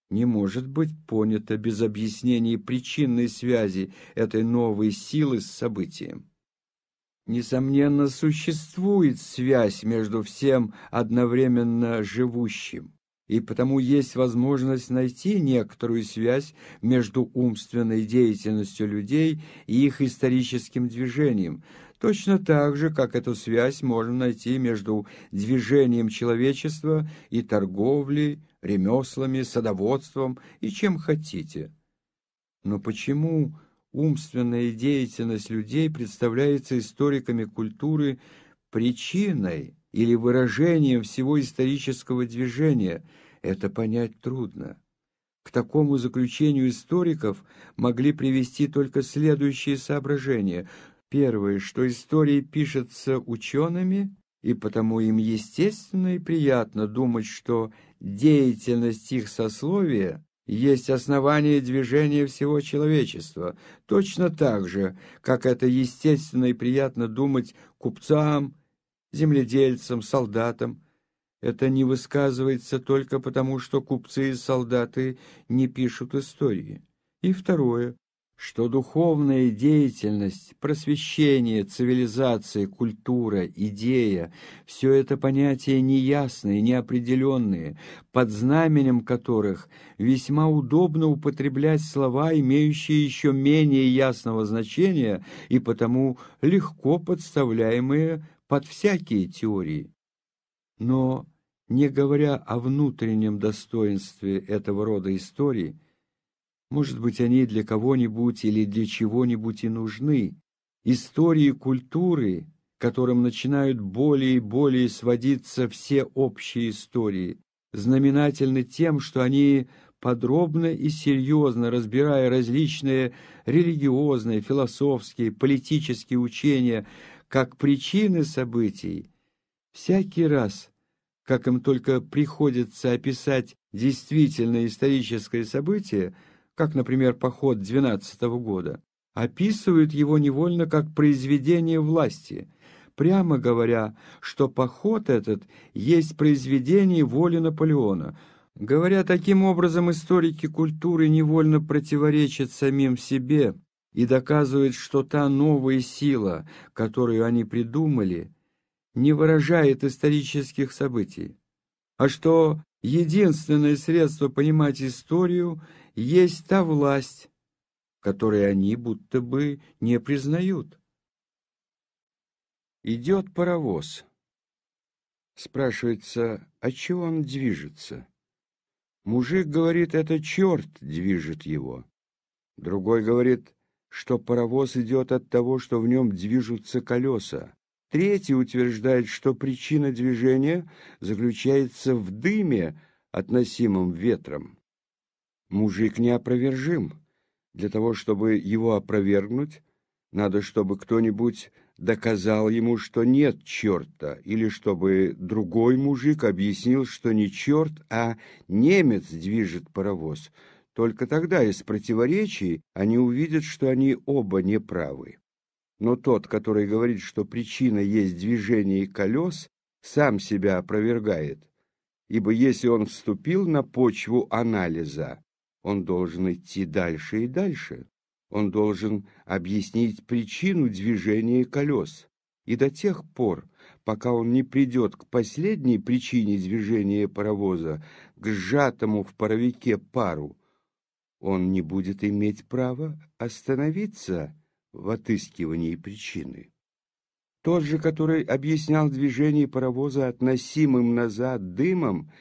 Speaker 1: Не может быть понято без объяснений причинной связи этой новой силы с событием. Несомненно, существует связь между всем одновременно живущим, и потому есть возможность найти некоторую связь между умственной деятельностью людей и их историческим движением, точно так же, как эту связь можно найти между движением человечества и торговлей, ремеслами, садоводством и чем хотите. Но почему умственная деятельность людей представляется историками культуры причиной или выражением всего исторического движения, это понять трудно. К такому заключению историков могли привести только следующие соображения. Первое, что история пишется учеными, и потому им естественно и приятно думать, что деятельность их сословия есть основание движения всего человечества, точно так же, как это естественно и приятно думать купцам, земледельцам, солдатам. Это не высказывается только потому, что купцы и солдаты не пишут истории. И второе, что духовная деятельность, просвещение, цивилизация, культура, идея – все это понятия неясные, неопределенные, под знаменем которых весьма удобно употреблять слова, имеющие еще менее ясного значения и потому легко подставляемые под всякие теории. Но, не говоря о внутреннем достоинстве этого рода истории – может быть, они для кого-нибудь или для чего-нибудь и нужны. Истории культуры, которым начинают более и более сводиться все общие истории, знаменательны тем, что они подробно и серьезно разбирая различные религиозные, философские, политические учения как причины событий, всякий раз, как им только приходится описать действительное историческое событие, как, например, поход 12 -го года, описывают его невольно как произведение власти, прямо говоря, что поход этот есть произведение воли Наполеона. Говоря таким образом, историки культуры невольно противоречат самим себе и доказывают, что та новая сила, которую они придумали, не выражает исторических событий, а что единственное средство понимать историю – есть та власть, которой они будто бы не признают. Идет паровоз. Спрашивается, а чего он движется? Мужик говорит, это черт движет его. Другой говорит, что паровоз идет от того, что в нем движутся колеса. Третий утверждает, что причина движения заключается в дыме, относимом ветром. Мужик неопровержим. Для того, чтобы его опровергнуть, надо, чтобы кто-нибудь доказал ему, что нет черта, или чтобы другой мужик объяснил, что не черт, а немец движет паровоз. Только тогда из противоречий они увидят, что они оба неправы. Но тот, который говорит, что причина есть движение колес, сам себя опровергает, ибо если он вступил на почву анализа, он должен идти дальше и дальше. Он должен объяснить причину движения колес. И до тех пор, пока он не придет к последней причине движения паровоза, к сжатому в паровике пару, он не будет иметь права остановиться в отыскивании причины. Тот же, который объяснял движение паровоза относимым назад дымом,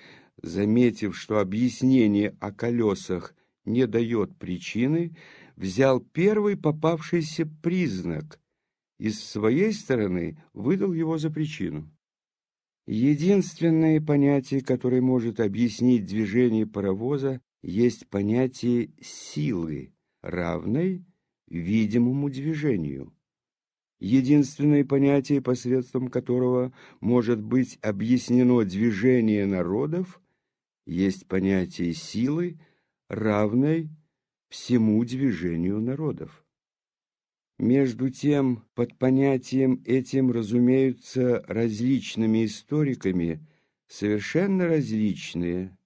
Speaker 1: заметив, что объяснение о колесах не дает причины, взял первый попавшийся признак и с своей стороны выдал его за причину. Единственное понятие, которое может объяснить движение паровоза, есть понятие силы, равной видимому движению. Единственное понятие, посредством которого может быть объяснено движение народов, есть понятие силы, равной всему движению народов. Между тем, под понятием этим разумеются различными историками совершенно различные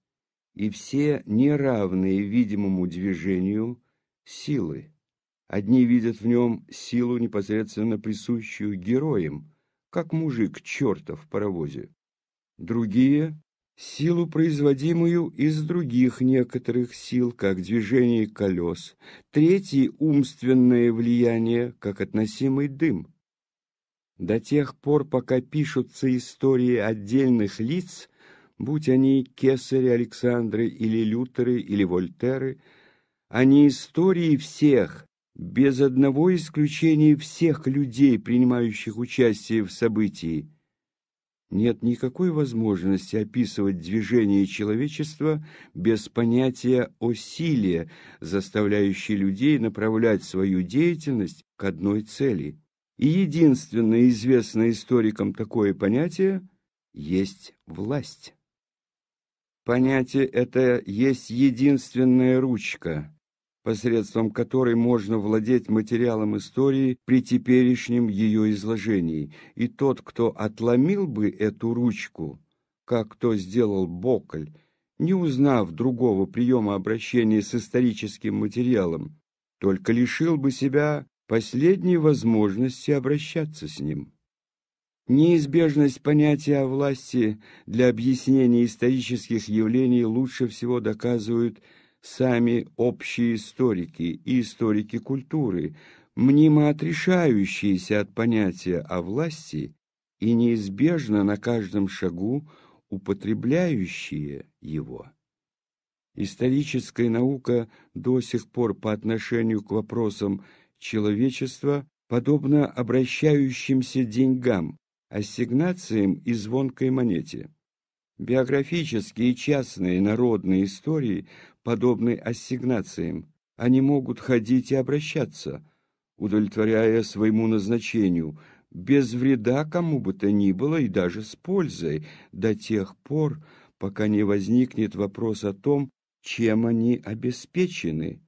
Speaker 1: и все неравные видимому движению силы. Одни видят в нем силу, непосредственно присущую героям, как мужик чертов в паровозе. Другие силу, производимую из других некоторых сил, как движение колес, третий — умственное влияние, как относимый дым. До тех пор, пока пишутся истории отдельных лиц, будь они Кесари, Александры или Лютеры или Вольтеры, они истории всех, без одного исключения всех людей, принимающих участие в событии, нет никакой возможности описывать движение человечества без понятия о силе, заставляющей людей направлять свою деятельность к одной цели. И единственное известное историкам такое понятие есть власть. Понятие это есть единственная ручка, посредством которой можно владеть материалом истории при теперешнем ее изложении, и тот, кто отломил бы эту ручку, как то сделал Бокль, не узнав другого приема обращения с историческим материалом, только лишил бы себя последней возможности обращаться с ним. Неизбежность понятия о власти для объяснения исторических явлений лучше всего доказывают сами общие историки и историки культуры, мнимо отрешающиеся от понятия о власти и неизбежно на каждом шагу употребляющие его. Историческая наука до сих пор по отношению к вопросам человечества подобна обращающимся деньгам, ассигнациям и звонкой монете. Биографические частные народные истории подобны ассигнациям. Они могут ходить и обращаться, удовлетворяя своему назначению, без вреда кому бы то ни было и даже с пользой, до тех пор, пока не возникнет вопрос о том, чем они обеспечены.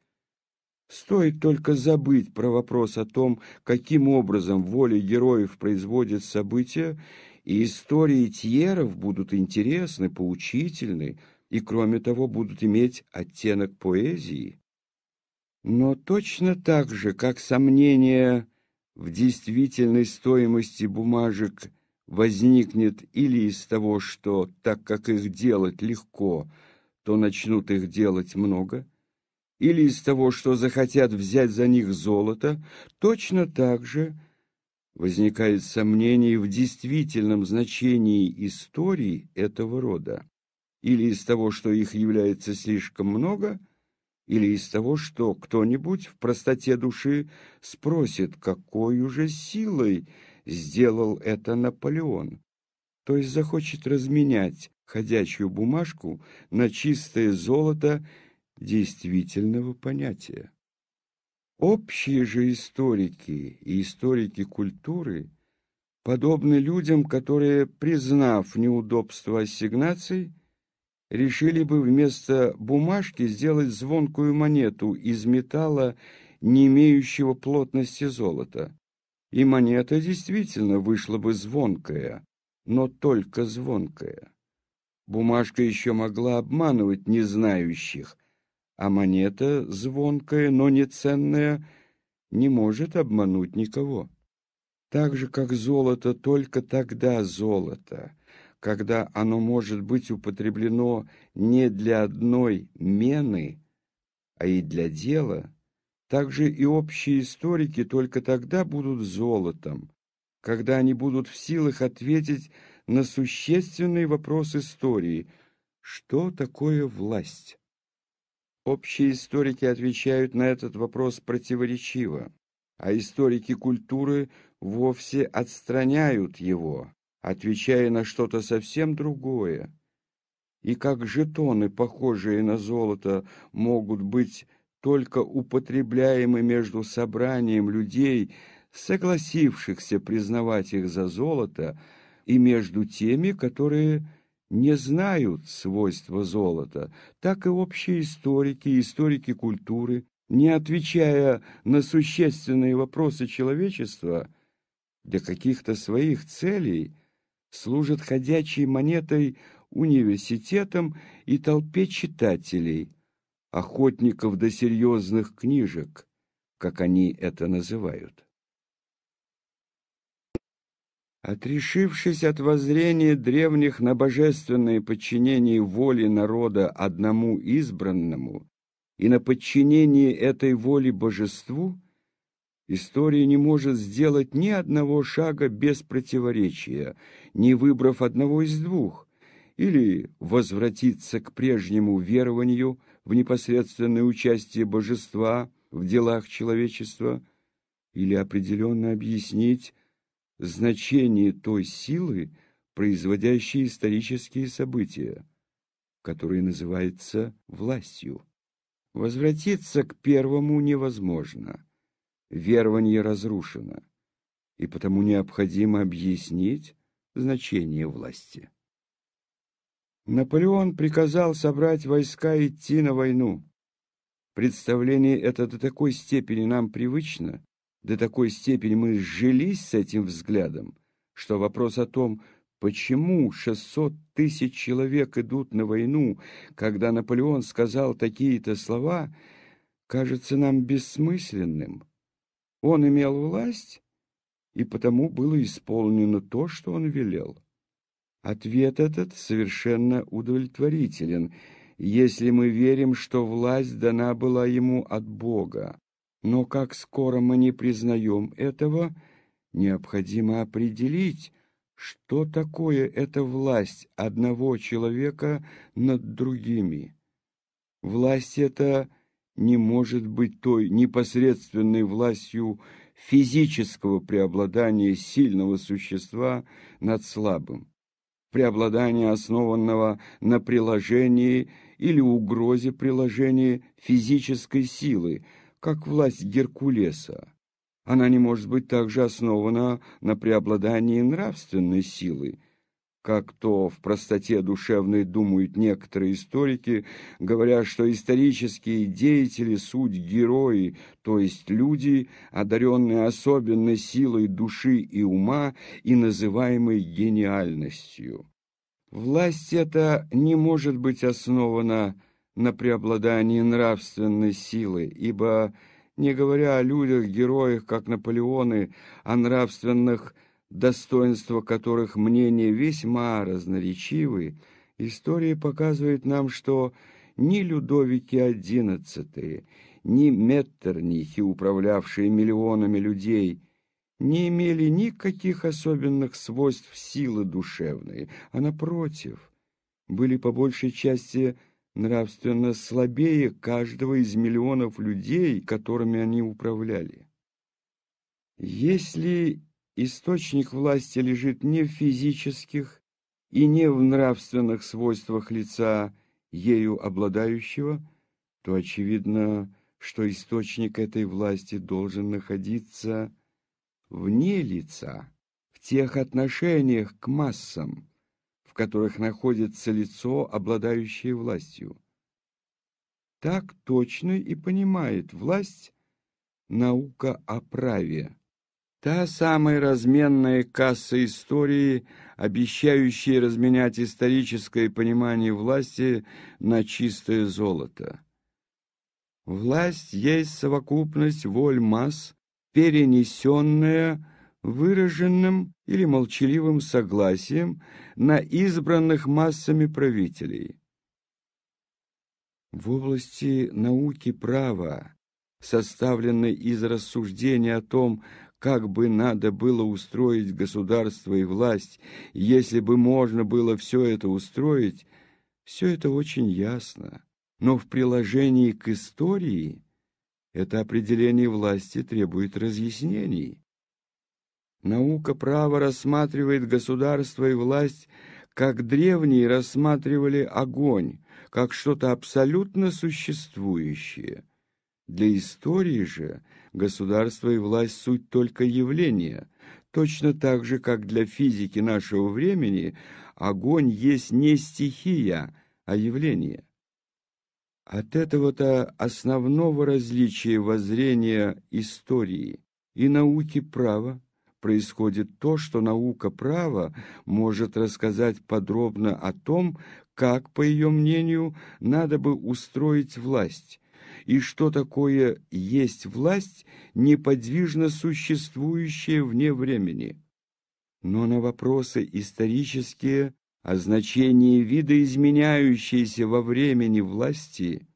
Speaker 1: Стоит только забыть про вопрос о том, каким образом воля героев производит события, и истории Тьеров будут интересны, поучительны, и, кроме того, будут иметь оттенок поэзии. Но точно так же, как сомнение в действительной стоимости бумажек возникнет или из того, что, так как их делать легко, то начнут их делать много, или из того, что захотят взять за них золото, точно так же возникает сомнение в действительном значении истории этого рода или из того, что их является слишком много, или из того, что кто-нибудь в простоте души спросит, какой уже силой сделал это Наполеон, то есть захочет разменять ходячую бумажку на чистое золото действительного понятия. Общие же историки и историки культуры подобны людям, которые, признав неудобство ассигнаций, решили бы вместо бумажки сделать звонкую монету из металла, не имеющего плотности золота. И монета действительно вышла бы звонкая, но только звонкая. Бумажка еще могла обманывать незнающих, а монета, звонкая, но не ценная, не может обмануть никого. Так же, как золото только тогда золото, когда оно может быть употреблено не для одной мены, а и для дела, так же и общие историки только тогда будут золотом, когда они будут в силах ответить на существенный вопрос истории «Что такое власть?». Общие историки отвечают на этот вопрос противоречиво, а историки культуры вовсе отстраняют его, отвечая на что-то совсем другое. И как жетоны, похожие на золото, могут быть только употребляемы между собранием людей, согласившихся признавать их за золото, и между теми, которые не знают свойства золота, так и общие историки, историки культуры, не отвечая на существенные вопросы человечества, для каких-то своих целей служат ходячей монетой университетам и толпе читателей, охотников до серьезных книжек, как они это называют. Отрешившись от воззрения древних на божественное подчинение воли народа одному избранному и на подчинение этой воли божеству, история не может сделать ни одного шага без противоречия, не выбрав одного из двух, или возвратиться к прежнему верованию в непосредственное участие божества в делах человечества, или определенно объяснить, значение той силы, производящей исторические события, которая называется властью. Возвратиться к первому невозможно. Верование разрушено, и потому необходимо объяснить значение власти. Наполеон приказал собрать войска и идти на войну. Представление это до такой степени нам привычно, до такой степени мы сжились с этим взглядом, что вопрос о том, почему 600 тысяч человек идут на войну, когда Наполеон сказал такие-то слова, кажется нам бессмысленным. Он имел власть, и потому было исполнено то, что он велел. Ответ этот совершенно удовлетворителен, если мы верим, что власть дана была ему от Бога. Но как скоро мы не признаем этого, необходимо определить, что такое эта власть одного человека над другими. Власть эта не может быть той непосредственной властью физического преобладания сильного существа над слабым, преобладания, основанного на приложении или угрозе приложения физической силы, как власть Геркулеса. Она не может быть также основана на преобладании нравственной силы, как то в простоте душевной думают некоторые историки, говоря, что исторические деятели — суть герои, то есть люди, одаренные особенной силой души и ума и называемой гениальностью. Власть эта не может быть основана на преобладании нравственной силы, ибо, не говоря о людях-героях, как Наполеоны, о нравственных достоинствах которых мнения весьма разноречивы, история показывает нам, что ни Людовики XI, ни Меттернихи, управлявшие миллионами людей, не имели никаких особенных свойств силы душевной, а, напротив, были по большей части нравственно слабее каждого из миллионов людей, которыми они управляли. Если источник власти лежит не в физических и не в нравственных свойствах лица, ею обладающего, то очевидно, что источник этой власти должен находиться вне лица, в тех отношениях к массам, в которых находится лицо, обладающее властью. Так точно и понимает власть наука о праве. Та самая разменная касса истории, обещающая разменять историческое понимание власти на чистое золото. Власть есть совокупность воль масс, перенесенная выраженным или молчаливым согласием на избранных массами правителей. В области науки права, составленной из рассуждений о том, как бы надо было устроить государство и власть, если бы можно было все это устроить, все это очень ясно. Но в приложении к истории это определение власти требует разъяснений. Наука права рассматривает государство и власть, как древние рассматривали огонь, как что-то абсолютно существующее. Для истории же государство и власть – суть только явления, точно так же, как для физики нашего времени огонь есть не стихия, а явление. От этого-то основного различия воззрения истории и науки права происходит то, что наука права может рассказать подробно о том, как, по ее мнению, надо бы устроить власть, и что такое есть власть, неподвижно существующая вне времени. Но на вопросы исторические о значении видоизменяющейся во времени власти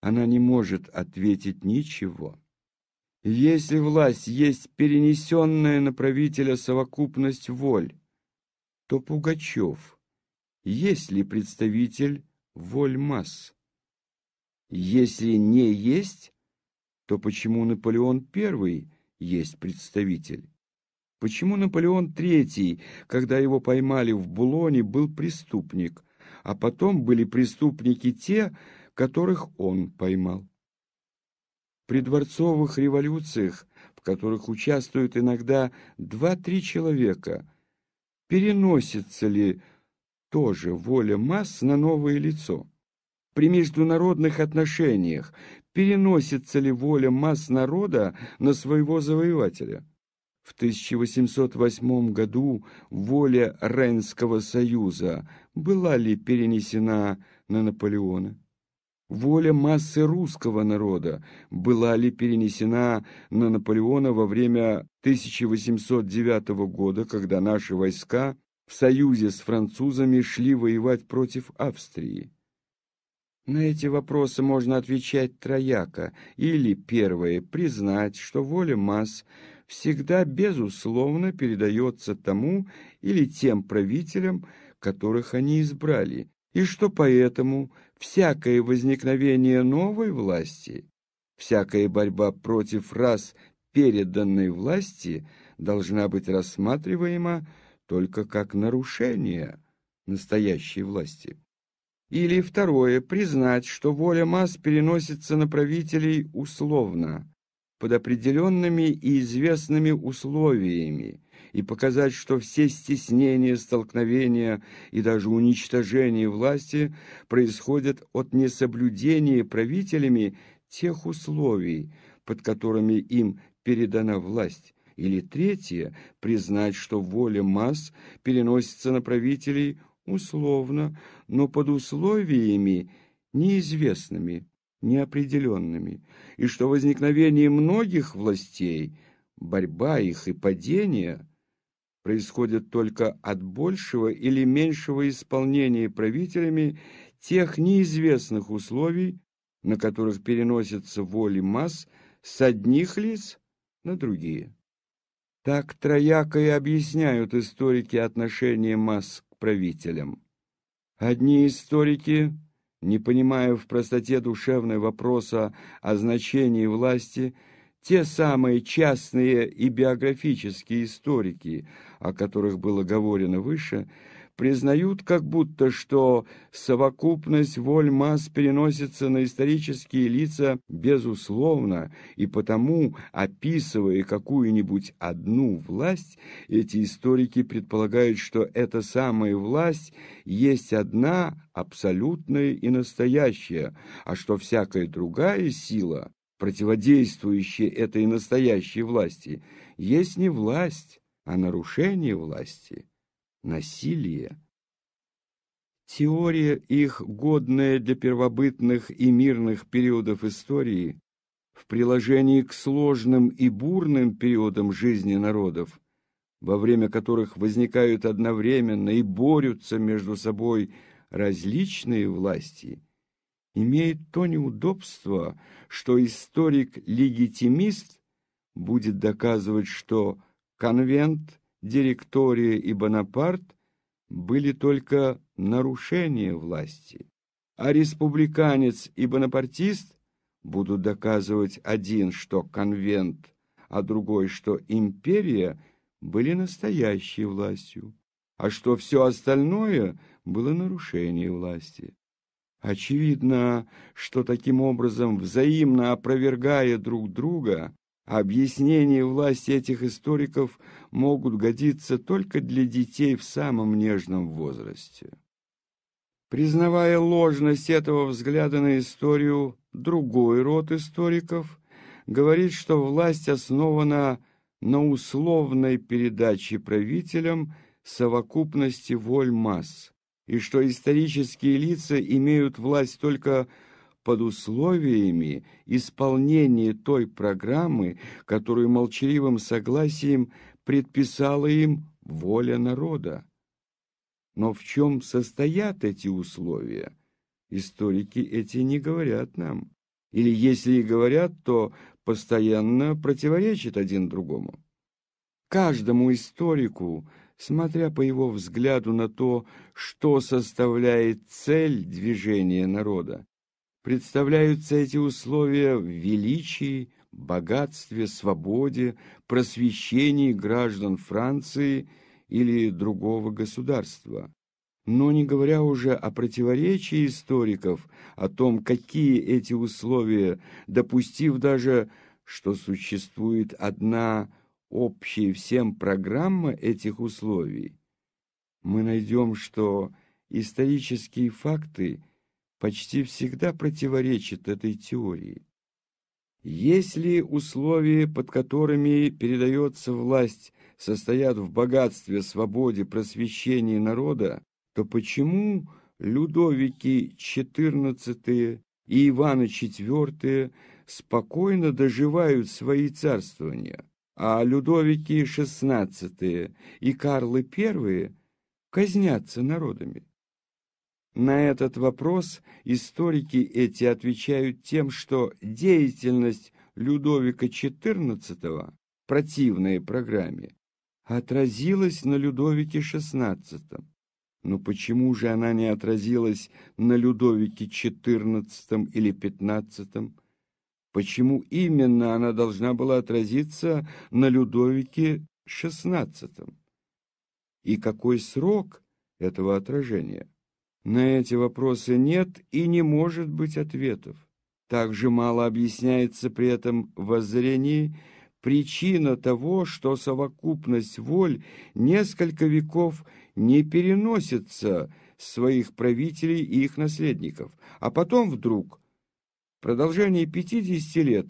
Speaker 1: она не может ответить ничего. Если власть есть перенесенная на правителя совокупность воль, то Пугачев есть ли представитель воль масс? Если не есть, то почему Наполеон I есть представитель? Почему Наполеон III, когда его поймали в Булоне, был преступник, а потом были преступники те, которых он поймал? При дворцовых революциях, в которых участвуют иногда два-три человека, переносится ли тоже воля масс на новое лицо? При международных отношениях переносится ли воля масс народа на своего завоевателя? В 1808 году воля Рейнского союза была ли перенесена на Наполеона? Воля массы русского народа была ли перенесена на Наполеона во время 1809 года, когда наши войска в союзе с французами шли воевать против Австрии? На эти вопросы можно отвечать трояко. Или, первое, признать, что воля масс всегда безусловно передается тому или тем правителям, которых они избрали, и что поэтому всякое возникновение новой власти, всякая борьба против раз переданной власти должна быть рассматриваема только как нарушение настоящей власти. Или второе, признать, что воля масс переносится на правителей условно, под определенными и известными условиями, и показать, что все стеснения, столкновения и даже уничтожение власти происходят от несоблюдения правителями тех условий, под которыми им передана власть. Или третье – признать, что воля масс переносится на правителей условно, но под условиями неизвестными, неопределенными, и что возникновение многих властей, борьба их и падение – происходит только от большего или меньшего исполнения правителями тех неизвестных условий, на которых переносятся воли масс с одних лиц на другие. Так трояко и объясняют историки отношения масс к правителям. Одни историки, не понимая в простоте душевной вопроса о значении власти, те самые частные и биографические историки, о которых было говорено выше, признают как будто, что совокупность воль масс переносится на исторические лица безусловно, и потому, описывая какую-нибудь одну власть, эти историки предполагают, что эта самая власть есть одна, абсолютная и настоящая, а что всякая другая сила, противодействующая этой настоящей власти, есть не власть, а нарушение власти насилие. Теория их, годная для первобытных и мирных периодов истории, в приложении к сложным и бурным периодам жизни народов, во время которых возникают одновременно и борются между собой различные власти, имеет то неудобство, что историк-легитимист будет доказывать, что конвент директория и Бонапарт были только нарушения власти, а республиканец и бонапартист будут доказывать один, что конвент, а другой, что империя были настоящей властью, а что все остальное было нарушение власти. Очевидно, что таким образом, взаимно опровергая друг друга, Объяснения власти этих историков могут годиться только для детей в самом нежном возрасте. Признавая ложность этого взгляда на историю, другой род историков говорит, что власть основана на условной передаче правителям совокупности воль масс, и что исторические лица имеют власть только под условиями исполнения той программы, которую молчаливым согласием предписала им воля народа. Но в чем состоят эти условия? Историки эти не говорят нам. Или если и говорят, то постоянно противоречат один другому. Каждому историку, смотря по его взгляду на то, что составляет цель движения народа, представляются эти условия в величии, богатстве, свободе, просвещении граждан Франции или другого государства. Но не говоря уже о противоречии историков, о том, какие эти условия, допустив даже, что существует одна общая всем программа этих условий, мы найдем, что исторические факты почти всегда противоречит этой теории. Если условия, под которыми передается власть, состоят в богатстве, свободе, просвещении народа, то почему Людовики XIV и Иваны IV спокойно доживают свои царствования, а Людовики XVI и Карлы I казнятся народами? На этот вопрос историки эти отвечают тем, что деятельность Людовика XIV, противная программе, отразилась на Людовике XVI. Но почему же она не отразилась на Людовике XIV или XV? Почему именно она должна была отразиться на Людовике XVI? И какой срок этого отражения? На эти вопросы нет и не может быть ответов. Также мало объясняется при этом воззрении причина того, что совокупность воль несколько веков не переносится своих правителей и их наследников, а потом вдруг, в продолжении 50 лет,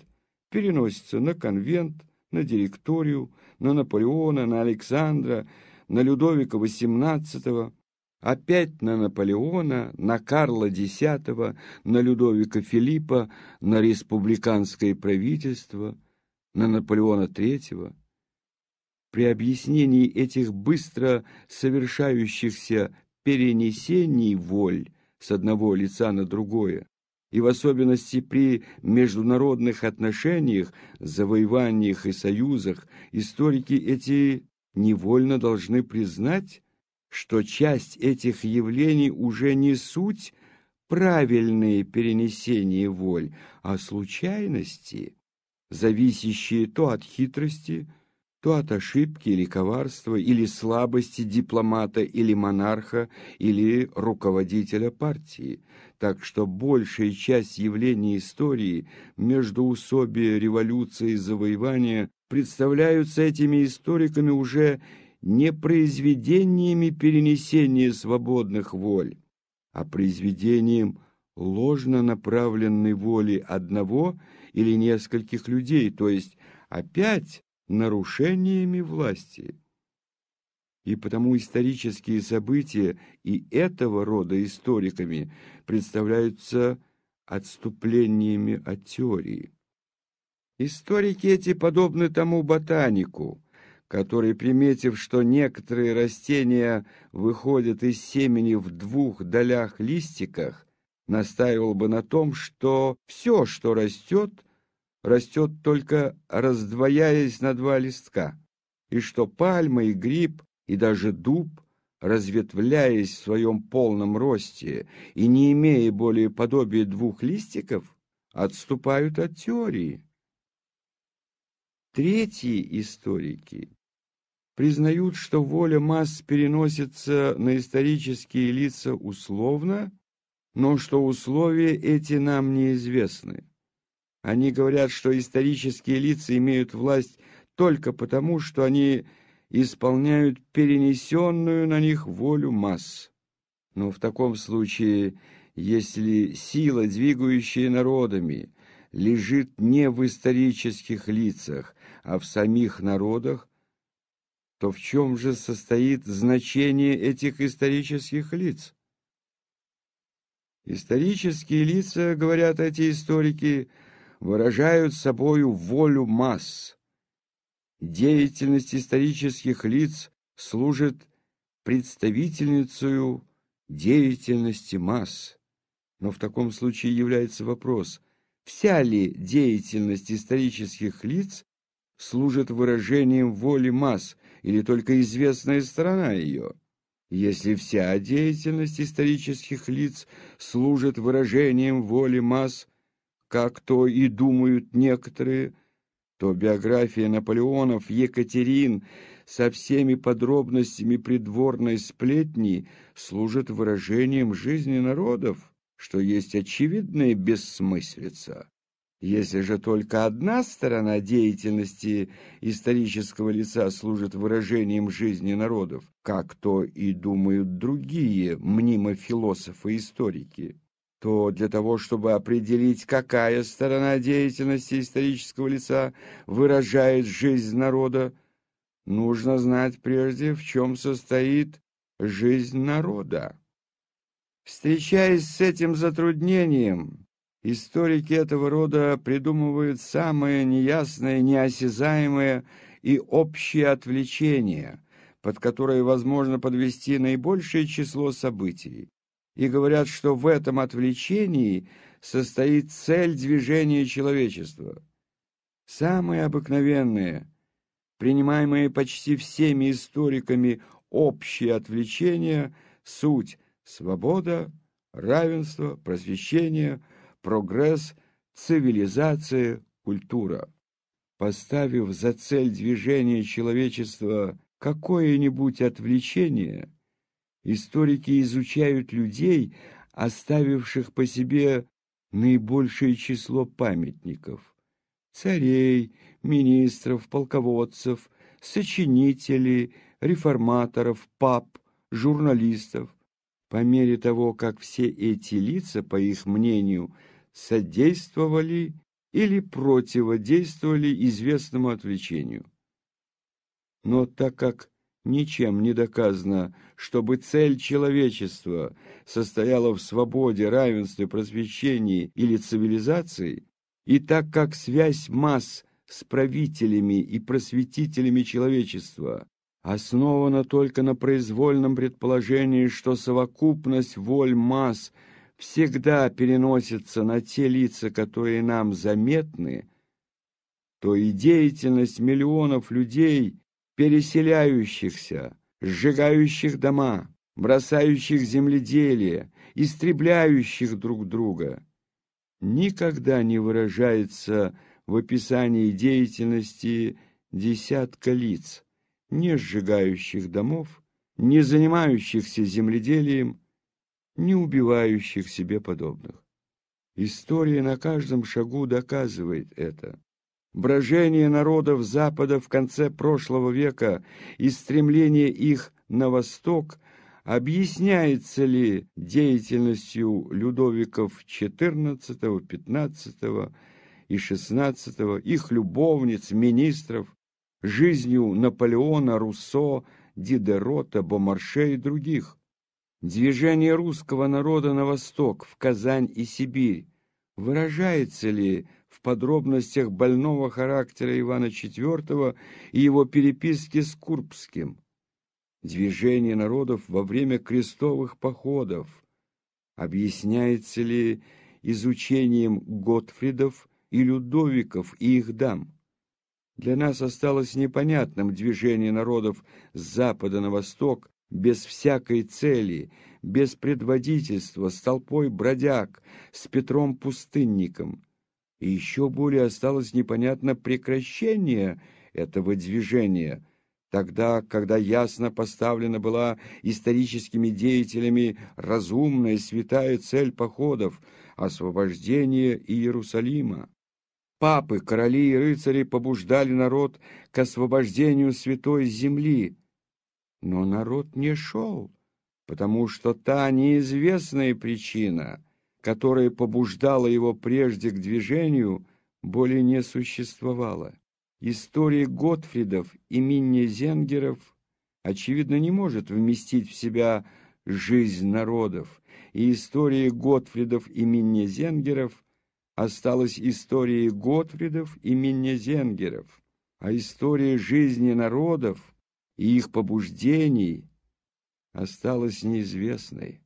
Speaker 1: переносится на конвент, на директорию, на Наполеона, на Александра, на Людовика XVIII, Опять на Наполеона, на Карла X, на Людовика Филиппа, на республиканское правительство, на Наполеона III. При объяснении этих быстро совершающихся перенесений воль с одного лица на другое, и в особенности при международных отношениях, завоеваниях и союзах, историки эти невольно должны признать, что часть этих явлений уже не суть правильные перенесения воль, а случайности, зависящие то от хитрости, то от ошибки или коварства, или слабости дипломата или монарха, или руководителя партии. Так что большая часть явлений истории, междоусобия, революции, завоевания, представляются этими историками уже не произведениями перенесения свободных воль, а произведением ложно направленной воли одного или нескольких людей, то есть опять нарушениями власти. И потому исторические события и этого рода историками представляются отступлениями от теории. Историки эти подобны тому ботанику, который, приметив, что некоторые растения выходят из семени в двух долях листиках, настаивал бы на том, что все, что растет, растет только раздвояясь на два листка, и что пальма и гриб, и даже дуб, разветвляясь в своем полном росте и не имея более подобия двух листиков, отступают от теории. Третьи историки признают, что воля масс переносится на исторические лица условно, но что условия эти нам неизвестны. Они говорят, что исторические лица имеют власть только потому, что они исполняют перенесенную на них волю масс. Но в таком случае, если сила, двигающая народами, лежит не в исторических лицах, а в самих народах, то в чем же состоит значение этих исторических лиц? Исторические лица, говорят эти историки, выражают собою волю масс. Деятельность исторических лиц служит представительницей деятельности масс. Но в таком случае является вопрос, вся ли деятельность исторических лиц служит выражением воли масс или только известная сторона ее? Если вся деятельность исторических лиц служит выражением воли масс, как то и думают некоторые, то биография Наполеонов, Екатерин со всеми подробностями придворной сплетни служит выражением жизни народов, что есть очевидная бессмыслица. Если же только одна сторона деятельности исторического лица служит выражением жизни народов, как то и думают другие мнимо-философы-историки, то для того, чтобы определить, какая сторона деятельности исторического лица выражает жизнь народа, нужно знать прежде, в чем состоит жизнь народа. Встречаясь с этим затруднением, историки этого рода придумывают самое неясное, неосязаемое и общее отвлечение, под которое возможно подвести наибольшее число событий и говорят, что в этом отвлечении состоит цель движения человечества. Самые обыкновенные, принимаемые почти всеми историками общие отвлечения – суть свобода, равенство, просвещение, прогресс, цивилизация, культура. Поставив за цель движения человечества какое-нибудь отвлечение – Историки изучают людей, оставивших по себе наибольшее число памятников. Царей, министров, полководцев, сочинителей, реформаторов, пап, журналистов. По мере того, как все эти лица, по их мнению, содействовали или противодействовали известному отвлечению. Но так как ничем не доказано, чтобы цель человечества состояла в свободе, равенстве, просвещении или цивилизации, и так как связь масс с правителями и просветителями человечества основана только на произвольном предположении, что совокупность воль масс всегда переносится на те лица, которые нам заметны, то и деятельность миллионов людей переселяющихся, сжигающих дома, бросающих земледелие, истребляющих друг друга, никогда не выражается в описании деятельности десятка лиц, не сжигающих домов, не занимающихся земледелием, не убивающих себе подобных. История на каждом шагу доказывает это. Брожение народов Запада в конце прошлого века и стремление их на восток объясняется ли деятельностью Людовиков XIV, XV и XVI, их любовниц, министров, жизнью Наполеона, Руссо, Дидерота, Бомарше и других. Движение русского народа на восток, в Казань и Сибирь, выражается ли в подробностях больного характера Ивана IV и его переписки с Курбским? Движение народов во время крестовых походов объясняется ли изучением Готфридов и Людовиков и их дам? Для нас осталось непонятным движение народов с запада на восток без всякой цели, без предводительства, с толпой бродяг, с Петром Пустынником. И еще более осталось непонятно прекращение этого движения, тогда, когда ясно поставлена была историческими деятелями разумная святая цель походов – освобождение Иерусалима. Папы, короли и рыцари побуждали народ к освобождению святой земли – но народ не шел, потому что та неизвестная причина, которая побуждала его прежде к движению, более не существовала. История Готфридов и Миннезенгеров, очевидно, не может вместить в себя жизнь народов, и история Готфридов и Миннезенгеров осталась историей Готфридов и Миннезенгеров, а история жизни народов — и их побуждений осталось неизвестной.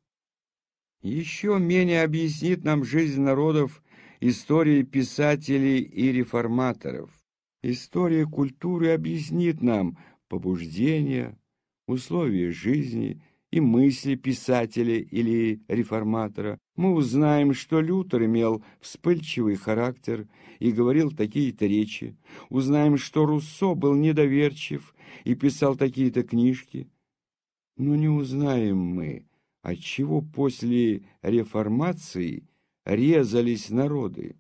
Speaker 1: Еще менее объяснит нам жизнь народов история писателей и реформаторов. История культуры объяснит нам побуждения, условия жизни и мысли писателя или реформатора. Мы узнаем, что Лютер имел вспыльчивый характер и говорил такие-то речи. Узнаем, что Руссо был недоверчив и писал такие-то книжки. Но не узнаем мы, отчего после реформации резались народы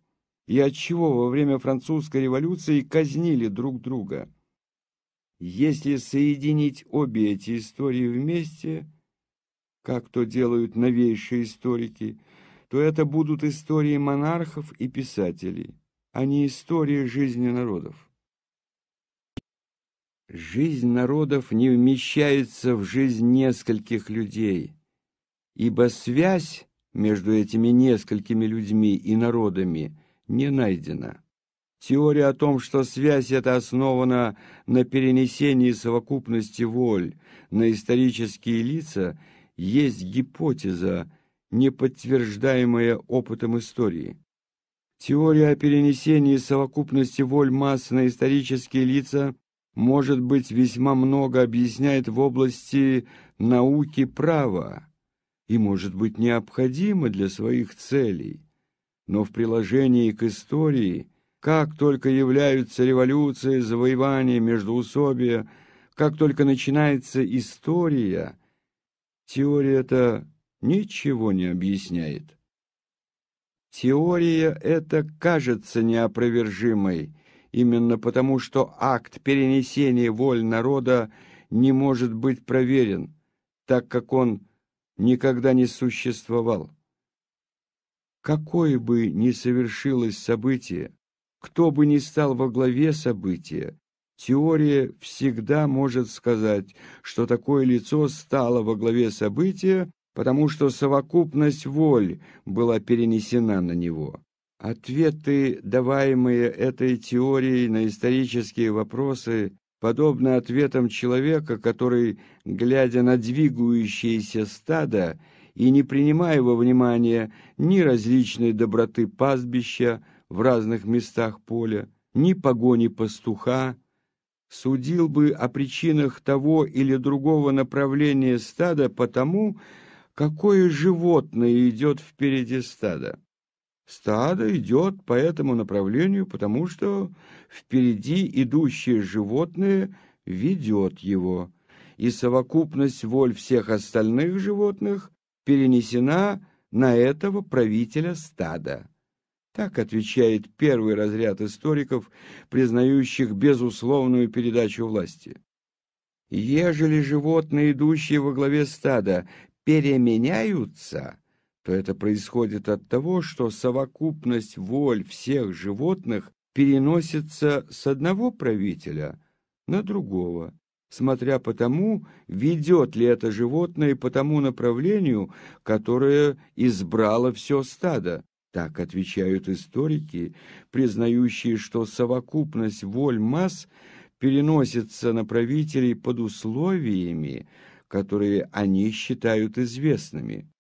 Speaker 1: и отчего во время французской революции казнили друг друга. Если соединить обе эти истории вместе – как то делают новейшие историки, то это будут истории монархов и писателей, а не история жизни народов. Жизнь народов не вмещается в жизнь нескольких людей, ибо связь между этими несколькими людьми и народами не найдена. Теория о том, что связь эта основана на перенесении совокупности воль на исторические лица – есть гипотеза, не подтверждаемая опытом истории. Теория о перенесении совокупности воль масс на исторические лица может быть весьма много объясняет в области науки права и может быть необходима для своих целей. Но в приложении к истории, как только являются революции, завоевания, междоусобия, как только начинается история – Теория это ничего не объясняет. Теория эта кажется неопровержимой, именно потому что акт перенесения воль народа не может быть проверен, так как он никогда не существовал. Какое бы ни совершилось событие, кто бы ни стал во главе события, Теория всегда может сказать, что такое лицо стало во главе события, потому что совокупность воль была перенесена на него. Ответы, даваемые этой теорией на исторические вопросы, подобны ответам человека, который, глядя на двигающееся стадо и не принимая во внимание ни различной доброты пастбища в разных местах поля, ни погони пастуха, судил бы о причинах того или другого направления стада по тому, какое животное идет впереди стада. Стадо идет по этому направлению, потому что впереди идущее животное ведет его, и совокупность воль всех остальных животных перенесена на этого правителя стада. Так отвечает первый разряд историков, признающих безусловную передачу власти. Ежели животные, идущие во главе стада, переменяются, то это происходит от того, что совокупность воль всех животных переносится с одного правителя на другого, смотря по тому, ведет ли это животное по тому направлению, которое избрало все стадо. Так отвечают историки, признающие, что совокупность воль масс переносится на правителей под условиями, которые они считают известными.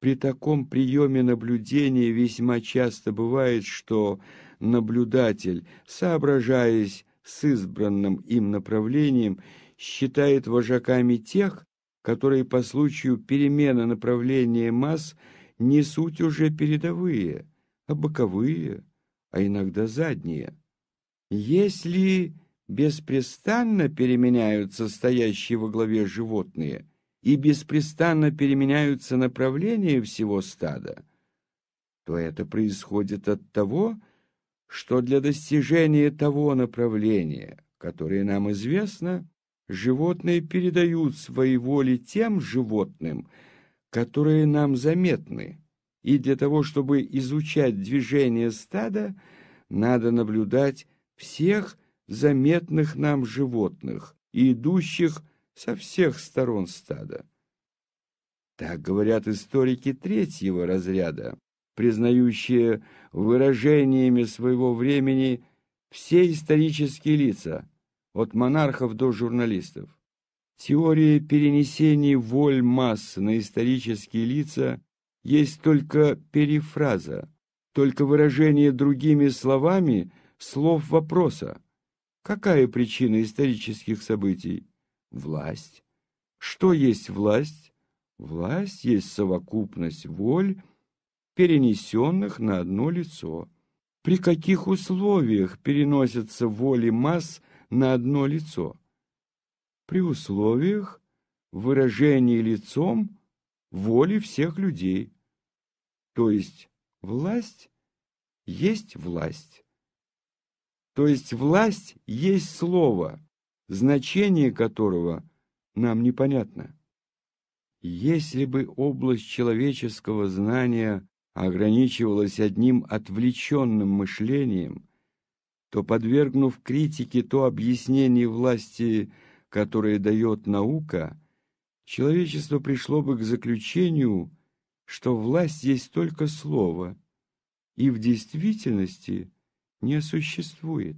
Speaker 1: При таком приеме наблюдения весьма часто бывает, что наблюдатель, соображаясь с избранным им направлением, считает вожаками тех, которые по случаю перемены направления масс не суть уже передовые, а боковые, а иногда задние. Если беспрестанно переменяются стоящие во главе животные и беспрестанно переменяются направления всего стада, то это происходит от того, что для достижения того направления, которое нам известно, животные передают свои воли тем животным, которые нам заметны, и для того, чтобы изучать движение стада, надо наблюдать всех заметных нам животных идущих со всех сторон стада. Так говорят историки третьего разряда, признающие выражениями своего времени все исторические лица, от монархов до журналистов. Теория перенесения воль масс на исторические лица есть только перефраза, только выражение другими словами слов вопроса. Какая причина исторических событий? Власть. Что есть власть? Власть есть совокупность воль, перенесенных на одно лицо. При каких условиях переносятся воли масс на одно лицо? При условиях выражения лицом воли всех людей. То есть власть есть власть. То есть власть есть слово, значение которого нам непонятно. Если бы область человеческого знания ограничивалась одним отвлеченным мышлением, то, подвергнув критике то объяснение власти которое дает наука, человечество пришло бы к заключению, что власть есть только слово, и в действительности не существует.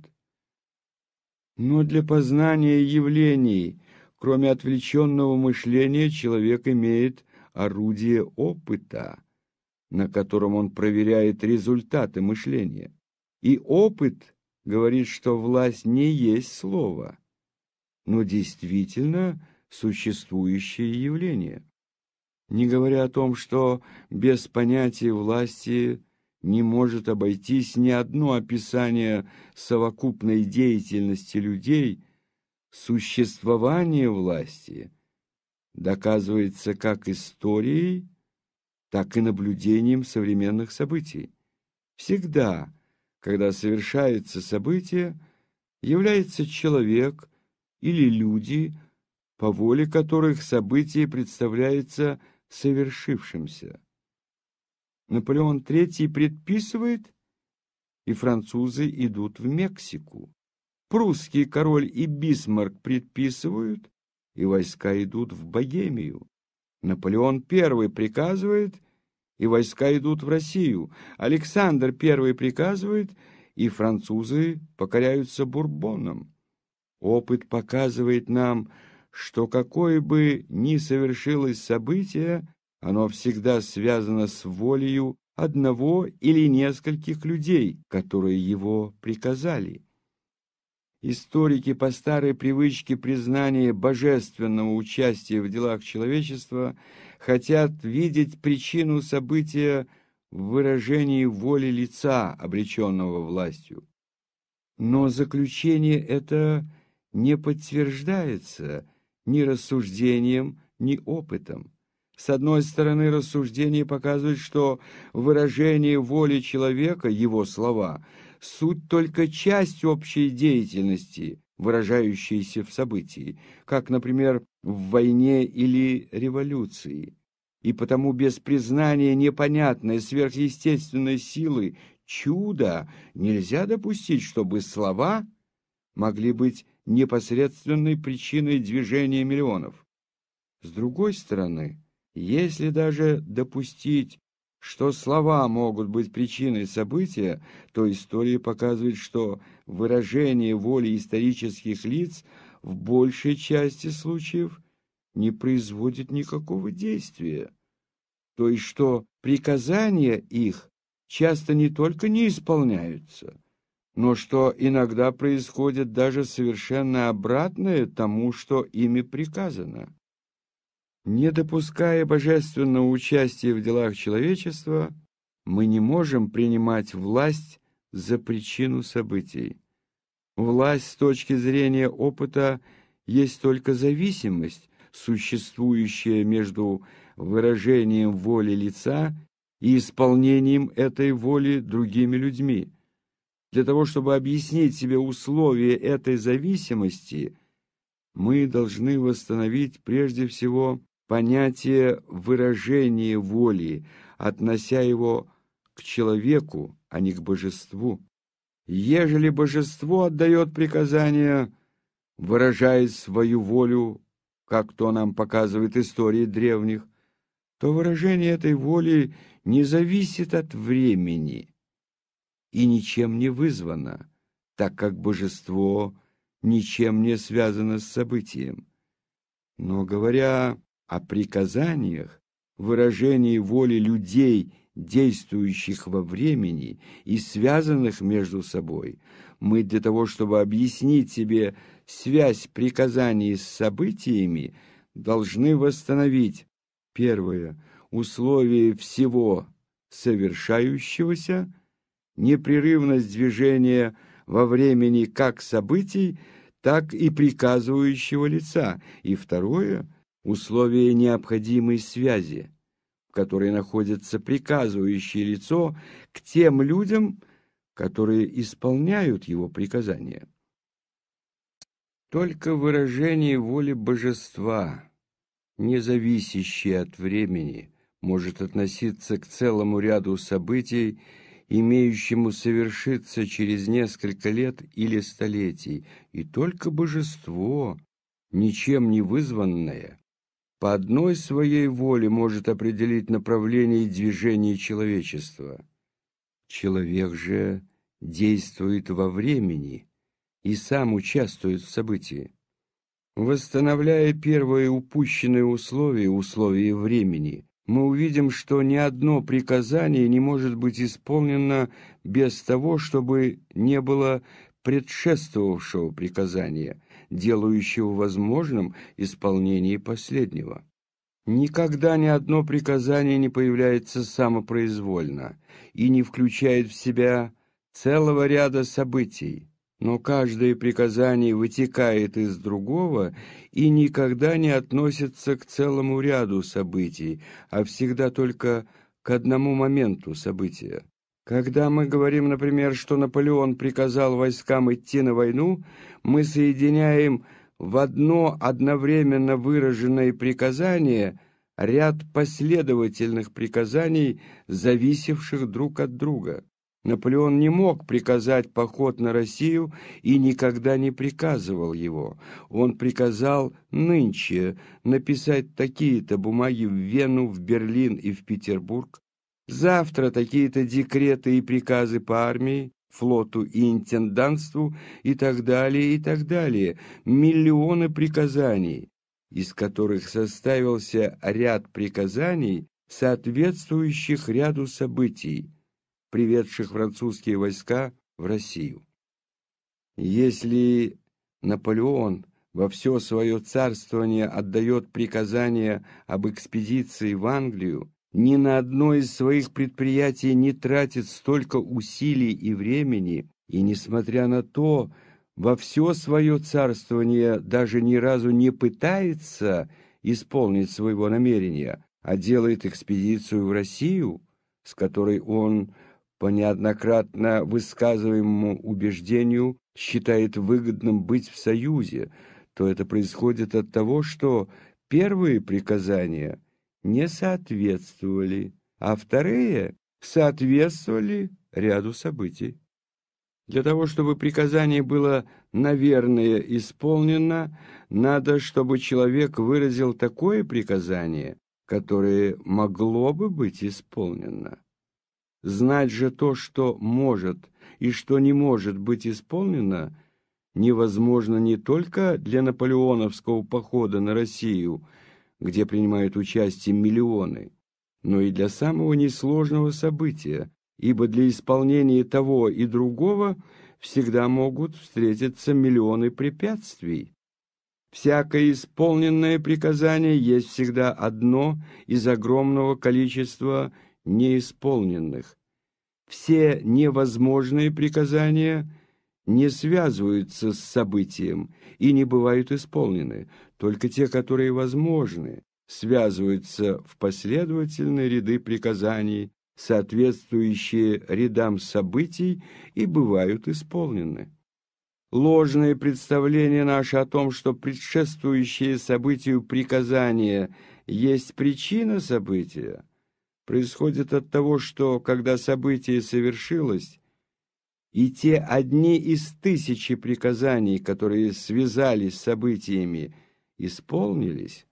Speaker 1: Но для познания явлений, кроме отвлеченного мышления, человек имеет орудие опыта, на котором он проверяет результаты мышления. И опыт говорит, что власть не есть слово но действительно существующее явление. Не говоря о том, что без понятия власти не может обойтись ни одно описание совокупной деятельности людей, существование власти доказывается как историей, так и наблюдением современных событий. Всегда, когда совершается событие, является человек – или люди, по воле которых событие представляется совершившимся. Наполеон III предписывает, и французы идут в Мексику. Прусский король и Бисмарк предписывают, и войска идут в Богемию. Наполеон I приказывает, и войска идут в Россию. Александр I приказывает, и французы покоряются Бурбонам. Опыт показывает нам, что какое бы ни совершилось событие, оно всегда связано с волею одного или нескольких людей, которые его приказали. Историки по старой привычке признания божественного участия в делах человечества хотят видеть причину события в выражении воли лица, обреченного властью. Но заключение это не подтверждается ни рассуждением, ни опытом. С одной стороны, рассуждение показывает, что выражение воли человека, его слова, суть только часть общей деятельности, выражающейся в событии, как, например, в войне или революции. И потому без признания непонятной сверхъестественной силы чуда нельзя допустить, чтобы слова могли быть непосредственной причиной движения миллионов. С другой стороны, если даже допустить, что слова могут быть причиной события, то история показывает, что выражение воли исторических лиц в большей части случаев не производит никакого действия. То есть, что приказания их часто не только не исполняются, но что иногда происходит даже совершенно обратное тому, что ими приказано. Не допуская божественного участия в делах человечества, мы не можем принимать власть за причину событий. Власть с точки зрения опыта есть только зависимость, существующая между выражением воли лица и исполнением этой воли другими людьми. Для того, чтобы объяснить себе условия этой зависимости, мы должны восстановить прежде всего понятие выражения воли, относя его к человеку, а не к божеству. Ежели божество отдает приказания, выражая свою волю, как то нам показывает история древних, то выражение этой воли не зависит от времени и ничем не вызвано, так как божество ничем не связано с событием. Но говоря о приказаниях, выражении воли людей, действующих во времени и связанных между собой, мы для того, чтобы объяснить себе связь приказаний с событиями, должны восстановить первое условие всего совершающегося, непрерывность движения во времени как событий, так и приказывающего лица, и второе – условие необходимой связи, в которой находится приказывающее лицо к тем людям, которые исполняют его приказания. Только выражение воли божества, не зависящее от времени, может относиться к целому ряду событий, имеющему совершиться через несколько лет или столетий, и только божество, ничем не вызванное, по одной своей воле может определить направление движения человечества. Человек же действует во времени и сам участвует в событии. Восстановляя первое упущенное условие, условие времени, мы увидим, что ни одно приказание не может быть исполнено без того, чтобы не было предшествовавшего приказания – делающего возможным исполнение последнего. Никогда ни одно приказание не появляется самопроизвольно и не включает в себя целого ряда событий, но каждое приказание вытекает из другого и никогда не относится к целому ряду событий, а всегда только к одному моменту события. Когда мы говорим, например, что Наполеон приказал войскам идти на войну, мы соединяем в одно одновременно выраженное приказание ряд последовательных приказаний, зависевших друг от друга. Наполеон не мог приказать поход на Россию и никогда не приказывал его. Он приказал нынче написать такие-то бумаги в Вену, в Берлин и в Петербург, Завтра такие-то декреты и приказы по армии, флоту и интендантству и так далее, и так далее. Миллионы приказаний, из которых составился ряд приказаний, соответствующих ряду событий, приведших французские войска в Россию. Если Наполеон во все свое царствование отдает приказания об экспедиции в Англию, ни на одно из своих предприятий не тратит столько усилий и времени, и, несмотря на то, во все свое царствование даже ни разу не пытается исполнить своего намерения, а делает экспедицию в Россию, с которой он, по неоднократно высказываемому убеждению, считает выгодным быть в союзе, то это происходит от того, что первые приказания не соответствовали, а вторые соответствовали ряду событий. Для того, чтобы приказание было, наверное, исполнено, надо, чтобы человек выразил такое приказание, которое могло бы быть исполнено. Знать же то, что может и что не может быть исполнено, невозможно не только для наполеоновского похода на Россию, где принимают участие миллионы, но и для самого несложного события, ибо для исполнения того и другого всегда могут встретиться миллионы препятствий. Всякое исполненное приказание есть всегда одно из огромного количества неисполненных. Все невозможные приказания не связываются с событием и не бывают исполнены, только те, которые возможны, связываются в последовательные ряды приказаний, соответствующие рядам событий и бывают исполнены. Ложное представление наше о том, что предшествующее событию приказание есть причина события, происходит от того, что, когда событие совершилось, и те одни из тысячи приказаний, которые связались с событиями, исполнились,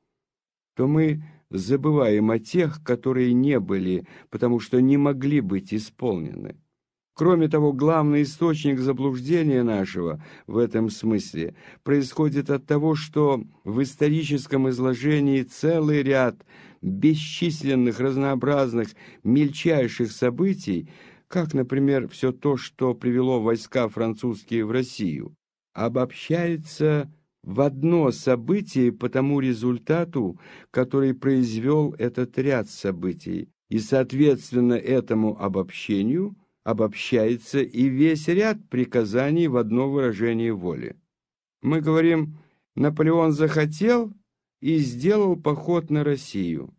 Speaker 1: то мы забываем о тех, которые не были, потому что не могли быть исполнены. Кроме того, главный источник заблуждения нашего в этом смысле происходит от того, что в историческом изложении целый ряд бесчисленных, разнообразных, мельчайших событий, как, например, все то, что привело войска французские в Россию, обобщается в одно событие по тому результату, который произвел этот ряд событий, и, соответственно, этому обобщению обобщается и весь ряд приказаний в одно выражение воли. Мы говорим, Наполеон захотел и сделал поход на Россию.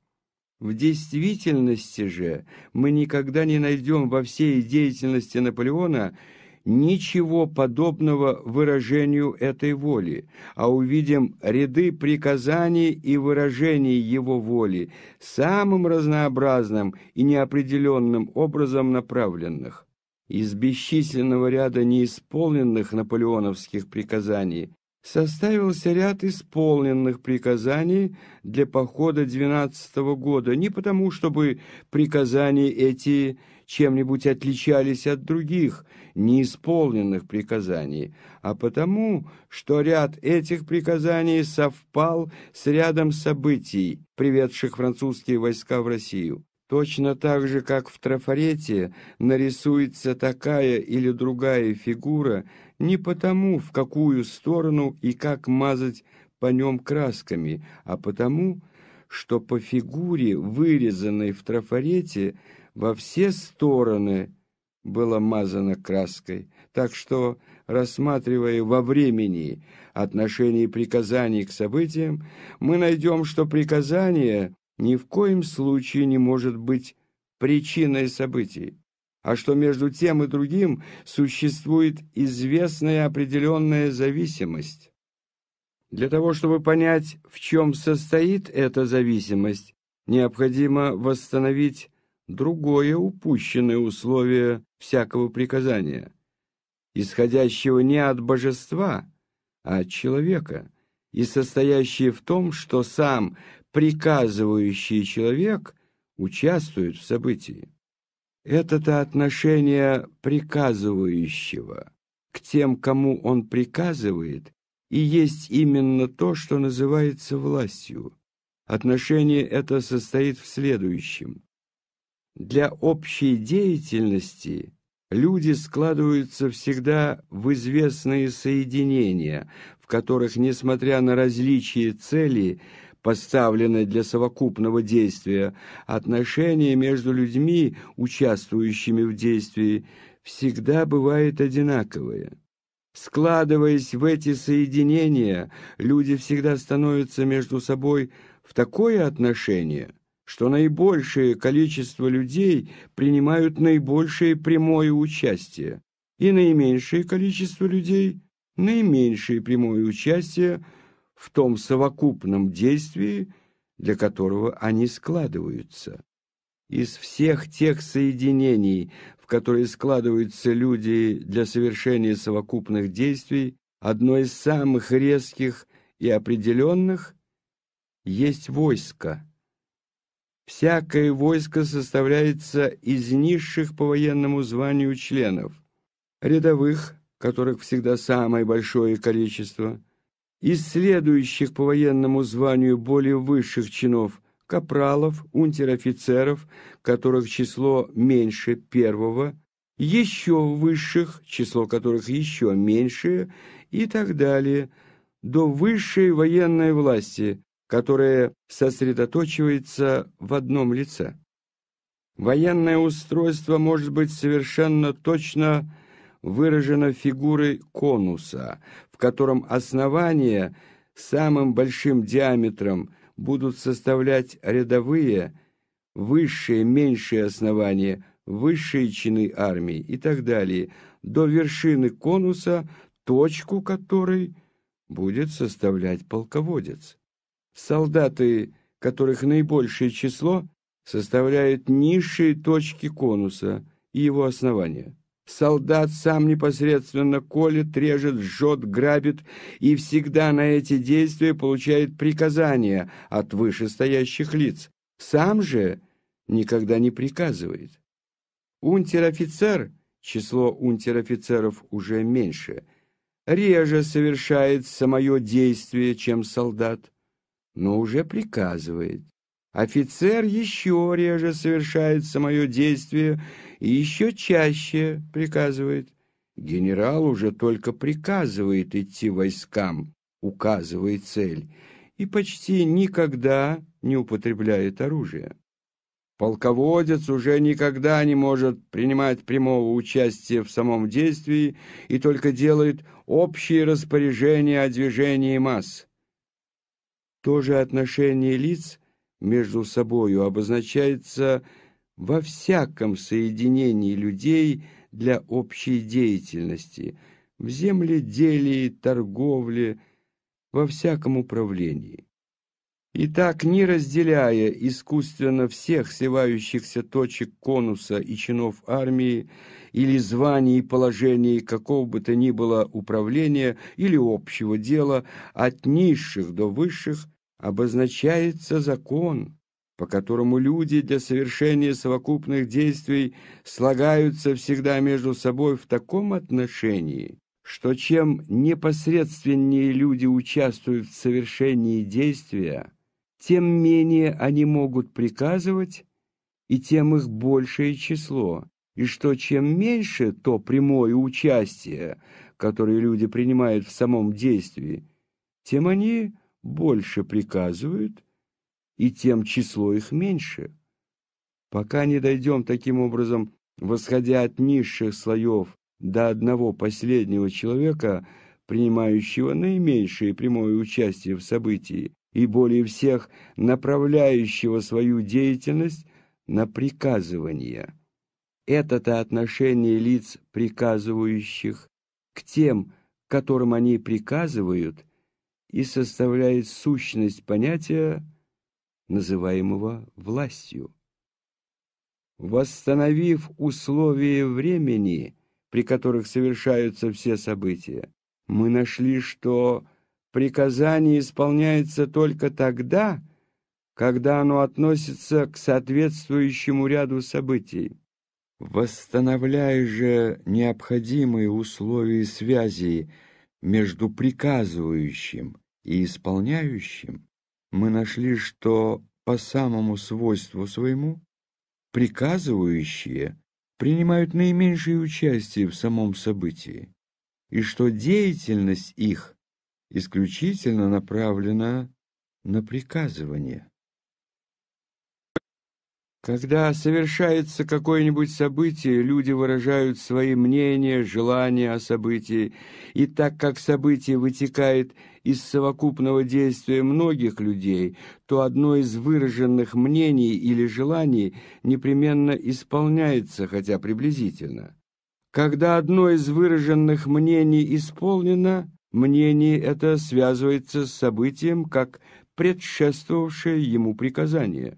Speaker 1: В действительности же мы никогда не найдем во всей деятельности Наполеона ничего подобного выражению этой воли, а увидим ряды приказаний и выражений его воли, самым разнообразным и неопределенным образом направленных. Из бесчисленного ряда неисполненных наполеоновских приказаний составился ряд исполненных приказаний для похода 12 года, не потому, чтобы приказания эти чем-нибудь отличались от других неисполненных приказаний, а потому, что ряд этих приказаний совпал с рядом событий, приведших французские войска в Россию. Точно так же, как в трафарете нарисуется такая или другая фигура не потому, в какую сторону и как мазать по нем красками, а потому, что по фигуре, вырезанной в трафарете, во все стороны было мазано краской, так что, рассматривая во времени отношение приказаний к событиям, мы найдем, что приказание ни в коем случае не может быть причиной событий, а что между тем и другим существует известная определенная зависимость. Для того, чтобы понять, в чем состоит эта зависимость, необходимо восстановить другое упущенное условие всякого приказания, исходящего не от божества, а от человека, и состоящее в том, что сам приказывающий человек участвует в событии. Это-то отношение приказывающего к тем, кому он приказывает, и есть именно то, что называется властью. Отношение это состоит в следующем. Для общей деятельности люди складываются всегда в известные соединения, в которых, несмотря на различие цели, поставленное для совокупного действия, отношение между людьми, участвующими в действии, всегда бывает одинаковое. Складываясь в эти соединения, люди всегда становятся между собой в такое отношение, что наибольшее количество людей принимают наибольшее прямое участие, и наименьшее количество людей – наименьшее прямое участие в том совокупном действии, для которого они складываются. Из всех тех соединений, в которые складываются люди для совершения совокупных действий, одно из самых резких и определенных есть войско. Всякое войско составляется из низших по военному званию членов, рядовых, которых всегда самое большое количество, из следующих по военному званию более высших чинов – капралов, унтер-офицеров, которых число меньше первого, еще высших, число которых еще меньше, и так далее, до высшей военной власти, которое сосредоточивается в одном лице. Военное устройство может быть совершенно точно выражено фигурой конуса, в котором основания самым большим диаметром будут составлять рядовые, высшие, меньшие основания, высшие чины армии и так далее, до вершины конуса, точку которой будет составлять полководец. Солдаты, которых наибольшее число, составляют низшие точки конуса и его основания. Солдат сам непосредственно колет, режет, жжет, грабит и всегда на эти действия получает приказания от вышестоящих лиц. Сам же никогда не приказывает. Унтер-офицер, число унтер-офицеров уже меньше, реже совершает самое действие, чем солдат но уже приказывает. Офицер еще реже совершает самое действие и еще чаще приказывает. Генерал уже только приказывает идти войскам, указывает цель, и почти никогда не употребляет оружие. Полководец уже никогда не может принимать прямого участия в самом действии и только делает общие распоряжения о движении масс. То же отношение лиц между собою обозначается во всяком соединении людей для общей деятельности, в земледелии, торговле, во всяком управлении. И так, не разделяя искусственно всех сливающихся точек конуса и чинов армии, или званий и положений какого бы то ни было управления или общего дела, от низших до высших, обозначается закон, по которому люди для совершения совокупных действий слагаются всегда между собой в таком отношении, что чем непосредственнее люди участвуют в совершении действия, тем менее они могут приказывать, и тем их большее число, и что чем меньше то прямое участие, которое люди принимают в самом действии, тем они больше приказывают, и тем число их меньше. Пока не дойдем таким образом, восходя от низших слоев до одного последнего человека, принимающего наименьшее прямое участие в событии и более всех направляющего свою деятельность на приказывание. Это-то отношение лиц, приказывающих, к тем, которым они приказывают, и составляет сущность понятия, называемого властью. Восстановив условия времени, при которых совершаются все события, мы нашли, что приказание исполняется только тогда, когда оно относится к соответствующему ряду событий. Восстановляя же необходимые условия связи между приказывающим и исполняющим, мы нашли, что по самому свойству своему приказывающие принимают наименьшее участие в самом событии, и что деятельность их исключительно направлена на приказывание. Когда совершается какое-нибудь событие, люди выражают свои мнения, желания о событии, и так как событие вытекает из совокупного действия многих людей, то одно из выраженных мнений или желаний непременно исполняется, хотя приблизительно. Когда одно из выраженных мнений исполнено, мнение это связывается с событием как предшествовавшее ему приказание.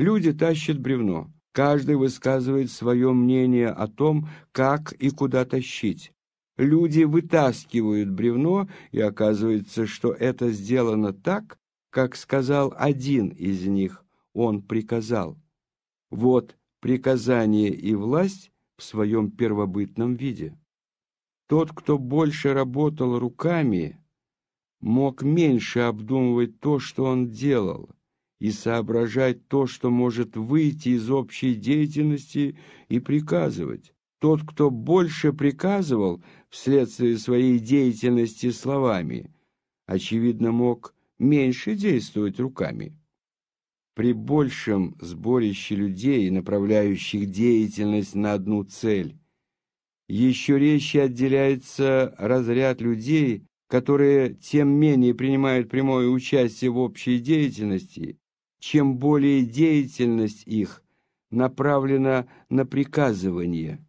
Speaker 1: Люди тащат бревно. Каждый высказывает свое мнение о том, как и куда тащить. Люди вытаскивают бревно, и оказывается, что это сделано так, как сказал один из них, он приказал. Вот приказание и власть в своем первобытном виде. Тот, кто больше работал руками, мог меньше обдумывать то, что он делал, и соображать то, что может выйти из общей деятельности и приказывать. Тот, кто больше приказывал вследствие своей деятельности словами, очевидно, мог меньше действовать руками. При большем сборище людей, направляющих деятельность на одну цель, еще резче отделяется разряд людей, которые тем менее принимают прямое участие в общей деятельности, чем более деятельность их направлена на приказывание.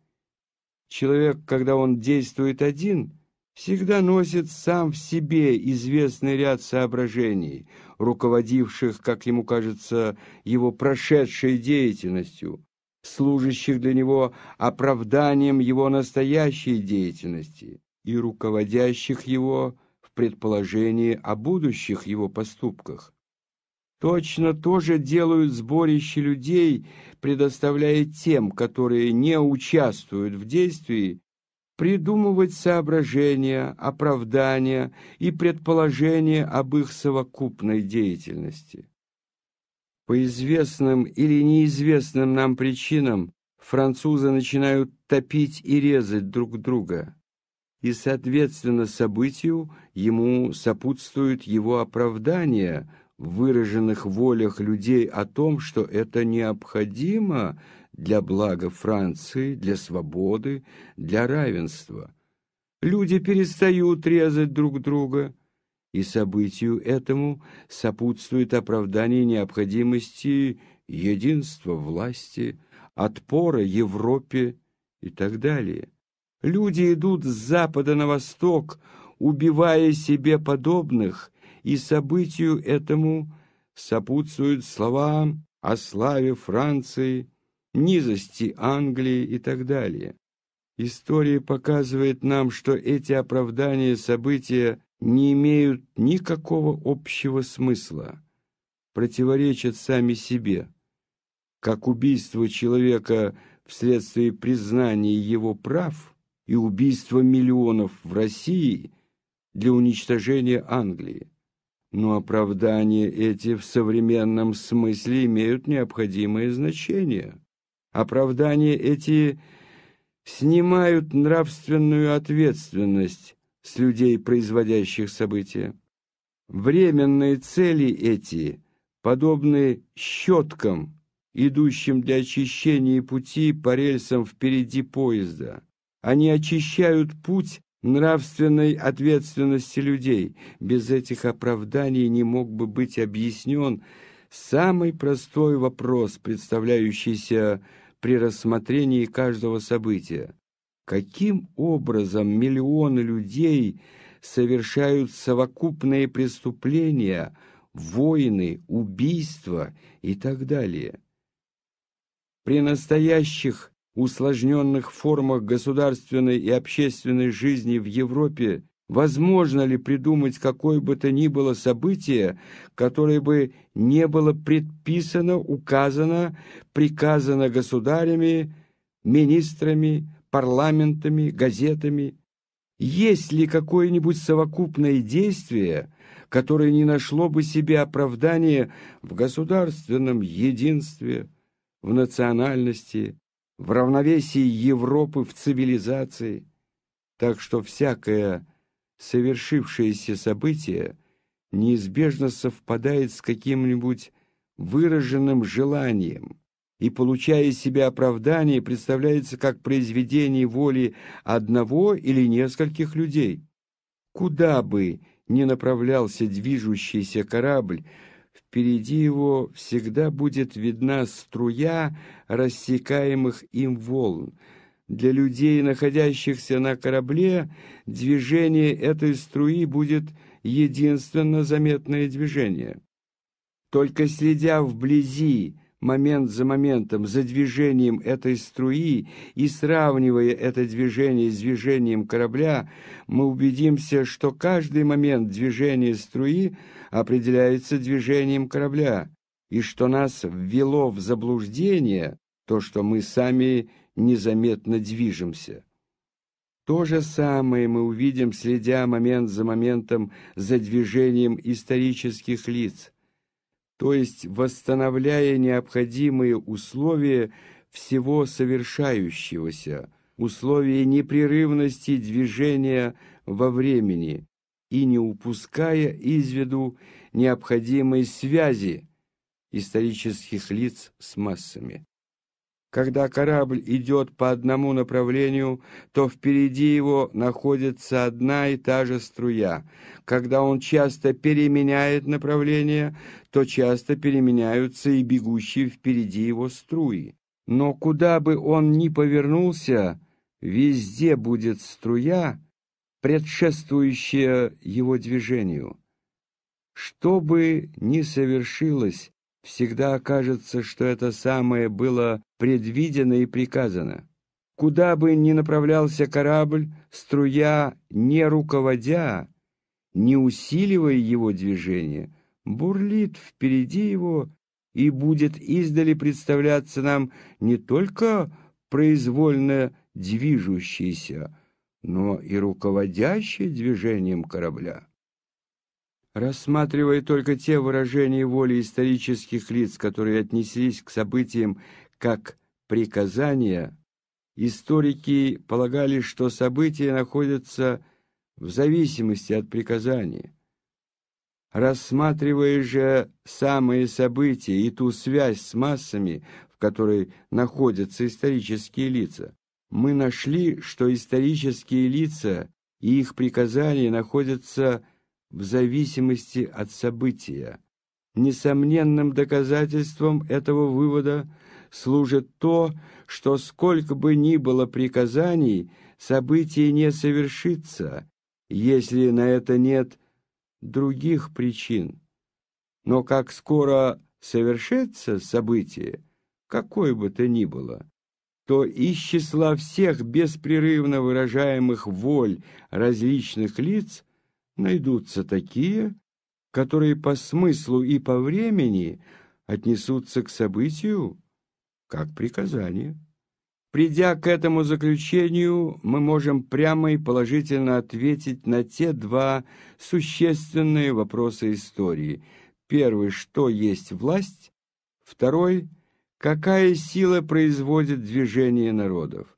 Speaker 1: Человек, когда он действует один, всегда носит сам в себе известный ряд соображений, руководивших, как ему кажется, его прошедшей деятельностью, служащих для него оправданием его настоящей деятельности и руководящих его в предположении о будущих его поступках. Точно то же делают сборища людей, предоставляя тем, которые не участвуют в действии, придумывать соображения, оправдания и предположения об их совокупной деятельности. По известным или неизвестным нам причинам французы начинают топить и резать друг друга, и, соответственно, событию ему сопутствуют его оправдания – выраженных волях людей о том, что это необходимо для блага Франции, для свободы, для равенства. Люди перестают резать друг друга, и событию этому сопутствует оправдание необходимости единства власти, отпора Европе и так далее. Люди идут с запада на восток, убивая себе подобных и событию этому сопутствуют слова о славе Франции, низости Англии и так далее. История показывает нам, что эти оправдания события не имеют никакого общего смысла, противоречат сами себе, как убийство человека вследствие признания его прав и убийство миллионов в России для уничтожения Англии но оправдания эти в современном смысле имеют необходимое значение. Оправдания эти снимают нравственную ответственность с людей, производящих события. Временные цели эти подобны щеткам, идущим для очищения пути по рельсам впереди поезда. Они очищают путь нравственной ответственности людей. Без этих оправданий не мог бы быть объяснен самый простой вопрос, представляющийся при рассмотрении каждого события. Каким образом миллионы людей совершают совокупные преступления, войны, убийства и так далее? При настоящих усложненных формах государственной и общественной жизни в Европе возможно ли придумать какое бы то ни было событие, которое бы не было предписано, указано, приказано государями, министрами, парламентами, газетами? Есть ли какое-нибудь совокупное действие, которое не нашло бы себе оправдания в государственном единстве, в национальности, в равновесии Европы в цивилизации, так что всякое совершившееся событие неизбежно совпадает с каким-нибудь выраженным желанием и, получая из себя оправдание, представляется как произведение воли одного или нескольких людей. Куда бы ни направлялся движущийся корабль, впереди его всегда будет видна струя рассекаемых им волн. Для людей, находящихся на корабле, движение этой струи будет единственно заметное движение. Только следя вблизи, момент за моментом, за движением этой струи и сравнивая это движение с движением корабля, мы убедимся, что каждый момент движения струи определяется движением корабля, и что нас ввело в заблуждение то, что мы сами незаметно движемся. То же самое мы увидим, следя момент за моментом за движением исторических лиц, то есть восстановляя необходимые условия всего совершающегося, условия непрерывности движения во времени и не упуская из виду необходимой связи исторических лиц с массами. Когда корабль идет по одному направлению, то впереди его находится одна и та же струя. Когда он часто переменяет направление, то часто переменяются и бегущие впереди его струи. Но куда бы он ни повернулся, везде будет струя, предшествующая его движению. Что бы ни совершилось, всегда окажется, что это самое было предвидено и приказано. Куда бы ни направлялся корабль, струя, не руководя, не усиливая его движение, бурлит впереди его и будет издали представляться нам не только произвольно движущийся, но и руководящий движением корабля. Рассматривая только те выражения воли исторических лиц, которые отнеслись к событиям как приказания, историки полагали, что события находятся в зависимости от приказания. Рассматривая же самые события и ту связь с массами, в которой находятся исторические лица, мы нашли, что исторические лица и их приказания находятся в зависимости от события. Несомненным доказательством этого вывода служит то, что сколько бы ни было приказаний, событие не совершится, если на это нет других причин. Но как скоро совершится событие, какое бы то ни было, то из числа всех беспрерывно выражаемых воль различных лиц – найдутся такие, которые по смыслу и по времени отнесутся к событию как приказание. Придя к этому заключению, мы можем прямо и положительно ответить на те два существенные вопроса истории. Первый – что есть власть? Второй – какая сила производит движение народов?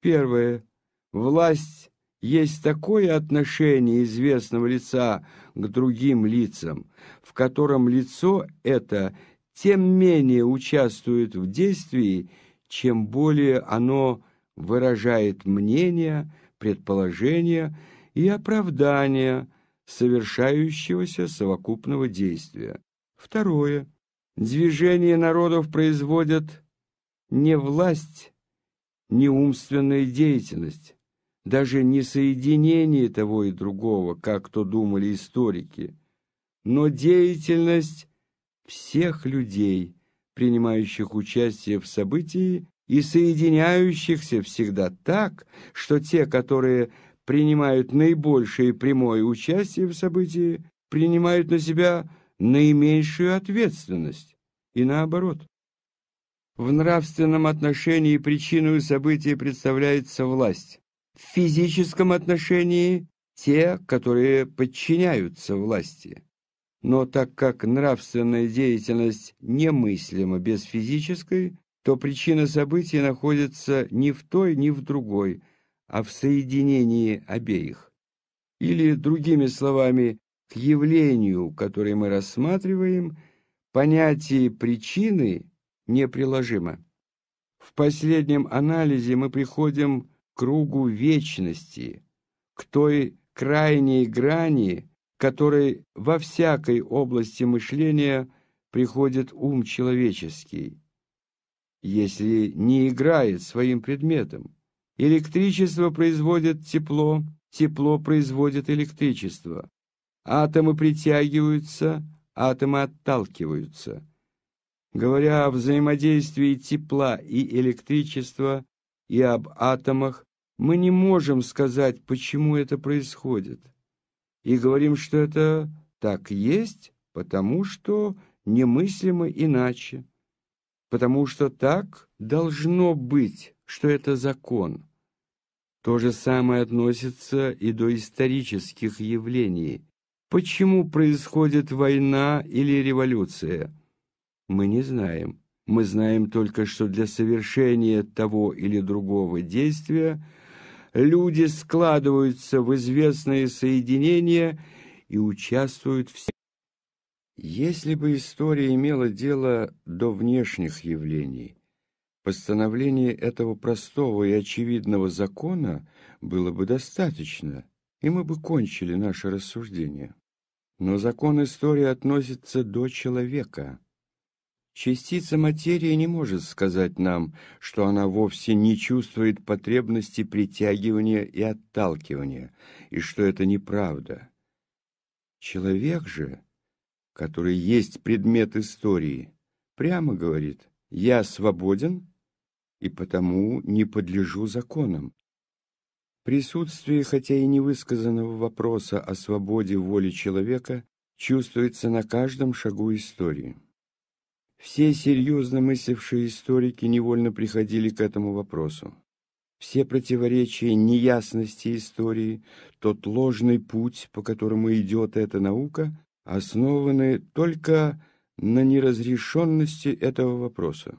Speaker 1: Первое – власть есть такое отношение известного лица к другим лицам, в котором лицо это тем менее участвует в действии, чем более оно выражает мнение, предположения и оправдания совершающегося совокупного действия. Второе. Движение народов производят не власть, не умственная деятельность, даже не соединение того и другого, как то думали историки, но деятельность всех людей, принимающих участие в событии и соединяющихся всегда так, что те, которые принимают наибольшее прямое участие в событии, принимают на себя наименьшую ответственность, и наоборот. В нравственном отношении причиной события представляется власть в физическом отношении те, которые подчиняются власти. Но так как нравственная деятельность немыслима без физической, то причина событий находится ни в той, ни в другой, а в соединении обеих. Или, другими словами, к явлению, которое мы рассматриваем, понятие причины неприложимо. В последнем анализе мы приходим к кругу вечности, к той крайней грани, которой во всякой области мышления приходит ум человеческий, если не играет своим предметом. Электричество производит тепло, тепло производит электричество. Атомы притягиваются, атомы отталкиваются. Говоря о взаимодействии тепла и электричества и об атомах, мы не можем сказать, почему это происходит. И говорим, что это так есть, потому что немыслимо иначе, потому что так должно быть, что это закон. То же самое относится и до исторических явлений. Почему происходит война или революция? Мы не знаем. Мы знаем только, что для совершения того или другого действия люди складываются в известные соединения и участвуют в Если бы история имела дело до внешних явлений, постановление этого простого и очевидного закона было бы достаточно, и мы бы кончили наше рассуждение. Но закон истории относится до человека. Частица материи не может сказать нам, что она вовсе не чувствует потребности притягивания и отталкивания, и что это неправда. Человек же, который есть предмет истории, прямо говорит «я свободен и потому не подлежу законам». Присутствие, хотя и невысказанного вопроса о свободе воли человека, чувствуется на каждом шагу истории. Все серьезно мыслившие историки невольно приходили к этому вопросу. Все противоречия, неясности истории, тот ложный путь, по которому идет эта наука, основаны только на неразрешенности этого вопроса.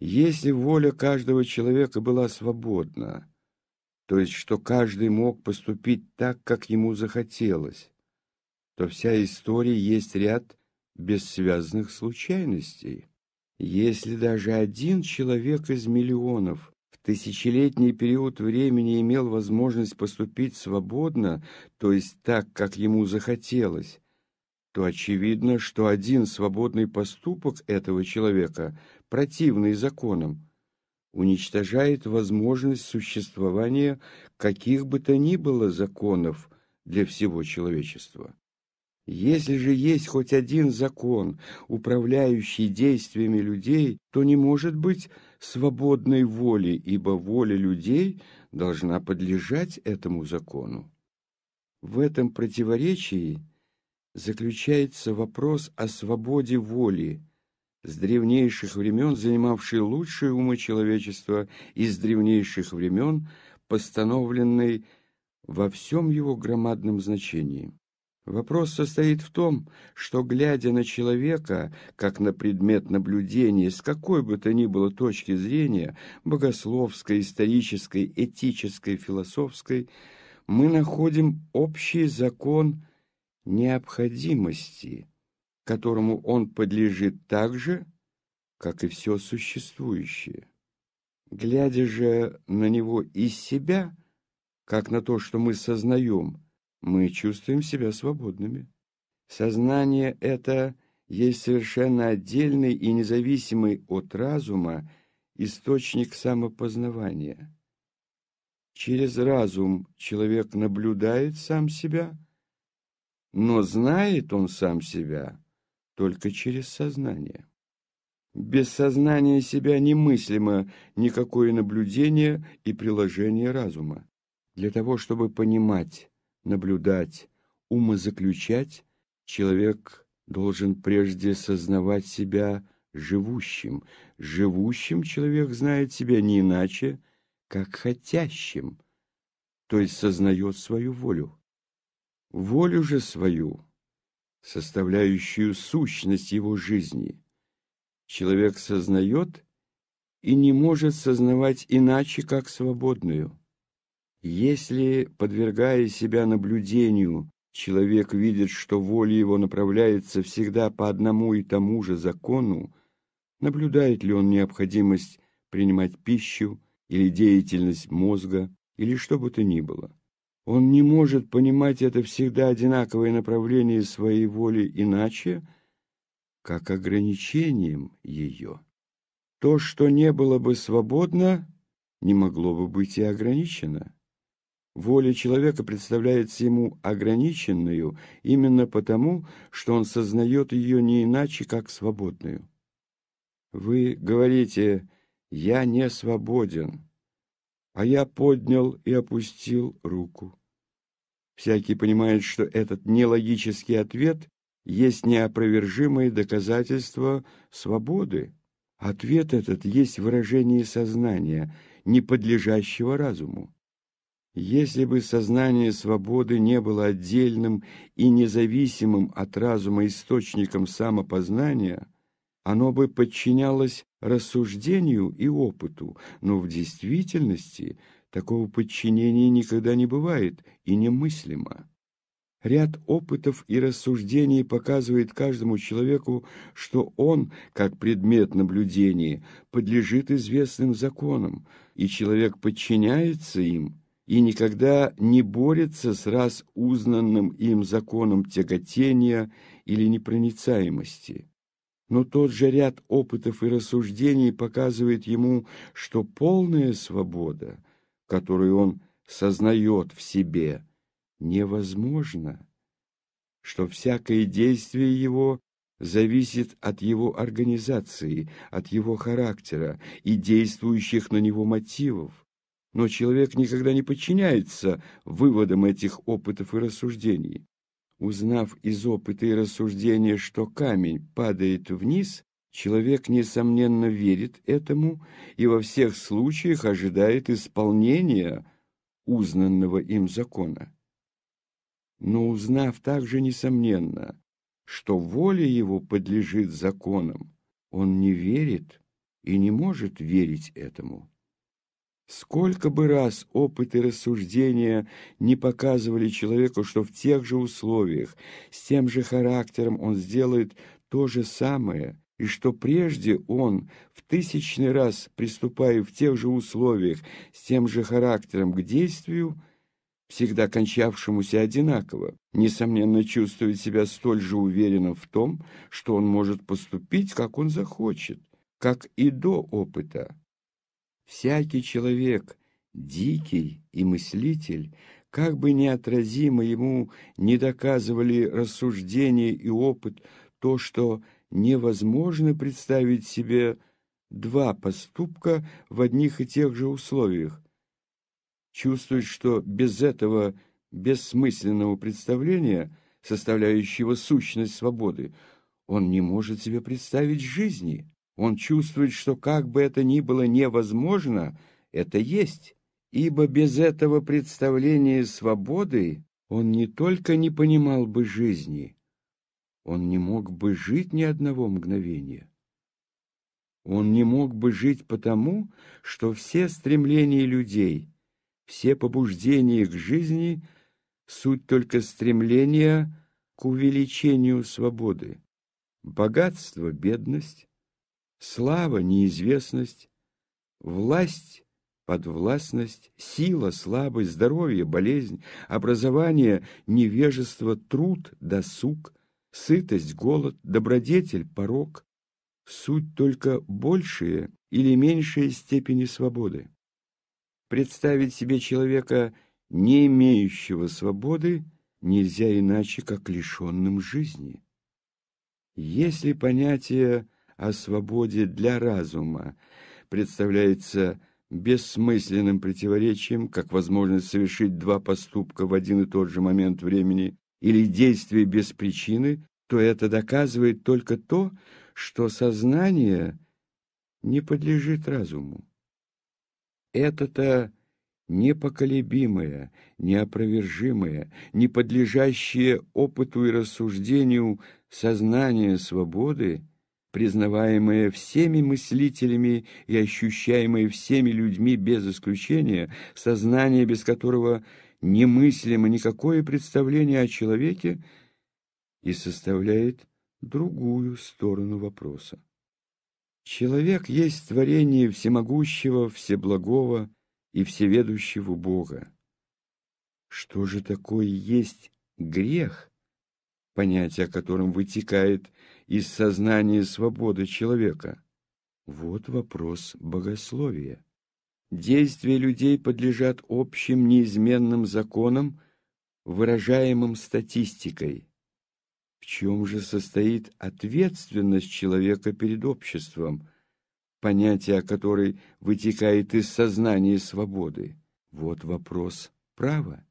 Speaker 1: Если воля каждого человека была свободна, то есть что каждый мог поступить так, как ему захотелось, то вся история есть ряд бессвязных случайностей. Если даже один человек из миллионов в тысячелетний период времени имел возможность поступить свободно, то есть так, как ему захотелось, то очевидно, что один свободный поступок этого человека, противный законам, уничтожает возможность существования каких бы то ни было законов для всего человечества. Если же есть хоть один закон, управляющий действиями людей, то не может быть свободной воли, ибо воля людей должна подлежать этому закону. В этом противоречии заключается вопрос о свободе воли, с древнейших времен занимавший лучшие умы человечества и с древнейших времен постановленный во всем его громадном значении. Вопрос состоит в том, что, глядя на человека, как на предмет наблюдения, с какой бы то ни было точки зрения, богословской, исторической, этической, философской, мы находим общий закон необходимости, которому он подлежит так же, как и все существующее. Глядя же на него из себя, как на то, что мы сознаем – мы чувствуем себя свободными. Сознание это есть совершенно отдельный и независимый от разума источник самопознавания. Через разум человек наблюдает сам себя, но знает он сам себя только через сознание. Без сознания себя немыслимо никакое наблюдение и приложение разума. Для того, чтобы понимать наблюдать, умозаключать, человек должен прежде сознавать себя живущим. Живущим человек знает себя не иначе, как хотящим, то есть сознает свою волю. Волю же свою, составляющую сущность его жизни, человек сознает и не может сознавать иначе, как свободную. Если, подвергая себя наблюдению, человек видит, что воля его направляется всегда по одному и тому же закону, наблюдает ли он необходимость принимать пищу или деятельность мозга, или что бы то ни было. Он не может понимать это всегда одинаковое направление своей воли иначе, как ограничением ее. То, что не было бы свободно, не могло бы быть и ограничено. Воля человека представляется ему ограниченную именно потому, что он сознает ее не иначе, как свободную. Вы говорите «я не свободен», а я поднял и опустил руку. Всякий понимает, что этот нелогический ответ есть неопровержимое доказательство свободы. Ответ этот есть выражение сознания, не подлежащего разуму. Если бы сознание свободы не было отдельным и независимым от разума источником самопознания, оно бы подчинялось рассуждению и опыту, но в действительности такого подчинения никогда не бывает и немыслимо. Ряд опытов и рассуждений показывает каждому человеку, что он, как предмет наблюдения, подлежит известным законам, и человек подчиняется им и никогда не борется с раз узнанным им законом тяготения или непроницаемости. Но тот же ряд опытов и рассуждений показывает ему, что полная свобода, которую он сознает в себе, невозможна, что всякое действие его зависит от его организации, от его характера и действующих на него мотивов. Но человек никогда не подчиняется выводам этих опытов и рассуждений. Узнав из опыта и рассуждения, что камень падает вниз, человек, несомненно, верит этому и во всех случаях ожидает исполнения узнанного им закона. Но узнав также, несомненно, что воля его подлежит законам, он не верит и не может верить этому. Сколько бы раз опыт и рассуждения не показывали человеку, что в тех же условиях, с тем же характером он сделает то же самое, и что прежде он, в тысячный раз приступая в тех же условиях, с тем же характером к действию, всегда кончавшемуся одинаково, несомненно чувствует себя столь же уверенным в том, что он может поступить, как он захочет, как и до опыта. Всякий человек, дикий и мыслитель, как бы неотразимо ему не доказывали рассуждения и опыт то, что невозможно представить себе два поступка в одних и тех же условиях, чувствует, что без этого бессмысленного представления, составляющего сущность свободы, он не может себе представить жизни. Он чувствует, что как бы это ни было невозможно, это есть, ибо без этого представления свободы он не только не понимал бы жизни, он не мог бы жить ни одного мгновения. Он не мог бы жить потому, что все стремления людей, все побуждения к жизни — суть только стремления к увеличению свободы. Богатство — бедность, Слава — неизвестность, власть — подвластность, сила — слабость, здоровье — болезнь, образование — невежество, труд — досуг, сытость — голод, добродетель — порог. Суть только большие или меньшие степени свободы. Представить себе человека, не имеющего свободы, нельзя иначе, как лишенным жизни. Если понятие о свободе для разума представляется бессмысленным противоречием, как возможность совершить два поступка в один и тот же момент времени или действие без причины, то это доказывает только то, что сознание не подлежит разуму. Это-то непоколебимое, неопровержимое, не подлежащее опыту и рассуждению сознание свободы признаваемое всеми мыслителями и ощущаемое всеми людьми без исключения, сознание, без которого немыслимо никакое представление о человеке и составляет другую сторону вопроса. Человек есть творение всемогущего, всеблагого и всеведущего Бога. Что же такое есть грех, понятие о котором вытекает из сознания свободы человека? Вот вопрос богословия. Действия людей подлежат общим неизменным законам, выражаемым статистикой. В чем же состоит ответственность человека перед обществом, понятие о которой вытекает из сознания свободы? Вот вопрос права.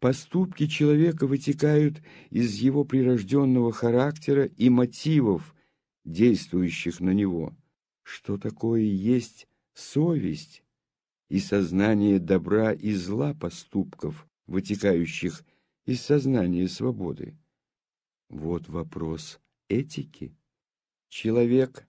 Speaker 1: Поступки человека вытекают из его прирожденного характера и мотивов, действующих на него. Что такое есть совесть и сознание добра и зла поступков, вытекающих из сознания свободы? Вот вопрос этики. Человек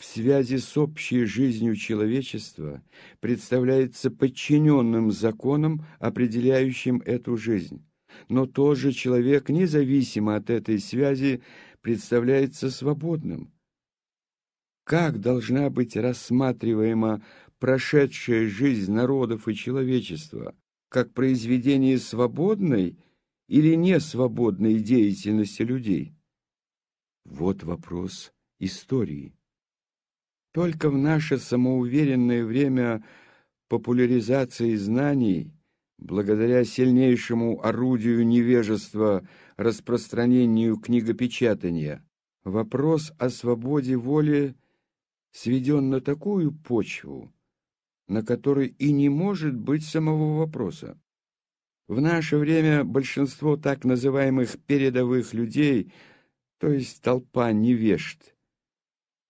Speaker 1: в связи с общей жизнью человечества представляется подчиненным законам, определяющим эту жизнь. Но тот же человек, независимо от этой связи, представляется свободным. Как должна быть рассматриваема прошедшая жизнь народов и человечества, как произведение свободной или несвободной деятельности людей? Вот вопрос истории. Только в наше самоуверенное время популяризации знаний, благодаря сильнейшему орудию невежества, распространению книгопечатания, вопрос о свободе воли сведен на такую почву, на которой и не может быть самого вопроса. В наше время большинство так называемых передовых людей, то есть толпа невежд,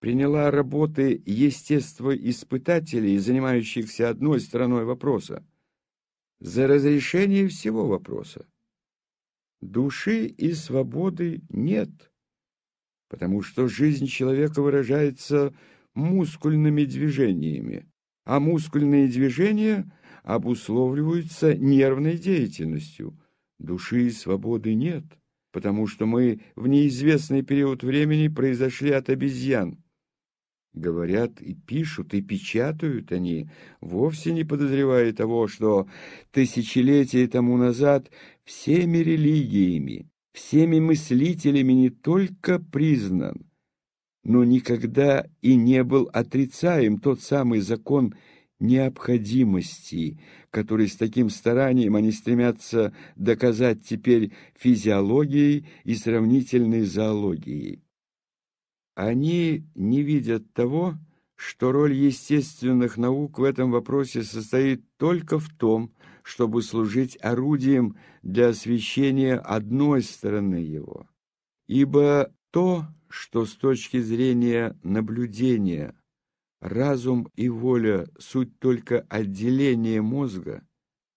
Speaker 1: приняла работы естествоиспытателей, занимающихся одной стороной вопроса, за разрешение всего вопроса. Души и свободы нет, потому что жизнь человека выражается мускульными движениями, а мускульные движения обусловливаются нервной деятельностью. Души и свободы нет, потому что мы в неизвестный период времени произошли от обезьян. Говорят и пишут, и печатают они, вовсе не подозревая того, что тысячелетия тому назад всеми религиями, всеми мыслителями не только признан, но никогда и не был отрицаем тот самый закон необходимости, который с таким старанием они стремятся доказать теперь физиологией и сравнительной зоологией. Они не видят того, что роль естественных наук в этом вопросе состоит только в том, чтобы служить орудием для освещения одной стороны его. Ибо то, что с точки зрения наблюдения разум и воля – суть только отделение мозга,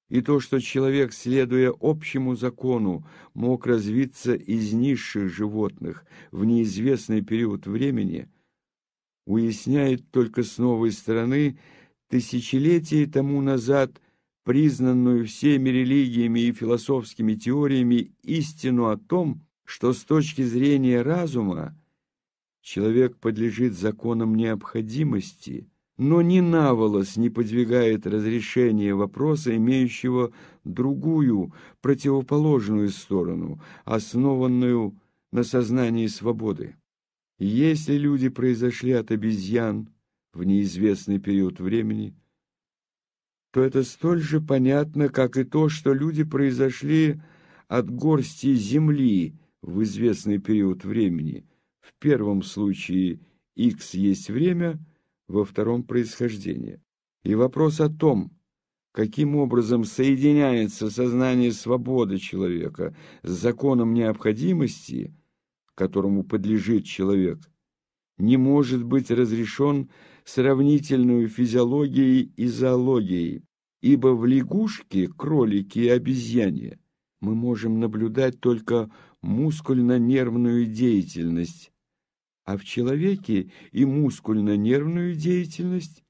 Speaker 1: и то, что человек, следуя общему закону, мог развиться из низших животных в неизвестный период времени, уясняет только с новой стороны тысячелетия тому назад признанную всеми религиями и философскими теориями истину о том, что с точки зрения разума человек подлежит законам необходимости – но ни наволос не подвигает разрешения вопроса, имеющего другую, противоположную сторону, основанную на сознании свободы. Если люди произошли от обезьян в неизвестный период времени, то это столь же понятно, как и то, что люди произошли от горсти земли в известный период времени. В первом случае x есть время – во втором происхождении. И вопрос о том, каким образом соединяется сознание свободы человека с законом необходимости, которому подлежит человек, не может быть разрешен сравнительную физиологией и зоологией, ибо в лягушке, кролике и обезьяне мы можем наблюдать только мускульно-нервную деятельность, а в человеке и мускульно-нервную деятельность,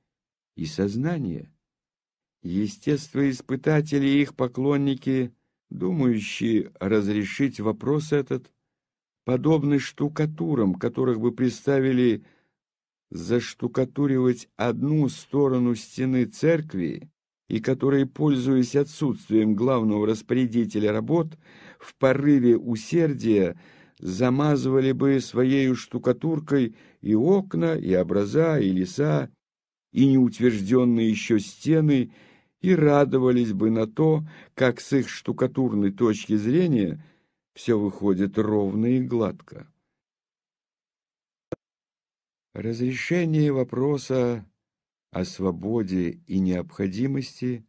Speaker 1: и сознание. Естествоиспытатели и их поклонники, думающие разрешить вопрос этот, подобны штукатурам, которых бы представили заштукатуривать одну сторону стены церкви и которые, пользуясь отсутствием главного распорядителя работ, в порыве усердия замазывали бы своей штукатуркой и окна, и образа, и леса, и неутвержденные еще стены, и радовались бы на то, как с их штукатурной точки зрения все выходит ровно и гладко. Разрешение вопроса о свободе и необходимости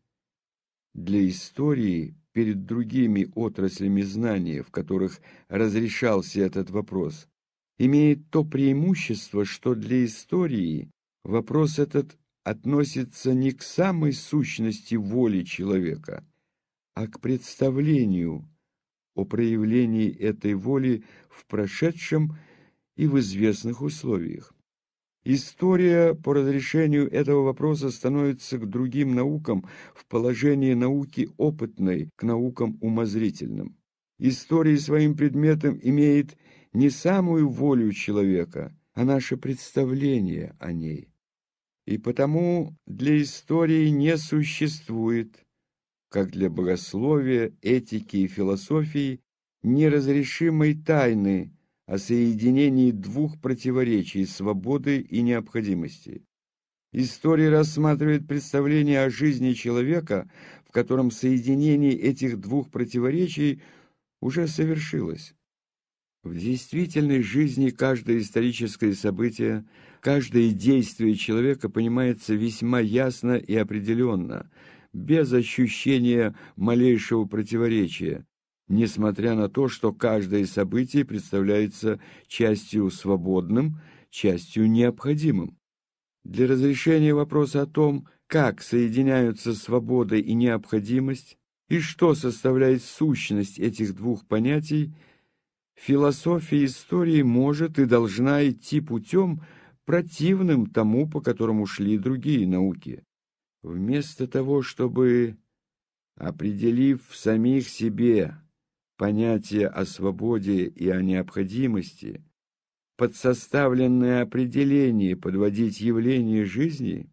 Speaker 1: для истории перед другими отраслями знания, в которых разрешался этот вопрос, имеет то преимущество, что для истории вопрос этот относится не к самой сущности воли человека, а к представлению о проявлении этой воли в прошедшем и в известных условиях. История по разрешению этого вопроса становится к другим наукам в положении науки опытной к наукам умозрительным. История своим предметом имеет не самую волю человека, а наше представление о ней. И потому для истории не существует, как для богословия, этики и философии, неразрешимой тайны о соединении двух противоречий – свободы и необходимости. История рассматривает представление о жизни человека, в котором соединение этих двух противоречий уже совершилось. В действительной жизни каждое историческое событие, каждое действие человека понимается весьма ясно и определенно, без ощущения малейшего противоречия, несмотря на то, что каждое событие представляется частью свободным, частью необходимым. Для разрешения вопроса о том, как соединяются свобода и необходимость, и что составляет сущность этих двух понятий, Философия истории может и должна идти путем, противным тому, по которому шли другие науки. Вместо того, чтобы, определив в самих себе понятие о свободе и о необходимости, подсоставленное определение подводить явление жизни,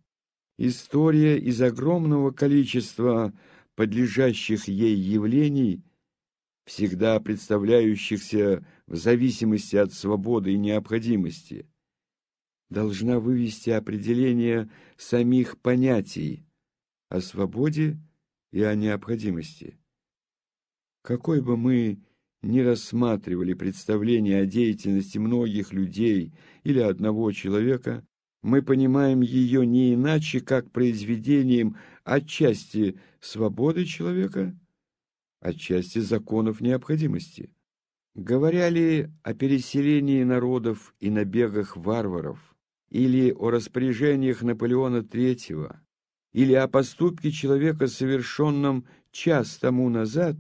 Speaker 1: история из огромного количества подлежащих ей явлений – всегда представляющихся в зависимости от свободы и необходимости, должна вывести определение самих понятий о свободе и о необходимости. Какой бы мы ни рассматривали представление о деятельности многих людей или одного человека, мы понимаем ее не иначе, как произведением отчасти свободы человека – отчасти законов необходимости. Говоря ли о переселении народов и набегах варваров, или о распоряжениях Наполеона III, или о поступке человека, совершенном час тому назад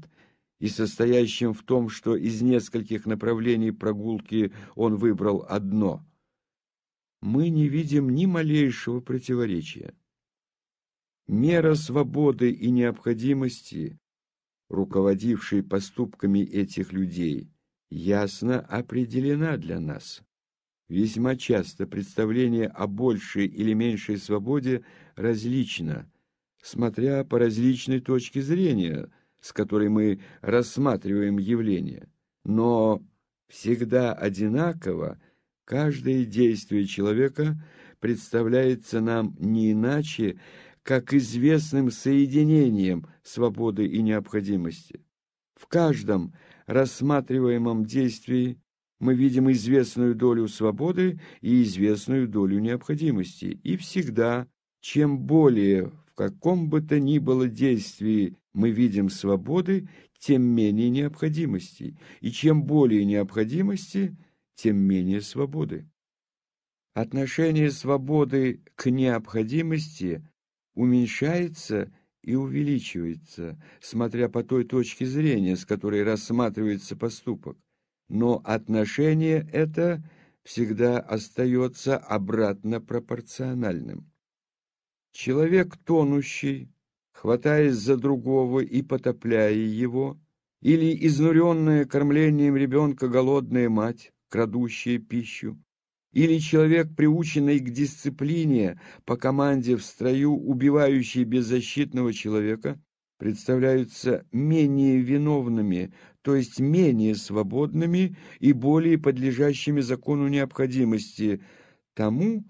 Speaker 1: и состоящем в том, что из нескольких направлений прогулки он выбрал одно, мы не видим ни малейшего противоречия. Мера свободы и необходимости руководившей поступками этих людей, ясно определена для нас. Весьма часто представление о большей или меньшей свободе различно, смотря по различной точке зрения, с которой мы рассматриваем явление. Но всегда одинаково каждое действие человека представляется нам не иначе, как известным соединением свободы и необходимости. В каждом рассматриваемом действии мы видим известную долю свободы и известную долю необходимости. И всегда, чем более в каком бы то ни было действии мы видим свободы, тем менее необходимости. И чем более необходимости, тем менее свободы. Отношение свободы к необходимости уменьшается и увеличивается, смотря по той точке зрения, с которой рассматривается поступок. Но отношение это всегда остается обратно пропорциональным. Человек тонущий, хватаясь за другого и потопляя его, или изнуренная кормлением ребенка голодная мать, крадущая пищу, или человек, приученный к дисциплине по команде в строю, убивающий беззащитного человека, представляются менее виновными, то есть менее свободными и более подлежащими закону необходимости тому,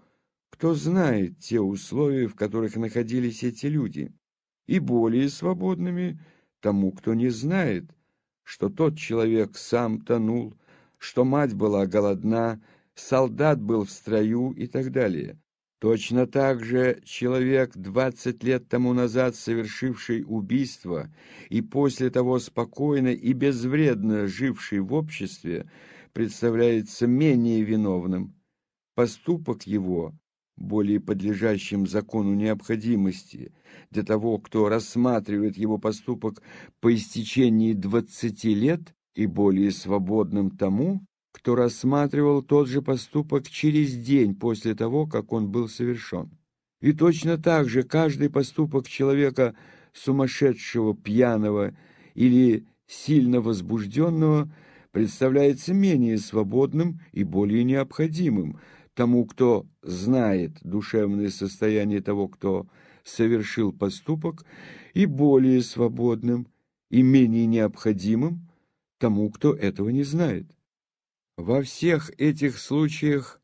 Speaker 1: кто знает те условия, в которых находились эти люди, и более свободными тому, кто не знает, что тот человек сам тонул, что мать была голодна, солдат был в строю и так далее. Точно так же человек, двадцать лет тому назад совершивший убийство и после того спокойно и безвредно живший в обществе, представляется менее виновным. Поступок его более подлежащим закону необходимости для того, кто рассматривает его поступок по истечении двадцати лет и более свободным тому, кто рассматривал тот же поступок через день после того, как он был совершен. И точно так же каждый поступок человека сумасшедшего, пьяного или сильно возбужденного представляется менее свободным и более необходимым тому, кто знает душевное состояние того, кто совершил поступок, и более свободным и менее необходимым тому, кто этого не знает. Во всех этих случаях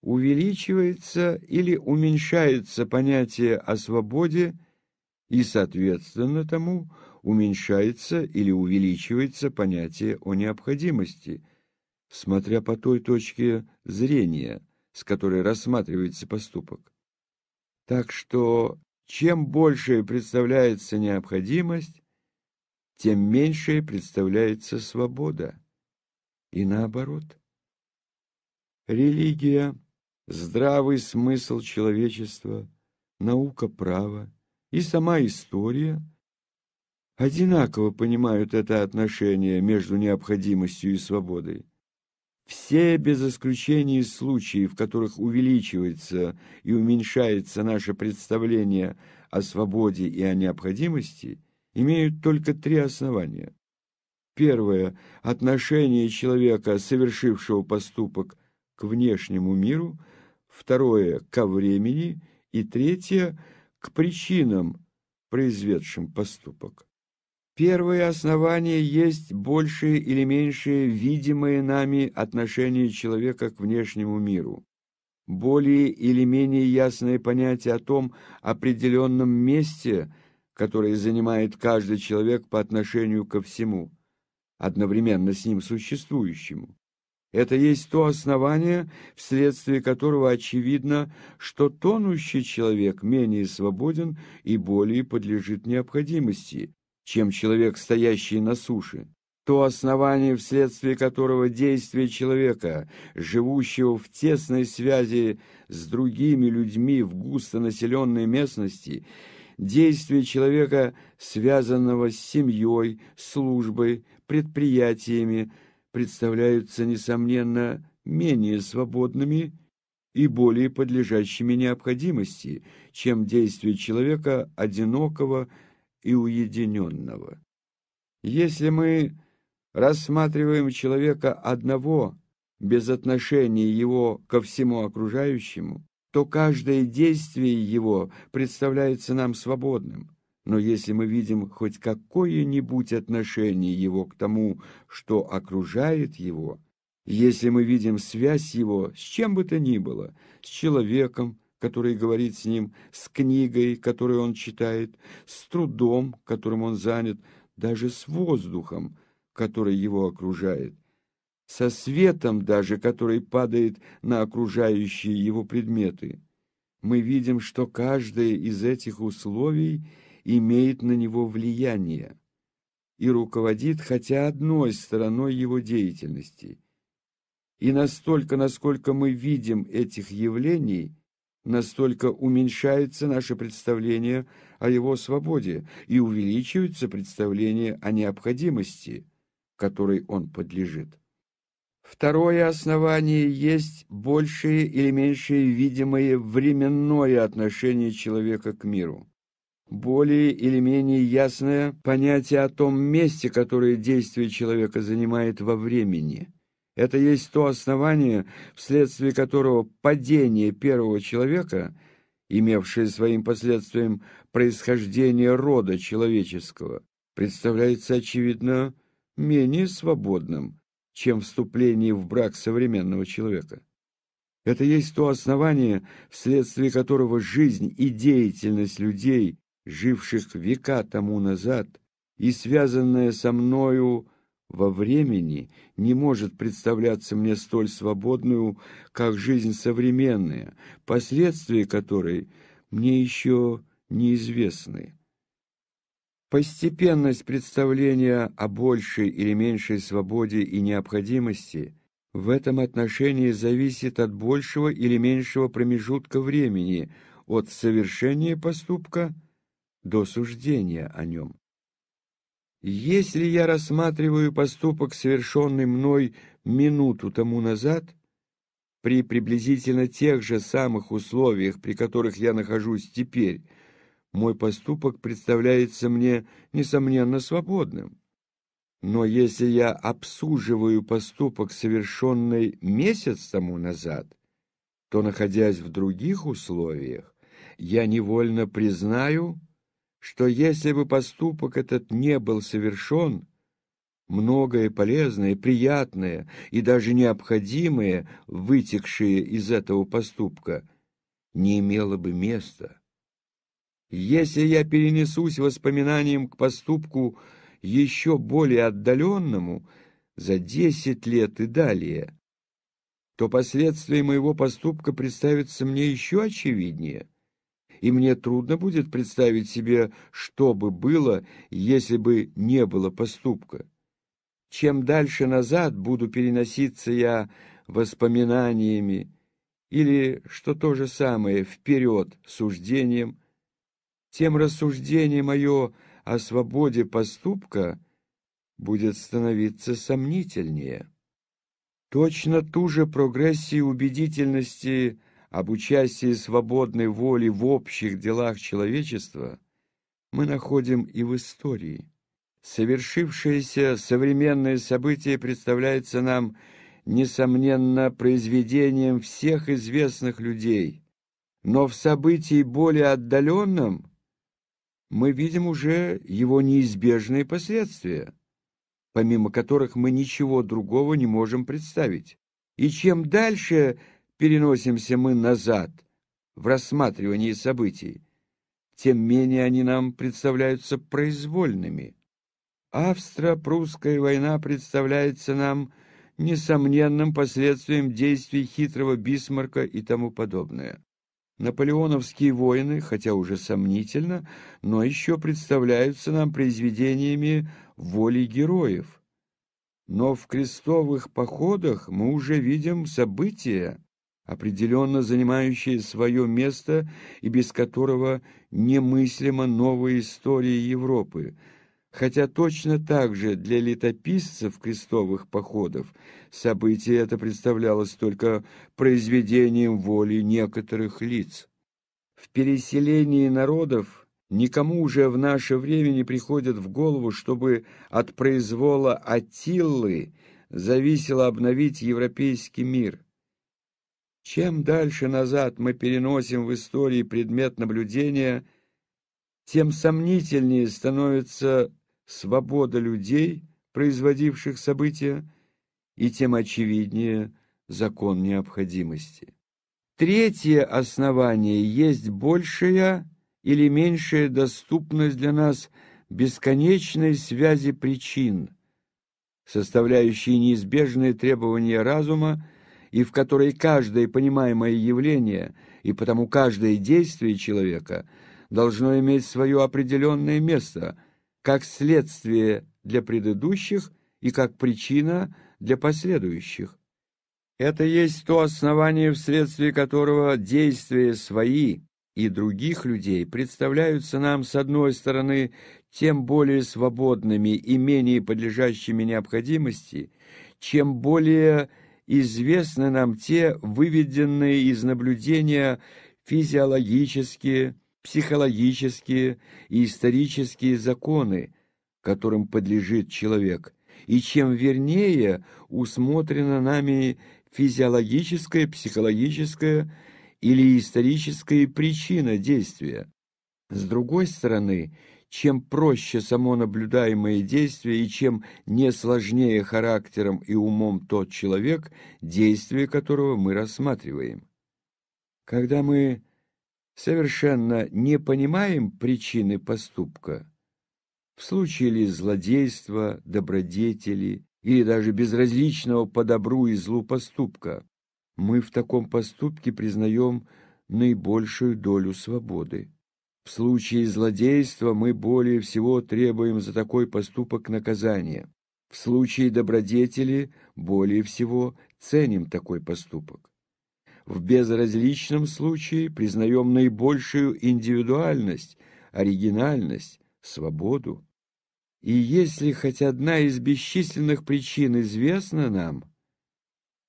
Speaker 1: увеличивается или уменьшается понятие о свободе и, соответственно тому, уменьшается или увеличивается понятие о необходимости, смотря по той точке зрения, с которой рассматривается поступок. Так что чем больше представляется необходимость, тем меньше представляется свобода и наоборот. Религия, здравый смысл человечества, наука права и сама история одинаково понимают это отношение между необходимостью и свободой. Все без исключения случаи, в которых увеличивается и уменьшается наше представление о свободе и о необходимости, имеют только три основания. Первое – отношение человека, совершившего поступок, к внешнему миру. Второе – ко времени. И третье – к причинам, произведшим поступок. Первое основание есть большее или меньшее видимое нами отношение человека к внешнему миру. Более или менее ясное понятие о том определенном месте, которое занимает каждый человек по отношению ко всему – одновременно с ним существующему. Это есть то основание, вследствие которого очевидно, что тонущий человек менее свободен и более подлежит необходимости, чем человек, стоящий на суше. То основание, вследствие которого действие человека, живущего в тесной связи с другими людьми в густонаселенной местности, действие человека, связанного с семьей, службой, предприятиями представляются, несомненно, менее свободными и более подлежащими необходимости, чем действия человека одинокого и уединенного. Если мы рассматриваем человека одного без отношения его ко всему окружающему, то каждое действие его представляется нам свободным. Но если мы видим хоть какое-нибудь отношение его к тому, что окружает его, если мы видим связь его с чем бы то ни было, с человеком, который говорит с ним, с книгой, которую он читает, с трудом, которым он занят, даже с воздухом, который его окружает, со светом даже, который падает на окружающие его предметы, мы видим, что каждое из этих условий – имеет на него влияние и руководит хотя одной стороной его деятельности. И настолько, насколько мы видим этих явлений, настолько уменьшается наше представление о его свободе и увеличивается представление о необходимости, которой он подлежит. Второе основание есть большее или меньшее видимое временное отношение человека к миру. более или менее ясное понятие о том месте, которое действие человека занимает во времени. Это есть то основание, вследствие которого падение первого человека, имевшее своим последствием происхождение рода человеческого, представляется, очевидно, менее свободным, чем вступление в брак современного человека. Это есть то основание, вследствие которого жизнь и деятельность людей, живших века тому назад, и связанная со мною во времени, не может представляться мне столь свободную, как жизнь современная, последствия которой мне еще неизвестны. Постепенность представления о большей или меньшей свободе и необходимости в этом отношении зависит от большего или меньшего промежутка времени, от совершения поступка до суждения о нем. Если я рассматриваю поступок, совершенный мной минуту тому назад, при приблизительно тех же самых условиях, при которых я нахожусь теперь, мой поступок представляется мне, несомненно, свободным. Но если я обсуживаю поступок, совершенный месяц тому назад, то, находясь в других условиях, я невольно признаю, что если бы поступок этот не был совершен, многое полезное, приятное и даже необходимое, вытекшее из этого поступка, не имело бы места. Если я перенесусь воспоминанием к поступку еще более отдаленному, за десять лет и далее, то последствия моего поступка представятся мне еще очевиднее, и мне трудно будет представить себе, что бы было, если бы не было поступка. Чем дальше назад буду переноситься я воспоминаниями, или, что то же самое, вперед суждением, тем рассуждение мое о свободе поступка будет становиться сомнительнее. Точно ту же прогрессию убедительности об участии свободной воли в общих делах человечества мы находим и в истории. Совершившееся современное событие представляется нам, несомненно, произведением всех известных людей, но в событии более отдаленном – мы видим уже его неизбежные последствия, помимо которых мы ничего другого не можем представить. И чем дальше переносимся мы назад в рассматривании событий, тем менее они нам представляются произвольными. Австро-прусская война представляется нам несомненным последствием действий хитрого Бисмарка и тому подобное. Наполеоновские войны, хотя уже сомнительно, но еще представляются нам произведениями воли героев. Но в крестовых походах мы уже видим события, определенно занимающие свое место и без которого немыслима новая история Европы – хотя точно так же для летописцев крестовых походов событие это представлялось только произведением воли некоторых лиц. В переселении народов никому уже в наше время не приходит в голову, чтобы от произвола Атиллы зависело обновить европейский мир. Чем дальше назад мы переносим в истории предмет наблюдения, тем сомнительнее становится свобода людей, производивших события, и тем очевиднее закон необходимости. Третье основание есть большая или меньшая доступность для нас бесконечной связи причин, составляющей неизбежные требования разума, и в которой каждое понимаемое явление и потому каждое действие человека должно иметь свое определенное место – как следствие для предыдущих и как причина для последующих. Это есть то основание, вследствие которого действия свои и других людей представляются нам, с одной стороны, тем более свободными и менее подлежащими необходимости, чем более известны нам те выведенные из наблюдения физиологические, психологические и исторические законы, которым подлежит человек, и чем вернее усмотрена нами физиологическая, психологическая или историческая причина действия. С другой стороны, чем проще само наблюдаемое действие и чем не сложнее характером и умом тот человек, действие которого мы рассматриваем. Когда мы совершенно не понимаем причины поступка, в случае ли злодейства, добродетели или даже безразличного по добру и злу поступка, мы в таком поступке признаем наибольшую долю свободы. В случае злодейства мы более всего требуем за такой поступок наказания. В случае добродетели более всего ценим такой поступок. В безразличном случае признаем наибольшую индивидуальность, оригинальность, свободу. И если хоть одна из бесчисленных причин известна нам,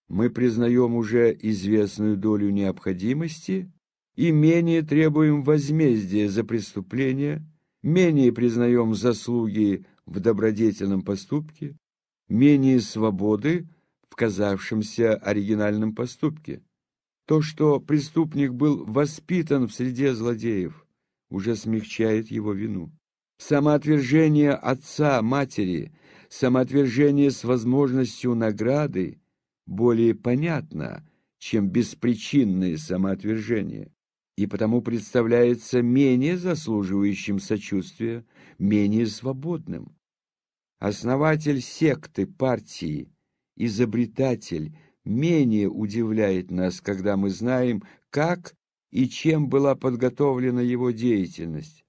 Speaker 1: мы признаем уже известную долю необходимости и менее требуем возмездия за преступление, менее признаем заслуги в добродетельном поступке, менее свободы в казавшемся оригинальном поступке. То, что преступник был воспитан в среде злодеев, уже смягчает его вину. Самоотвержение отца, матери, самоотвержение с возможностью награды более понятно, чем беспричинное самоотвержение и потому представляется менее заслуживающим сочувствия, менее свободным. Основатель секты, партии, изобретатель менее удивляет нас, когда мы знаем, как и чем была подготовлена его деятельность.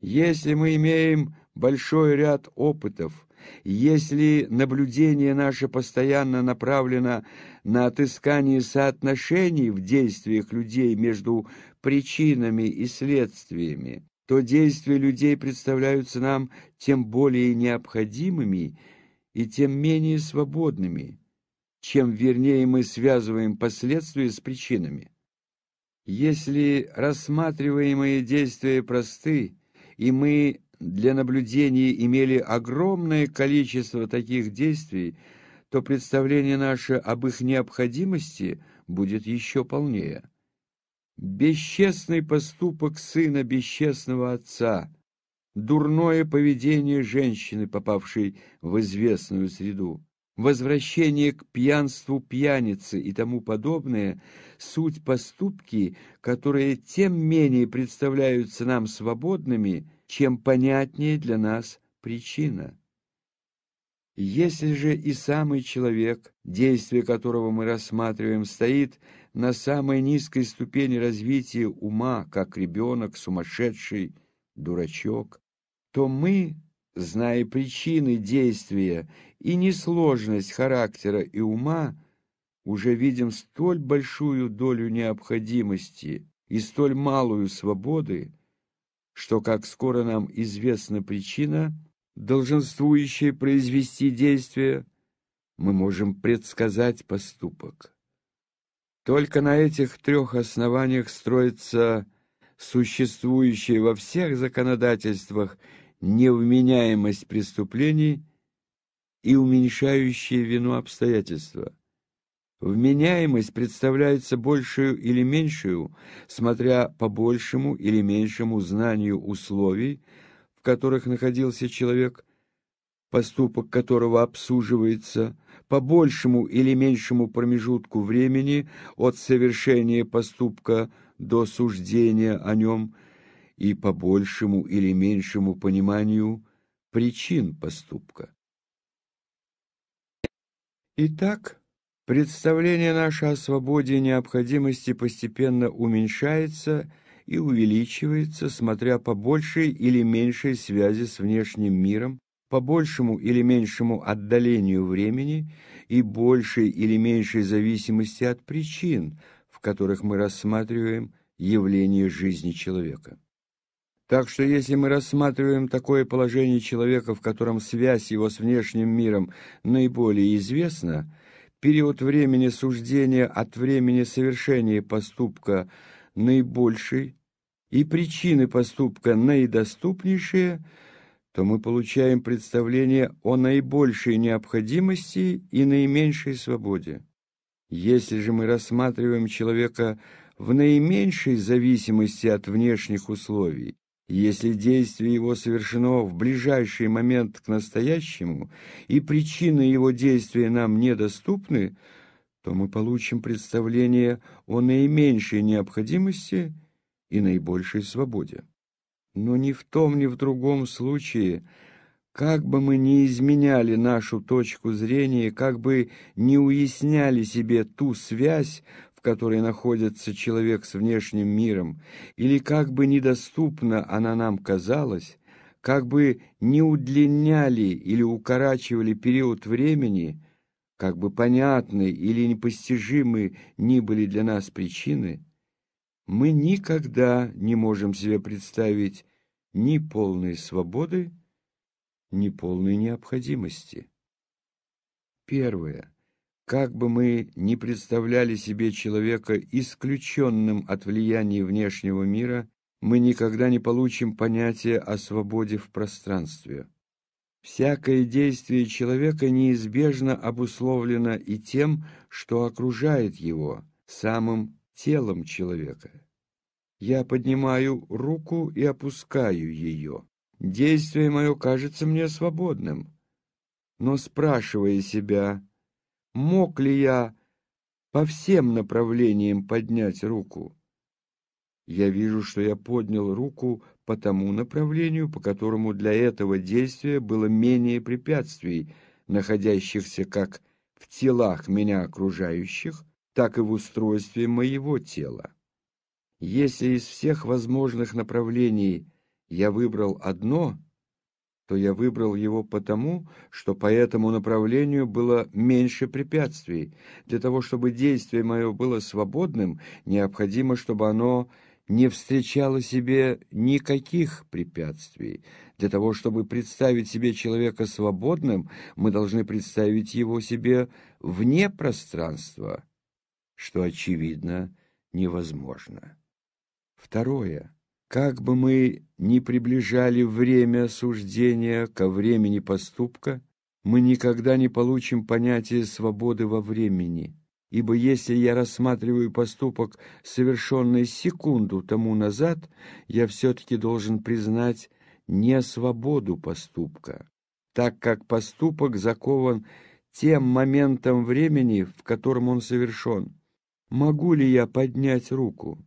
Speaker 1: Если мы имеем большой ряд опытов, если наблюдение наше постоянно направлено на отыскание соотношений в действиях людей между причинами и следствиями, то действия людей представляются нам тем более необходимыми и тем менее свободными, чем вернее мы связываем последствия с причинами. Если рассматриваемые действия просты, и мы для наблюдения имели огромное количество таких действий, то представление наше об их необходимости будет еще полнее. Бесчестный поступок сына бесчестного отца, дурное поведение женщины, попавшей в известную среду, возвращение к пьянству пьяницы и тому подобное – суть поступки, которые тем менее представляются нам свободными – чем понятнее для нас причина. Если же и самый человек, действие которого мы рассматриваем, стоит на самой низкой ступени развития ума, как ребенок, сумасшедший, дурачок, то мы, зная причины действия и несложность характера и ума, уже видим столь большую долю необходимости и столь малую свободы, что, как скоро нам известна причина, долженствующая произвести действие, мы можем предсказать поступок. Только на этих трех основаниях строится существующая во всех законодательствах невменяемость преступлений и уменьшающие вину обстоятельства. Вменяемость представляется большую или меньшую, смотря по большему или меньшему знанию условий, в которых находился человек, поступок которого обсуживается, по большему или меньшему промежутку времени от совершения поступка до суждения о нем и по большему или меньшему пониманию причин поступка. Итак, Представление наше о свободе и необходимости постепенно уменьшается и увеличивается, смотря по большей или меньшей связи с внешним миром, по большему или меньшему отдалению времени и большей или меньшей зависимости от причин, в которых мы рассматриваем явление жизни человека. Так что если мы рассматриваем такое положение человека, в котором связь его с внешним миром наиболее известна, период времени суждения от времени совершения поступка наибольший, и причины поступка наидоступнейшие, то мы получаем представление о наибольшей необходимости и наименьшей свободе. Если же мы рассматриваем человека в наименьшей зависимости от внешних условий, если действие его совершено в ближайший момент к настоящему, и причины его действия нам недоступны, то мы получим представление о наименьшей необходимости и наибольшей свободе. Но ни в том, ни в другом случае, как бы мы ни изменяли нашу точку зрения, как бы ни уясняли себе ту связь, в которой находится человек с внешним миром, или как бы недоступна она нам казалась, как бы не удлиняли или укорачивали период времени, как бы понятны или непостижимы ни были для нас причины, мы никогда не можем себе представить ни полной свободы, ни полной необходимости. Первое. Как бы мы ни представляли себе человека исключенным от влияния внешнего мира, мы никогда не получим понятия о свободе в пространстве. Всякое действие человека неизбежно обусловлено и тем, что окружает его, самым телом человека. Я поднимаю руку и опускаю ее. Действие мое кажется мне свободным. Но спрашивая себя, мог ли я по всем направлениям поднять руку. Я вижу, что я поднял руку по тому направлению, по которому для этого действия было менее препятствий, находящихся как в телах меня окружающих, так и в устройстве моего тела. Если из всех возможных направлений я выбрал одно — то я выбрал его потому, что по этому направлению было меньше препятствий. Для того, чтобы действие мое было свободным, необходимо, чтобы оно не встречало себе никаких препятствий. Для того, чтобы представить себе человека свободным, мы должны представить его себе вне пространства, что, очевидно, невозможно. Второе. Как бы мы ни приближали время суждения ко времени поступка, мы никогда не получим понятия свободы во времени, ибо если я рассматриваю поступок, совершенный секунду тому назад, я все-таки должен признать не свободу поступка, так как поступок закован тем моментом времени, в котором он совершен. Могу ли я поднять руку?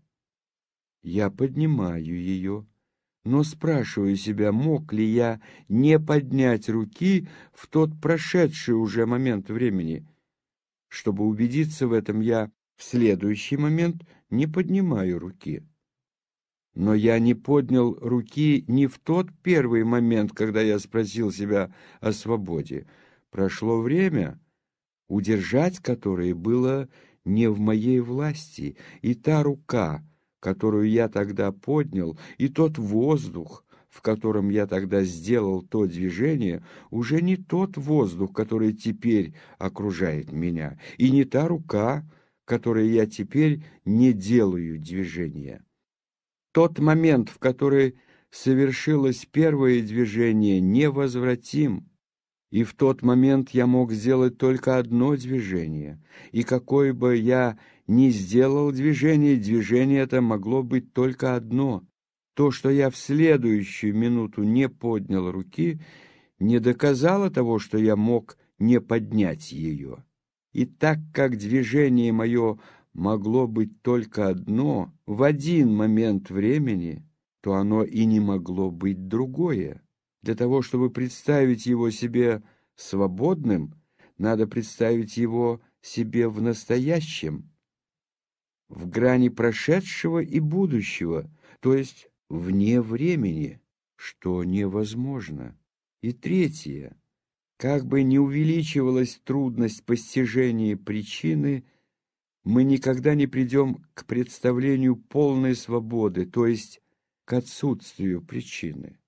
Speaker 1: Я поднимаю ее, но спрашиваю себя, мог ли я не поднять руки в тот прошедший уже момент времени. Чтобы убедиться в этом, я в следующий момент не поднимаю руки. Но я не поднял руки не в тот первый момент, когда я спросил себя о свободе. Прошло время, удержать которое было не в моей власти, и та рука — которую я тогда поднял, и тот воздух, в котором я тогда сделал то движение, уже не тот воздух, который теперь окружает меня, и не та рука, которой я теперь не делаю движения. Тот момент, в который совершилось первое движение, невозвратим, и в тот момент я мог сделать только одно движение, и какое бы я не сделал движение, движение это могло быть только одно. То, что я в следующую минуту не поднял руки, не доказало того, что я мог не поднять ее. И так как движение мое могло быть только одно в один момент времени, то оно и не могло быть другое. Для того, чтобы представить его себе свободным, надо представить его себе в настоящем, в грани прошедшего и будущего, то есть вне времени, что невозможно. И третье, как бы не увеличивалась трудность постижения причины, мы никогда не придем к представлению полной свободы, то есть к отсутствию причины.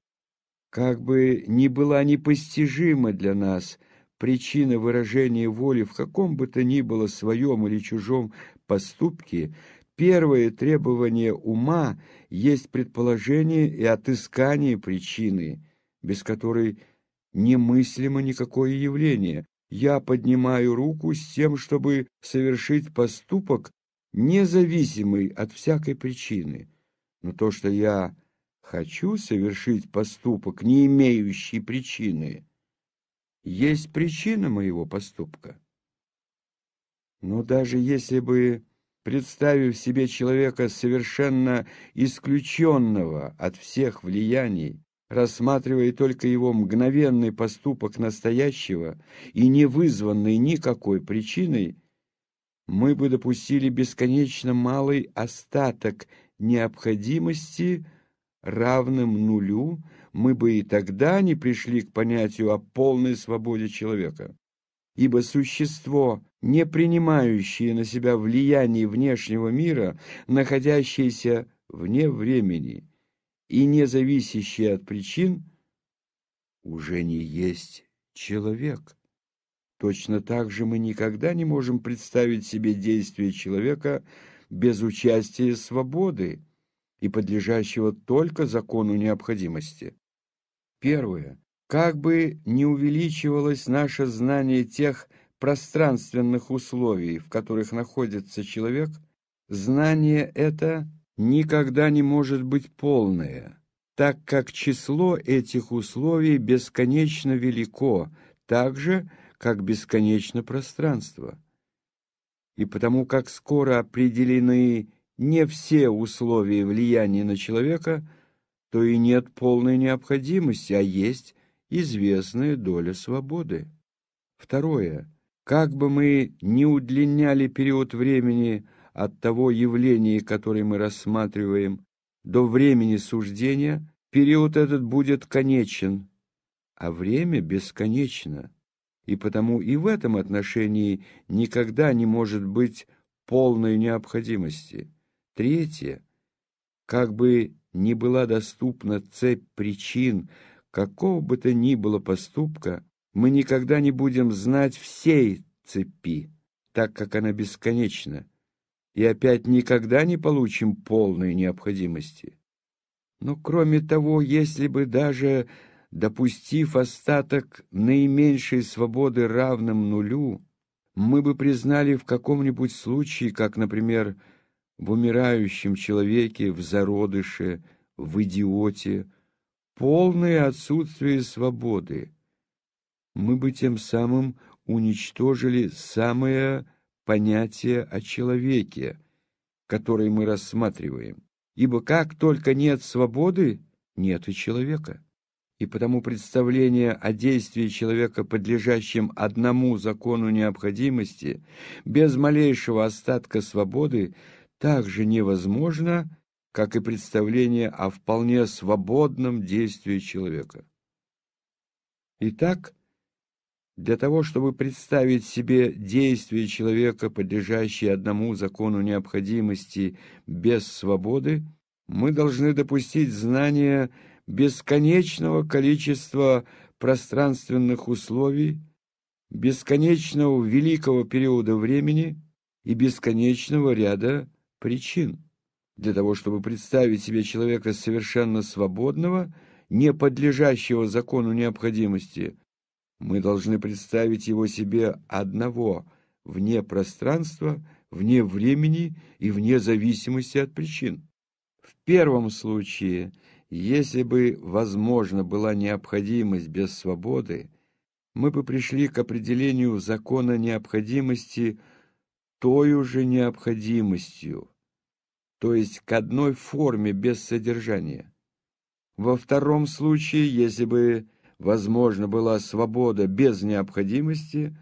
Speaker 1: Как бы ни была непостижима для нас причина выражения воли в каком бы то ни было своем или чужом поступке, Первое требование ума есть предположение и отыскание причины, без которой немыслимо никакое явление. Я поднимаю руку с тем, чтобы совершить поступок, независимый от всякой причины. Но то, что я хочу совершить поступок, не имеющий причины, есть причина моего поступка. Но даже если бы, представив себе человека совершенно исключенного от всех влияний, рассматривая только его мгновенный поступок настоящего и не вызванный никакой причиной, мы бы допустили бесконечно малый остаток необходимости, равным нулю, мы бы и тогда не пришли к понятию о полной свободе человека. Ибо существо, не принимающее на себя влияние внешнего мира, находящееся вне времени и не зависящее от причин, уже не есть человек. Точно так же мы никогда не можем представить себе действие человека без участия свободы и подлежащего только закону необходимости. Первое. Как бы не увеличивалось наше знание тех пространственных условий, в которых находится человек, знание это никогда не может быть полное, так как число этих условий бесконечно велико, так же, как бесконечно пространство. И потому как скоро определены не все условия влияния на человека, то и нет полной необходимости, а есть известная доля свободы. Второе. Как бы мы ни удлиняли период времени от того явления, которое мы рассматриваем, до времени суждения, период этот будет конечен, а время бесконечно и потому и в этом отношении никогда не может быть полной необходимости. Третье. Как бы ни была доступна цепь причин какого бы то ни было поступка, мы никогда не будем знать всей цепи, так как она бесконечна, и опять никогда не получим полной необходимости. Но кроме того, если бы даже допустив остаток наименьшей свободы равным нулю, мы бы признали в каком-нибудь случае, как, например, в умирающем человеке, в зародыше, в идиоте, полное отсутствие свободы. Мы бы тем самым уничтожили самое понятие о человеке, которое мы рассматриваем. Ибо как только нет свободы, нет и человека и потому представление о действии человека, подлежащем одному закону необходимости, без малейшего остатка свободы, также невозможно, как и представление о вполне свободном действии человека. Итак, для того, чтобы представить себе действие человека, подлежащее одному закону необходимости без свободы, мы должны допустить знание бесконечного количества пространственных условий, бесконечного великого периода времени и бесконечного ряда причин. Для того, чтобы представить себе человека совершенно свободного, не подлежащего закону необходимости, мы должны представить его себе одного, вне пространства, вне времени и вне зависимости от причин. В первом случае – если бы, возможно, была необходимость без свободы, мы бы пришли к определению закона необходимости той же необходимостью, то есть к одной форме без содержания. Во втором случае, если бы, возможно, была свобода без необходимости,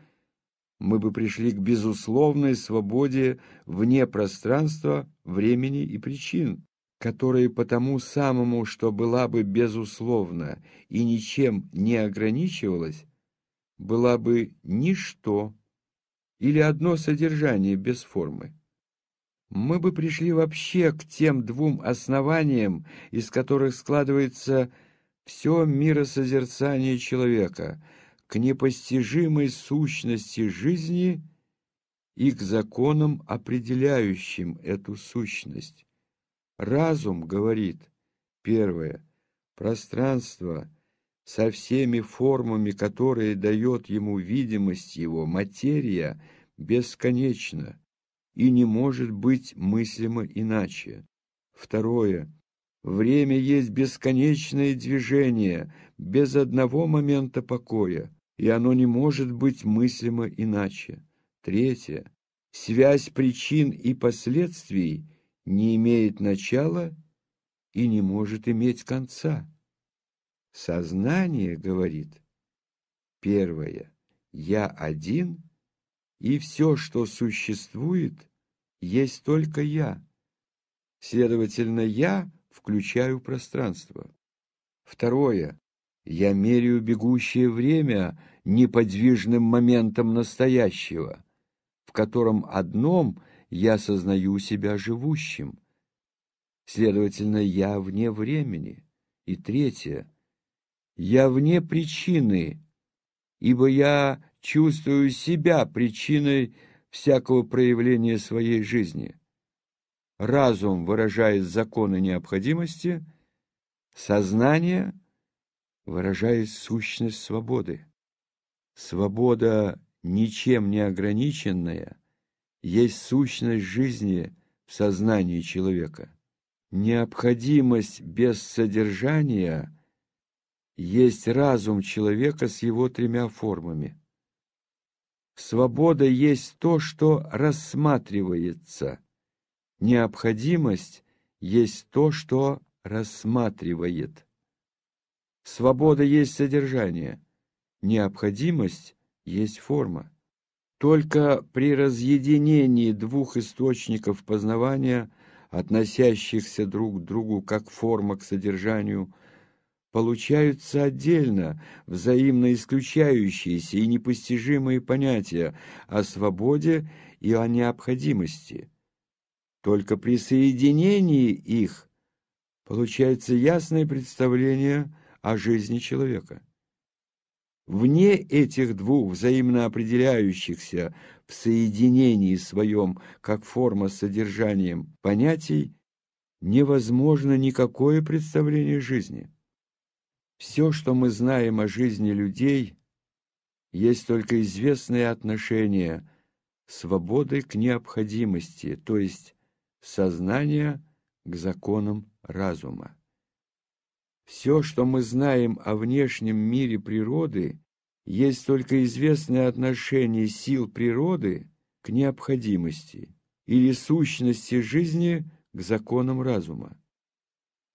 Speaker 1: мы бы пришли к безусловной свободе вне пространства, времени и причин, которая по тому самому, что была бы безусловна и ничем не ограничивалась, была бы ничто или одно содержание без формы. Мы бы пришли вообще к тем двум основаниям, из которых складывается все миросозерцание человека, к непостижимой сущности жизни и к законам, определяющим эту сущность. Разум говорит, первое, пространство со всеми формами, которые дает ему видимость его, материя, бесконечна и не может быть мыслимо иначе. Второе. Время есть бесконечное движение, без одного момента покоя, и оно не может быть мыслимо иначе. Третье. Связь причин и последствий не имеет начала и не может иметь конца. Сознание говорит, первое, я один, и все, что существует, есть только я. Следовательно, я включаю пространство. Второе, я меряю бегущее время неподвижным моментом настоящего в котором одном я сознаю себя живущим. Следовательно, я вне времени. И третье, я вне причины, ибо я чувствую себя причиной всякого проявления своей жизни. Разум выражает законы необходимости, сознание выражает сущность свободы. Свобода ничем не ограниченная, есть сущность жизни в сознании человека. Необходимость без содержания есть разум человека с его тремя формами. Свобода есть то, что рассматривается. Необходимость есть то, что рассматривает. Свобода есть содержание. Необходимость есть форма. Только при разъединении двух источников познавания, относящихся друг к другу как форма к содержанию, получаются отдельно, взаимно исключающиеся и непостижимые понятия о свободе и о необходимости. Только при соединении их получается ясное представление о жизни человека. Вне этих двух взаимно определяющихся в соединении своем, как форма с содержанием понятий, невозможно никакое представление жизни. Все, что мы знаем о жизни людей, есть только известное отношение свободы к необходимости, то есть сознания к законам разума. Все, что мы знаем о внешнем мире природы, есть только известное отношение сил природы к необходимости или сущности жизни к законам разума.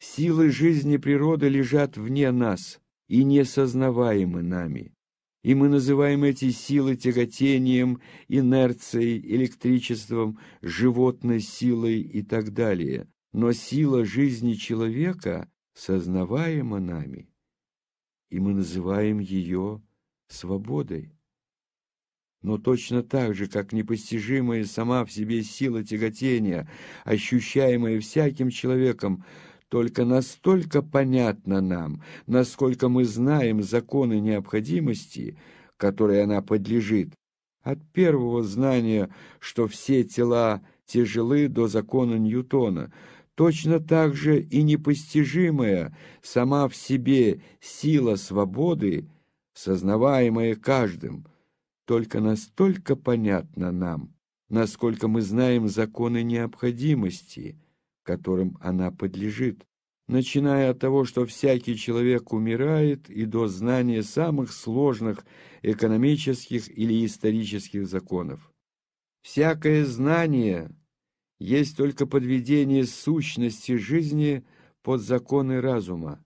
Speaker 1: Силы жизни природы лежат вне нас и не сознаваемы нами, и мы называем эти силы тяготением, инерцией, электричеством, животной силой и так далее. Но сила жизни человека сознаваема нами, и мы называем ее свободой. Но точно так же, как непостижимая сама в себе сила тяготения, ощущаемая всяким человеком, только настолько понятна нам, насколько мы знаем законы необходимости, которой она подлежит, от первого знания, что все тела тяжелы до закона Ньютона – Точно так же и непостижимая сама в себе сила свободы, сознаваемая каждым, только настолько понятна нам, насколько мы знаем законы необходимости, которым она подлежит, начиная от того, что всякий человек умирает, и до знания самых сложных экономических или исторических законов. Всякое знание есть только подведение сущности жизни под законы разума.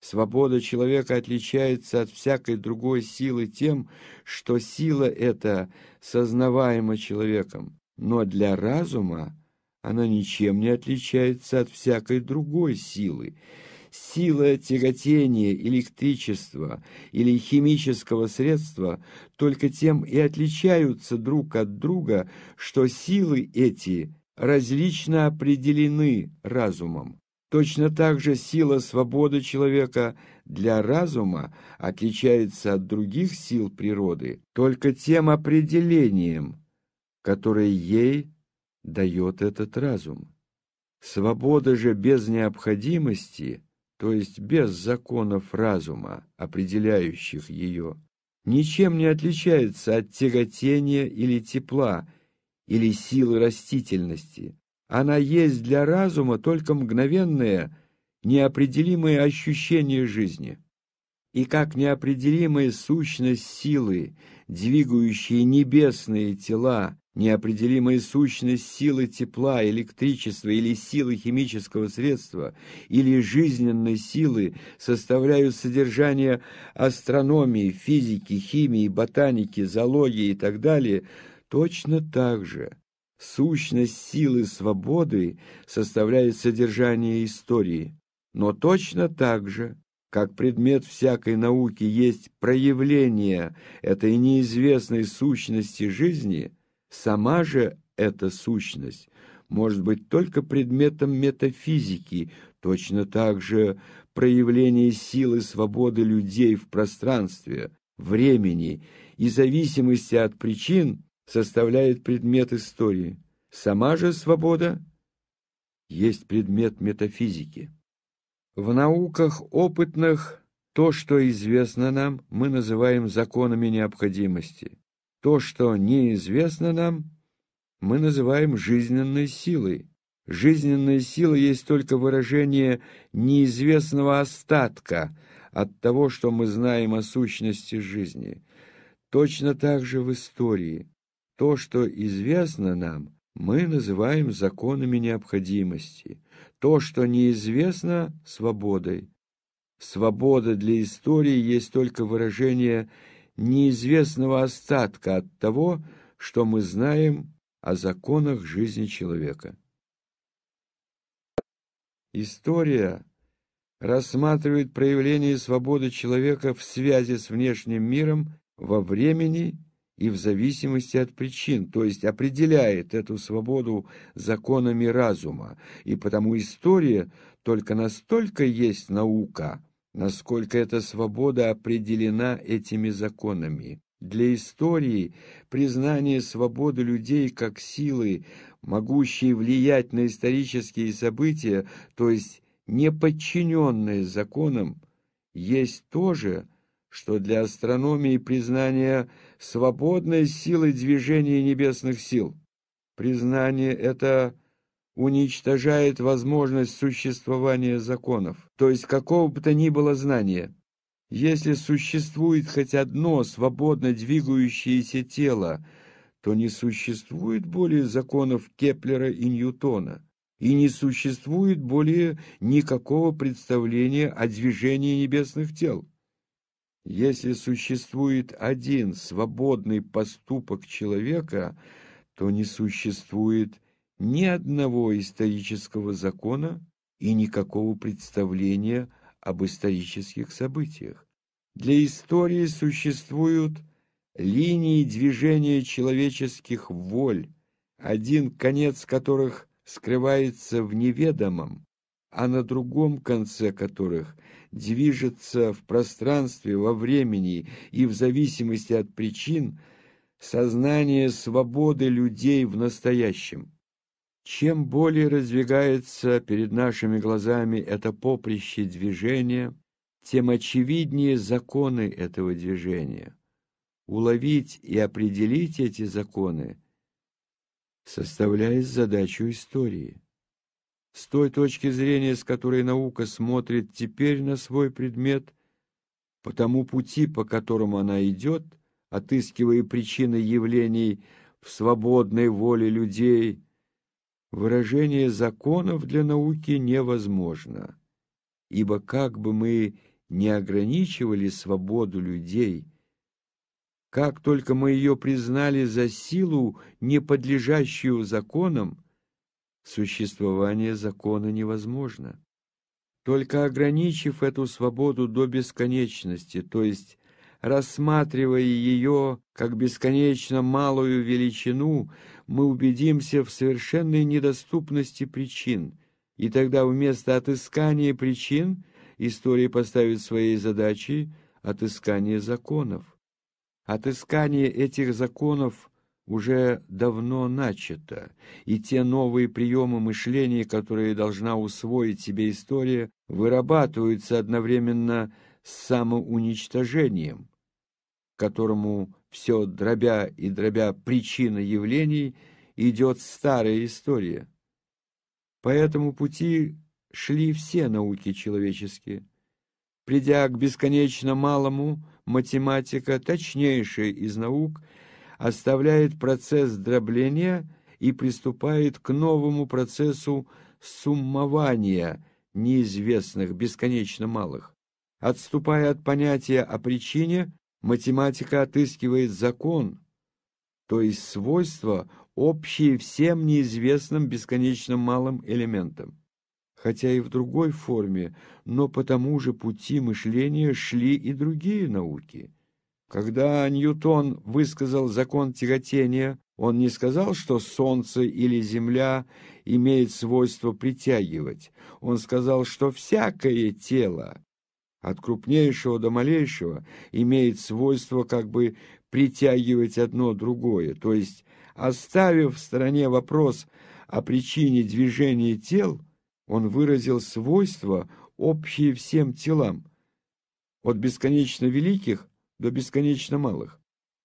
Speaker 1: Свобода человека отличается от всякой другой силы тем, что сила эта сознаваема человеком, но для разума она ничем не отличается от всякой другой силы. Сила тяготения электричества или химического средства только тем и отличаются друг от друга, что силы эти различно определены разумом. Точно так же сила свободы человека для разума отличается от других сил природы только тем определением, которые ей дает этот разум. Свобода же без необходимости, то есть без законов разума, определяющих ее, ничем не отличается от тяготения или тепла, или силы растительности. Она есть для разума только мгновенное, неопределимое ощущение жизни. И как неопределимая сущность силы, двигающие небесные тела, неопределимая сущность силы тепла, электричества или силы химического средства, или жизненной силы составляют содержание астрономии, физики, химии, ботаники, зоологии и так далее, точно так же сущность силы свободы составляет содержание истории. Но точно так же, как предмет всякой науки есть проявление этой неизвестной сущности жизни, сама же эта сущность может быть только предметом метафизики, точно так же проявление силы свободы людей в пространстве, времени и зависимости от причин составляет предмет истории. Сама же свобода есть предмет метафизики. В науках опытных то, что известно нам, мы называем законами необходимости. То, что неизвестно нам, мы называем жизненной силой. Жизненная сила есть только выражение неизвестного остатка от того, что мы знаем о сущности жизни. Точно так же в истории. То, что известно нам, мы называем законами необходимости – то, что неизвестно, свободой. Свобода для истории есть только выражение неизвестного остатка от того, что мы знаем о законах жизни человека. История рассматривает проявление свободы человека в связи с внешним миром во времени и в зависимости от причин, то есть определяет эту свободу законами разума, и потому история только настолько есть наука, насколько эта свобода определена этими законами. Для истории признание свободы людей как силы, могущей влиять на исторические события, то есть не подчиненные законам, есть то же, что для астрономии признание свободной силы движения небесных сил. Признание это уничтожает возможность существования законов, то есть какого бы то ни было знания. Если существует хоть одно свободно двигающееся тело, то не существует более законов Кеплера и Ньютона, и не существует более никакого представления о движении небесных тел. Если существует один свободный поступок человека, то не существует ни одного исторического закона и никакого представления об исторических событиях. Для истории существуют линии движения человеческих воль, один конец которых скрывается в неведомом, а на другом конце которых движется в пространстве, во времени и в зависимости от причин сознание свободы людей в настоящем. Чем более раздвигается перед нашими глазами это поприще движения, тем очевиднее законы этого движения. Уловить и определить эти законы составляет задачу истории. С той точки зрения, с которой наука смотрит теперь на свой предмет, по тому пути, по которому она идет, отыскивая причины явлений в свободной воле людей, выражение законов для науки невозможно, ибо как бы мы не ограничивали свободу людей, как только мы ее признали за силу, не подлежащую законам, существование закона невозможно. Только ограничив эту свободу до бесконечности, то есть рассматривая ее как бесконечно малую величину, мы убедимся в совершенной недоступности причин, и тогда вместо отыскания причин история поставит своей задачей отыскание законов. Отыскание этих законов уже давно начато, и те новые приемы мышления, которые должна усвоить себе история, вырабатываются одновременно с самоуничтожением, которому все дробя и дробя причины явлений идет старая история. По этому пути шли все науки человеческие. Придя к бесконечно малому, математика, точнейшая из наук – оставляет процесс дробления и приступает к новому процессу суммования неизвестных, бесконечно малых. Отступая от понятия о причине, математика отыскивает закон, то есть свойства, общие всем неизвестным бесконечно малым элементам. Хотя и в другой форме, но по тому же пути мышления шли и другие науки – когда Ньютон высказал закон тяготения, он не сказал, что Солнце или Земля имеет свойство притягивать. Он сказал, что всякое тело, от крупнейшего до малейшего, имеет свойство как бы притягивать одно другое. То есть, оставив в стороне вопрос о причине движения тел, он выразил свойства, общие всем телам, от бесконечно великих до бесконечно малых.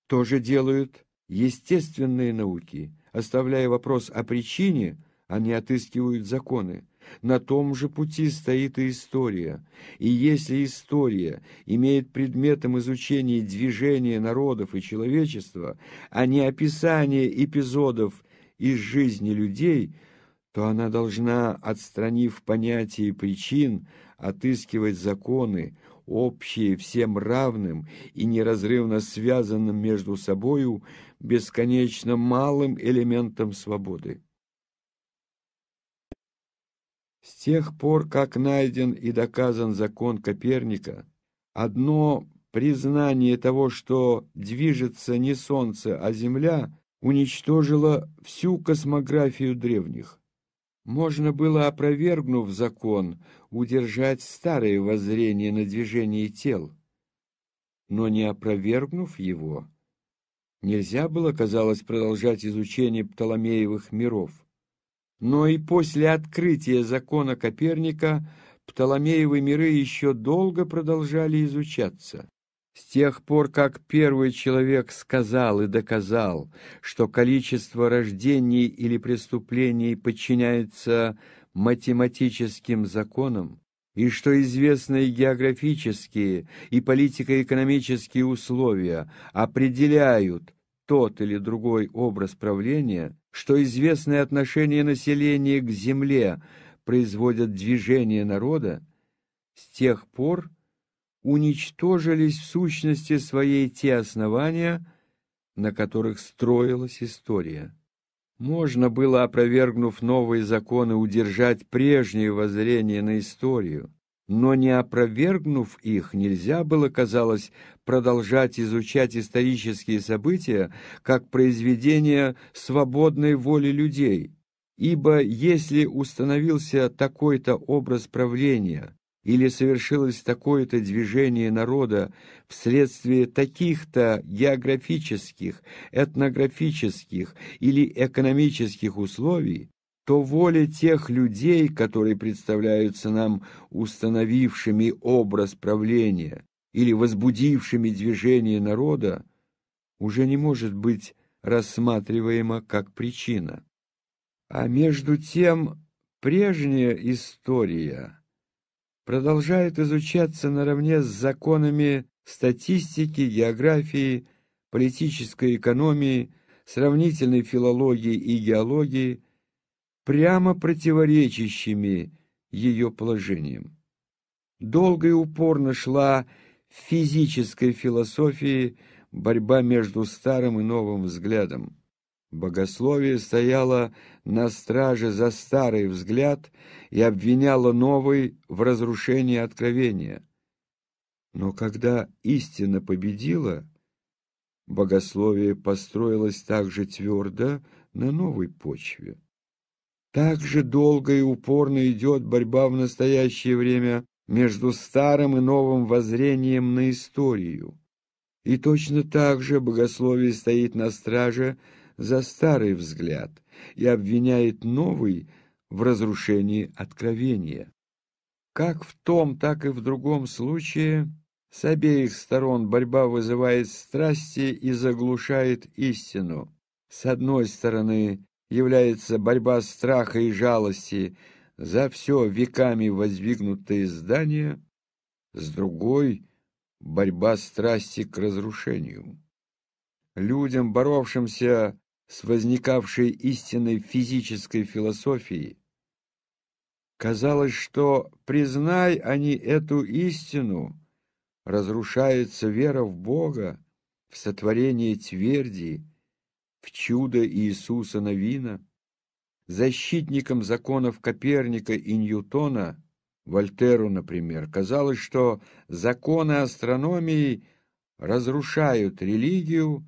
Speaker 1: То же делают естественные науки. Оставляя вопрос о причине, они отыскивают законы. На том же пути стоит и история. И если история имеет предметом изучения движения народов и человечества, а не описание эпизодов из жизни людей, то она должна, отстранив понятие причин, отыскивать законы, общие всем равным и неразрывно связанным между собою бесконечно малым элементом свободы. С тех пор, как найден и доказан закон Коперника, одно признание того, что движется не Солнце, а Земля, уничтожило всю космографию древних. Можно было, опровергнув закон, удержать старое воззрение на движение тел, но не опровергнув его, нельзя было, казалось, продолжать изучение Птоломеевых миров. Но и после открытия закона Коперника Птоломеевы миры еще долго продолжали изучаться. С тех пор, как первый человек сказал и доказал, что количество рождений или преступлений подчиняется математическим законам, и что известные географические и политико-экономические условия определяют тот или другой образ правления, что известные отношения населения к земле производят движение народа, с тех пор уничтожились в сущности своей те основания, на которых строилась история. Можно было, опровергнув новые законы, удержать прежние воззрения на историю, но не опровергнув их, нельзя было, казалось, продолжать изучать исторические события как произведения свободной воли людей, ибо если установился такой-то образ правления, или совершилось такое-то движение народа вследствие таких-то географических, этнографических или экономических условий, то воля тех людей, которые представляются нам установившими образ правления или возбудившими движение народа, уже не может быть рассматриваема как причина. А между тем прежняя история – продолжает изучаться наравне с законами статистики, географии, политической экономии, сравнительной филологии и геологии, прямо противоречащими ее положениям. Долго и упорно шла в физической философии борьба между старым и новым взглядом. Богословие стояло на страже за старый взгляд и обвиняло новый в разрушении откровения. Но когда истина победила, богословие построилось также твердо на новой почве. Так же долго и упорно идет борьба в настоящее время между старым и новым воззрением на историю. И точно так же богословие стоит на страже за старый взгляд и обвиняет новый в разрушении откровения. Как в том, так и в другом случае с обеих сторон борьба вызывает страсти и заглушает истину. С одной стороны является борьба страха и жалости за все веками воздвигнутые здания, с другой — борьба страсти к разрушению. Людям, боровшимся с возникавшей истинной физической философией, казалось, что, признай они эту истину, разрушается вера в Бога, в сотворение тверди, в чудо Иисуса Новина, защитникам законов Коперника и Ньютона, Вольтеру, например, казалось, что законы астрономии разрушают религию,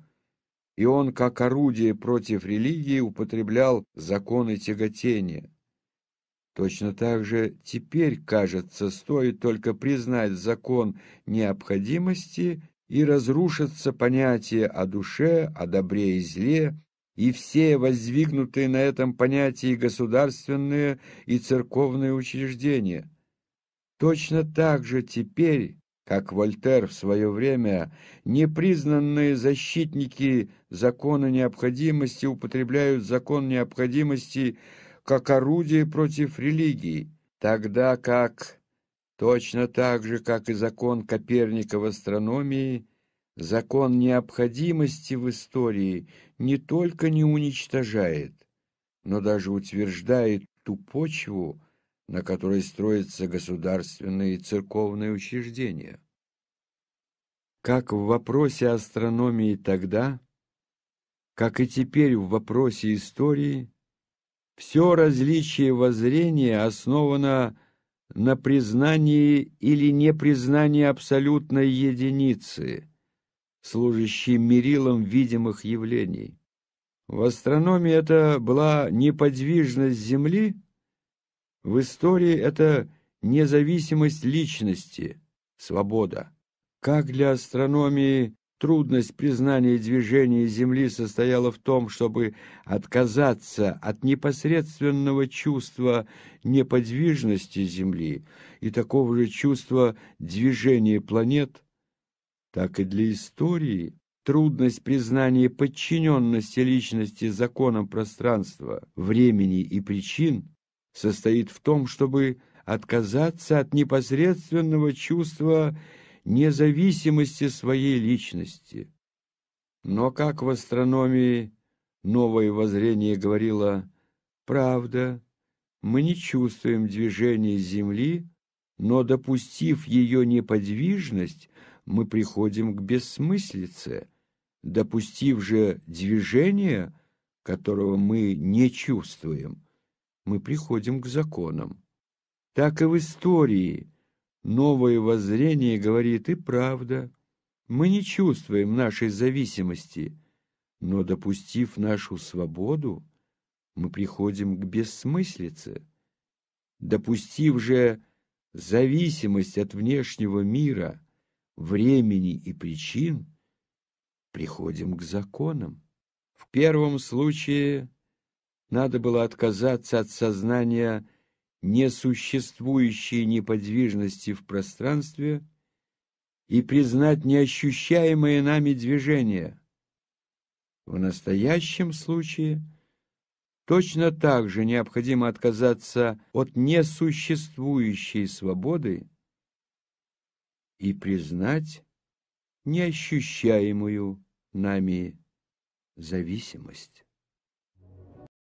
Speaker 1: и он, как орудие против религии, употреблял законы тяготения. Точно так же теперь, кажется, стоит только признать закон необходимости, и разрушится понятие о душе, о добре и зле, и все воздвигнутые на этом понятии государственные и церковные учреждения. Точно так же теперь, как Вольтер в свое время, непризнанные защитники закона необходимости употребляют закон необходимости как орудие против религии, тогда как, точно так же, как и закон Коперника в астрономии, закон необходимости в истории не только не уничтожает, но даже утверждает ту почву, на которой строятся государственные и церковные учреждения. Как в вопросе астрономии тогда, как и теперь в вопросе истории, все различие воззрения основано на признании или непризнании абсолютной единицы, служащей мерилом видимых явлений. В астрономии это была неподвижность Земли, в истории это независимость личности, свобода. Как для астрономии Трудность признания движения Земли состояла в том, чтобы отказаться от непосредственного чувства неподвижности Земли и такого же чувства движения планет, так и для истории. Трудность признания подчиненности личности законам пространства, времени и причин состоит в том, чтобы отказаться от непосредственного чувства независимости своей личности. Но как в астрономии новое воззрение говорило «правда», мы не чувствуем движения Земли, но, допустив ее неподвижность, мы приходим к бессмыслице, допустив же движение, которого мы не чувствуем, мы приходим к законам. Так и в истории – Новое воззрение говорит и правда. Мы не чувствуем нашей зависимости, но, допустив нашу свободу, мы приходим к бессмыслице. Допустив же зависимость от внешнего мира, времени и причин, приходим к законам. В первом случае надо было отказаться от сознания несуществующей неподвижности в пространстве и признать неощущаемое нами движение. В настоящем случае точно так же необходимо отказаться от несуществующей свободы и признать неощущаемую нами зависимость.